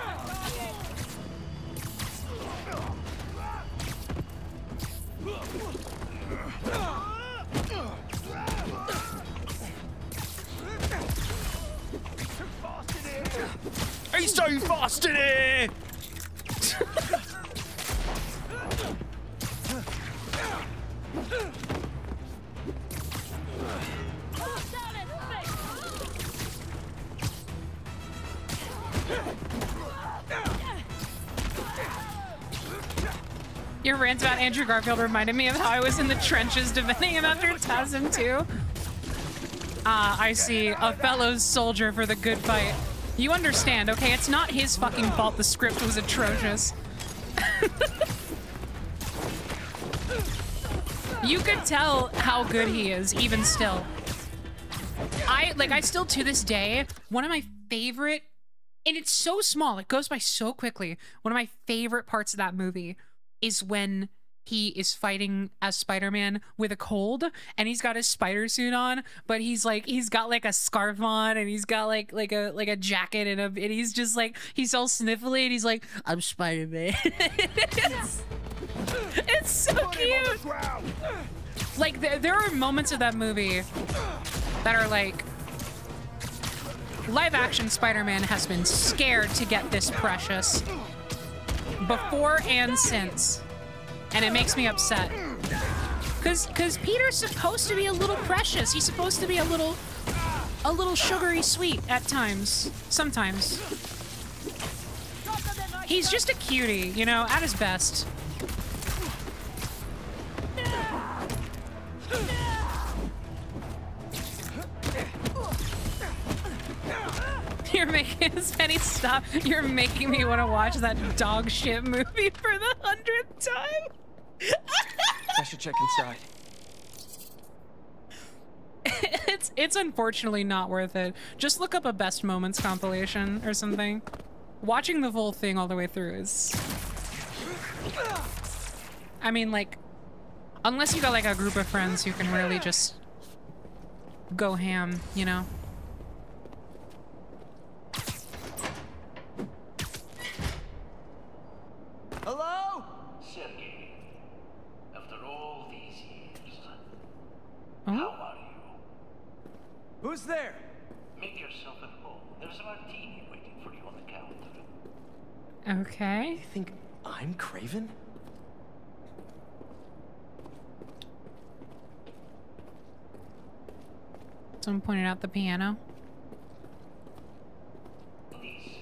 He's so fast in here! Your rant about Andrew Garfield reminded me of how I was in the trenches defending him after TASM 2. Ah, I see. A fellow soldier for the good fight. You understand, okay? It's not his fucking fault the script was atrocious. you could tell how good he is, even still. I, like, I still, to this day, one of my favorite, and it's so small, it goes by so quickly. One of my favorite parts of that movie is when he is fighting as Spider-Man with a cold and he's got his spider suit on, but he's like he's got like a scarf on and he's got like like a like a jacket and a and he's just like he's all sniffly and he's like, I'm Spider-Man. it's, it's so cute. Like there, there are moments of that movie that are like live action Spider-Man has been scared to get this precious before and since. And it makes me upset. Cause cause Peter's supposed to be a little precious. He's supposed to be a little a little sugary sweet at times. Sometimes. He's just a cutie, you know, at his best. You're making Penny stop. You're making me want to watch that dog shit movie for the hundredth time. I should check inside. it's it's unfortunately not worth it. Just look up a best moments compilation or something. Watching the full thing all the way through is I mean like unless you got like a group of friends who can really just go ham, you know. Hello? Sergey, after all these years, Oh? How are you? Who's there? Make yourself at home. There's a martini waiting for you on the counter. Okay. You think I'm Kraven? Someone pointed out the piano. Please,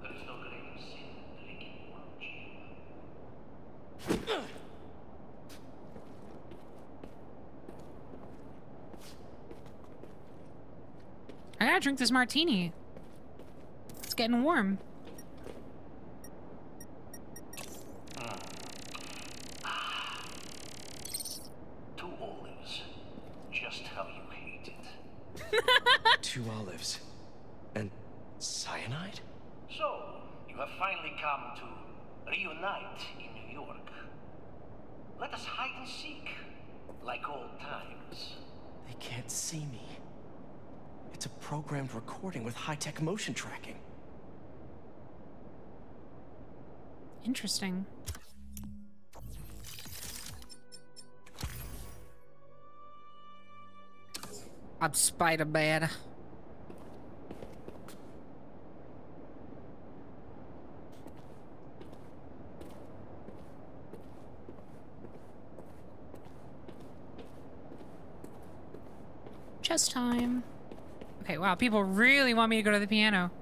there is no greater sin than drinking much. I gotta drink this martini. It's getting warm. Two olives. Just how you hate it. Two olives. And cyanide? So, you have finally come to reunite in New York. Let us hide and seek, like old times. They can't see me. It's a programmed recording with high-tech motion tracking. Interesting. I'm Spider-Man. Chest time. Okay, wow, people really want me to go to the piano.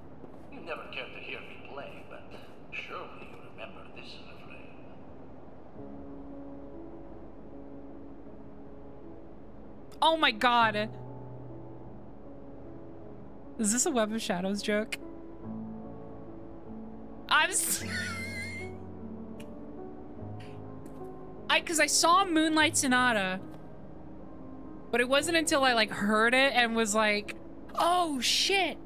You never cared to hear me play, but surely you remember this refrain. Oh my god. Is this a Web of Shadows joke? I'm I cuz I saw Moonlight Sonata. But it wasn't until I like heard it and was like, "Oh shit."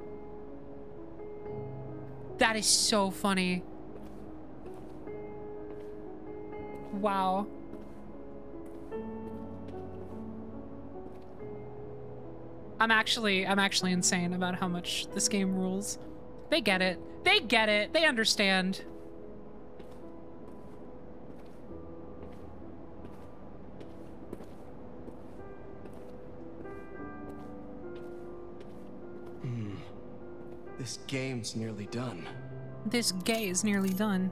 That is so funny. Wow. I'm actually I'm actually insane about how much this game rules. They get it. They get it. They understand. This game's nearly done. This gay is nearly done.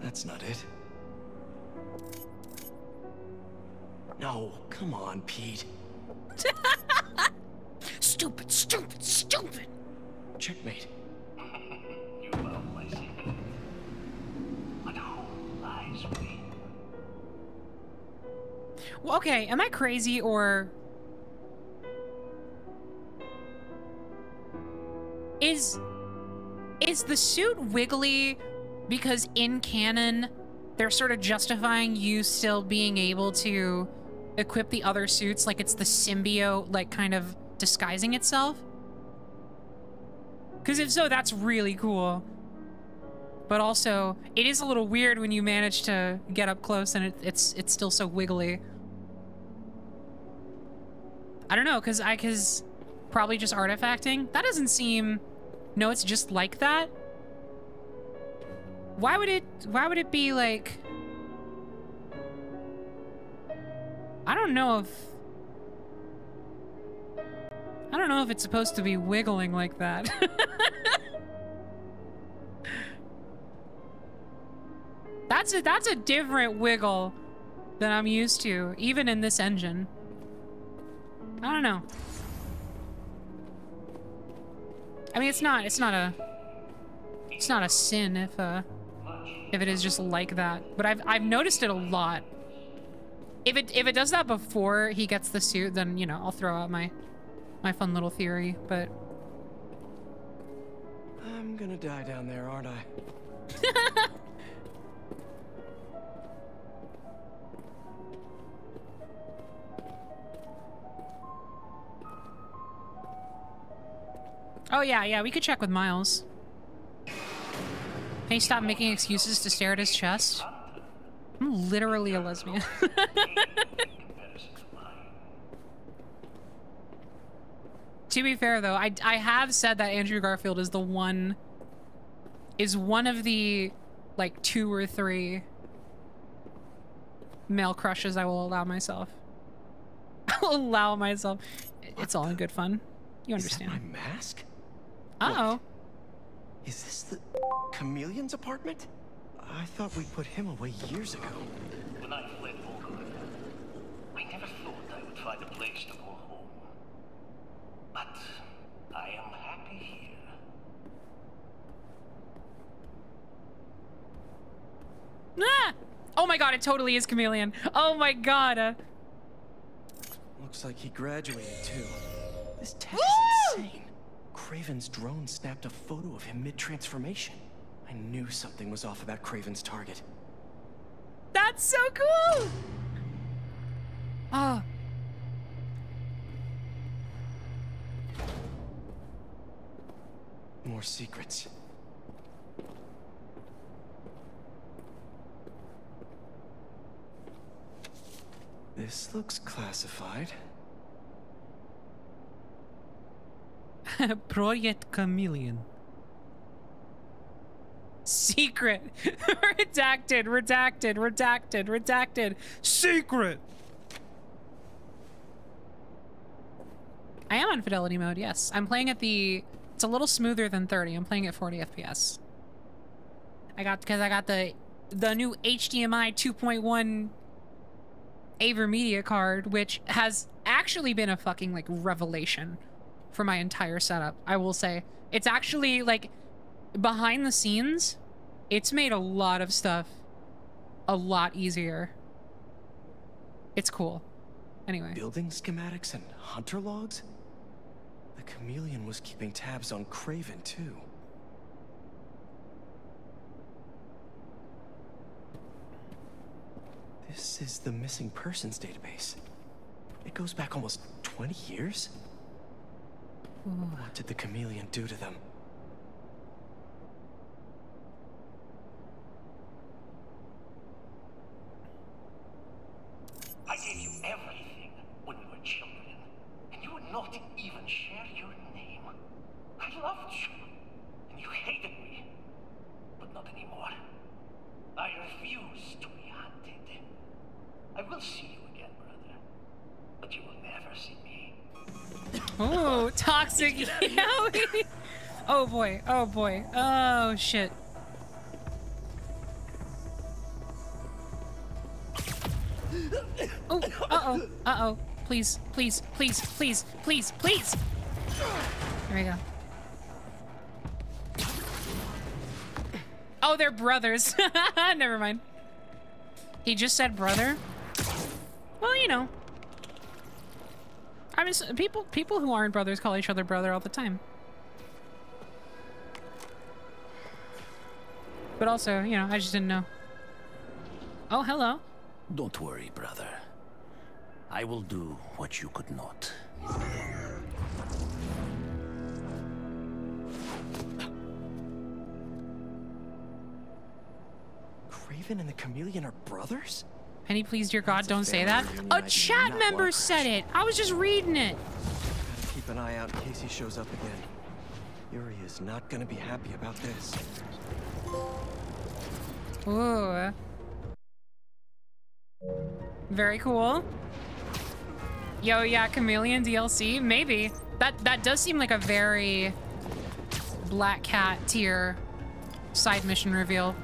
That's not it. No, come on, Pete. stupid, stupid, stupid. Checkmate. You found my secret. But who lies within? Well, okay, am I crazy or is is the suit wiggly because in canon they're sort of justifying you still being able to equip the other suits like it's the symbiote like kind of disguising itself? Cuz if so that's really cool. But also, it is a little weird when you manage to get up close and it, it's it's still so wiggly. I don't know, cause I cause probably just artifacting. That doesn't seem. No, it's just like that. Why would it? Why would it be like? I don't know if. I don't know if it's supposed to be wiggling like that. that's a that's a different wiggle than I'm used to, even in this engine. I don't know. I mean, it's not, it's not a, it's not a sin if, uh, if it is just like that. But I've, I've noticed it a lot. If it, if it does that before he gets the suit, then, you know, I'll throw out my, my fun little theory, but. I'm gonna die down there, aren't I? Oh yeah, yeah, we could check with Miles. Can he stop making excuses to stare at his chest? I'm literally a lesbian. to be fair though, I, I have said that Andrew Garfield is the one is one of the like two or three male crushes I will allow myself. I will allow myself. It's all in good fun. You understand. Is that my mask? Uh oh. Is this the chameleon's apartment? I thought we put him away years ago. When I fled Volgograd, I never thought I would find a place to call home. But I am happy here. Ah! Oh my god, it totally is Chameleon. Oh my god. Uh, Looks like he graduated too. This tech is insane. Kraven's drone snapped a photo of him mid-transformation. I knew something was off about Kraven's target. That's so cool! Oh. More secrets. This looks classified. Project Chameleon. Secret. redacted, redacted, redacted, redacted. Secret. I am on fidelity mode, yes. I'm playing at the... It's a little smoother than 30. I'm playing at 40 FPS. I got... Because I got the the new HDMI 2.1 AverMedia card, which has actually been a fucking, like, revelation for my entire setup, I will say. It's actually, like, behind the scenes, it's made a lot of stuff a lot easier. It's cool. Anyway. Building schematics and hunter logs? The chameleon was keeping tabs on Kraven, too. This is the missing persons database. It goes back almost 20 years? What did the chameleon do to them? I gave you everything when we were children, and you would not even share your name. I loved you, and you hated me, but not anymore. I refuse to be hunted. I will see you again, brother, but you will never see me. Oh, Yowie. oh boy. Oh boy. Oh shit. Oh, uh-oh. Uh-oh. Please, please, please, please, please, please. There we go. Oh, they're brothers. Never mind. He just said brother. Well, you know. I mean, people people who aren't brothers call each other brother all the time. But also, you know, I just didn't know. Oh, hello. Don't worry, brother. I will do what you could not. Kraven and the chameleon are brothers? Penny, please, dear God, don't say that. A chat member said it. I was just reading it. Gotta keep an eye out in case he shows up again. Yuri is not gonna be happy about this. Ooh. Very cool. Yo, yeah, Chameleon DLC? Maybe. That that does seem like a very Black Cat tier side mission reveal.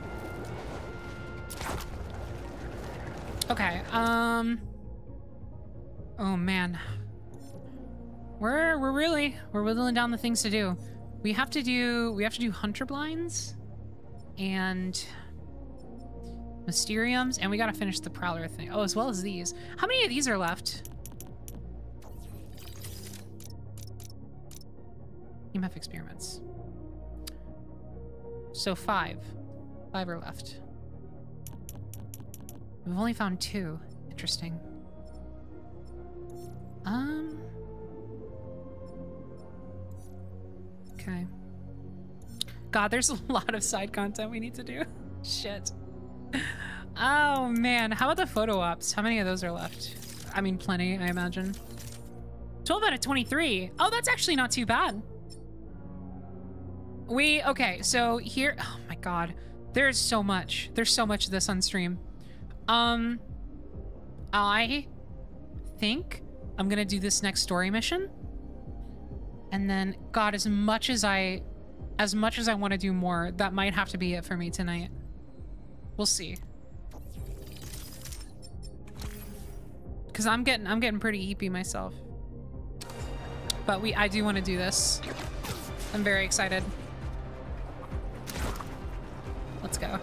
Okay, um... Oh, man. We're, we're really, we're whittling down the things to do. We have to do, we have to do Hunter Blinds and Mysteriums, and we gotta finish the Prowler thing. Oh, as well as these. How many of these are left? EMF experiments. So five. Five are left. We've only found two. Interesting. Um. Okay. God, there's a lot of side content we need to do. Shit. Oh man, how about the photo ops? How many of those are left? I mean, plenty, I imagine. 12 out of 23. Oh, that's actually not too bad. We, okay, so here, oh my god. There's so much. There's so much of this on stream. Um, I think I'm gonna do this next story mission. And then, God, as much as I, as much as I want to do more, that might have to be it for me tonight. We'll see. Cause I'm getting, I'm getting pretty eepy myself. But we, I do want to do this. I'm very excited. Let's go.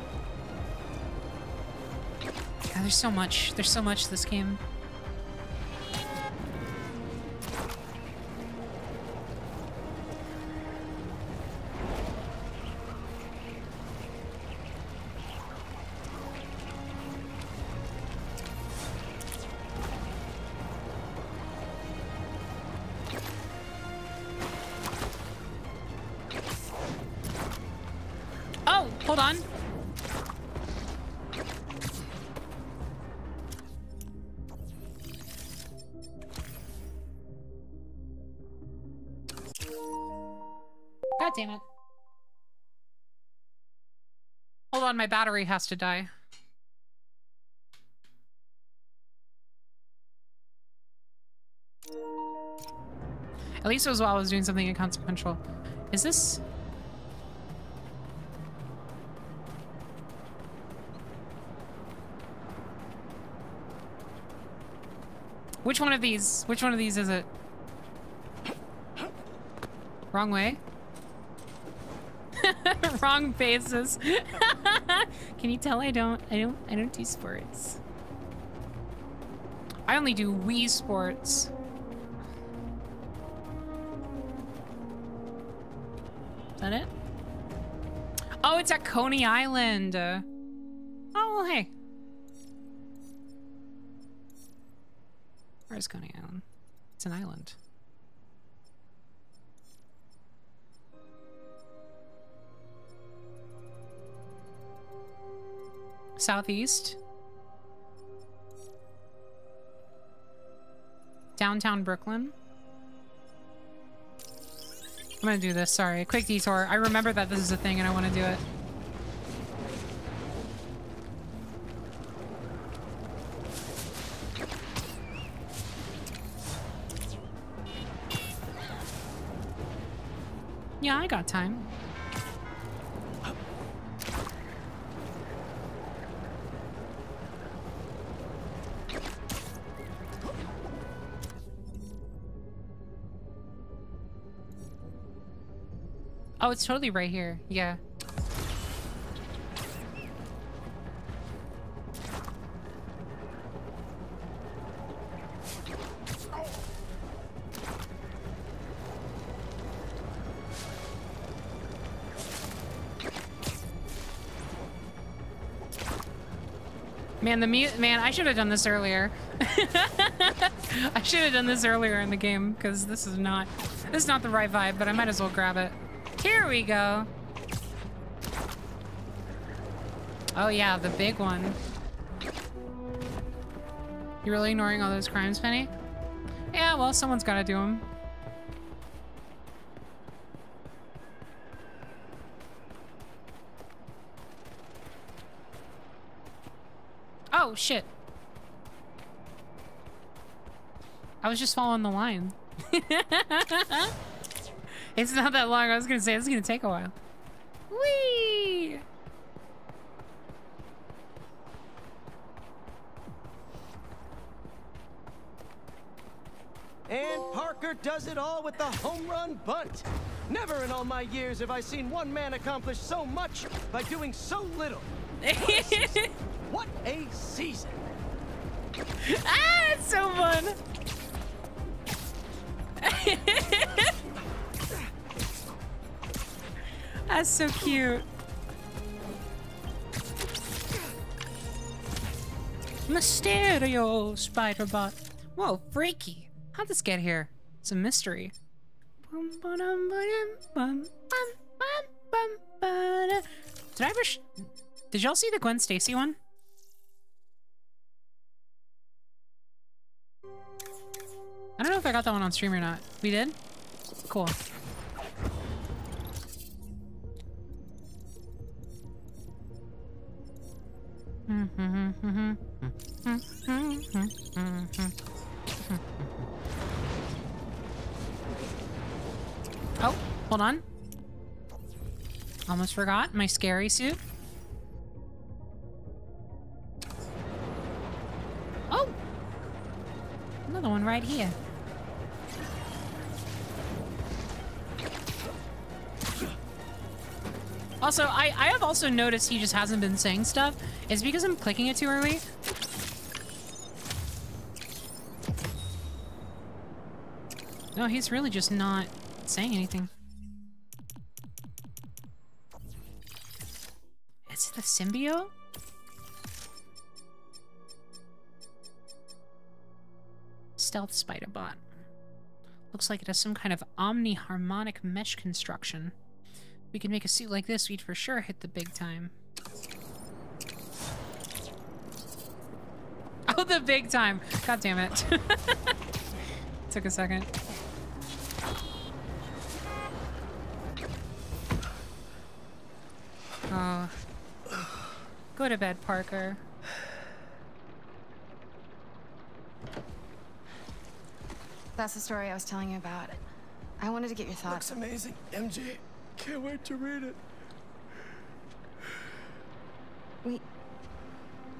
God, there's so much. There's so much this game. Damn it. Hold on, my battery has to die. At least it was while I was doing something inconsequential. Is this... Which one of these? Which one of these is it? Wrong way? Wrong faces. Can you tell I don't I don't I don't do sports. I only do Wii sports. Is that it? Oh, it's at Coney Island. Oh, hey. Where's Coney Island? It's an island. Southeast. Downtown Brooklyn. I'm gonna do this, sorry. Quick detour. I remember that this is a thing and I want to do it. Yeah, I got time. Oh, it's totally right here. Yeah. Man, the mute. man, I should have done this earlier. I should have done this earlier in the game because this is not this is not the right vibe, but I might as well grab it. We go. Oh yeah, the big one. You really ignoring all those crimes, Penny? Yeah, well, someone's gotta do them. Oh, shit. I was just following the line. it's not that long. I was gonna say it's gonna take a while. Whee! And Parker does it all with the home run bunt. Never in all my years have I seen one man accomplish so much by doing so little. what a season! ah, it's so fun. That's so cute. Mysterio Spider-Bot. Whoa, freaky. How'd this get here? It's a mystery. Did I ever... Did y'all see the Gwen Stacy one? I don't know if I got that one on stream or not. We did? Cool. Mm-hmm. Mm-hmm. Mm-hmm. Oh, hold on. Almost forgot my scary suit. Oh! Another one right here. Also, I, I have also noticed he just hasn't been saying stuff. Is because I'm clicking it too early? No, he's really just not saying anything. Is it the symbiote? Stealth spider bot. Looks like it has some kind of omni-harmonic mesh construction. If we could make a suit like this, we'd for sure hit the big time. Oh, the big time. God damn it. Took a second. Oh. Go to bed, Parker. That's the story I was telling you about. I wanted to get your thoughts. Looks amazing, MJ. Can't wait to read it. Wait.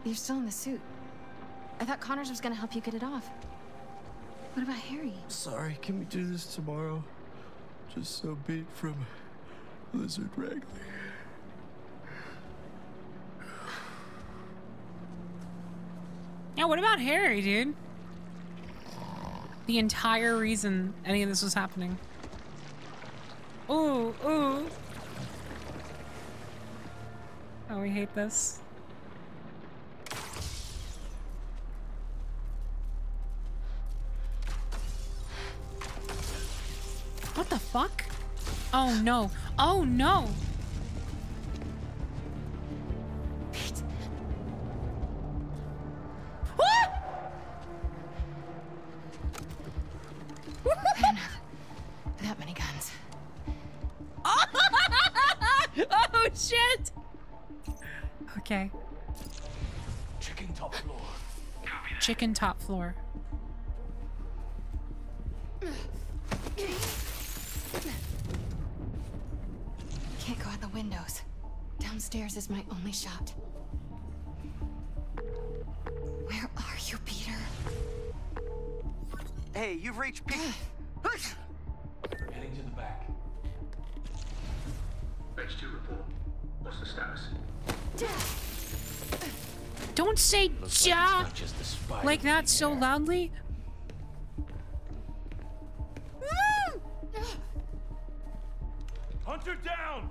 You're still in the suit. I thought Connors was gonna help you get it off. What about Harry? Sorry, can we do this tomorrow? Just so beat from Lizard Wrangler. Yeah, what about Harry, dude? The entire reason any of this was happening. Ooh, ooh. Oh, we hate this. What the fuck? Oh no. Oh no. Chicken top floor. Can't go out the windows. Downstairs is my only shot. Where are you, Peter? Hey, you've reached P. Heading to the back. Phase 2 report. What's the status? Don't say Looks like ja not just the spider like that so loudly. Mm. Hunter down!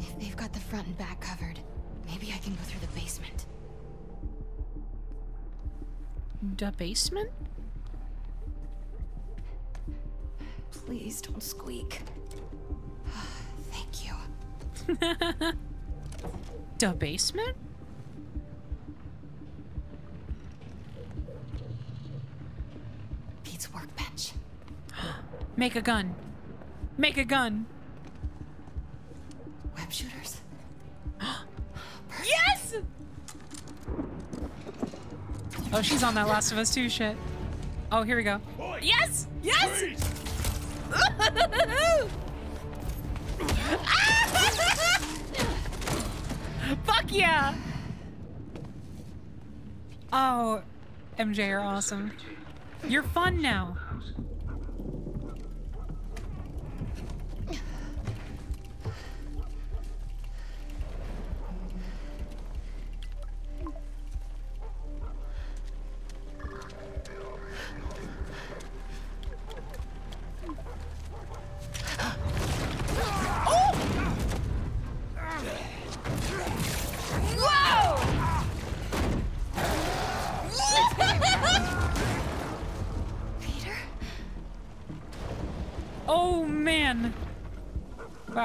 If they've got the front and back covered, maybe I can go through the basement. The basement? Please don't squeak. Thank you. The basement? Pete's workbench. Make a gun. Make a gun. Web shooters. yes! Oh, she's on that Last of Us 2 shit. Oh, here we go. Yes! Yes! Fuck yeah! Oh, MJ, you're awesome. You're fun now.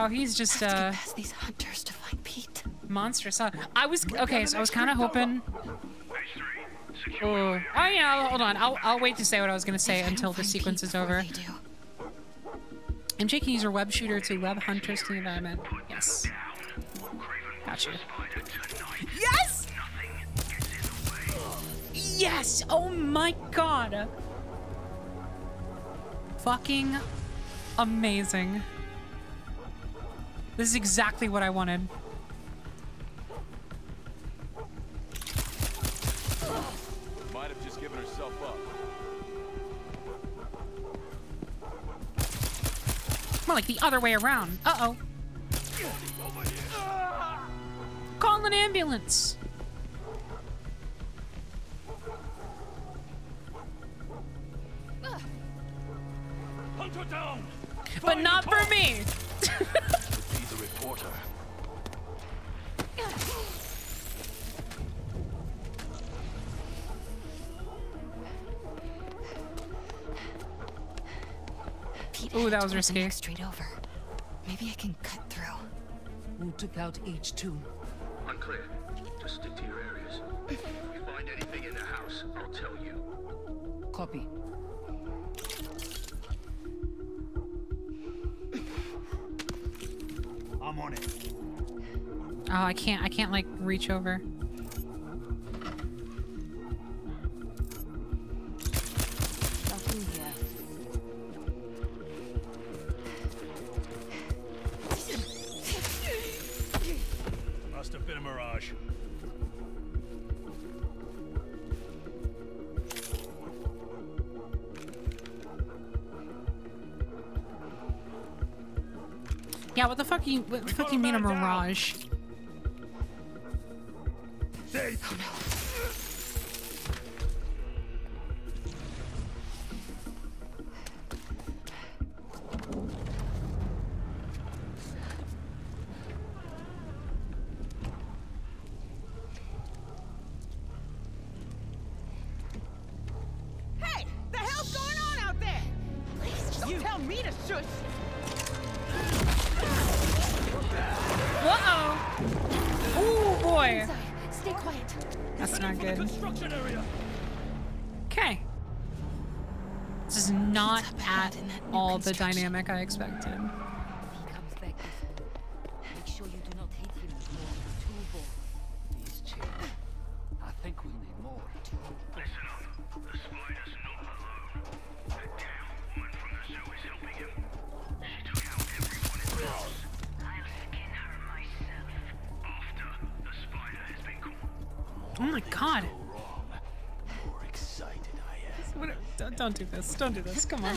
Wow, he's just uh Past these hunters to find Pete. monstrous. Huh? I was okay, so I was kind of hoping. Oh, oh yeah. Hold on. I'll I'll wait to say what I was gonna say until the sequence is over. MJ can use her web shooter to web hunters to the environment. Yes. Gotcha. Yes! Yes! Oh my god! Fucking amazing. This is exactly what I wanted. Might have just given herself up. More like the other way around. Uh-oh. Call an ambulance. But not for me. Be the Ooh, that was risky. Next street over. Maybe I can cut through. Who took out H2? Unclear. Just stick to your areas. If you find anything in the house, I'll tell you. Copy. On it. Oh, I can't. I can't like reach over. Yeah, what the fuck you what the fuck you mean a mirage? Hey, Oh I am. What- Don't, don't do this. Don't do this. Come on.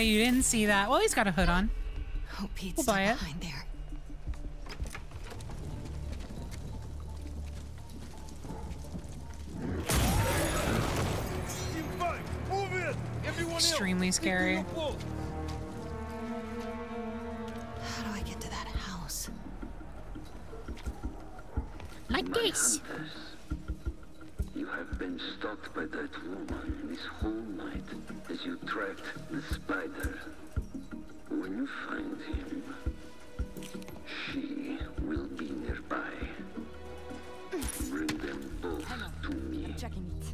Way you didn't see that. Well, he's got a hood on. Oh, Pete's We'll buy it. behind there. It! Everyone Extremely scary. How do I get to that house? Like this. You have been stalked by that woman this whole night as you tracked the spider. When you find him, she will be nearby. Bring them both to me. I'm checking it.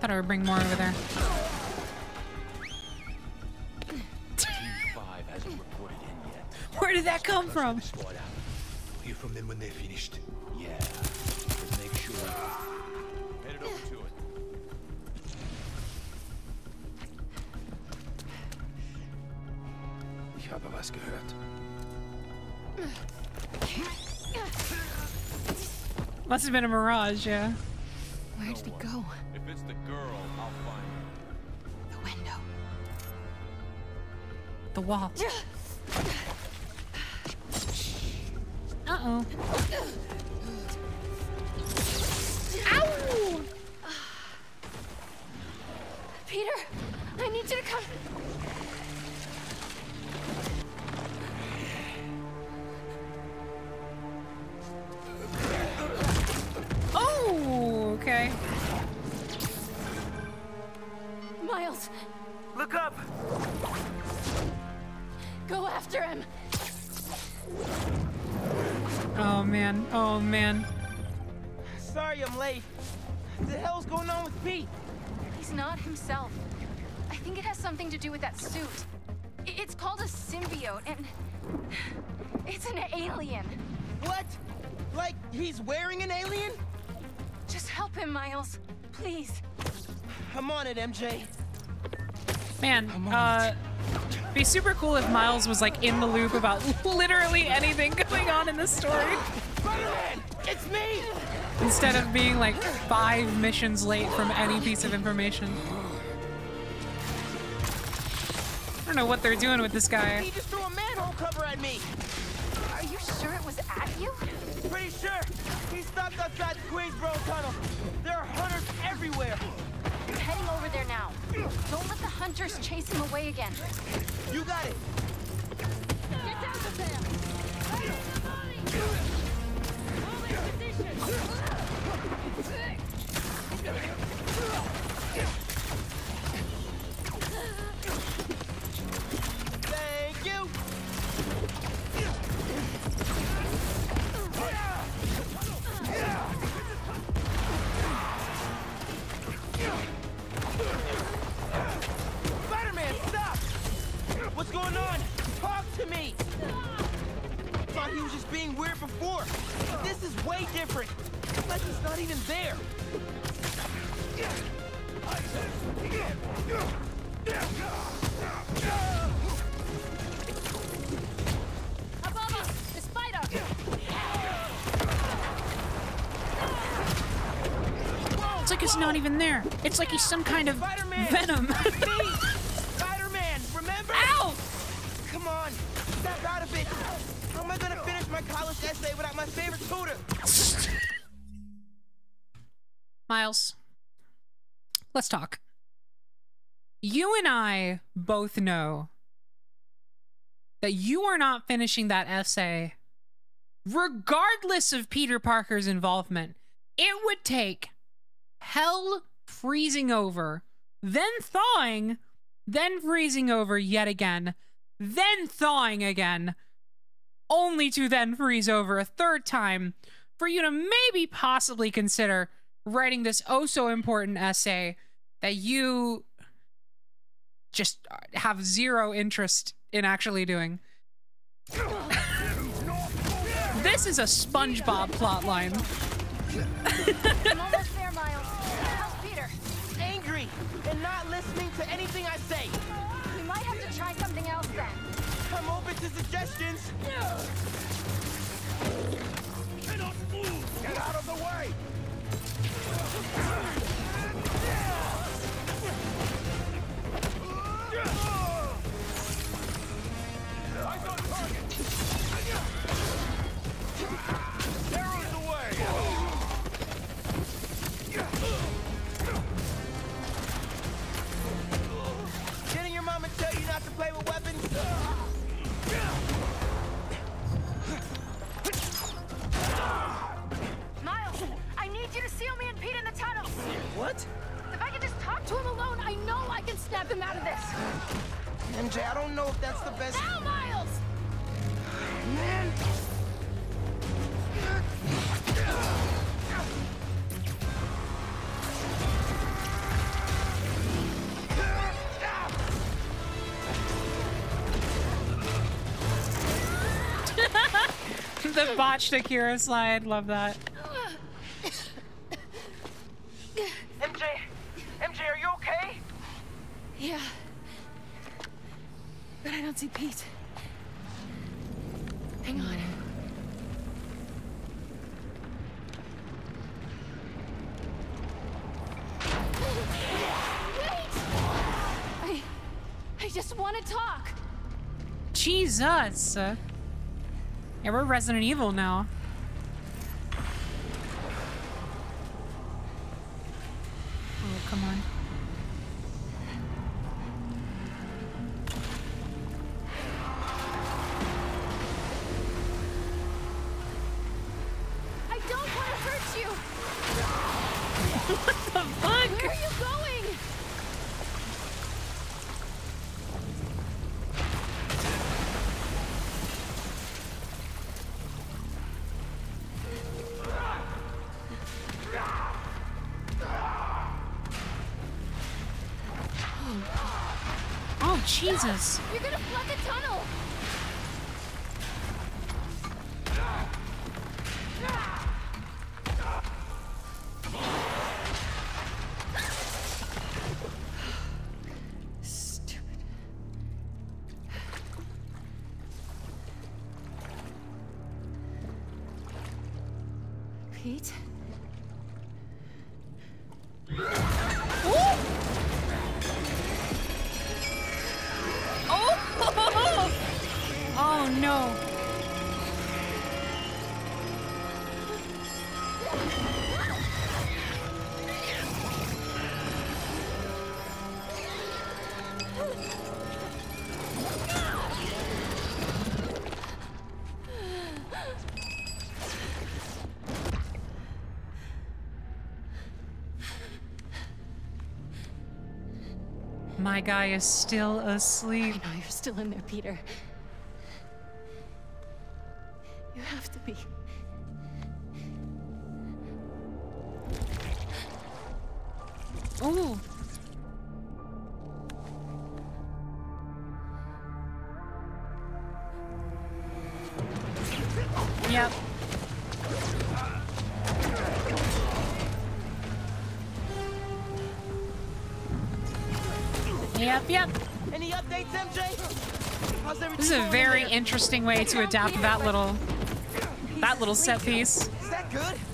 Thought I would bring more over there. Five hasn't reported in yet. Where did that come from? Squad out. Hear from them when they're finished. Yeah. But make sure. Headed over to it. Ich habe was gehört. Must have been a mirage, yeah. Where did he go? If it's the girl, I'll find her. The window. The wall. Uh-oh. Ow! Peter, I need you to come. Oh, okay. Miles, Look up! go after him. Oh man. Oh man. Sorry I'm late. What the hell's going on with Pete? He's not himself. I think it has something to do with that suit. It's called a symbiote, and it's an alien. What? Like he's wearing an alien? Just help him, Miles. Please. I'm on it, MJ. Man, uh, be super cool if Miles was like in the loop about literally anything going on in this story. Spider-Man! It's me! Instead of being like five missions late from any piece of information. I don't know what they're doing with this guy. He just threw a manhole cover at me! Are you sure it was at you? Pretty sure! He stopped outside the Queensboro Tunnel. There are hunters everywhere. Don't let the hunters chase him away again. You got it. Get down to there! Thank just before. But this is way different. It's like he's not even there. Above us! The spider! It's like he's not even there. It's like he's some kind of venom. without my favorite tutor? Miles, let's talk. You and I both know that you are not finishing that essay regardless of Peter Parker's involvement. It would take hell freezing over, then thawing, then freezing over yet again, then thawing again, only to then freeze over a third time for you to maybe possibly consider writing this oh so important essay that you just uh, have zero interest in actually doing. this is a SpongeBob plotline. I'm almost there, Miles. How's Peter? Angry and not listening to anything I say. To suggestions. Cannot move! Get out of the way! What? If I can just talk to him alone, I know I can snap him out of this. MJ, I don't know if that's the best. Now, Miles! Man! the botched Akira slide, love that. MJ! MJ, are you okay? Yeah. But I don't see Pete. Hang on. Wait! I... I just want to talk. Jesus. Yeah, we're Resident Evil now. Oh, come on. My guy is still asleep. I know you're still in there, Peter. You have to be. Oh. interesting way to adapt that little that little set piece. Is that good?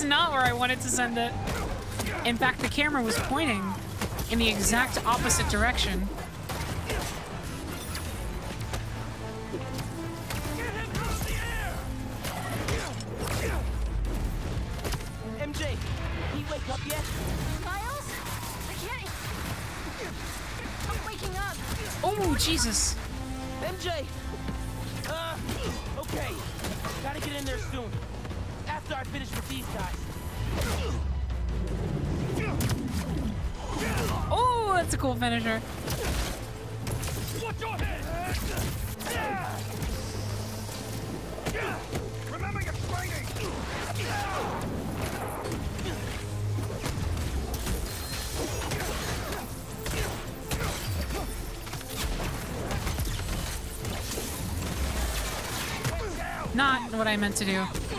That's not where I wanted to send it. In fact, the camera was pointing in the exact opposite direction. MJ, wake up yet? Miles? Can't... Waking up. Oh, Jesus. meant to do.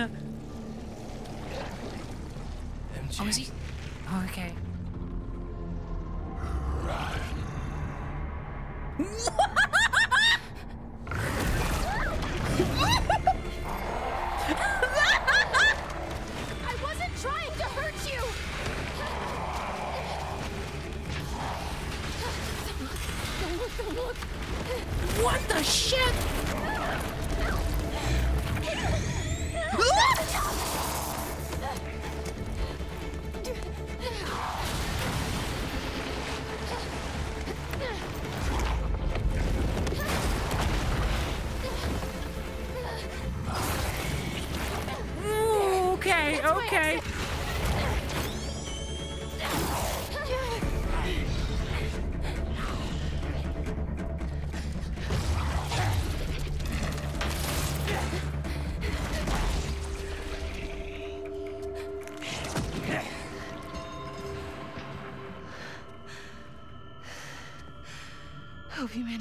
On. Oh, is he? Oh, okay.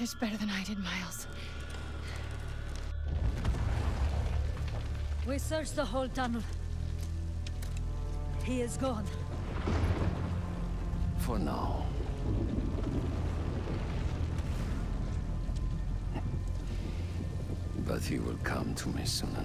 Hope you managed better than I did, Miles. We searched the whole tunnel. He is gone. For now. But he will come to me soon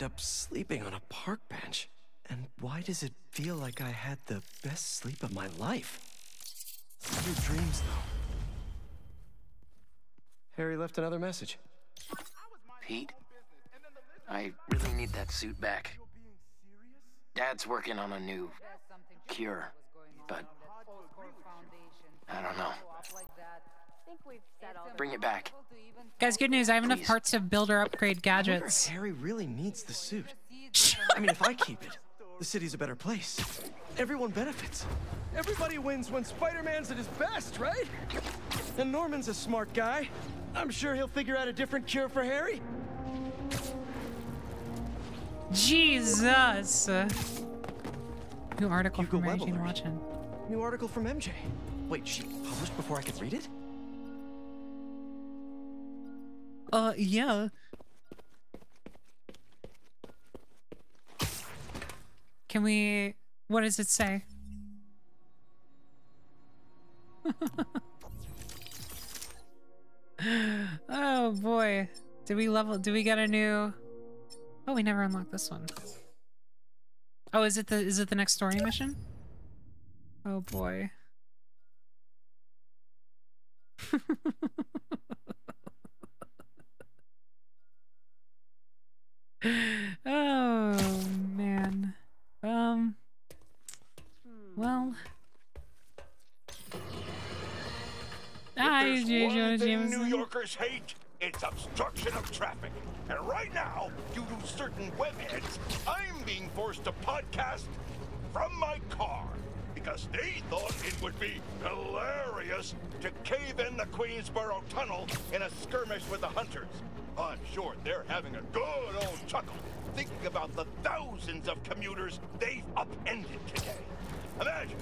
end up sleeping on a park bench? And why does it feel like I had the best sleep of my life? Your dreams, though. Harry left another message. Pete, I really need that suit back. Dad's working on a new cure, but I don't know. Bring it back. Guys, good news. I have enough parts to build or upgrade I if gadgets. Harry really needs the suit. I mean, if I keep it, the city's a better place. Everyone benefits. Everybody wins when Spider-Man's at his best, right? And Norman's a smart guy. I'm sure he'll figure out a different cure for Harry. Jesus. New article Hugo from Mary Webb Jane alert. Watson. New article from MJ. Wait, she published before I could read it? Uh, yeah. Can we... What does it say? oh boy. Did we level... Did we get a new... Oh, we never unlocked this one. Oh, is it the... Is it the next story mission? Oh boy. oh man. Um. Well. Hi, J. Jonah Jameson. New Yorkers hate. It's obstruction of traffic. And right now, due to certain webheads, I'm being forced to podcast from my car because they thought it would be hilarious to cave in the Queensboro Tunnel in a skirmish with the hunters. I'm sure they're having a good old chuckle thinking about the thousands of commuters they've upended today. Imagine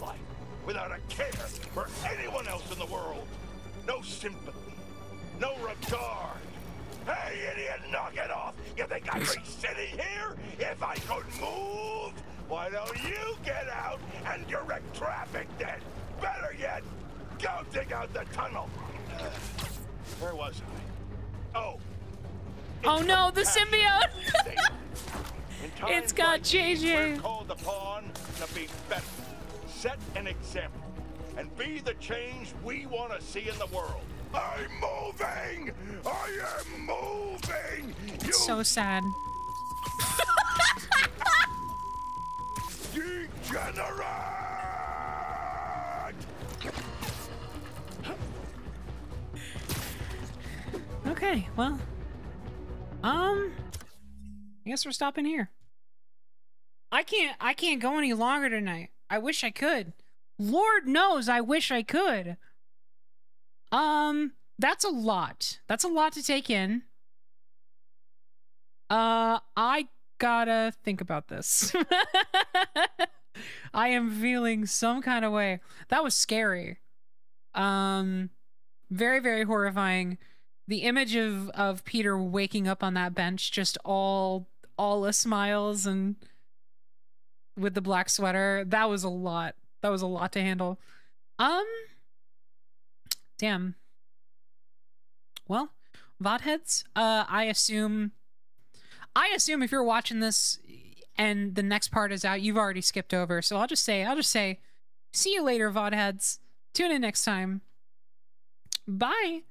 life without a care for anyone else in the world. No sympathy, no regard. Hey, idiot, knock it off! You think I'd be sitting here if I could move? Why don't you get out and direct traffic then? Better yet, go dig out the tunnel. Uh, where was I? Oh. Oh no, the symbiote! It's got JJ. Called upon to be better, set an example, and be the change we want to see in the world. I'm moving! I am moving! It's so sad. Degenerate! Okay, well. Um I guess we're stopping here. I can't I can't go any longer tonight. I wish I could. Lord knows I wish I could. Um that's a lot. That's a lot to take in. Uh I gotta think about this. I am feeling some kind of way. That was scary. Um very very horrifying the image of of Peter waking up on that bench just all all a smiles and with the black sweater that was a lot. That was a lot to handle. Um damn. Well vodheads uh i assume i assume if you're watching this and the next part is out you've already skipped over. So i'll just say i'll just say see you later vodheads. Tune in next time. Bye